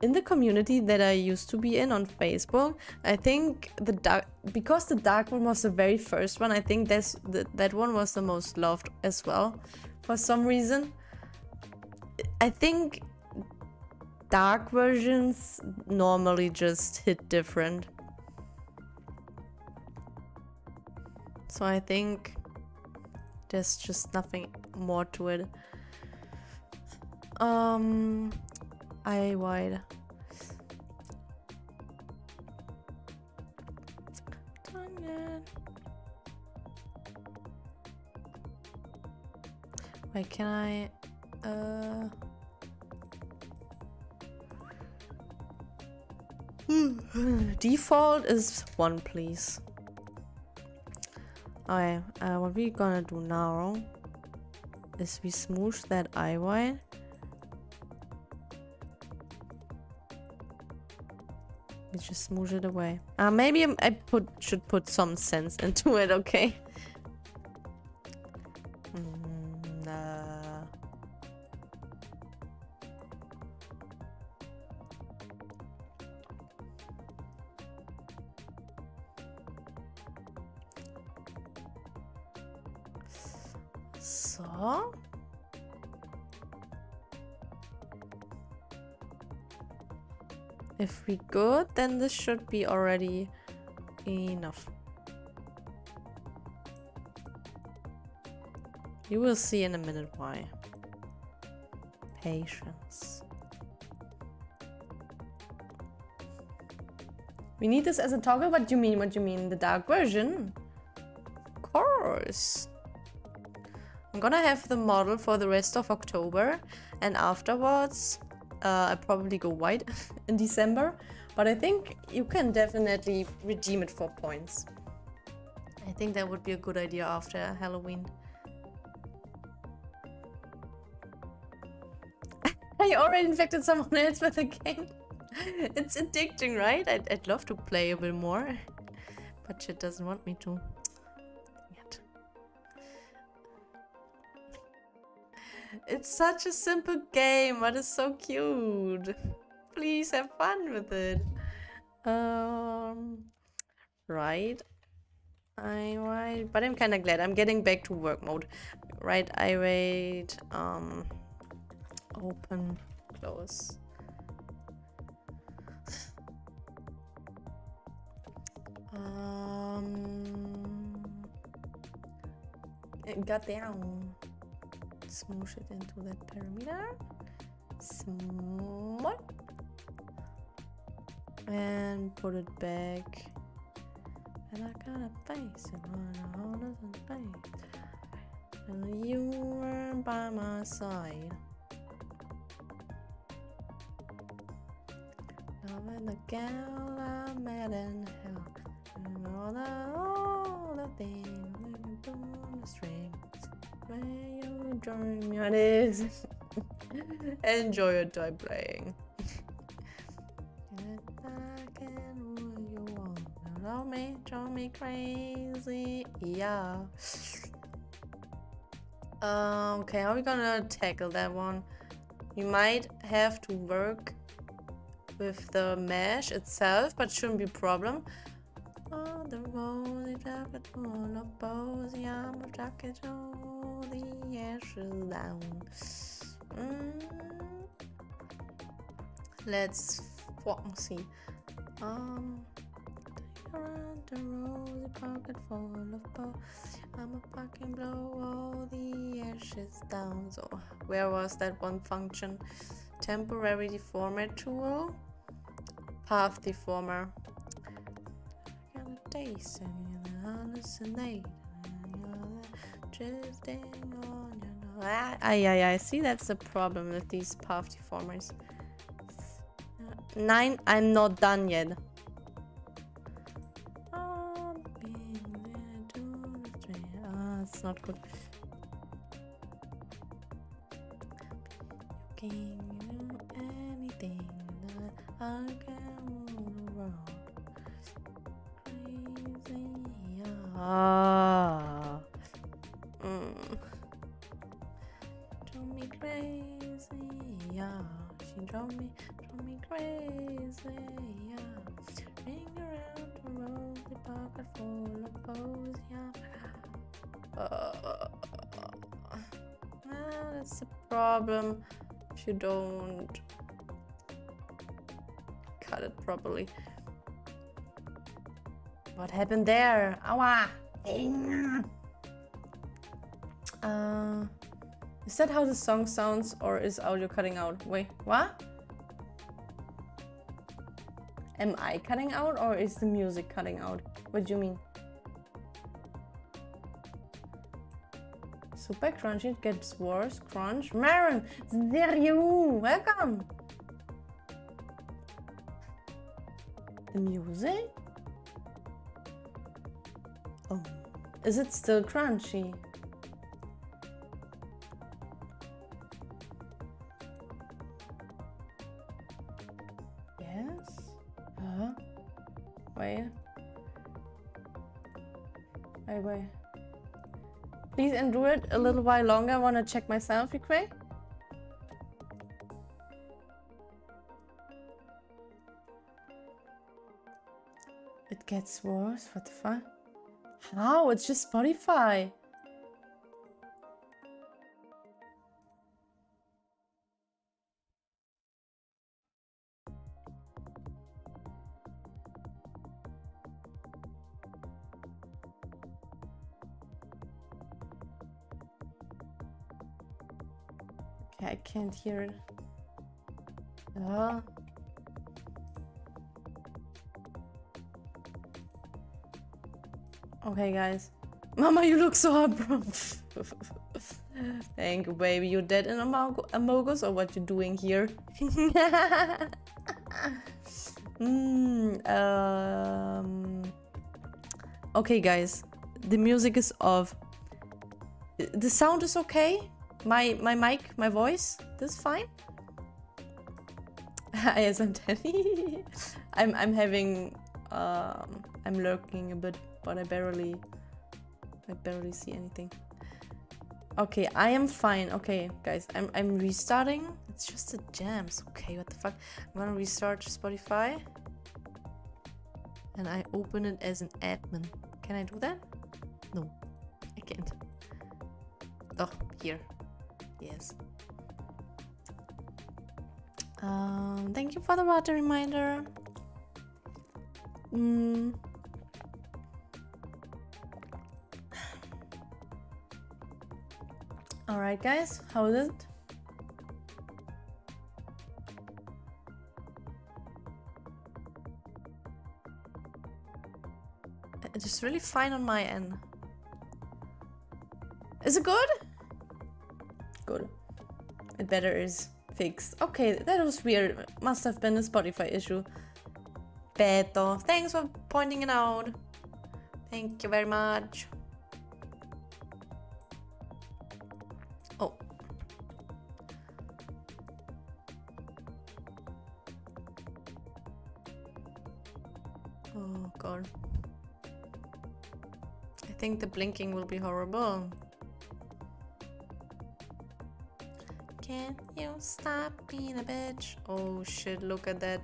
in the community that I used to be in on Facebook, I think the dark because the dark one was the very first one. I think that's the, that one was the most loved as well, for some reason. I think dark versions normally just hit different. So I think there's just nothing more to it. Um, eye wide. Wait, can I... Uh... Default is one, please. Okay, uh, what we're gonna do now is we smoosh that eye white We just smooth it away. Uh, maybe I put should put some sense into it, okay? If we good, then this should be already enough. You will see in a minute why. Patience. We need this as a toggle? What do you mean? What do you mean? The dark version? Of course. I'm gonna have the model for the rest of October and afterwards uh, I probably go white in December, but I think you can definitely redeem it for points. I think that would be a good idea after Halloween. I already infected someone else with the game. it's addicting, right? I'd, I'd love to play a bit more, but shit doesn't want me to. It's such a simple game, but it's so cute. Please have fun with it. Um, right. I wait, but I'm kind of glad I'm getting back to work mode. Right, I wait. Um, open, close. Um, got down smoosh it into that perimeter. Small. And put it back. And I got a face and innocent face. And you were by my side. Loving the gal I met in hell. And all the, all the things do on the strings. Where enjoying it is. Enjoy your time playing. Love me, drive me crazy. Yeah. Um, okay, how are we gonna tackle that one? You might have to work with the mesh itself, but shouldn't be a problem. The rosy jacket full of posy, I'm a jacket all the ashes down. Mm. Let's see. Um, around the rosy pocket full of bow. I'm a fucking blow all the ashes down. So, where was that one function? Temporary deformer tool, path deformer. Gonna taste and hallucinate. Drifting on your. Ah, ah, yeah, yeah. See, that's the problem with these path deformers. Nine, I'm not done yet. Ah, it's not good. Can you anything that ah. Mm. Drove me crazy, yeah. She drove me, drove me crazy, yeah. Ring around the road, the pocket full of bows, yeah. Uh, ah, that's the problem if you don't cut it properly. What happened there? Awa! Uh, is that how the song sounds or is audio cutting out? Wait, what? Am I cutting out or is the music cutting out? What do you mean? Super crunchy, it gets worse. Crunch. Meron, there you. Welcome. The music? Oh, is it still crunchy? Yes. Huh? Wait. Wait, wait. Please endure it a little while longer. I want to check myself, real quick. It gets worse. What the fuck? How? It's just Spotify. Okay, I can't hear it. Uh. Okay, guys. Mama, you look so hot, bro. Thank you, baby. You're dead in Amog Amogus or what you're doing here? mm, um, okay, guys. The music is off. The sound is okay. My my mic, my voice, this is fine. yes, I'm Danny. I'm I'm having um I'm lurking a bit, but I barely I barely see anything. Okay, I am fine. Okay, guys, I'm I'm restarting. It's just the jams. Okay, what the fuck? I'm gonna restart Spotify. And I open it as an admin. Can I do that? No, I can't. Oh, here. Yes. Um, thank you for the water reminder. Mm. All right, guys, how is it? It's really fine on my end. Is it good? Good. It better is fixed. Okay, that was weird. Must have been a Spotify issue. Beto, thanks for pointing it out. Thank you very much. Think the blinking will be horrible. Can you stop being a bitch? Oh shit, look at that.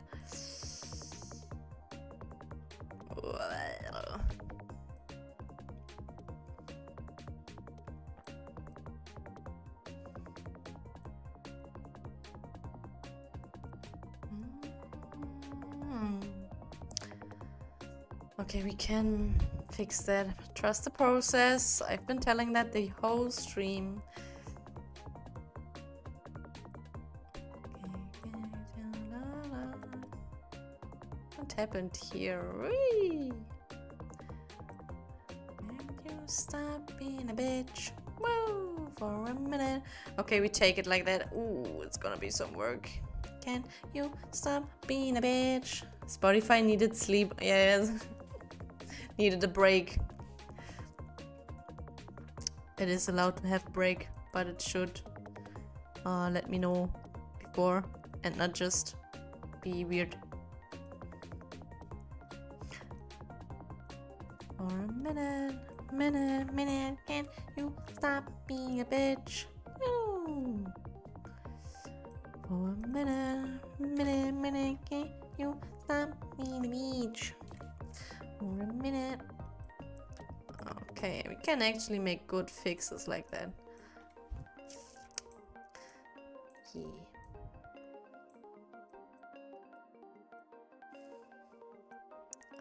Fix that. Trust the process. I've been telling that the whole stream. What happened here? Whee! Can you stop being a bitch? Whoa, for a minute. Okay, we take it like that. Ooh, it's gonna be some work. Can you stop being a bitch? Spotify needed sleep. Yes. Needed a break. It is allowed to have break, but it should uh, let me know before and not just be weird. For a minute, minute, minute, can you stop being a bitch? For a minute, minute, minute, can you stop being a bitch? For a minute. Okay, we can actually make good fixes like that. Yeah.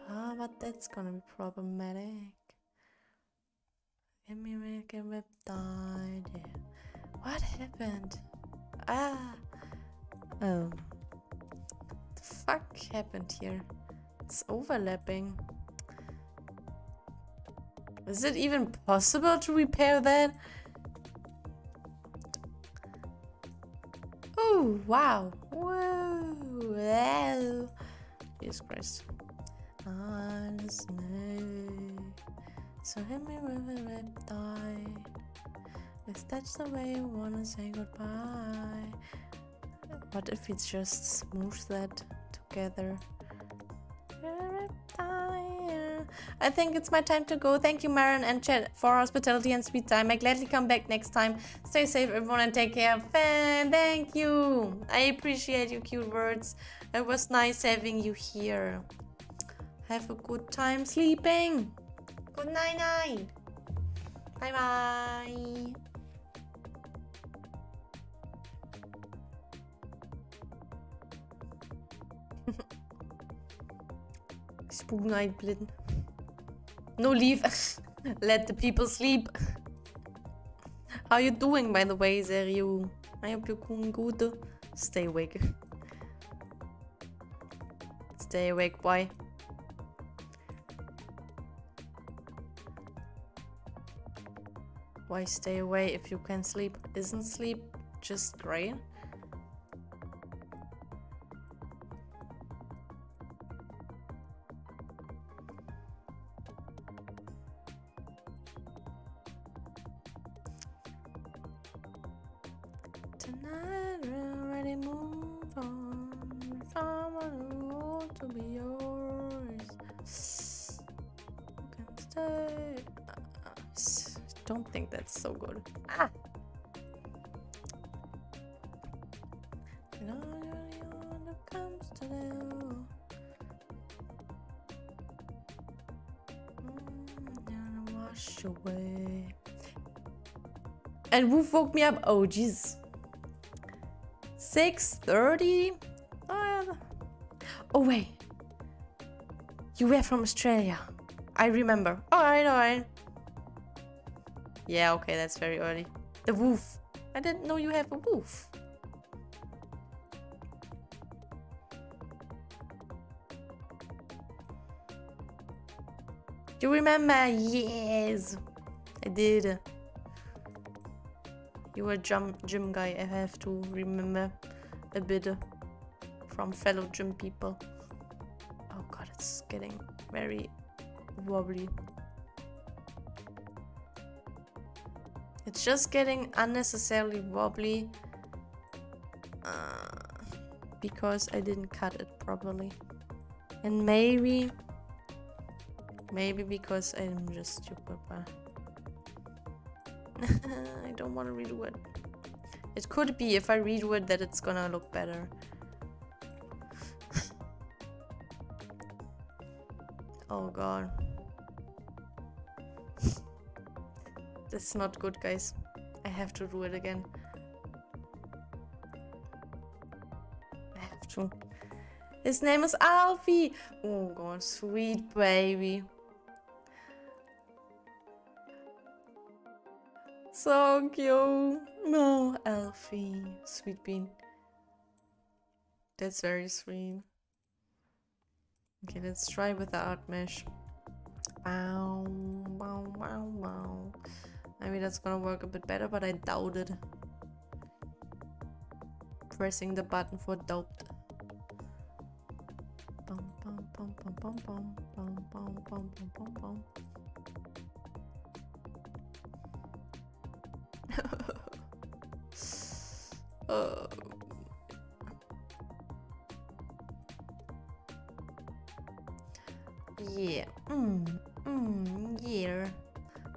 Ah, but that's gonna be problematic. Let me make a rip died. What happened? Ah. Oh. The fuck happened here? It's overlapping. Is it even possible to repair that? Oh, wow. Whoa. Wow. Jesus Christ. Honestly. So hit me with a riptide. If that's the way you wanna say goodbye. What if we just smooth that together? I think it's my time to go. Thank you, Meron and Chad, for hospitality and sweet time. I gladly come back next time. Stay safe, everyone, and take care. Fan, thank you. I appreciate your cute words. It was nice having you here. Have a good time sleeping. Good night, night. Bye bye. Spoon blind. No leave. Let the people sleep. How you doing, by the way, Zeriu? I hope you're doing good. Stay awake. Stay awake, boy. Why stay away if you can sleep? Isn't sleep just great? And Woof woke me up. Oh, jeez. 6.30? Oh, uh, oh, wait. You were from Australia. I remember. Oh, alright, alright. Yeah, okay, that's very early. The woof. I didn't know you have a woof. You remember? Yes. I did. You a gym, gym guy, I have to remember a bit from fellow gym people. Oh god, it's getting very wobbly. It's just getting unnecessarily wobbly uh, because I didn't cut it properly. And maybe, maybe because I'm just stupid. But I don't want to redo it. It could be if I redo it that it's gonna look better. oh god. That's not good, guys. I have to do it again. I have to. His name is Alfie. Oh god, sweet baby. So cute. No, Alfie. Sweet bean. That's very sweet. Okay, let's try with the art mesh. Bow, bow, bow, bow. Maybe that's gonna work a bit better, but I doubt it. Pressing the button for doubt. Bum, bum, bum, bum, bum, bum, bum, bum, bum, bum, bum, uh, yeah. Mm, mm, yeah.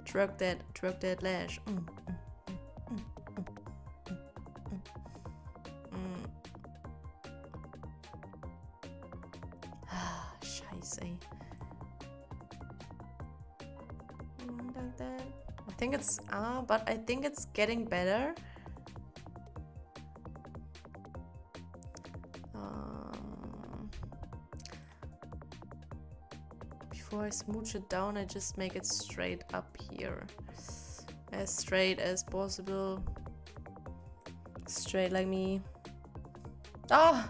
Drug that, drug that lash. Mm. Ah. I think it's ah, but I think it's getting better. I smooch it down, I just make it straight up here. As straight as possible. Straight like me. Oh!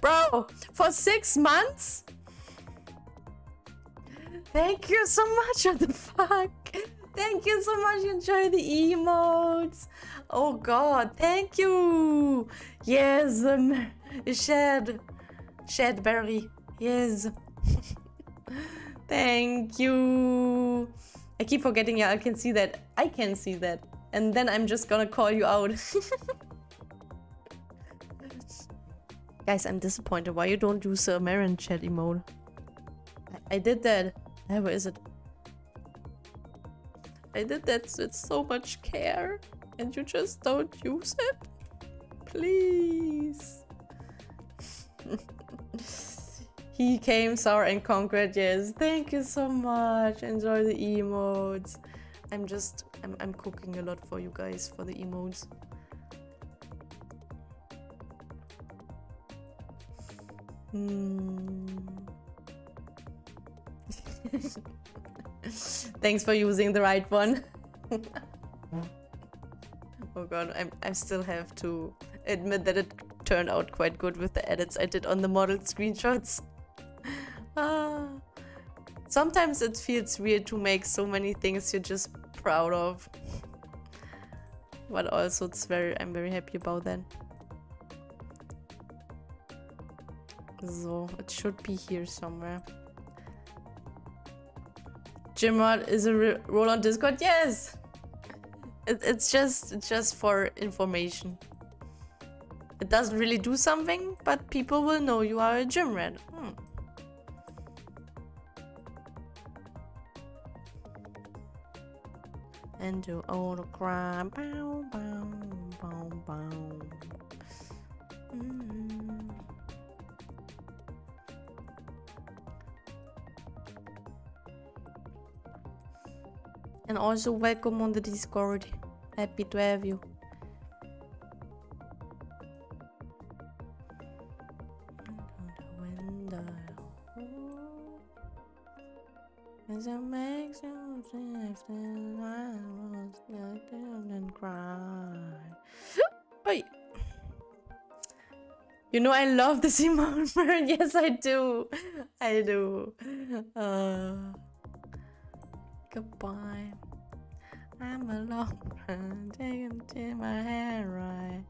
Bro, for six months? Thank you so much. What the fuck? Thank you so much. Enjoy the emotes. Oh god, thank you. Yes, um, Shed. Shedberry. Yes. thank you. I keep forgetting, yeah, I can see that. I can see that. And then I'm just gonna call you out. Guys, I'm disappointed. Why you don't use the Meron chat emote? I, I did that. Where is it? I did that with so much care, and you just don't use it? Please. he came sour and conquered, yes. Thank you so much. Enjoy the emotes. I'm just, I'm, I'm cooking a lot for you guys for the emotes. Hmm. Thanks for using the right one. oh god, I'm, I still have to admit that it turned out quite good with the edits I did on the model screenshots. ah. Sometimes it feels weird to make so many things you're just proud of. But also it's very I'm very happy about that. So, it should be here somewhere. Jimrod is a role on Discord. Yes, it, it's just just for information. It doesn't really do something, but people will know you are a gym rat. Hmm. And do all the cry. Bow, bow, bow, bow. Mm. And also welcome on the Discord. Happy to have you. As I make some sense, then I was down and cry. Oi. You know I love the Simone Bird. Yes, I do. I do. Uh, goodbye. I'm a long run. Take him to my hair right.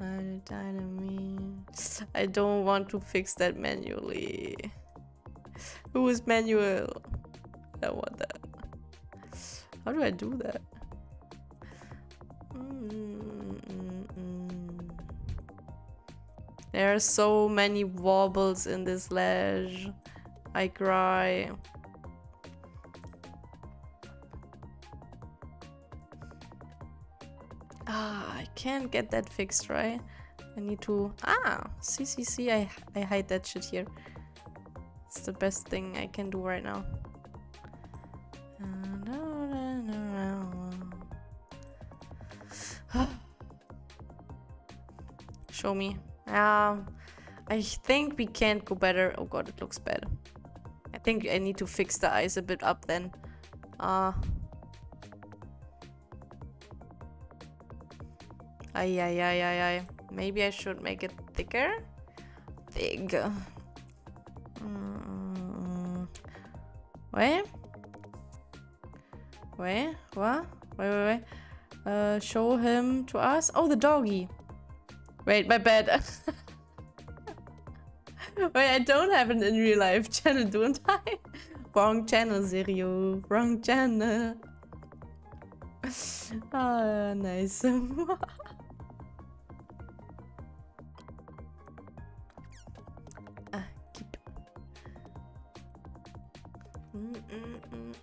I died of me. I don't want to fix that manually. Who is manual? I don't want that. How do I do that? There are so many wobbles in this ledge. I cry. Ah, I can't get that fixed, right? I need to... Ah, CCC, I, I hide that shit here. It's the best thing I can do right now. Show me. Yeah, I think we can't go better. Oh god, it looks bad. I think I need to fix the eyes a bit up then. Uh, ay, ay, ay, ay, ay. Maybe I should make it thicker? Thick. Mm. Wait. Wait, what? Wait, wait, wait. Uh, show him to us. Oh, the doggy. Wait, my bad. Wait, I don't have an in real life channel, don't I? Wrong channel, Serio. Wrong channel. Ah, nice.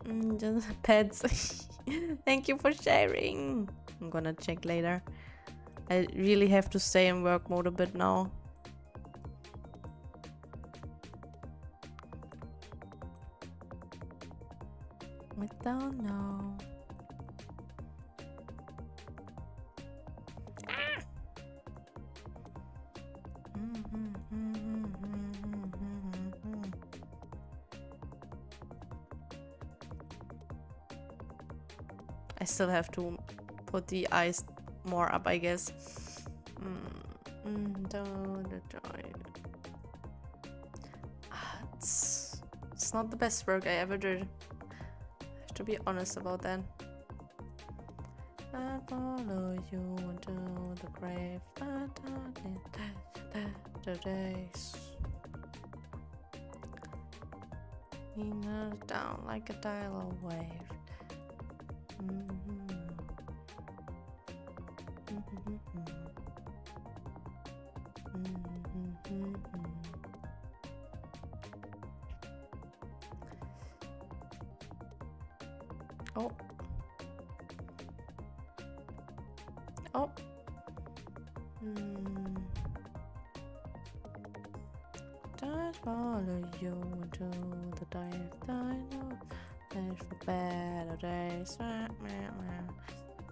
-mm just pets. Thank you for sharing. I'm gonna check later. I really have to stay in work mode a bit now. I don't know. Still have to put the eyes more up, I guess. Mm, mm. Ah, It's, it's not the best work I ever did. I have to be honest about that. I follow you into the grave, but I did the days. Knelt down like a tidal wave. Mhm. Oh. Oh. Hmm. Don't follow you into the dive. I for better days.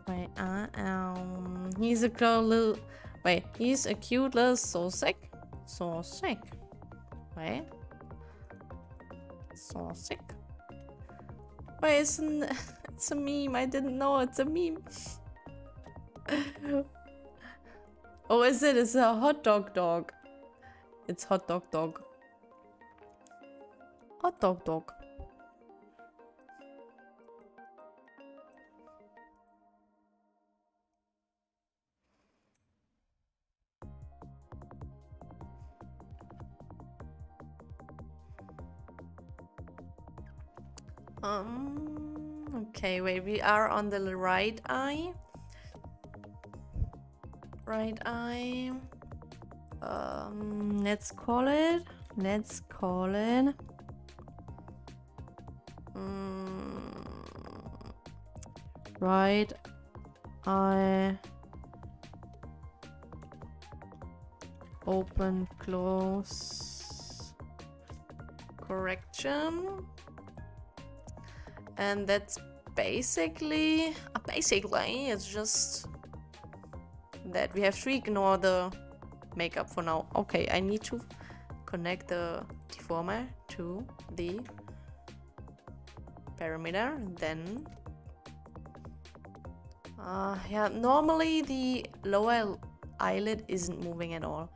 Wait, I am. He's a cute little. Wait, he's a cute little. So sick. Wait. So sick. Wait, it's, an, it's a meme. I didn't know it's a meme. oh, is it? It's a hot dog dog. It's hot dog dog. Hot dog dog. Um. Okay, wait. We are on the right eye. Right eye. Um. Let's call it. Let's call it. Mm, right eye. Open, close. Correction and that's basically uh, basically it's just that we have to ignore the makeup for now. Okay i need to connect the deformer to the parameter then uh yeah normally the lower eyelid isn't moving at all.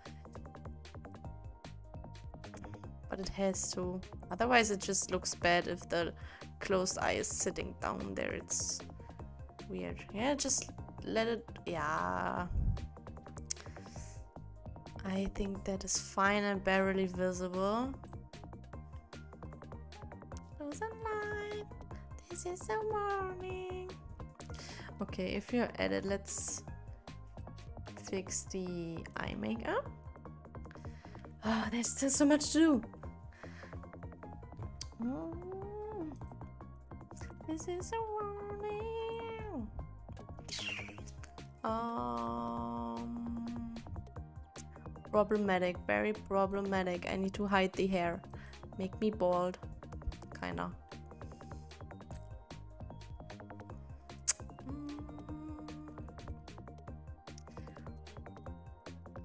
But it has to. Otherwise it just looks bad if the closed eyes sitting down there. It's weird. Yeah, just let it. Yeah. I think that is fine and barely visible. Close the light. This is the morning. Okay, if you're at it, let's fix the eye makeup. Oh, there's still so much to do. Mm. This is a warning. Um, problematic, very problematic. I need to hide the hair. Make me bald, kinda. Mm.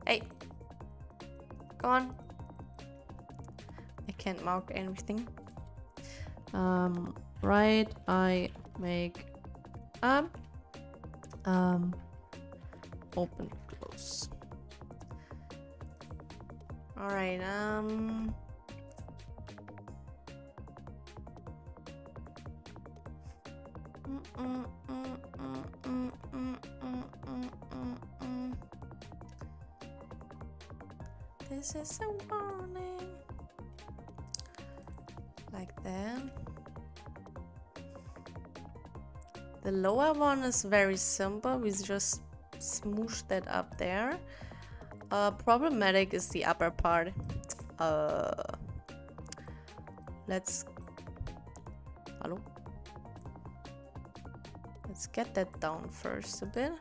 Hey, go on. I can't mark anything. Um, right I make up um open close. All right um this is a warning. Like that. The lower one is very simple. We just smoosh that up there. Uh, problematic is the upper part. Uh, let's. Hello. Let's get that down first a bit.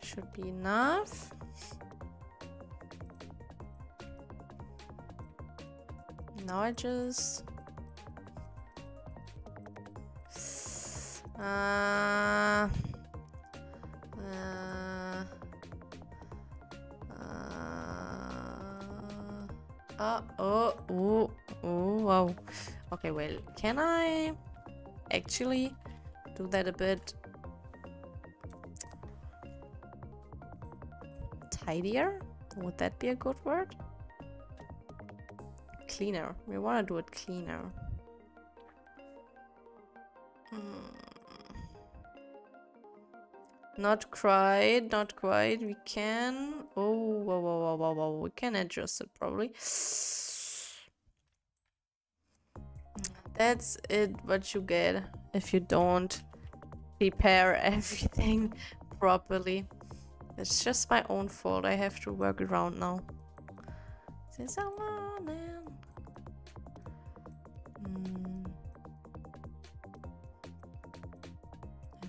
Should be enough. Now I just uh, uh, uh, uh, oh, oh, oh, wow. Okay, well, can I actually do that a bit tidier? Would that be a good word? Cleaner. We want to do it cleaner. Hmm. Not quite, not quite. We can. Oh, whoa, whoa, whoa, whoa. We can adjust it probably. That's it what you get if you don't prepare everything properly. It's just my own fault. I have to work around now.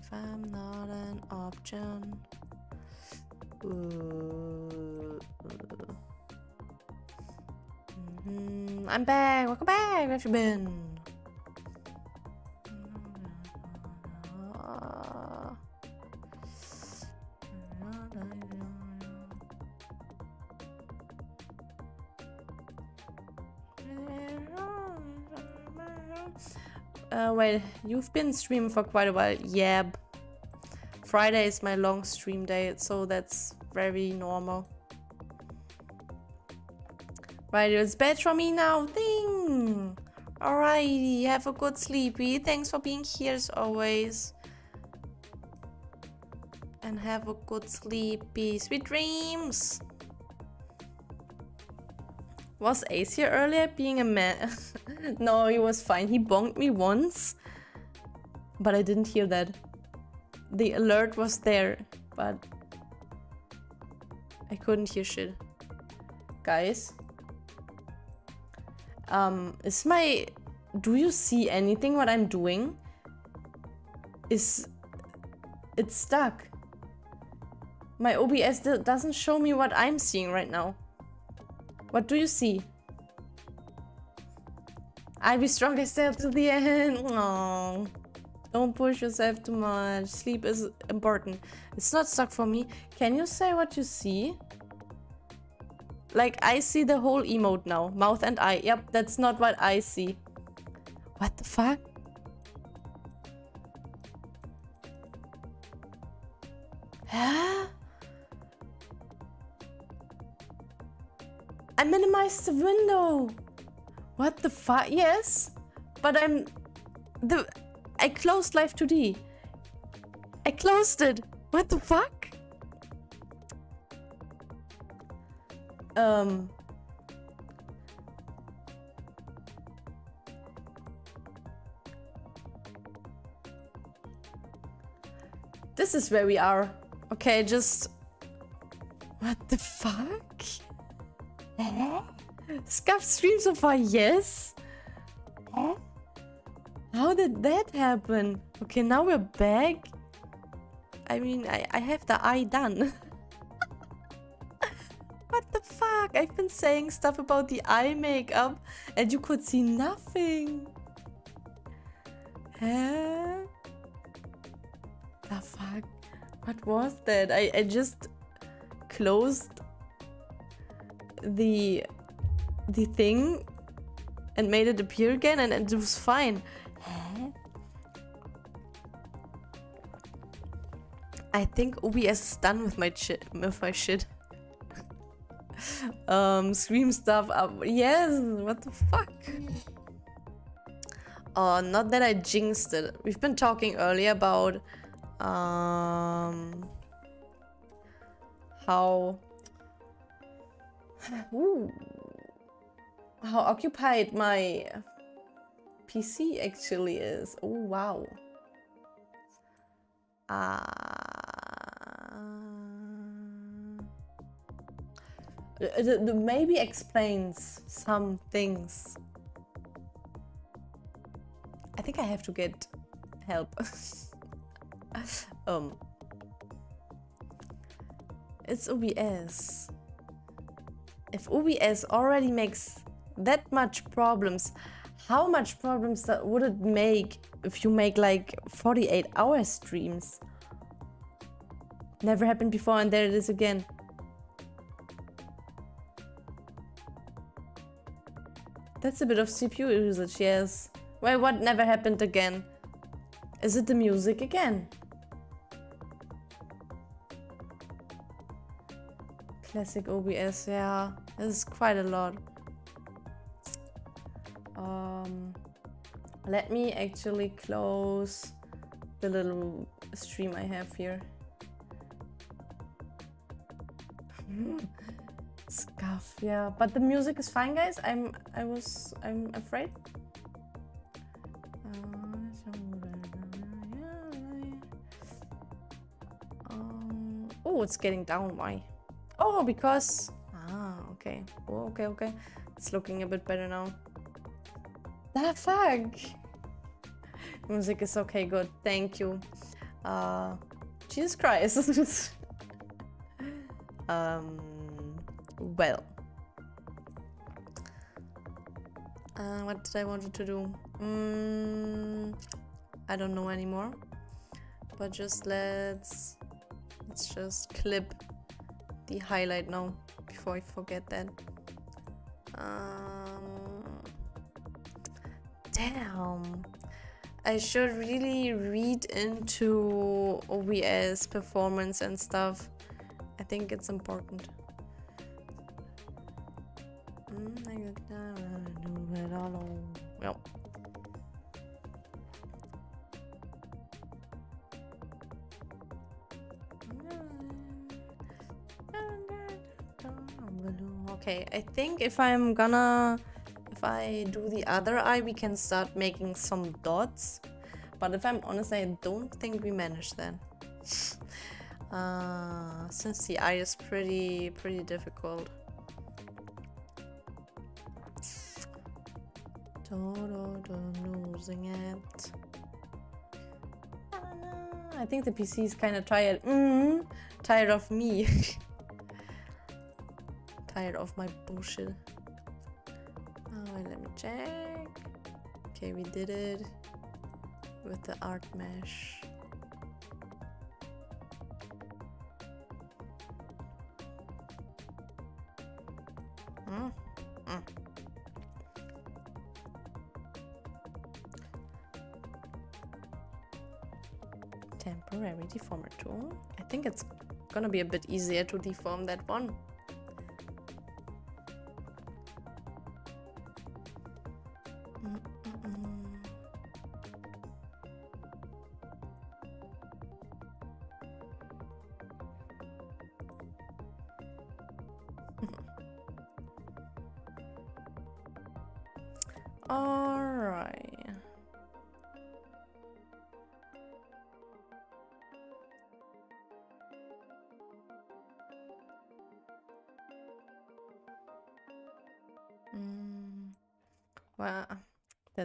If I'm not an option. Ooh. Mhm. I'm back. Welcome back. Where have you been? Wait, you've been streaming for quite a while. Yeah. Friday is my long stream day, so that's very normal. Right, it's bed for me now. Ding! Alrighty, have a good sleepy. Thanks for being here as always. And have a good sleepy. Sweet dreams! Was Ace here earlier being a man? no, he was fine. He bonked me once, but I didn't hear that. The alert was there, but I couldn't hear shit. Guys, um, is my... Do you see anything what I'm doing? Is... It's stuck. My OBS doesn't show me what I'm seeing right now. What do you see? I be strong yourself to the end. No. Don't push yourself too much. Sleep is important. It's not stuck for me. Can you say what you see? Like, I see the whole emote now. Mouth and eye. Yep, that's not what I see. What the fuck? Huh? I minimized the window. What the fuck? Yes, but I'm the. I closed Live2D. I closed it. What the fuck? Um. This is where we are. Okay, just. What the fuck? Eh? Scuff stream so far, yes. Eh? How did that happen? Okay, now we're back. I mean, I, I have the eye done. what the fuck? I've been saying stuff about the eye makeup and you could see nothing. Huh? The fuck? What was that? I, I just closed the the thing and made it appear again and, it was fine. I think OBS is done with my shit with my shit. um scream stuff up yes what the fuck Oh, not that I jinxed it. We've been talking earlier about um how Ooh. how occupied my PC actually is. Oh wow. Ah. Uh, maybe explains some things. I think I have to get help. um, it's OBS. If OBS already makes that much problems, how much problems would it make if you make like 48 hour streams? Never happened before and there it is again. That's a bit of CPU usage, yes. Wait, what never happened again? Is it the music again? Classic OBS, yeah. This is quite a lot. Um, let me actually close the little stream I have here. Scuff, yeah. But the music is fine, guys. I'm, I was, I'm afraid. Um, oh, it's getting down. Why? Oh, because... Ah, okay. Oh, okay, okay. It's looking a bit better now. The fuck? Music is okay, good. Thank you. Uh, Jesus Christ. um, well. Uh, what did I wanted to do? Mm, I don't know anymore. But just let's let's just clip the highlight now before I forget that. Um, damn. I should really read into OBS performance and stuff. I think it's important. Yep. Okay, I think if I'm gonna... If I do the other eye, we can start making some dots. But if I'm honest, I don't think we managed that. uh, since the eye is pretty, pretty difficult. losing it. I think the PC is kind of tired. Mm, tired of me. tired of my bullshit. Oh, let me check. Okay, we did it with the art mesh. Mm. Mm. Temporary deformer tool. I think it's gonna be a bit easier to deform that one.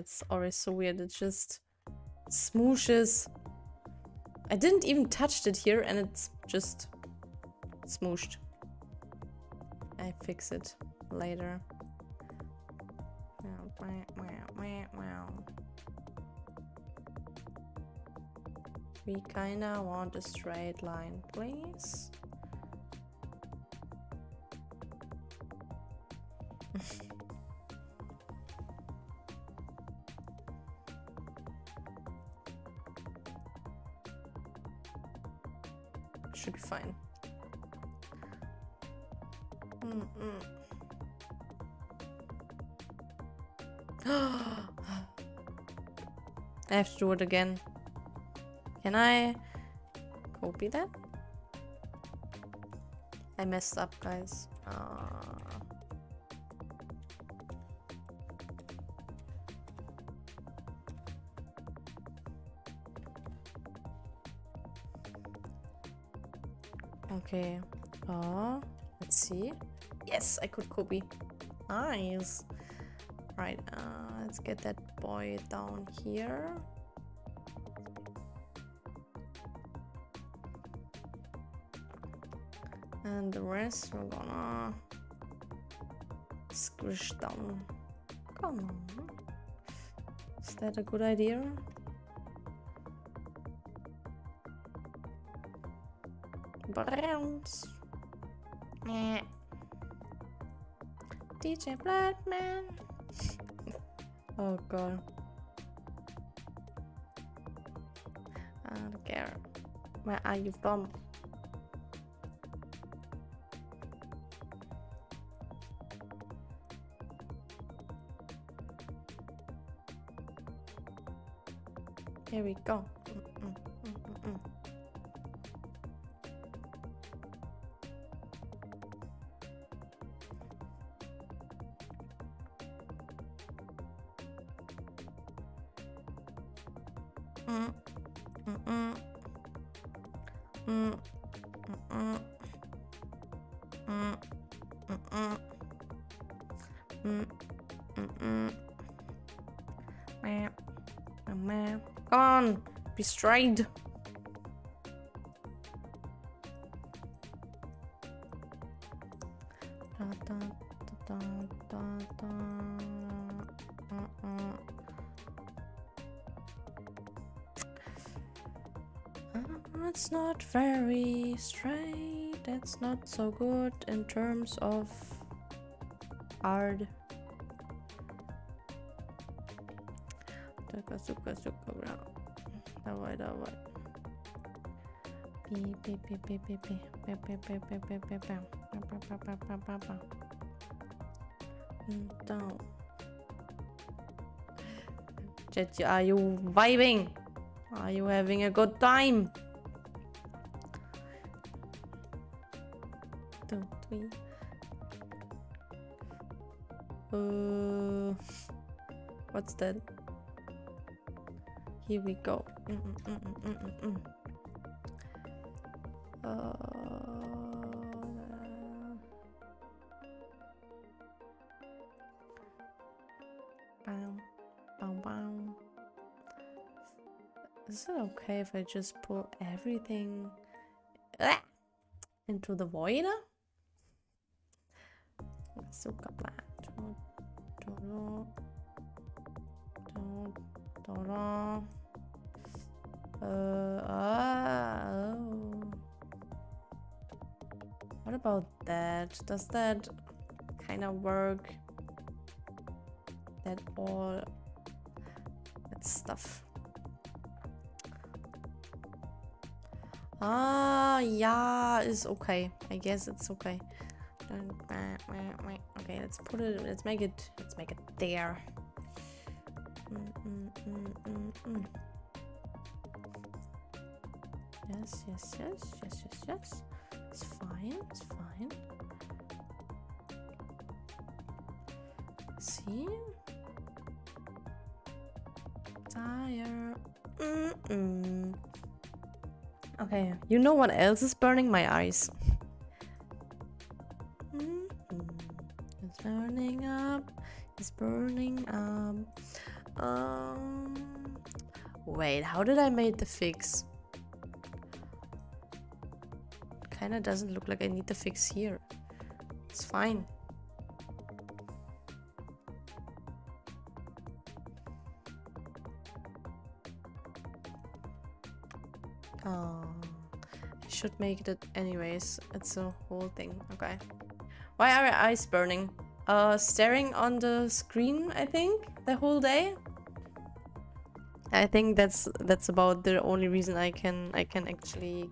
That's always so weird. It just smooshes. I didn't even touch it here and it's just smooshed. I fix it later. We kinda want a straight line, please. I have to do it again. Can I copy that? I messed up, guys. Uh... Okay. Uh, let's see. Yes, I could copy. Nice. Right, uh, let's get that boy down here. And the rest we're gonna squish down. Come on. Is that a good idea? Browns. DJ Bloodman. Oh god. I don't care. Where are you from? Here we go. Uh, It's not very straight. It's not so good in terms of art. Então. Chat, are you vibing? Are you having a good time? Two, three. Uh, what's that? Here we go. Mm, mm, mm, okay if I just put everything Ah! into the void? Suka plant. Uh, ah, oh. What about that? Does that kind of work? That all yeah, is okay. I guess it's okay. Okay, let's put it. Let's make it. Let's make it there. Mm, mm, mm. Yes, yes, yes, yes, yes, yes. It's fine. It's fine. See? Okay, you know what else is burning my eyes? Mhm. It's burning up. It's burning up. Um. Wait, how did I make the fix? Kinda doesn't look like I need the fix here. It's fine. Make it anyways. It's a whole thing. Okay. Why are your eyes burning? uh, staring on the screen, I think, the whole day. I think that's that's about the only reason I can I can actually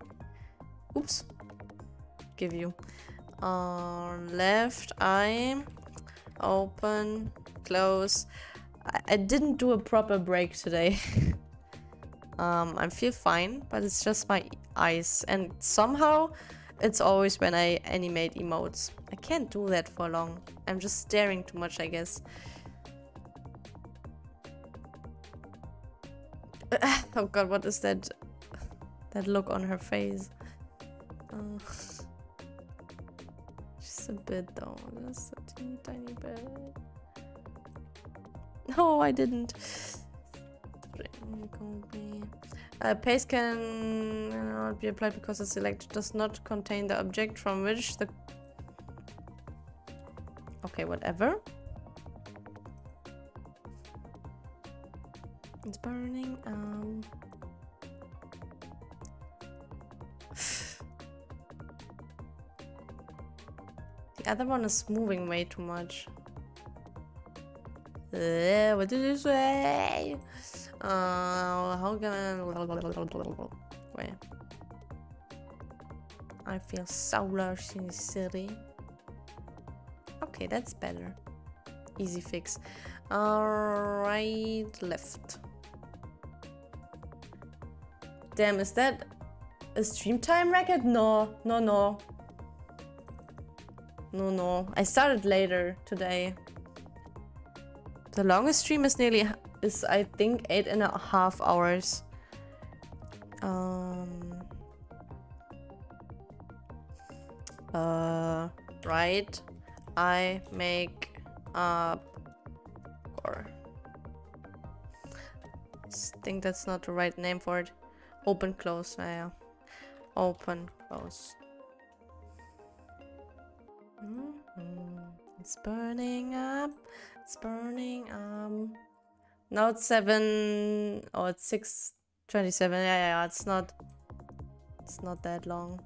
oops give you uh, left eye open close I, I didn't do a proper break today um I feel fine but it's just my eyes and somehow it's always when I animate emotes I can't do that for long I'm just staring too much I guess oh god, what is that? That look on her face. Uh, just a bit though, just a teeny tiny bit. No, I didn't. Uh, paste can be applied because the selector does not contain the object from which the... Okay, whatever. It's burning. Um. the other one is moving way too much. Uh, what did you say? Uh, how can I... Wait. I feel so lost in the city. Okay, that's better. Easy fix. Alright, left. Damn, is that a stream time record? No, no, no. No, no. I started later today. The longest stream is nearly, is I think eight and a half hours. Um. Uh, right. I make up or think that's not the right name for it. Open, close, yeah. Open, close. Mm -hmm. It's burning up. It's burning um now it's seven oh it's six twenty seven. Yeah, yeah, yeah, it's not it's not that long.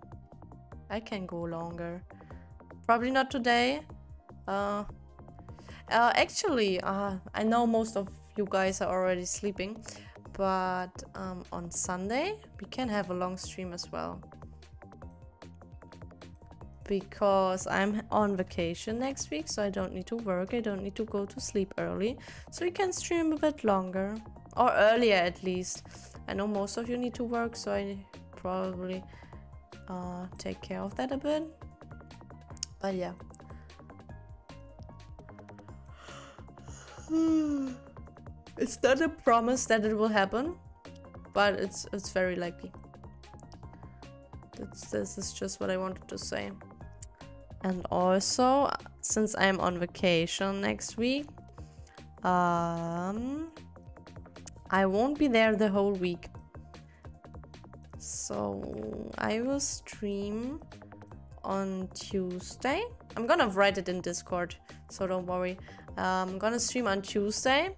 I can go longer. Probably not today. Uh uh actually uh I know most of you guys are already sleeping but um, on Sunday we can have a long stream as well. Because I'm on vacation next week, so I don't need to work, I don't need to go to sleep early, so we can stream a bit longer, or earlier at least. I know most of you need to work, so I probably uh, take care of that a bit. But yeah. It's not a promise that it will happen, but it's it's very likely. This is just what I wanted to say. And also, since I'm on vacation next week, um, I won't be there the whole week. So I will stream on Tuesday. I'm gonna write it in Discord, so don't worry. I'm gonna stream on Tuesday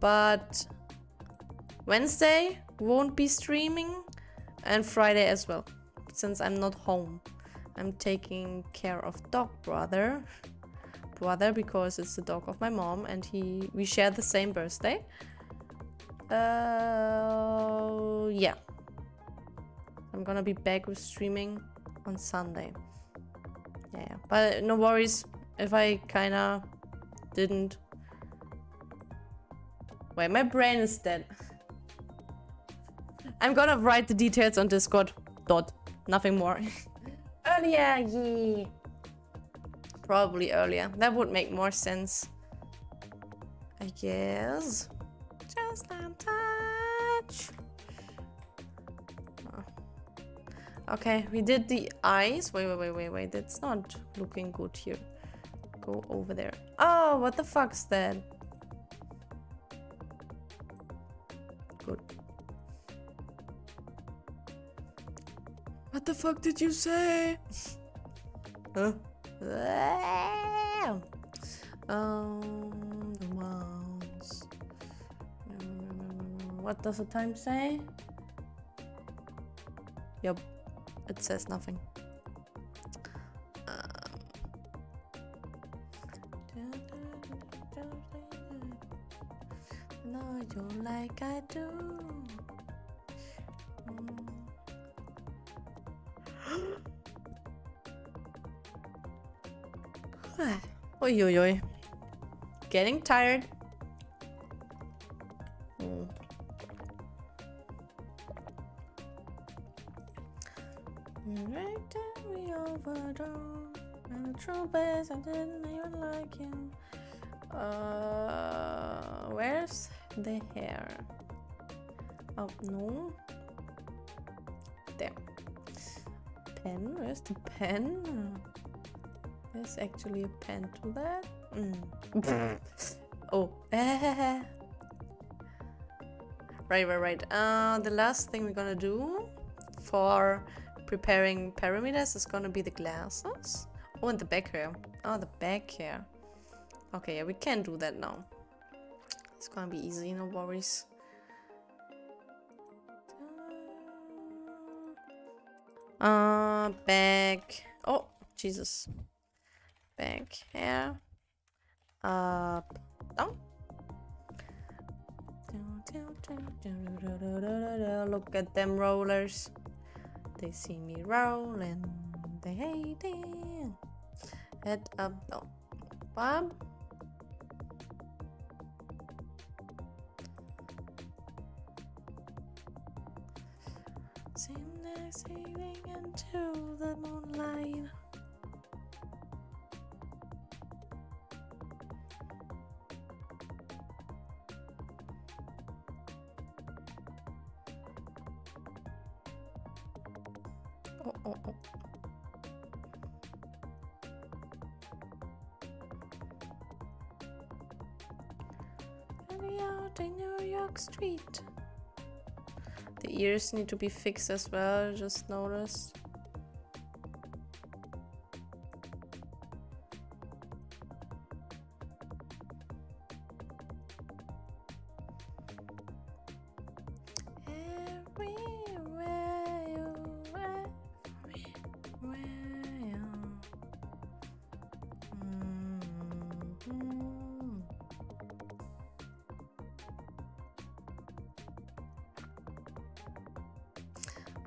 but Wednesday won't be streaming and Friday as well since I'm not home. I'm taking care of dog brother brother because it's the dog of my mom and he we share the same birthday. Uh, yeah. I'm gonna be back with streaming on Sunday. Yeah, but no worries if I kinda didn't Wait, my brain is dead. I'm gonna write the details on Discord. Dot. Nothing more. earlier, ye. Probably earlier. That would make more sense. I guess. Just a touch. Oh. Okay, we did the eyes. Wait, wait, wait, wait, wait. That's not looking good here. Go over there. Oh, what the fuck's that? good. What the fuck did you say? huh? Um, the what does the time say? Yep, it says nothing. Know you like I do. Mm. Oi, oi, oi. Getting tired. Mm. Right we overdone. And the truth is, I didn't even like you. Uh, where's the hair? Oh, no. There. Pen? Where's the pen? There's actually a pen to that. Mm. oh. right, right, right. Uh, the last thing we're gonna do for preparing parameters is gonna be the glasses. Oh, and the back hair. Oh, the back hair. Okay, yeah, we can do that now. It's gonna be easy, no worries. Uh, back. Oh, Jesus. Back hair. Up. Down. Look at them rollers. They see me rolling. They hate it. Head up. No. Bob. Seem like sailing into the moonlight. Oh, oh, oh. Out in New York Street. The ears need to be fixed as well, just noticed.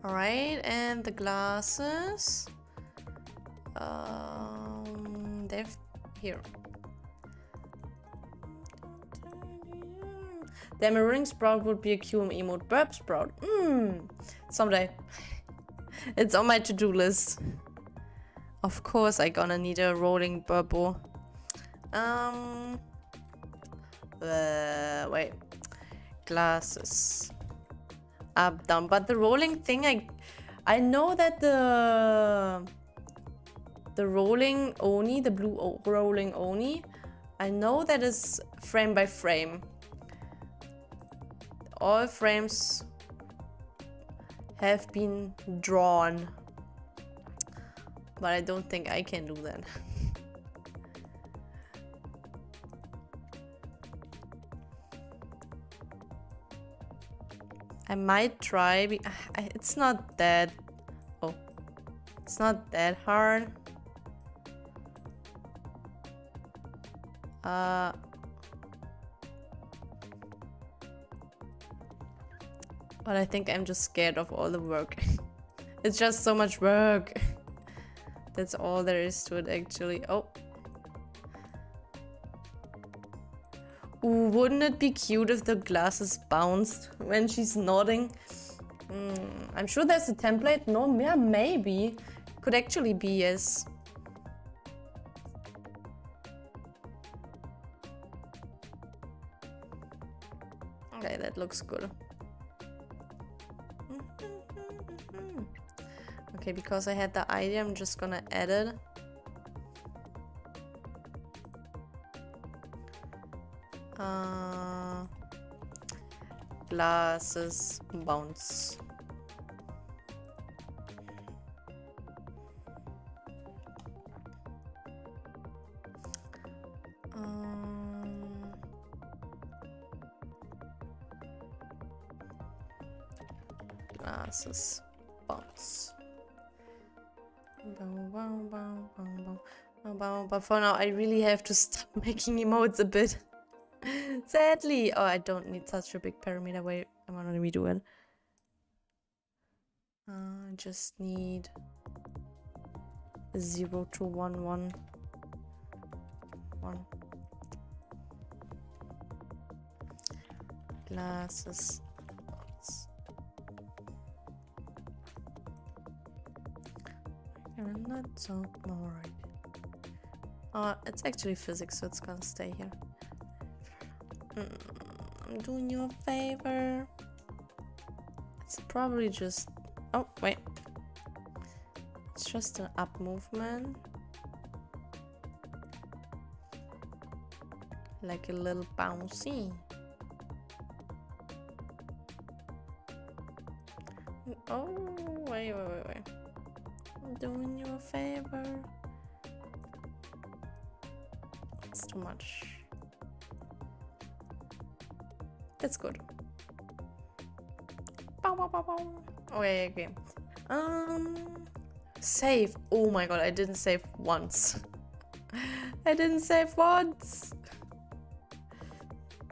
All right, and the glasses. Um, they're here. The Emeralding Sprout would be a QM emote. Burp Sprout. Mmm. Someday. it's on my to-do list. Of course, I gonna need a rolling burpo. Um. Uh, wait. Glasses up down. But the rolling thing i i know that the the rolling oni the blue rolling oni i know that is frame by frame. All frames have been drawn. But i don't think i can do that I might try. It's not that. Oh, it's not that hard. Uh. But I think I'm just scared of all the work. it's just so much work. That's all there is to it, actually. Oh. Wouldn't it be cute if the glasses bounced when she's nodding? Mm, I'm sure there's a template. No, yeah, maybe. Could actually be, yes. Okay, that looks good. Okay, because I had the idea, I'm just gonna add it. Uh, glasses bounce. Um, glasses bounce. But for now, I really have to stop making emotes a bit. Sadly. Oh, I don't need such a big parameter. Wait, I'm gonna redo it. Uh, I just need 0 to 1 1 1 glasses. I'm not so worried. Oh, it's actually physics, so it's gonna stay here. Mm, I'm doing you a favor. It's probably just. Oh, wait. It's just an up movement. Like a little bouncy. Oh, wait, wait, wait, wait. I'm doing you a favor. It's too much. That's good. Bow, bow, bow, bow. Okay, okay. Um, save. Oh my god, I didn't save once. I didn't save once.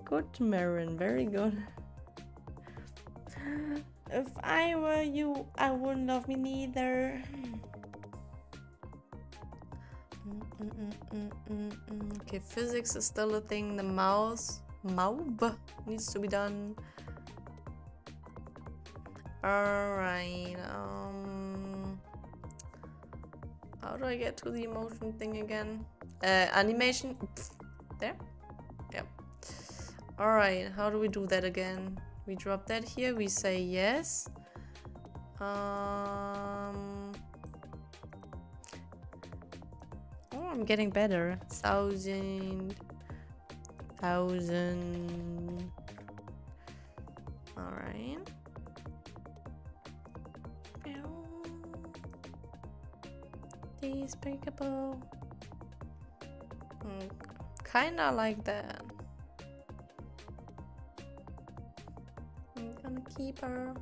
Good, Meron. Very good. If I were you, I wouldn't love me neither. Mm, mm, mm, mm, mm. Okay, physics is still a thing. The mouse, mouse needs to be done. Alright, um... How do I get to the emotion thing again? Uh, animation? There? Yep. Alright, how do we do that again? We drop that here, we say yes. Um... Oh, I'm getting better. Thousand... Thousand... Alright. Despicable. Mm, kinda like that. I'm gonna keep her.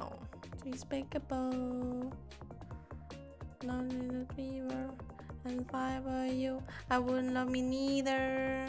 Oh, despicable. Not in a fever. And if I were you, I wouldn't love me neither.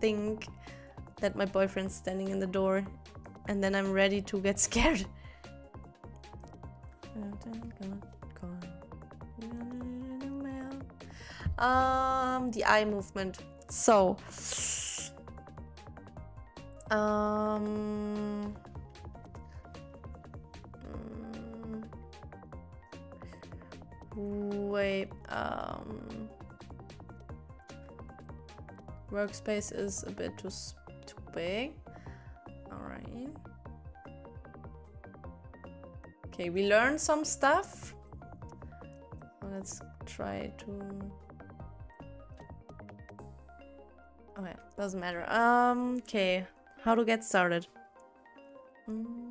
think that my boyfriend's standing in the door, and then I'm ready to get scared. Um, the eye movement. So, um, mm, wait, um, workspace is a bit too too big. All right. Okay, we learned some stuff. Let's try to. Okay, doesn't matter. Um, okay, how to get started? Mm.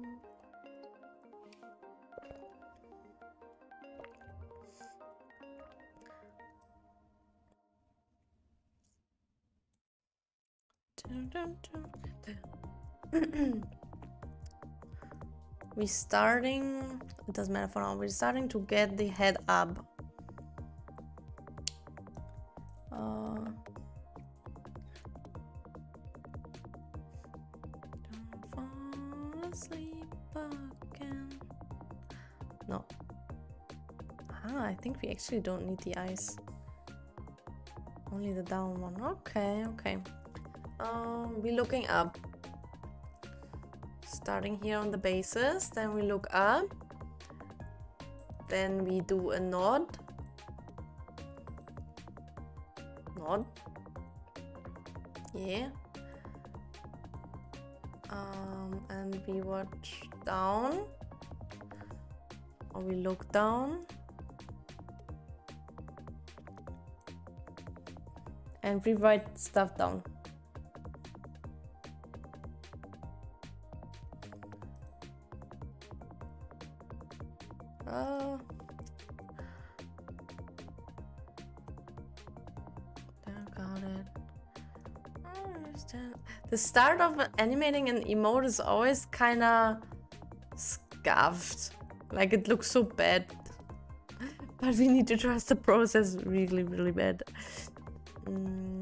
We starting it doesn't matter for now we're starting to get the head up. Uh, don't fall asleep again. no. Ah i think we actually don't need the eyes only the down one. Okay okay um, we're looking up. Starting here on the basis, then we look up. Then we do a nod. Nod. Yeah. Um, and we watch down. Or we look down. and rewrite stuff down. Oh. got it. The start of animating an emote is always kind of scuffed. Like it looks so bad. But we need to trust the process really, really bad. Mm.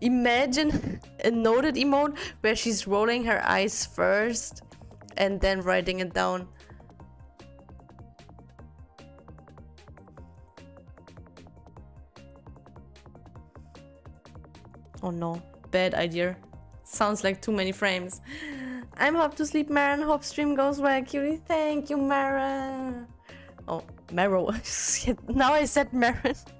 Imagine a noted emote where she's rolling her eyes first and then writing it down. Oh no, bad idea. Sounds like too many frames. I'm hope to sleep, Marin. Hope stream goes well, cutie. Thank you, Marin. Oh, Marrow. Now I said Marin.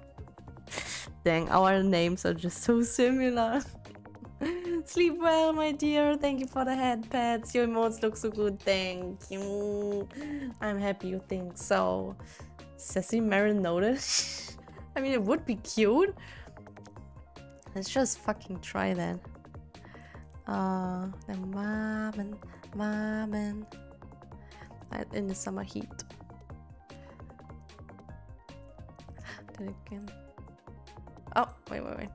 Dang, our names are just so similar. Sleep well, my dear. Thank you for the head pets. Your emotes look so good. Thank you. I'm happy you think so. Sassy Marin noted. I mean, it would be cute. Let's just fucking try that. Uh, the Marvin. Uh, In the summer heat. Then again. Oh, wait, wait, wait.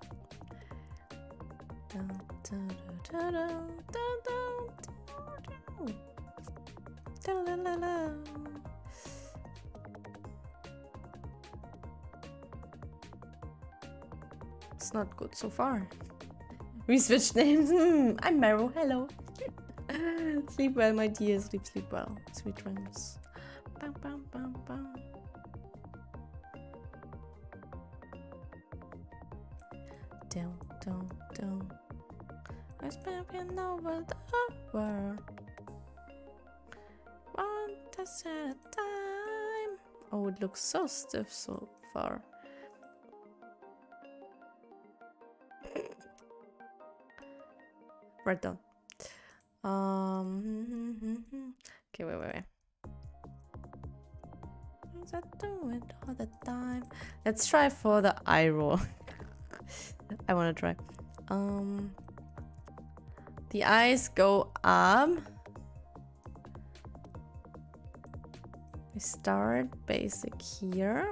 It's not good so far. We switched names. Hmm, I'm Meryl. Hello. sleep well, my dear. Sleep, sleep well. Sweet dreams. Bam, bam, bam, bam. Down, down, down. I spent over the world. One touch at a time. Oh, it looks so stiff so far. Right down. Um. Okay, wait, wait, wait. I do it all the time. Let's try for the eye roll. I want to try. Um. The eyes go up. We start basic here.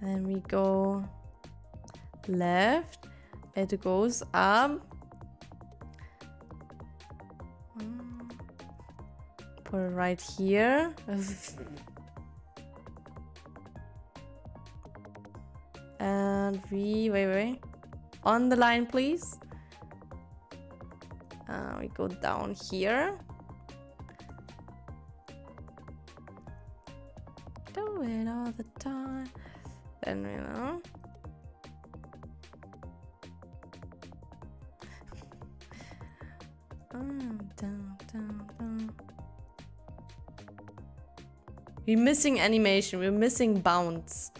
And we go left. It goes up. Mm. Put it right here. and we wait, wait. wait. On the line, please. Uh, we go down here. Do it all the time. Then you know. Dun. We're missing animation. We're missing bounce.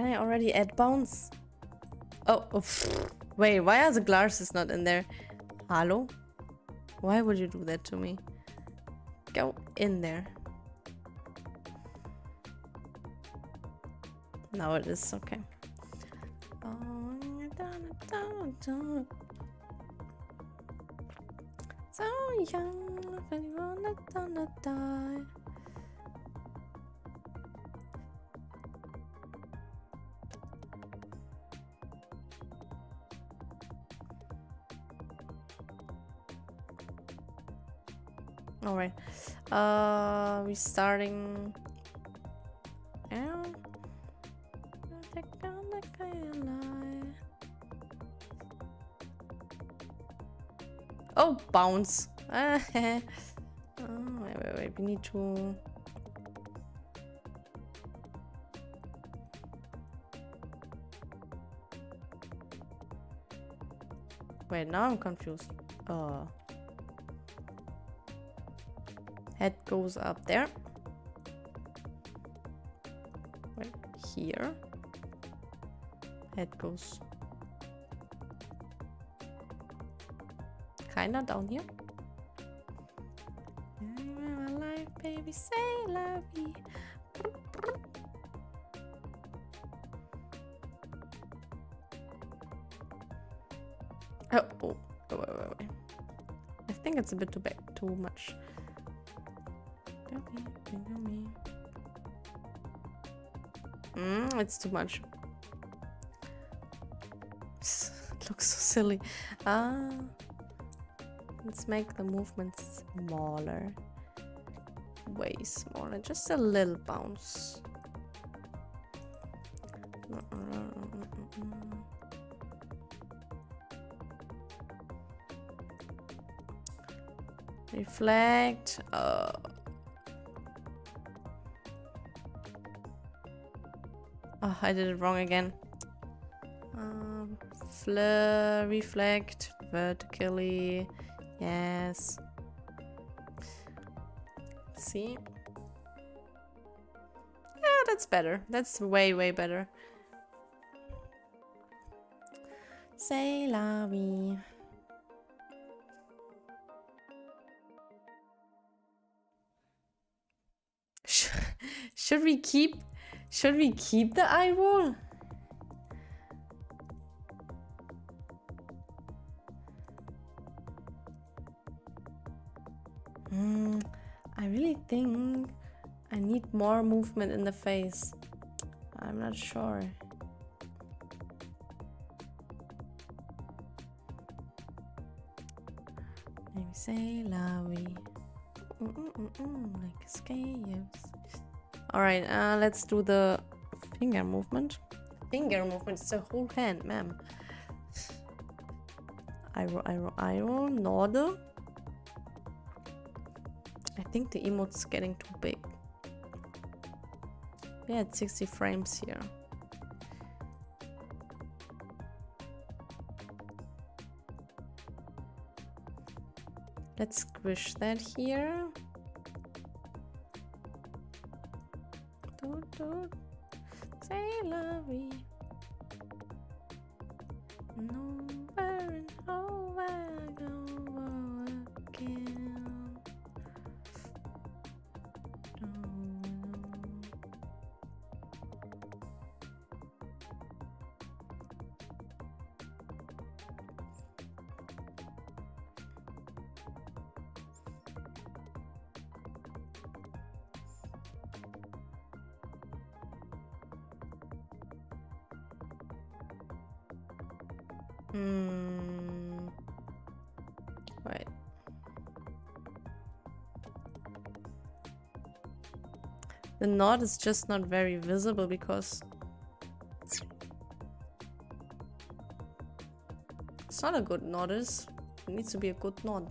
Can I already add bounce? Oh, oh wait. Why are the glasses not in there? Hello? Why would you do that to me? Go in there. Now it is okay. So young, if die. All right. Uh, we starting. Oh, bounce. Oh, wait, wait, wait. We need to. Wait, now I'm confused. Uh. Head goes up there. Right here. Head goes kinda down here. Baby, say. Oh, oh, oh, wait, wait, wait. I think it's a bit too big, too much. Mm, it's too much. it looks so silly. Ah, let's make the movements smaller. Way smaller, just a little bounce. Reflect. Uh, oh, I did it wrong again. Um, flare, reflect vertically. Yes. See? Yeah, that's better. That's way, way better. Say la vie. Should we keep should we keep the eye roll? Mm, I really think I need more movement in the face. I'm not sure. Maybe say la vie. Mm -mm -mm like escapes. Alright, uh, let's do the finger movement. Finger movement, it's a whole hand, ma'am. Iron, iron, iron, nod. I think the emote's getting too big. Yeah, it's 60 frames here. Let's squish that here. C'est The knot is just not very visible because it's not a good knot. It needs to be a good knot.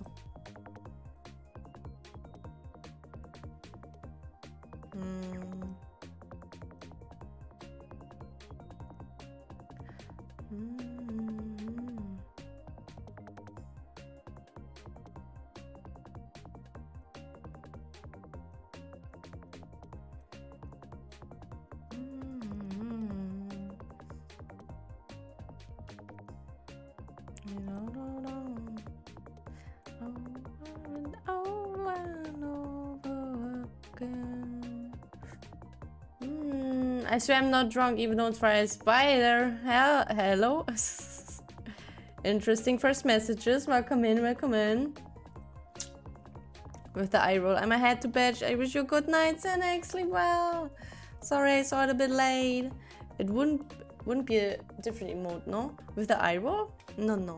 I swear I'm not drunk even though it's Friday. Spider, hell, hello. Interesting first messages. Welcome in, welcome in. With the eye roll. I'm ahead to bed. I wish you a good night, Xanax. Sleep well. Sorry, I saw it a bit late. It wouldn't wouldn't be a different emote, no? With the eye roll? No, no.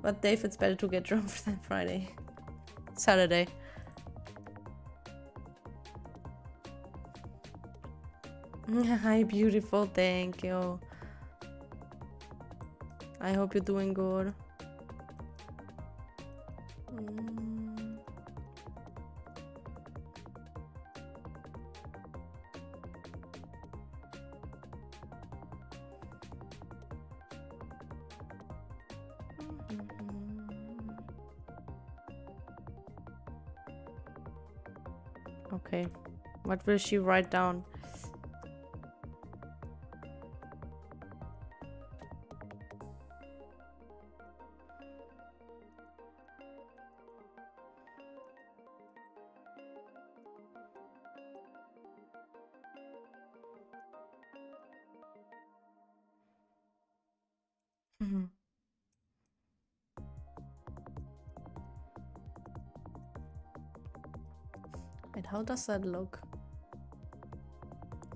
But Dave, it's better to get drunk than Friday. Saturday. Hi, beautiful. Thank you. I hope you're doing good. Mm. Okay, what will she write down? How does that look?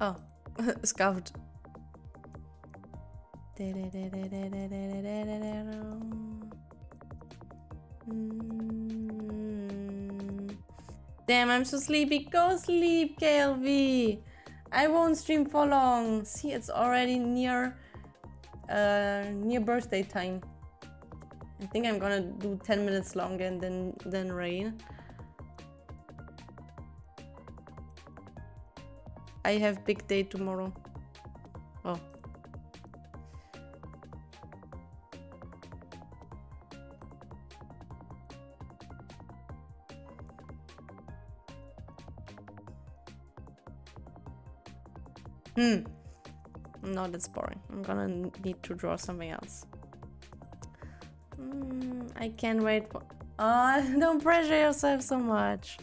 Oh, scuffed. Damn, I'm so sleepy. Go sleep, KLV. I won't stream for long. See, it's already near uh, near birthday time. I think I'm gonna do 10 minutes longer than than rain. I have big day tomorrow. Oh. Hmm. No, that's boring. I'm gonna need to draw something else. Mm, I can't wait for. Oh, don't pressure yourself so much.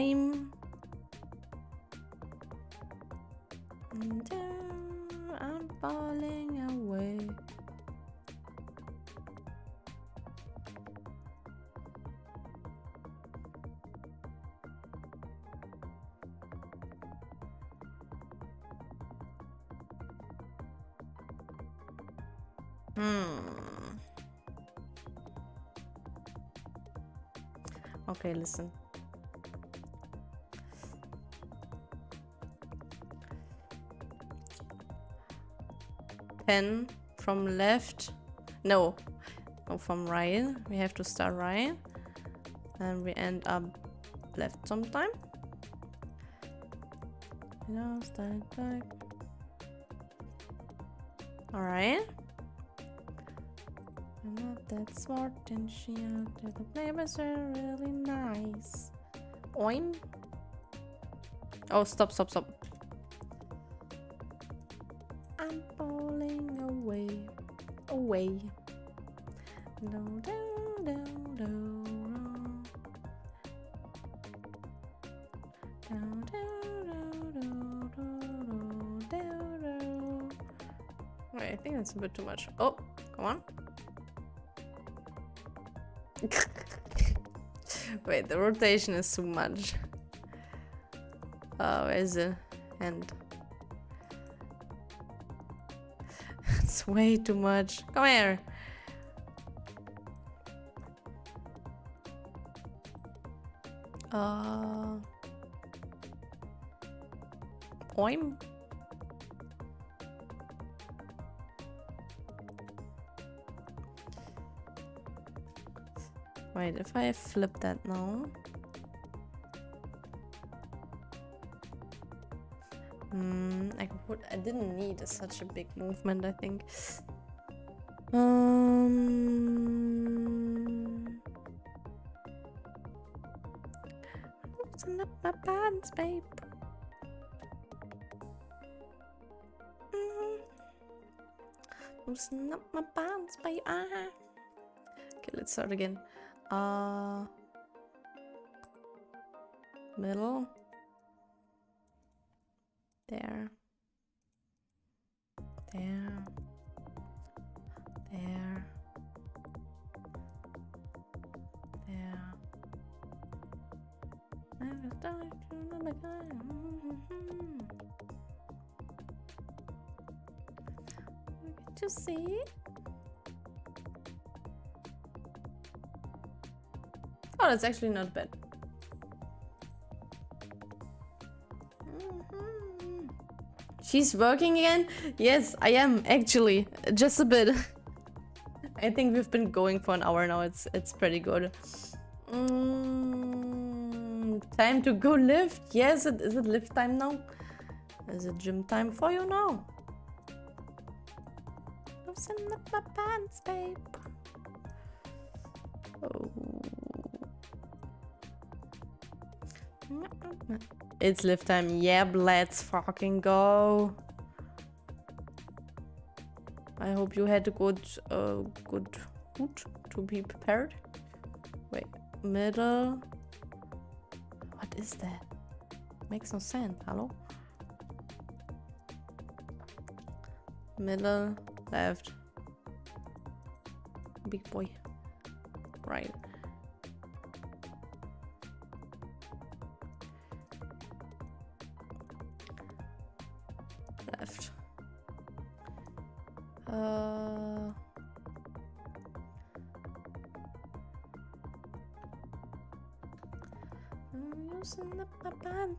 I'm. Down, I'm falling away. Hmm. Okay, listen. Ten from left. No. No, from right. We have to start right. And we end up left sometime. You know, start back. Alright. I'm not that smart and she out. The neighbors are really nice. Oim. Oh, stop, stop, stop. Wait, I think that's a bit too much. Oh, come on. Wait, the rotation is too much. Uh, oh, where's the end? Way too much. Come here. Uh. Oim. Wait, if I flip that now. Hmm, I put. I didn't need such a big movement. I think. Um. Loosen up my pants, babe. Mm. Loosen up my pants, babe. Ah. Okay, let's start again. Uh. Middle. There. There. There. There. I was dying to remember time. Did see? Oh, that's actually not bad. She's working again? Yes, I am actually. Just a bit. I think we've been going for an hour now. It's it's pretty good. Mm, time to go lift. Yes, it, is it lift time now? Is it gym time for you now? I'm sending up my pants, babe. Oh. It's lift time. Yeah, let's fucking go. I hope you had a good, uh, good food to be prepared. Wait, middle. What is that? Makes no sense. Hello? Middle, left. Big boy.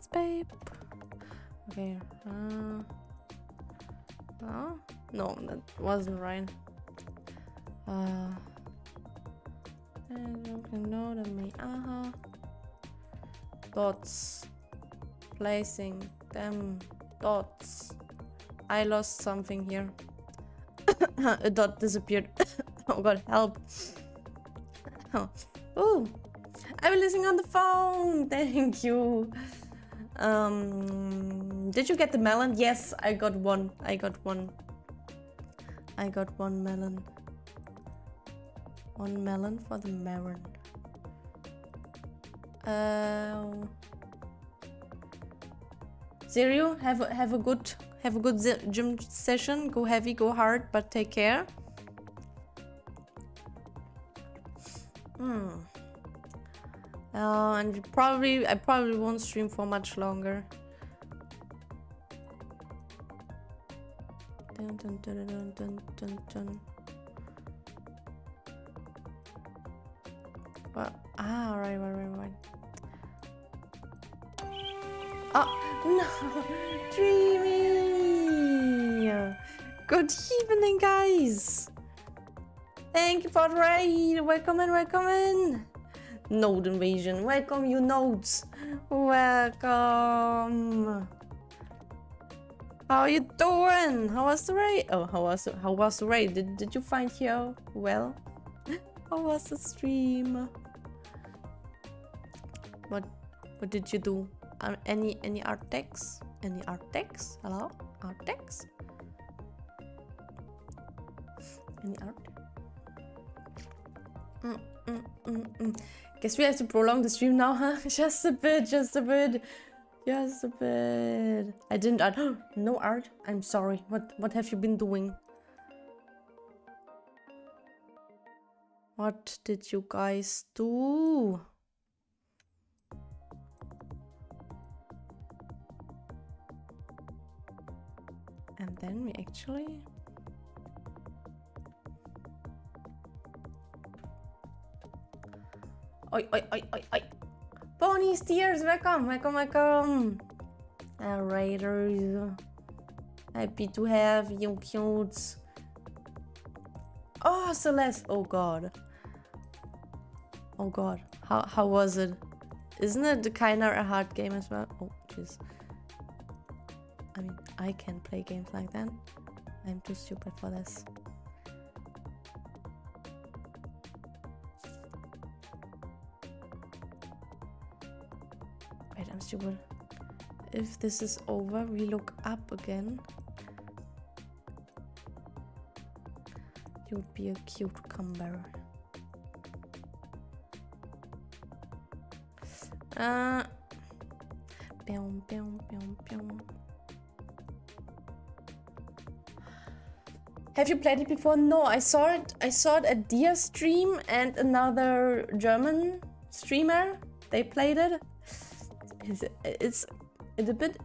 Babe. Okay. Uh, oh, no, that wasn't right. Uh, and you can know that me. Uh huh. Dots. Placing them dots. I lost something here. A dot disappeared. oh god, help. Oh. I was listening on the phone. Thank you. Um, did you get the melon? Yes, I got one. I got one. I got one melon. One melon for the melon. Uh, Zero, have a, have a good have a good gym session. Go heavy, go hard, but take care. Hmm. Uh, and probably I probably won't stream for much longer. Dun, dun, dun. Well, ah, right, right, right, right. Oh no, Dreamy! Good evening, guys. Thank you for the raid. Welcome in, welcome in. Node invasion. Welcome, you nodes. Welcome. How are you doing? How was the raid? Oh, how was how was the raid? Did did you find here well? How was the stream? What what did you do? Um, any any art decks? Any art decks? Hello, art decks? Any art? Mm, mm, mm, mm. Guess we have to prolong the stream now, huh? Just a bit, just a bit, just a bit. I didn't art. no art. I'm sorry. What what have you been doing? What did you guys do? And then we actually Oi, oi, oi, oi, oi. Pony steers, welcome, welcome, welcome. Raiders. Happy to have you cutes. Oh, Celeste. Oh, God. Oh, God. How, how was it? Isn't it kind of a hard game as well? Oh, jeez. I mean, I can't play games like that. I'm too stupid for this. Wait, I'm stupid. If this is over, we look up again. You'd be a cute cucumber. Uh, pew, pew, pew, pew. Have you played it before? No, I saw it. I saw it at Dia stream and another German streamer. They played it. It's it's, it's a bit.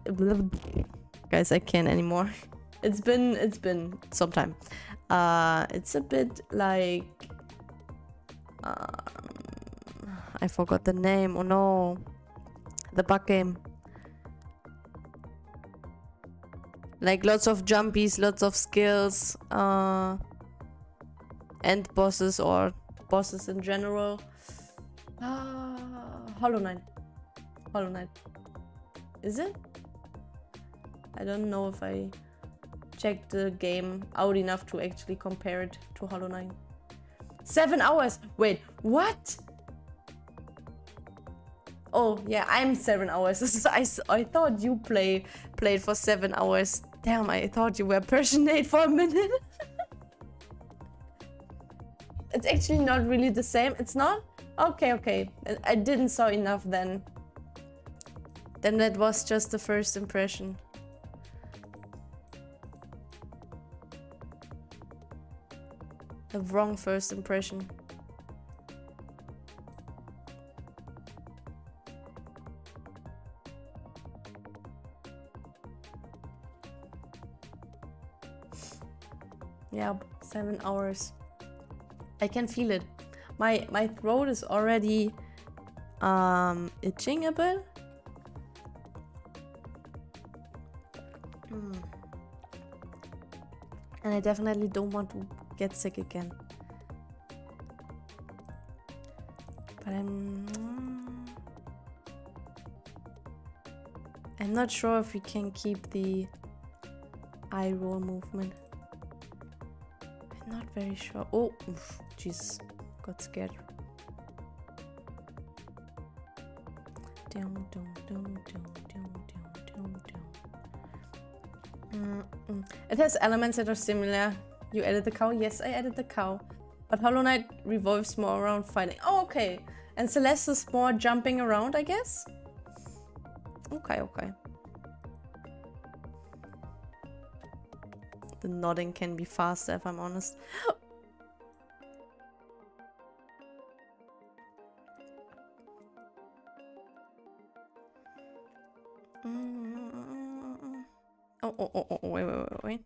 Guys, I can't anymore. It's been it's been some time. Uh, it's a bit like. Um, I forgot the name. Oh no, the bug game. like lots of jumpies lots of skills uh and bosses or bosses in general ah hollow knight hollow knight is it I don't know if I checked the game out enough to actually compare it to Hollow Knight. Seven hours. Wait, what? Oh yeah, I'm seven hours. I, I thought you play played for seven hours. Damn, I thought you were passionate for a minute. it's actually not really the same. It's not? Okay, okay. I didn't saw enough then. Then that was just the first impression. The wrong first impression. Yeah, seven hours. I can feel it. My my throat is already um itching a bit. Mm. And I definitely don't want to get sick again. But I'm I'm not sure if we can keep the eye roll movement. I'm not very sure. Oh, jeez, got scared. Dum, dum, dum, dum, dum, dum, dum, Mm -mm. It has elements that are similar. You added the cow? Yes, I added the cow. But Hollow Knight revolves more around fighting. Oh, okay. And Celeste is more jumping around, I guess? Okay, okay. The nodding can be faster, if I'm honest. Oh, oh, oh, oh, wait, wait, wait, wait.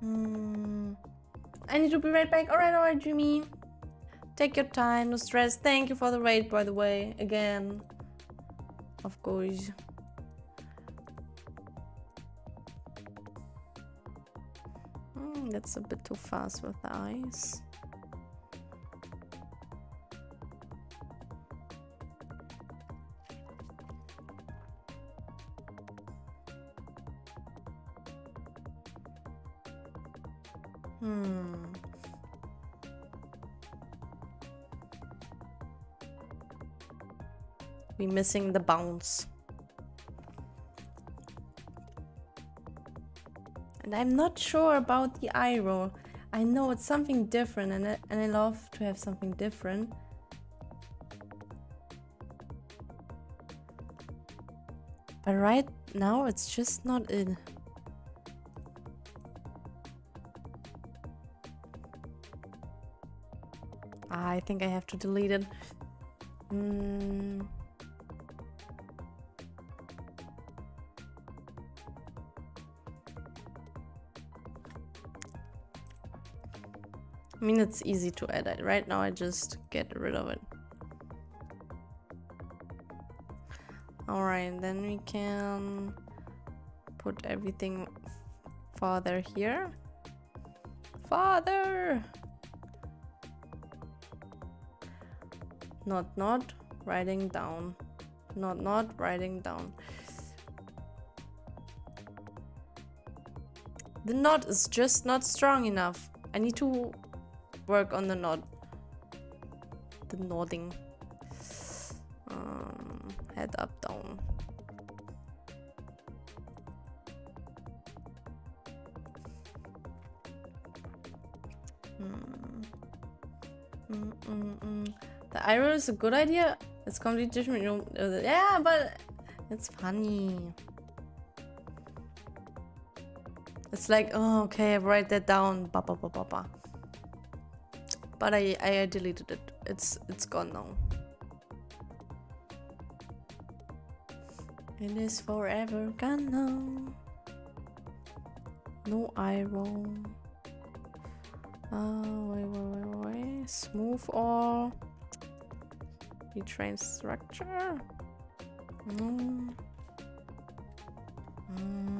Hmm. I need to be right back. Alright, alright, Jimmy. Take your time, no stress. Thank you for the raid, by the way. Again. Of course. That's a bit too fast with the eyes. Hmm. We missing the bounce. And I'm not sure about the eye roll. I know it's something different and I, and I love to have something different. But right now it's just not in. Ah, I think I have to delete it. Mm. I mean, it's easy to edit. Right now, I just get rid of it. Alright, then we can put everything farther here. Father! Not not writing down. Not not writing down. The knot is just not strong enough. I need to work on the knot. The nodding. Um, head up, down. Mm. Mm -mm. The arrow is a good idea. It's completely different. You know, yeah, but it's funny. It's like, oh, okay, write that down. Ba, ba, ba, ba, ba. But I, I deleted it. It's it's gone now. It is forever gone now. No roll. Oh, wait, wait, wait, wait. Smooth or retrain structure? Mm. Mm.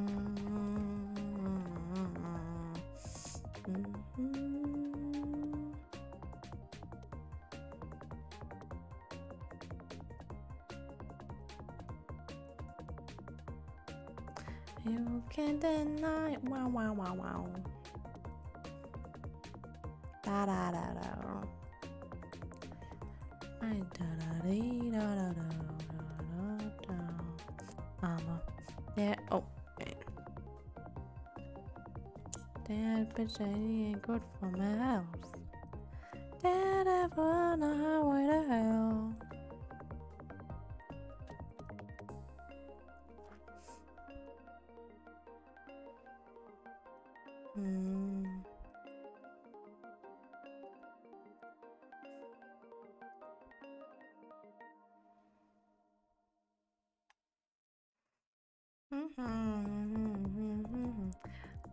Can't deny. Wow, wow, wow, wow. Da da da da. Ay, da da dee, da da da da da da. Armor. Yeah. Oh. That bitch ain't good for my health. That I wanna highway to hell. Mm-hmm, mm-hmm, mm-hmm,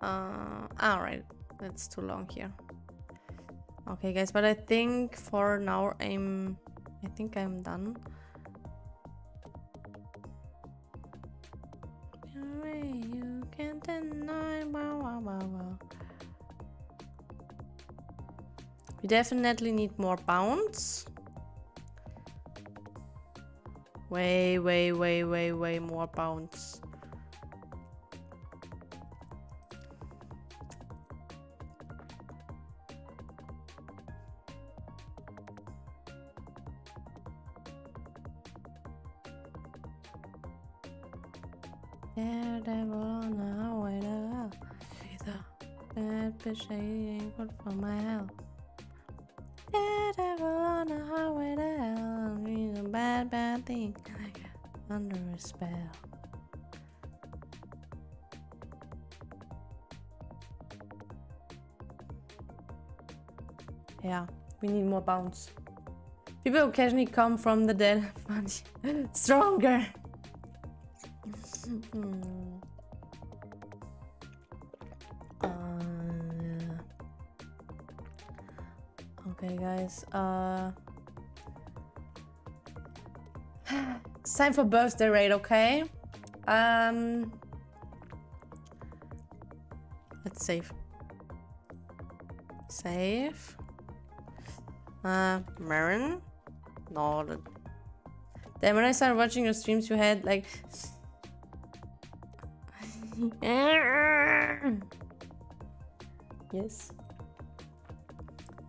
uh, alright, that's too long here. Okay, guys, but I think for now I'm. I think I'm done. You can't deny. Wow, wow, wow, wow. We definitely need more bounce. Way, way, way, way, way more bounce. Bitch, she ain't good for my health. Daredevil on the highway to hell. She's a bad, bad thing. I got under a spell. Yeah, we need more bounce. People occasionally come from the dead. Stronger. Hmm. Guys. Uh, it's time for birthday raid. Okay. Um, let's save. Save. Uh, Marin. No. Then when I started watching your streams, you had like yes.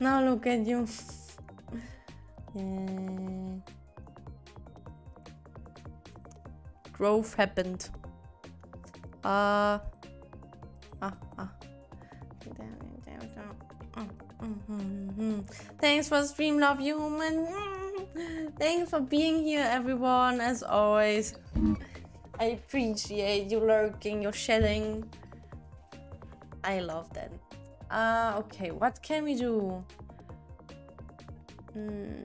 Now look at you. yeah. Growth happened. Uh. Ah, ah. Thanks for stream, love you, human. Thanks for being here, everyone. As always, I appreciate you lurking, your shelling. I love that. Uh, okay, what can we do? Hmm,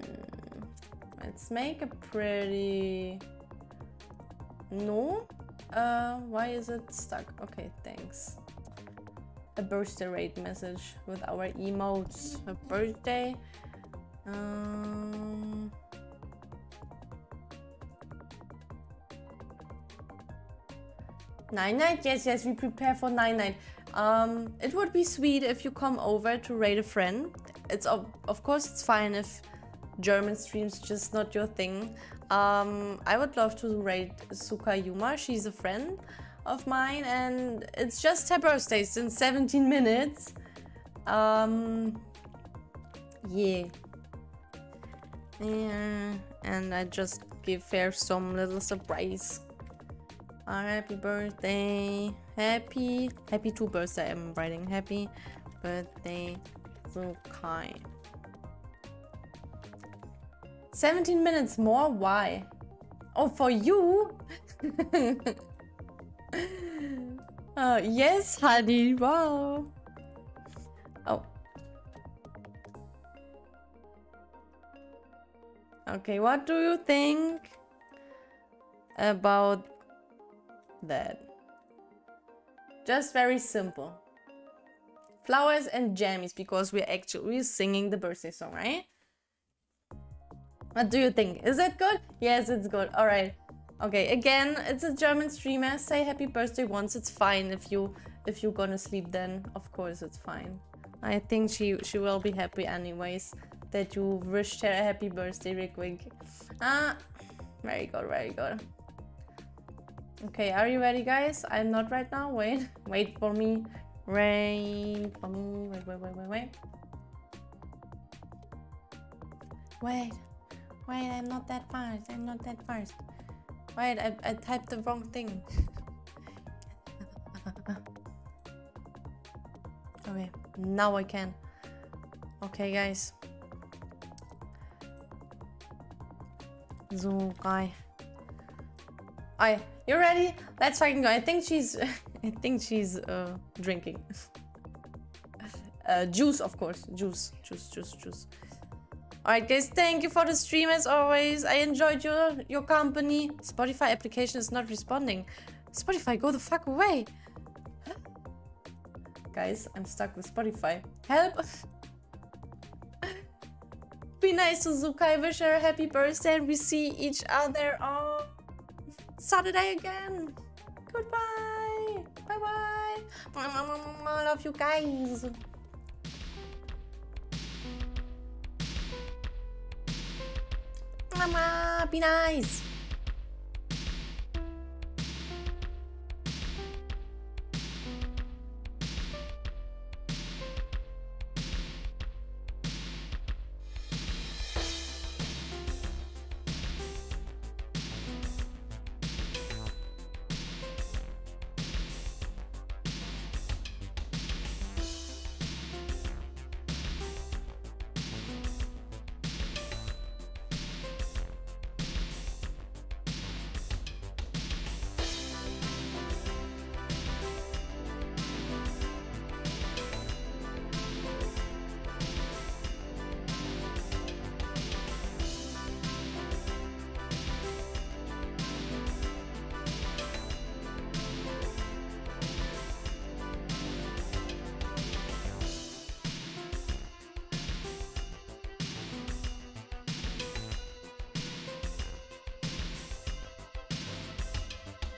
let's make a pretty. No? Uh, why is it stuck? Okay, thanks. A birthday rate message with our emotes. A birthday. Um. Nine night, yes, yes, we prepare for nine night. Um, it would be sweet if you come over to raid a friend. It's of, of course it's fine if German streams just not your thing. Um, I would love to raid Suka Yuma. She's a friend of mine, and it's just her birthday. In 17 minutes. Um, yeah. Yeah, and I just give her some little surprise. Happy birthday. Happy, happy two birthday. I'm writing happy birthday, Sukai. 17 minutes more? Why? Oh, for you? uh, yes, honey. Wow. Oh. Okay, what do you think about that? Just very simple. Flowers and jammies because we're actually singing the birthday song, right? What do you think? Is it good? Yes, it's good. All right. Okay, again, it's a German streamer. Say happy birthday once. It's fine if you if you're gonna sleep then. Of course, it's fine. I think she she will be happy anyways that you wished her a happy birthday real quick. Ah, very good, very good. Okay, are you ready, guys? I'm not right now. Wait, wait for me. Wait for me. Wait, wait, wait, wait, wait. Wait, wait, I'm not that fast. I'm not that fast. Wait, I, I typed the wrong thing. okay, now I can. Okay, guys. So, guy. I, you ready? Let's fucking go. I think she's, I think she's uh, drinking. uh, juice, of course. Juice, juice, juice, juice. Alright guys, thank you for the stream as always. I enjoyed your, your company. Spotify application is not responding. Spotify, go the fuck away. guys, I'm stuck with Spotify. Help! Be nice to Zukai, wish her a happy birthday and we see each other on Saturday again. Goodbye. Bye bye. I love you guys. Mama, be nice.